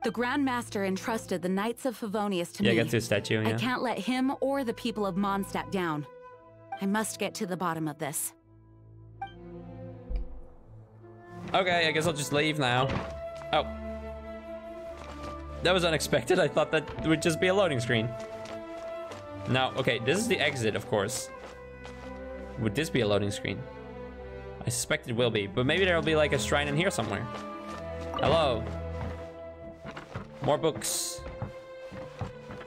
The Grand Master entrusted the Knights of Favonius to Yeah, me. get to his statue, yeah. I can't let him or the people of Mondstadt down. I must get to the bottom of this. Okay, I guess I'll just leave now. Oh. That was unexpected. I thought that would just be a loading screen. Now, okay, this is the exit, of course. Would this be a loading screen? I suspect it will be, but maybe there'll be like a shrine in here somewhere. Hello. More books.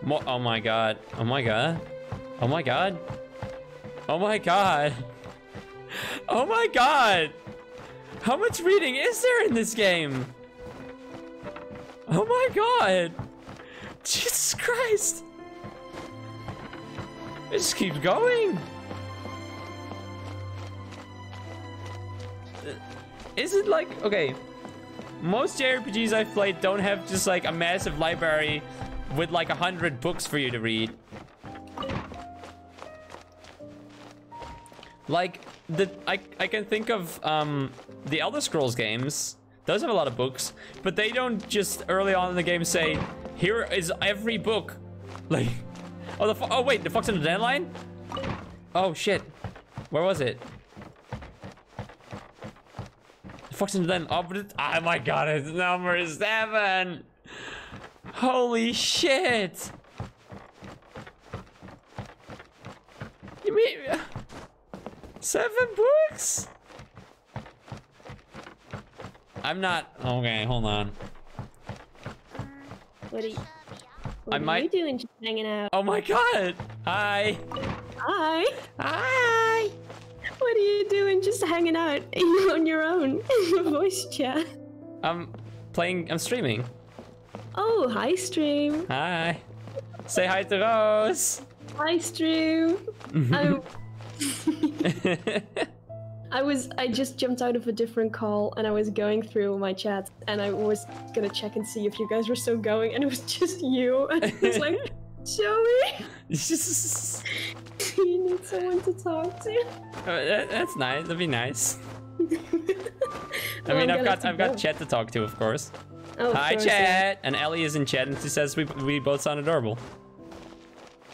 More. Oh my god. Oh my god. Oh my god. Oh my god. Oh my god. How much reading is there in this game? Oh my god. Jesus Christ. It just keeps going. Is it like, okay, most JRPGs I've played don't have just like a massive library with like a hundred books for you to read. Like the I I can think of um the Elder Scrolls games. Those have a lot of books, but they don't just early on in the game say, "Here is every book." Like, oh the oh wait, the Fox and the Dandelion. Oh shit, where was it? The Fox and the Dandelion. Oh, but oh my god, it's number seven. Holy shit! You mean seven books? I'm not. Okay, hold on. What are you, what I are might- you doing just hanging out? Oh my god! Hi. Hi. Hi. What are you doing just hanging out on your own in your voice chat? I'm playing. I'm streaming. Oh, hi, stream. Hi. Say hi to Rose. Hi, stream. I, oh, I was I just jumped out of a different call and I was going through my chat and I was gonna check and see if you guys were still going and it was just you and I was like, Joey, you need someone to talk to. Uh, that- that's nice. That'd be nice. I mean, I've got I've to got go. Chet to talk to, of course. Oh, Hi, course, Chet. yeah. And Ellie is in chat, and she says we we both sound adorable.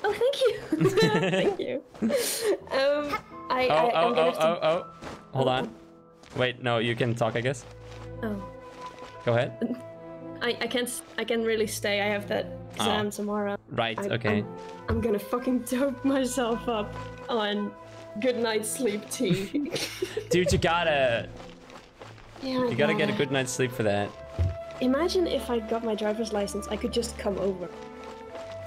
Oh, thank you. thank you. Um, I, Oh I, oh I'm gonna oh to- oh oh. Hold on. Wait, no, you can talk, I guess. oh. Go ahead. I, I can't I can't really stay. I have that exam Oh. tomorrow. Right. I- Okay. I'm, I'm gonna fucking dope myself up on good night sleep tea. Dude, you gotta yeah, you gotta get a good night's sleep for that. Imagine if I got my driver's license, I could just come over.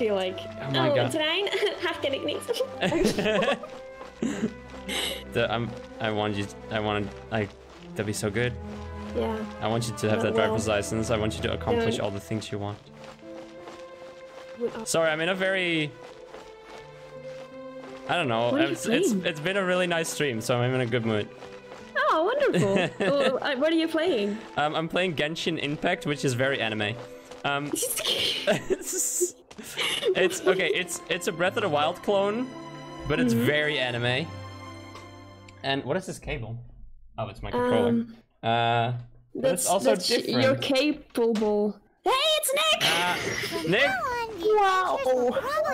Be like, Oh my God. trein, half ken ik niet. The, I'm I want you. I want to. I. That'd be so good. yeah. I want you to have Uh, that well, driver's license. I want you to accomplish all the things you want. Sorry, I'm in a very. I don't know. What are you It's, it's it's been a really nice stream, so I'm in a good mood. Oh, wonderful. well, uh, what are you playing? Um, I'm playing Genshin Impact, which is very anime. Um, it's, it's okay. It's it's a Breath of the Wild clone, but it's Mhm. very anime. And what is this cable? Oh, it's my controller. Um, uh, but it's That's, also that's different. You're capable. Hey, it's Nick! Uh, Nick. Wow.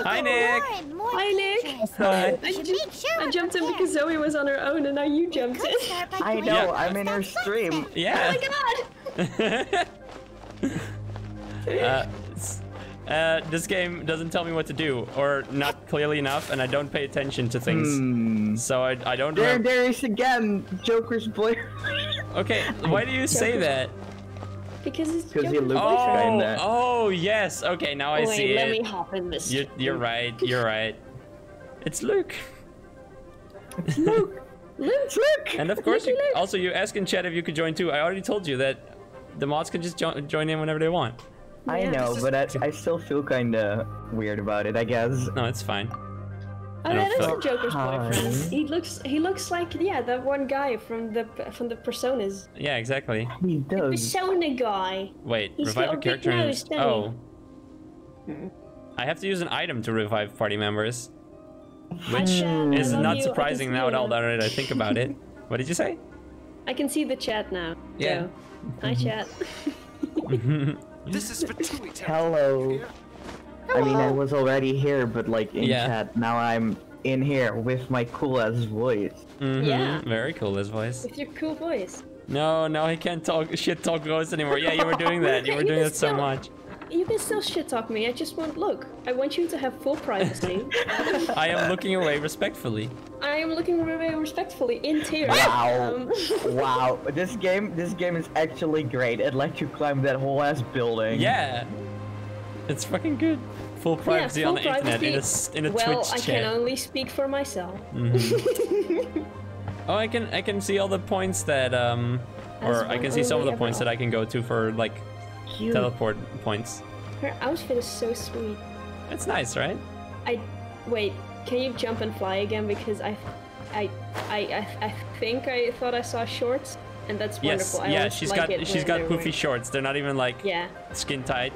Hi, Nick. Hi, Nick. Hi. I, ju- I jumped in because Zoe was on her own, and now you jumped in. I know, Yeah. I'm in her stream. Yeah. Oh my god! uh, s- uh, this game doesn't tell me what to do, or not clearly enough, and I don't pay attention to things. So I, I don't There, know. there is again, Joker's boy. Okay, why do you say that? Because it's 'Cause he Joker's looks boyfriend. kinda- Oh, yes. Okay, now I Wait, see let it. me hop in this. You're, you're right. You're right. It's Luke. Luke, Luke. Luke. And of course, you, also you ask in chat if you could join too. I already told you that the mods can just jo- join in whenever they want. I know, but I, I still feel kinda weird about it, I guess. No, it's fine. Oh, I don't that is feel- the Joker's Hi. boyfriend. He looks, he looks like yeah, that one guy from the from the Personas. Yeah, exactly. He does. Persona guy. Wait, He's revive a a big character nose, doesn't Oh. Hmm. I have to use an item to revive party members. Which Hi, Chat. I is not you. Surprising see now you now now. that I think about it. What did you say? I can see the chat now. Yeah. Go. Hi, mm-hmm. chat. This is Fatui Hello. I mean, I was already here, but like in Yeah. chat, now I'm in here with my cool ass voice. Mhm, Yeah. Very cool, his voice. With your cool voice. No, no, he can't talk shit talk Rose anymore. Yeah, you were doing that. You were doing that so much. You can still shit talk me. I just want look. I want you to have full privacy. I am looking away respectfully. I am looking very respectfully in tears. Wow. Um, wow. This game, this game is actually great. It lets you climb that whole ass building. Yeah. It's fucking good. Full privacy yeah, on full the internet in a, privacy. s- in a well, Twitch I chat. can only speak for myself. Mhm. oh, I can I can see all the points that um, As or I can see some of the points that I can go to for like Cute. teleport points. Her outfit is so sweet. It's nice, right? I wait. Can you jump and fly again? Because I, I, I, I, I think I thought I saw shorts, and that's Yes. wonderful. I Yeah, she's like got she's got poofy wearing- shorts. They're not even like Yeah. skin tight.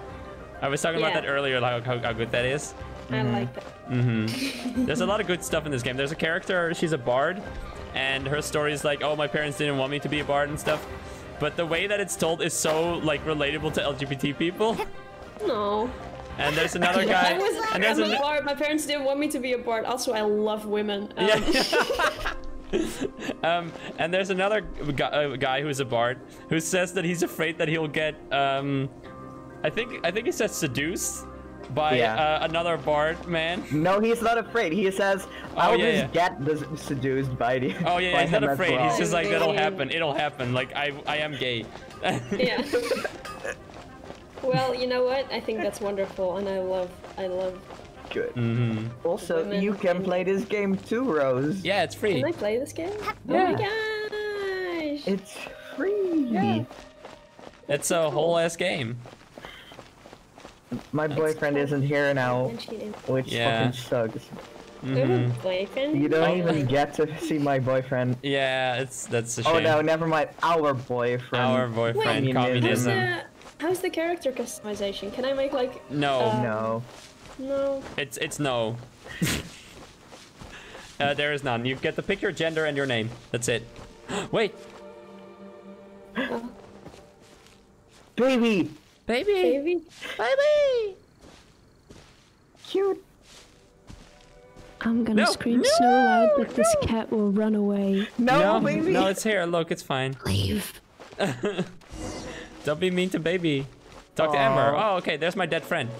I was talking about that earlier, like how, how good that is. I like that. Mm-hmm. There's a lot of good stuff in this game. There's a character, she's a bard, and her story is like, oh, my parents didn't want me to be a bard and stuff. But the way that it's told is so like relatable to LGBT people. No. And there's another guy, I was, and there's I'm a bard. My parents didn't want me to be a bard. Also, I love women. Um, um, and there's another guy, uh, guy who's a bard who says that he's afraid that he'll get, um, I think, I think he says seduced by Yeah. uh, another bard man. No, he's not afraid. He says, "I'll yeah, just get dis- seduced by the." Oh yeah, by he's not afraid. well. He's just like that'll happen. It'll happen. Like I, I am gay. yeah. well, you know what? I think that's wonderful, and I love, I love. Good. Mm-hmm. Also, you can play this game too, Rose. Yeah, it's free. Can I play this game? Yeah. Oh my gosh! It's free. Yeah. It's a whole ass game. My boyfriend isn't here now, which Yeah. fucking sucks. You Mhm. boyfriend? You don't Oh, even get to see my boyfriend. Yeah, it's that's a shame. Oh no, never mind. Our boyfriend. Our boyfriend, Wait, communism. How's the, how's the character customization? Can I make like? No. uh, No. No. It's it's no. uh, there is none. You get to pick your gender and your name. That's it. Wait. Baby. Baby. Baby. Baby. Cute. I'm gonna No, scream no, so loud that this cat will run away. no, baby! no, it's here. Look, it's fine. Leave. Don't be mean to baby. Talk to Amber. Oh, okay. There's my dead friend.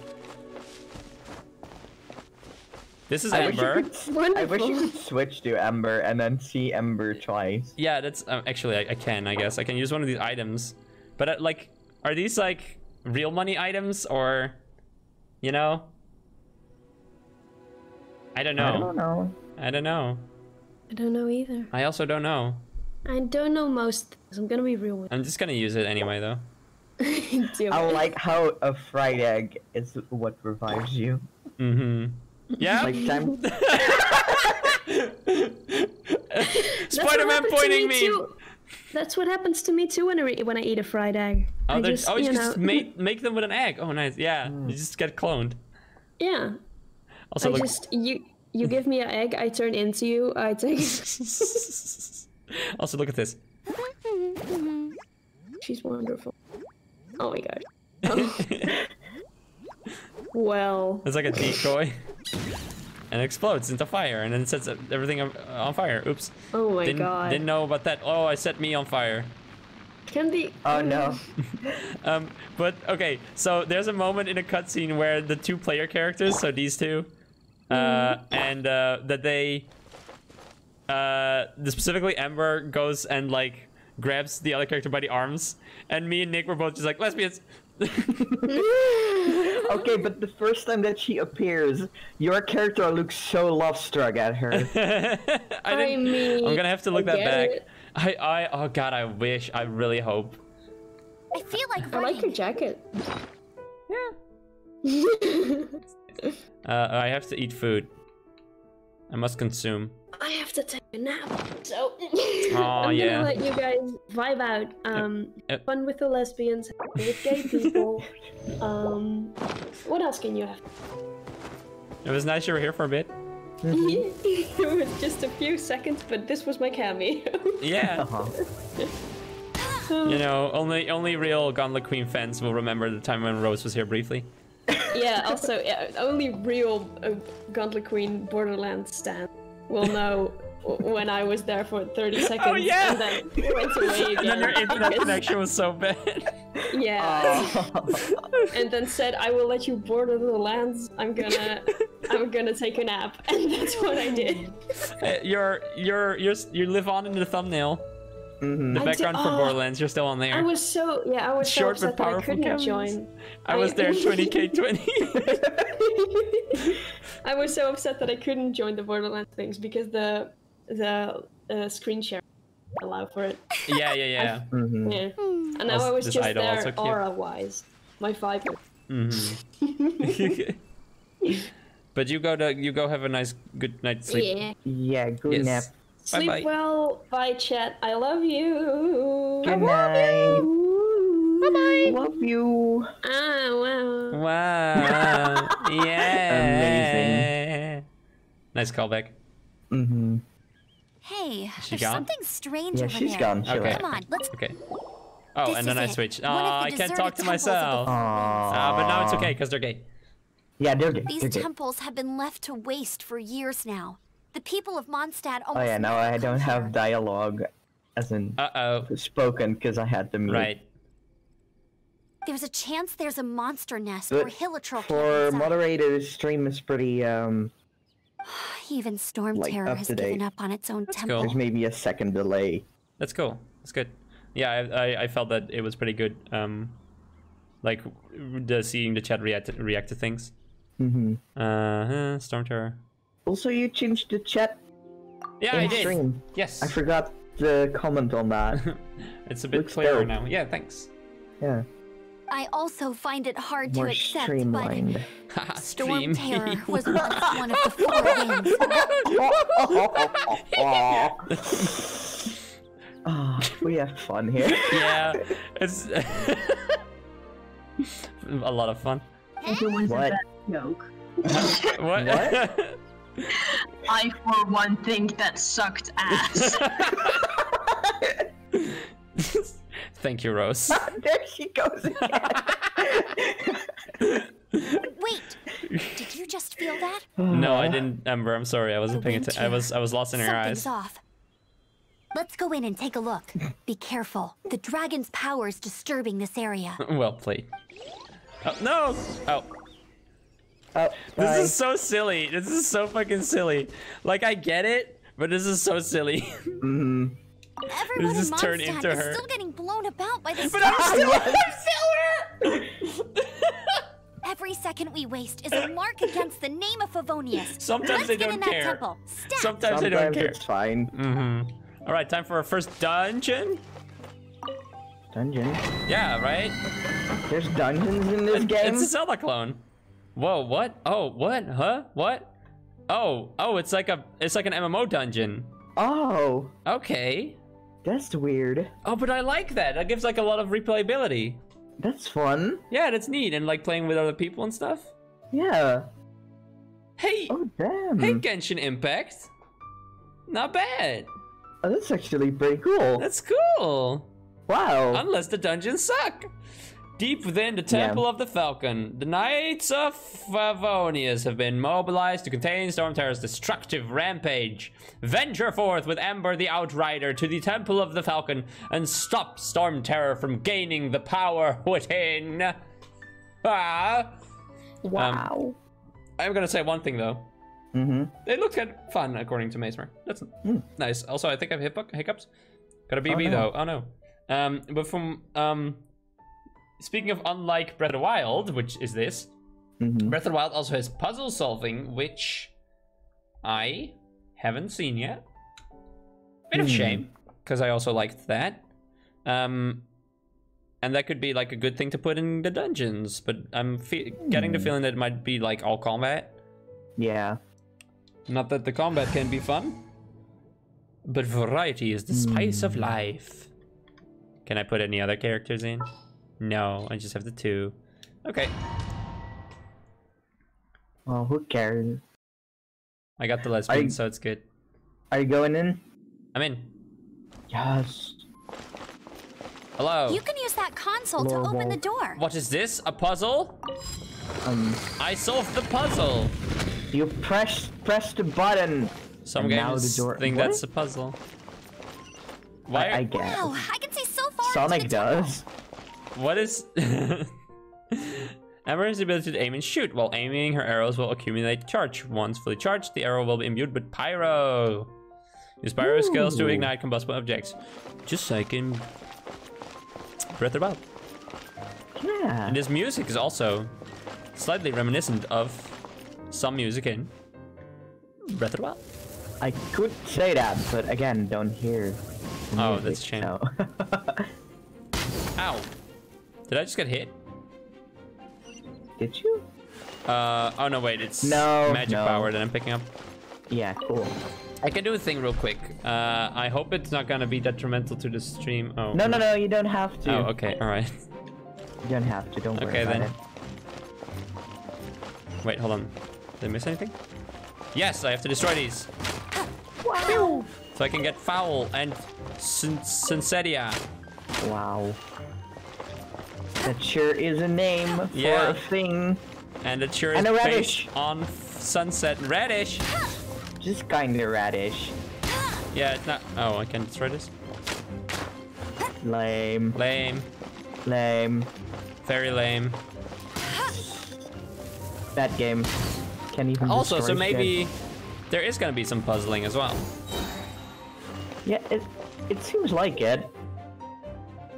This is I wish, you Amber. could, I wish you could switch to Amber and then see Amber twice. Yeah, that's um, actually I, I can. I guess I can use one of these items. But uh, like, are these like real money items or, you know? I don't know. I don't know. I don't know. I don't know either. I also don't know. I don't know most. things. I'm gonna be real with I'm just gonna use it anyway, though. Do I it. like how a fried egg is what revives you. Mm-hmm. Yeah. Like time. Spider-Man happened to pointing me. too. That's what happens to me too when I re- when I eat a fried egg. Oh, I just, oh, you you just know, make make them with an egg. Oh, nice. Yeah, hmm. you just get cloned. yeah. Also, I look. just you you give me an egg, I turn into you. I take. Also, look at this. She's wonderful. Oh my god. Oh. well. It's like a decoy. And it explodes into fire, and then it sets everything on on fire. Oops. Oh my didn't, god. Didn't know about that. Oh, I set me on fire. Can the Oh no. Um, but okay, so there's a moment in a cutscene where the two player characters, so these two, uh, Mm-hmm. and uh, that they, uh, specifically Amber goes and like grabs the other character by the arms, and me and Nick were both just like lesbians. okay, but the first time that she appears, your character looks so love-struck at her. I didn't, mean, I'm gonna have to look I that back. it. I, I, oh god, I wish, I really hope. I feel like I like your jacket. Yeah. uh, I have to eat food. I must consume. I have to take a nap. So I'm yeah. gonna let you guys vibe out. Um, Yep. fun with the lesbians, with gay people. um, what else can you have? It was nice you were here for a bit. it was just a few seconds, but this was my cameo. Yeah. You know, only only real Gauntlet Queen fans will remember the time when Rose was here briefly. yeah. Also, yeah, only real uh, Gauntlet Queen Borderlands stan will know when I was there for 30 seconds. Oh, yeah! And then went away again. And then your internet connection was so bad. Yeah. and then said, "I will let you border the lands. I'm gonna, I'm gonna take a nap," and that's what I did. Uh, you're you're you're you live on in the thumbnail. The I did- background for oh, Borderlands, you're still on there. I was so yeah, I was Short so but upset that I couldn't cameras. join. I was there 20k 20. I was so upset that I couldn't join the Borderlands things because the the uh, screen share allow for it. yeah, yeah, yeah. Mm-hmm. Yeah, and now Also, I was just idol there also aura wise. My vibe. Mhm. but you go to you go have a nice good night's sleep. Yeah. Yeah, good Yes. nap. Sleep Bye-bye. well. Bye, Chet. I love you. Good I love night. you. Bye bye. Love you. Ah, wow. Wow. yeah. Amazing. Nice callback. Mm-hmm. Hey, She there's gone? something strange Yeah, over she's there. gone. Chill Okay. Come on, let's. Okay. Oh, This and then I is it. switch. Oh, One of the I can't talk to temples of the myself. Ah, but now it's okay because they're gay. Yeah, they're gay. These They're gay. temples have been left to waste for years now. The people of Mondstadt almost Oh yeah, now I don't have dialogue, as in uh oh spoken, because I had to mute. Right. There's a chance there's a monster nest But or Hilichurl For inside. moderators, stream is pretty um. Even Storm like, Terror up has to given up on its own That's temple. There's maybe a second delay. That's cool. That's good. Yeah, I, I, I felt that it was pretty good. Um, like the seeing the chat react react to things. Mm-hmm. Uh, huh, Storm Terror. Also, you changed the chat. Yeah, in I did. Stream. Yes. I forgot to comment on that. It's a bit Looks clearer dope. now. Yeah, thanks. yeah. I also find it hard More to accept, streamlined. but Storm Terror was once one of the four winds. Ah, we have fun here. yeah, it's a lot of fun. What? joke. What? What? I, for one, think that sucked ass. Thank you, Rose. there she goes again. Wait, did you just feel that? no, I didn't, Amber. I'm sorry. I wasn't oh, paying attention. I was I was lost in her Something's eyes. off. Let's go in and take a look. Be careful. The dragon's power is disturbing this area. well played. Oh, no! Oh. Oh, This is so silly. This is so fucking silly. Like, I get it, but this is so silly. Mm-hmm. Everyone in just turn into is her. still getting blown about by this. But I'm still, storm. I'm still her! Every second we waste is a mark against the name of Favonius. Sometimes Let's they don't care. temple. Stat! Sometimes, they don't Sometimes care. it's fine. Mm-hmm. All right, time for our first dungeon. Dungeon. Yeah, right. There's dungeons in this game. It's a Zelda clone. Whoa, what? Oh, what? Huh? What? Oh, oh, it's like a, it's like an MMO dungeon. Oh, Okay. that's weird. Oh, but I like that. That gives like a lot of replayability. That's fun. Yeah, that's neat, and like playing with other people and stuff. Yeah. Hey, Oh damn. hey, Genshin Impact. Not bad. Oh, that's actually pretty cool. That's cool. Wow. Unless the dungeons suck. Deep within the Temple of the Falcon, the Knights of Favonius have been mobilized to contain Storm Terror's destructive rampage. Venture forth with Amber the Outrider to the Temple of the Falcon and stop Storm Terror from gaining the power within. Ah. Wow. I'm gonna say one thing though. mm-hmm. It looked kind of fun, according to Mesmer. That's nice. Also, I think I have hiccup- hiccups. Got a BB no. though. Oh no. Um, but from um, speaking of unlike Breath of the Wild, which is this, Mm-hmm. Breath of the Wild also has puzzle solving, which I haven't seen yet. Bit of Hmm. shame, because I also liked that. Um, and that could be like a good thing to put in the dungeons, but I'm fe- getting the Hmm. feeling that it might be like all combat. Yeah. Not that the combat can be fun, but variety is the spice of life. Can I put any other characters in? No, I just have the two. Okay, Well, who cares? I got the lesbian, I- so it's good. Are you going in? I'm in. Yes. Hello. You can use that console to Lord open the door. What is this? A puzzle? Um, I solved the puzzle. you press press the button. Some and now games the door. think What? that's a puzzle. Why? I, I guess. Wow, I can see so far. into Sonic does. temple. What is? Has the ability to aim and shoot. While aiming, her arrows will accumulate charge. Once fully charged, the arrow will be imbued with pyro. Use pyro skills to ignite combustible objects. Just like in Breath of the Wild. Yeah. And this music is also slightly reminiscent of some music in Breath of the Wild. I could say that, but again, don't hear. Oh, that's a shame. so- Ow. Did I just get hit? Did you? Uh, oh no, wait, it's No, magic no. power that I'm picking up. Yeah, cool. I can do a thing real quick. Uh, I hope it's not gonna be detrimental to the stream. Oh. No, no, no, you don't have to. Oh, okay, all right. You don't have to. Don't worry Okay, then. it. Wait, hold on. Did I miss anything? Yes, I have to destroy these. Wow. So I can get foul and sin Sunsettia. Wow. That sure is a name for Yeah. a thing. And it sure is And a based radish. on sunset radish. Just kinda radish. Yeah, it's not. Oh, I can destroy this. Lame. Lame. Lame. Very lame. That game. Can't even Also, so maybe shit. there is gonna be some puzzling as well. Yeah, it, it seems like it.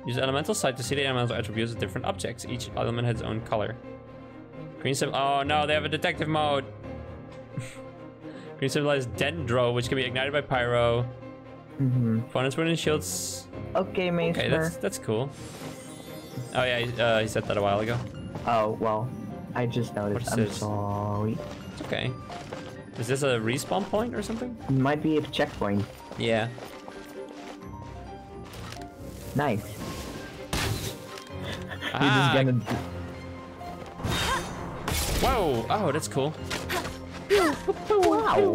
Use elemental sight to see the elemental attributes of different objects. Each element has its own color. Green symbol. Oh no, they have a detective mode. Green symbolizes Dendro, which can be ignited by pyro. Mm-hmm. Opponents winning shields. Okay, Maester. Okay, that's that's cool. Oh yeah, he, uh, he said that a while ago. Oh, well. I just noticed. What's I'm this? sorry. It's okay. Is this a respawn point or something? Might be a checkpoint. Yeah. Nice. You're Ah. just gonna... Whoa! Oh, that's cool. Wow.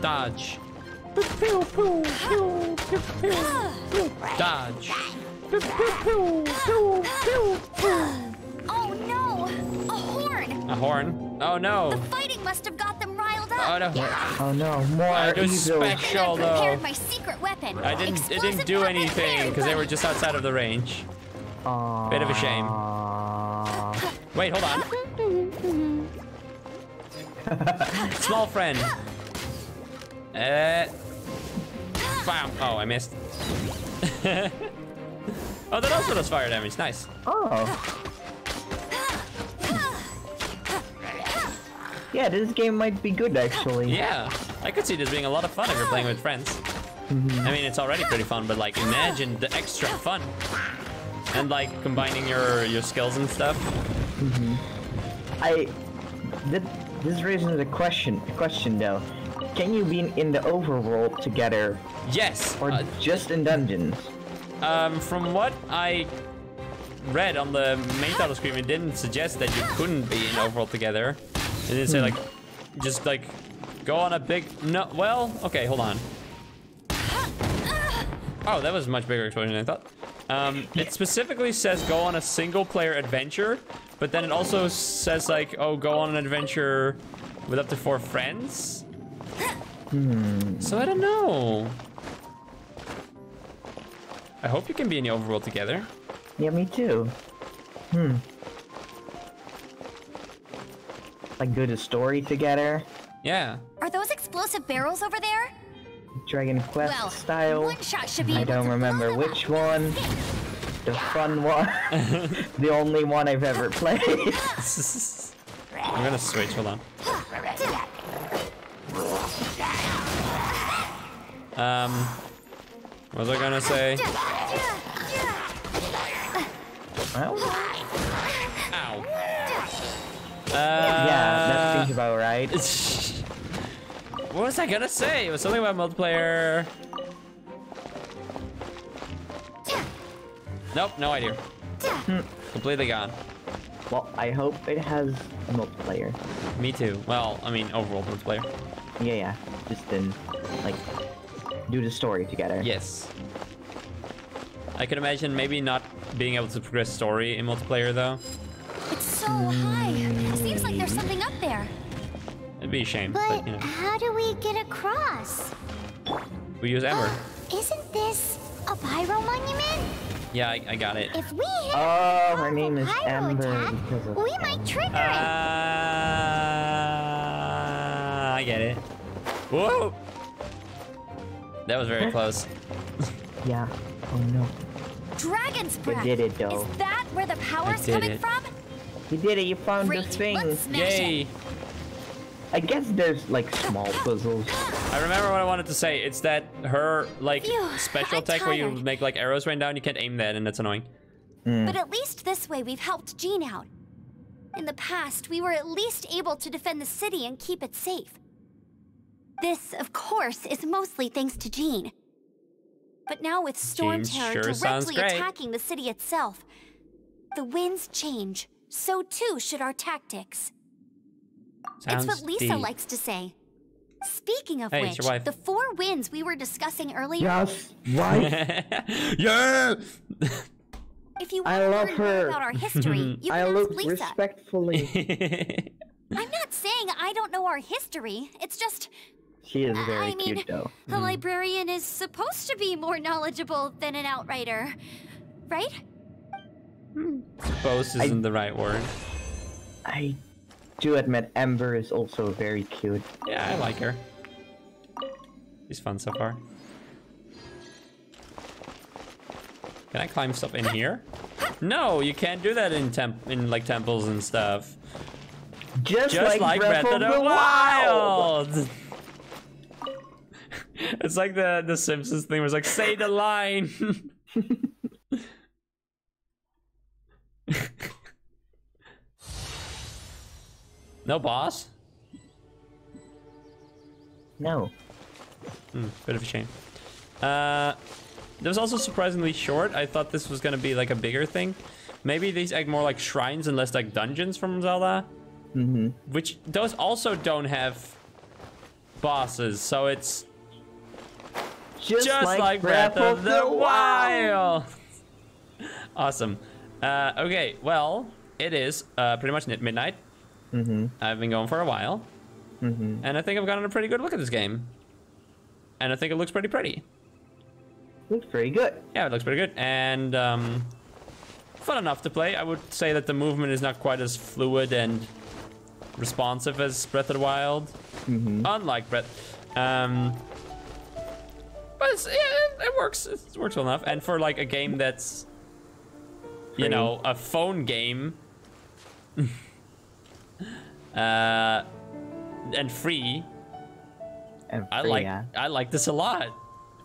Dodge. Dodge. Oh no! A horn! A horn. Oh no. The Fighting must have got them riled up. Oh no. Oh no, more I do evil. special Prepared though. my secret weapon. I didn't. It didn't do anything because they were just outside of the range. Bit of a shame. Wait, hold on. Small friend. Uh. Bam. Oh, I missed. oh, that also does fire damage. Nice. Oh. Yeah, this game might be good actually. Yeah, I could see this being a lot of fun if you're playing with friends. Mhm. I mean, it's already pretty fun, but like, imagine the extra fun. And like combining your your skills and stuff. Mhm. I. Th this raises a question. A question though. Can you be in, the overworld together? Yes. Or just in dungeons? Um, from what I read on the main title screen, it didn't suggest that you couldn't be in overworld together. It didn't say Hmm. like, just like, go on a big. No, well, okay, hold on. Oh, that was a much bigger explosion than I thought. Um, it specifically says go on a single player adventure, but then it also says like, oh, go on an adventure with up to four friends. Hmm. So I don't know. I hope you can be in the overworld together. Yeah, me too. Hmm. Like do the story together, Yeah. Are those explosive barrels over there? Dragon Quest Well, style. one shot should be I don't remember which one. The fun one. the only one I've ever played. I'm gonna switch, hold on. Um, what was I gonna say? Well, Ow. Uh, yeah, that seems about right. What was I gonna say? It was something about multiplayer. Nope, no idea. Completely gone. Well, I hope it has multiplayer. Me too. Well, I mean, overall multiplayer. Yeah, yeah. Just in, like, do the story together. Yes. I can imagine maybe not being able to progress story in multiplayer though. It's so high. It seems like there's something up there. It'd be a shame, but, But you know, how do we get across? we use Ember. Isn't this a pyro monument? Yeah, I, I got it. If we hit Oh, her name is pyro Ember attack, because of. we might trigger Uh, I get it. Whoa! That was very close. Yeah. Oh no. Dragon's You breath. did it though. Is that where the power's did coming it. from? You did it. You found Great, the thing. let's smash Yay! it. I guess there's like small puzzles. I remember what I wanted to say. It's that her like Phew, special I'm attack where you make like arrows rain down. You can't aim that, and that's annoying. Hmm. But at least this way we've helped Jean out. In the past, we were at least able to defend the city and keep it safe. This, of course, is mostly thanks to Jean. But now with Storm Jean Terror sure directly attacking the city itself, The winds change. So too should our tactics. Sounds it's what Lisa deep. likes to say. Speaking of Hey, which, your wife. the four winds we were discussing earlier. Yes, wife. yeah. If you I love to learn her. about our history, you I can look ask Lisa. respectfully. I'm not saying I don't know our history. It's just she is very I mean, cute though. a hmm. librarian is supposed to be more knowledgeable than an outrider, right? Suppose isn't the right word. I do admit Amber is also very cute. Yeah, I like her. She's fun so far. Can I climb stuff in here? No, you can't do that in temp in like temples and stuff. Just, like, Breath, of the, Wild. it's like the the Simpsons thing was like say the line. no boss. No. Hmm, bit of a shame. Uh, it was also surprisingly short. I thought this was gonna be like a bigger thing. Maybe these act more like shrines and less like dungeons from Zelda. Mm-hmm. Which those also don't have bosses, so it's Just, like, Breath, of the Wild. awesome. Uh, okay, well, it is uh, pretty much midnight. Mm-hmm. I've been going for a while, Mm-hmm. and I think I've gotten a pretty good look at this game. And I think it looks pretty pretty. Looks pretty good. Yeah, it looks pretty good, and um, fun enough to play. I would say that the movement is not quite as fluid and responsive as Breath of the Wild. Mm-hmm. Unlike Breath. Um, but it's, yeah, it, it works. It works well enough. And for like a game that's, you know, a phone game, uh, and free. And I like yeah. I like this a lot.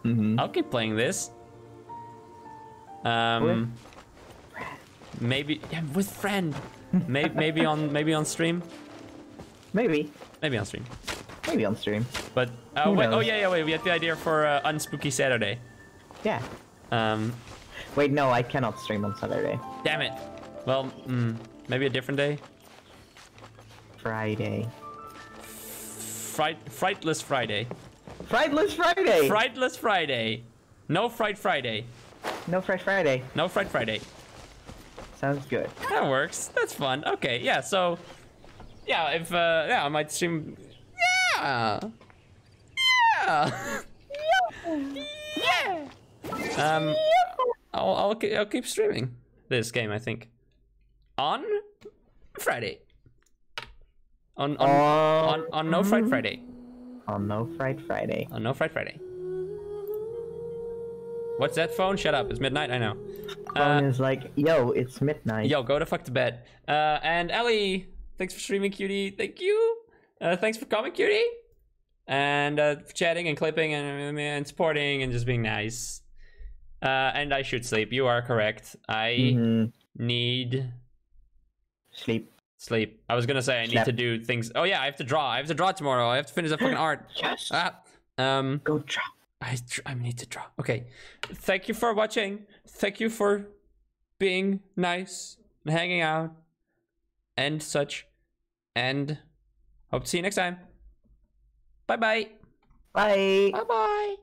Mm-hmm. I'll keep playing this. Um, maybe yeah, with friend. maybe maybe on maybe on stream. Maybe. Maybe on stream. Maybe on stream. But uh, wait, oh yeah, yeah, wait. We had the idea for uh, Unspooky Saturday. Yeah. Um, Wait, no, I cannot stream on Saturday. damn it. Well, mm, maybe a different day. Friday. Fright, frightless Friday. Frightless Friday. Frightless Friday. No fright Friday. No Fright Friday. No fright Friday. Sounds good. That works. That's fun. Okay, yeah. So, yeah, if uh, yeah, I might stream. Yeah. Yeah. yeah. Um, I'll I'll, I'll keep streaming this game. I think on Friday. On on on, on No Fright Friday. On No Fright Friday. On No Fright Friday. What's that phone? Shut up. It's midnight. I know. Phone is like, yo, it's midnight. Yo, go to fuck to bed. Uh, and Ellie, thanks for streaming, cutie. Thank you. Uh, thanks for coming, cutie. And uh, chatting and clipping and, and supporting and just being nice. Uh, and I should sleep. You are correct. I Mhm. need sleep. Sleep. I was gonna say I need to do things. Oh yeah, I have to draw. I have to draw tomorrow. I have to finish that fucking art. Yes. Ah. Um. Go draw. I tr- I need to draw. Okay. Thank you for watching. Thank you for being nice and hanging out and such. And hope to see you next time. Bye bye. Bye. Bye bye.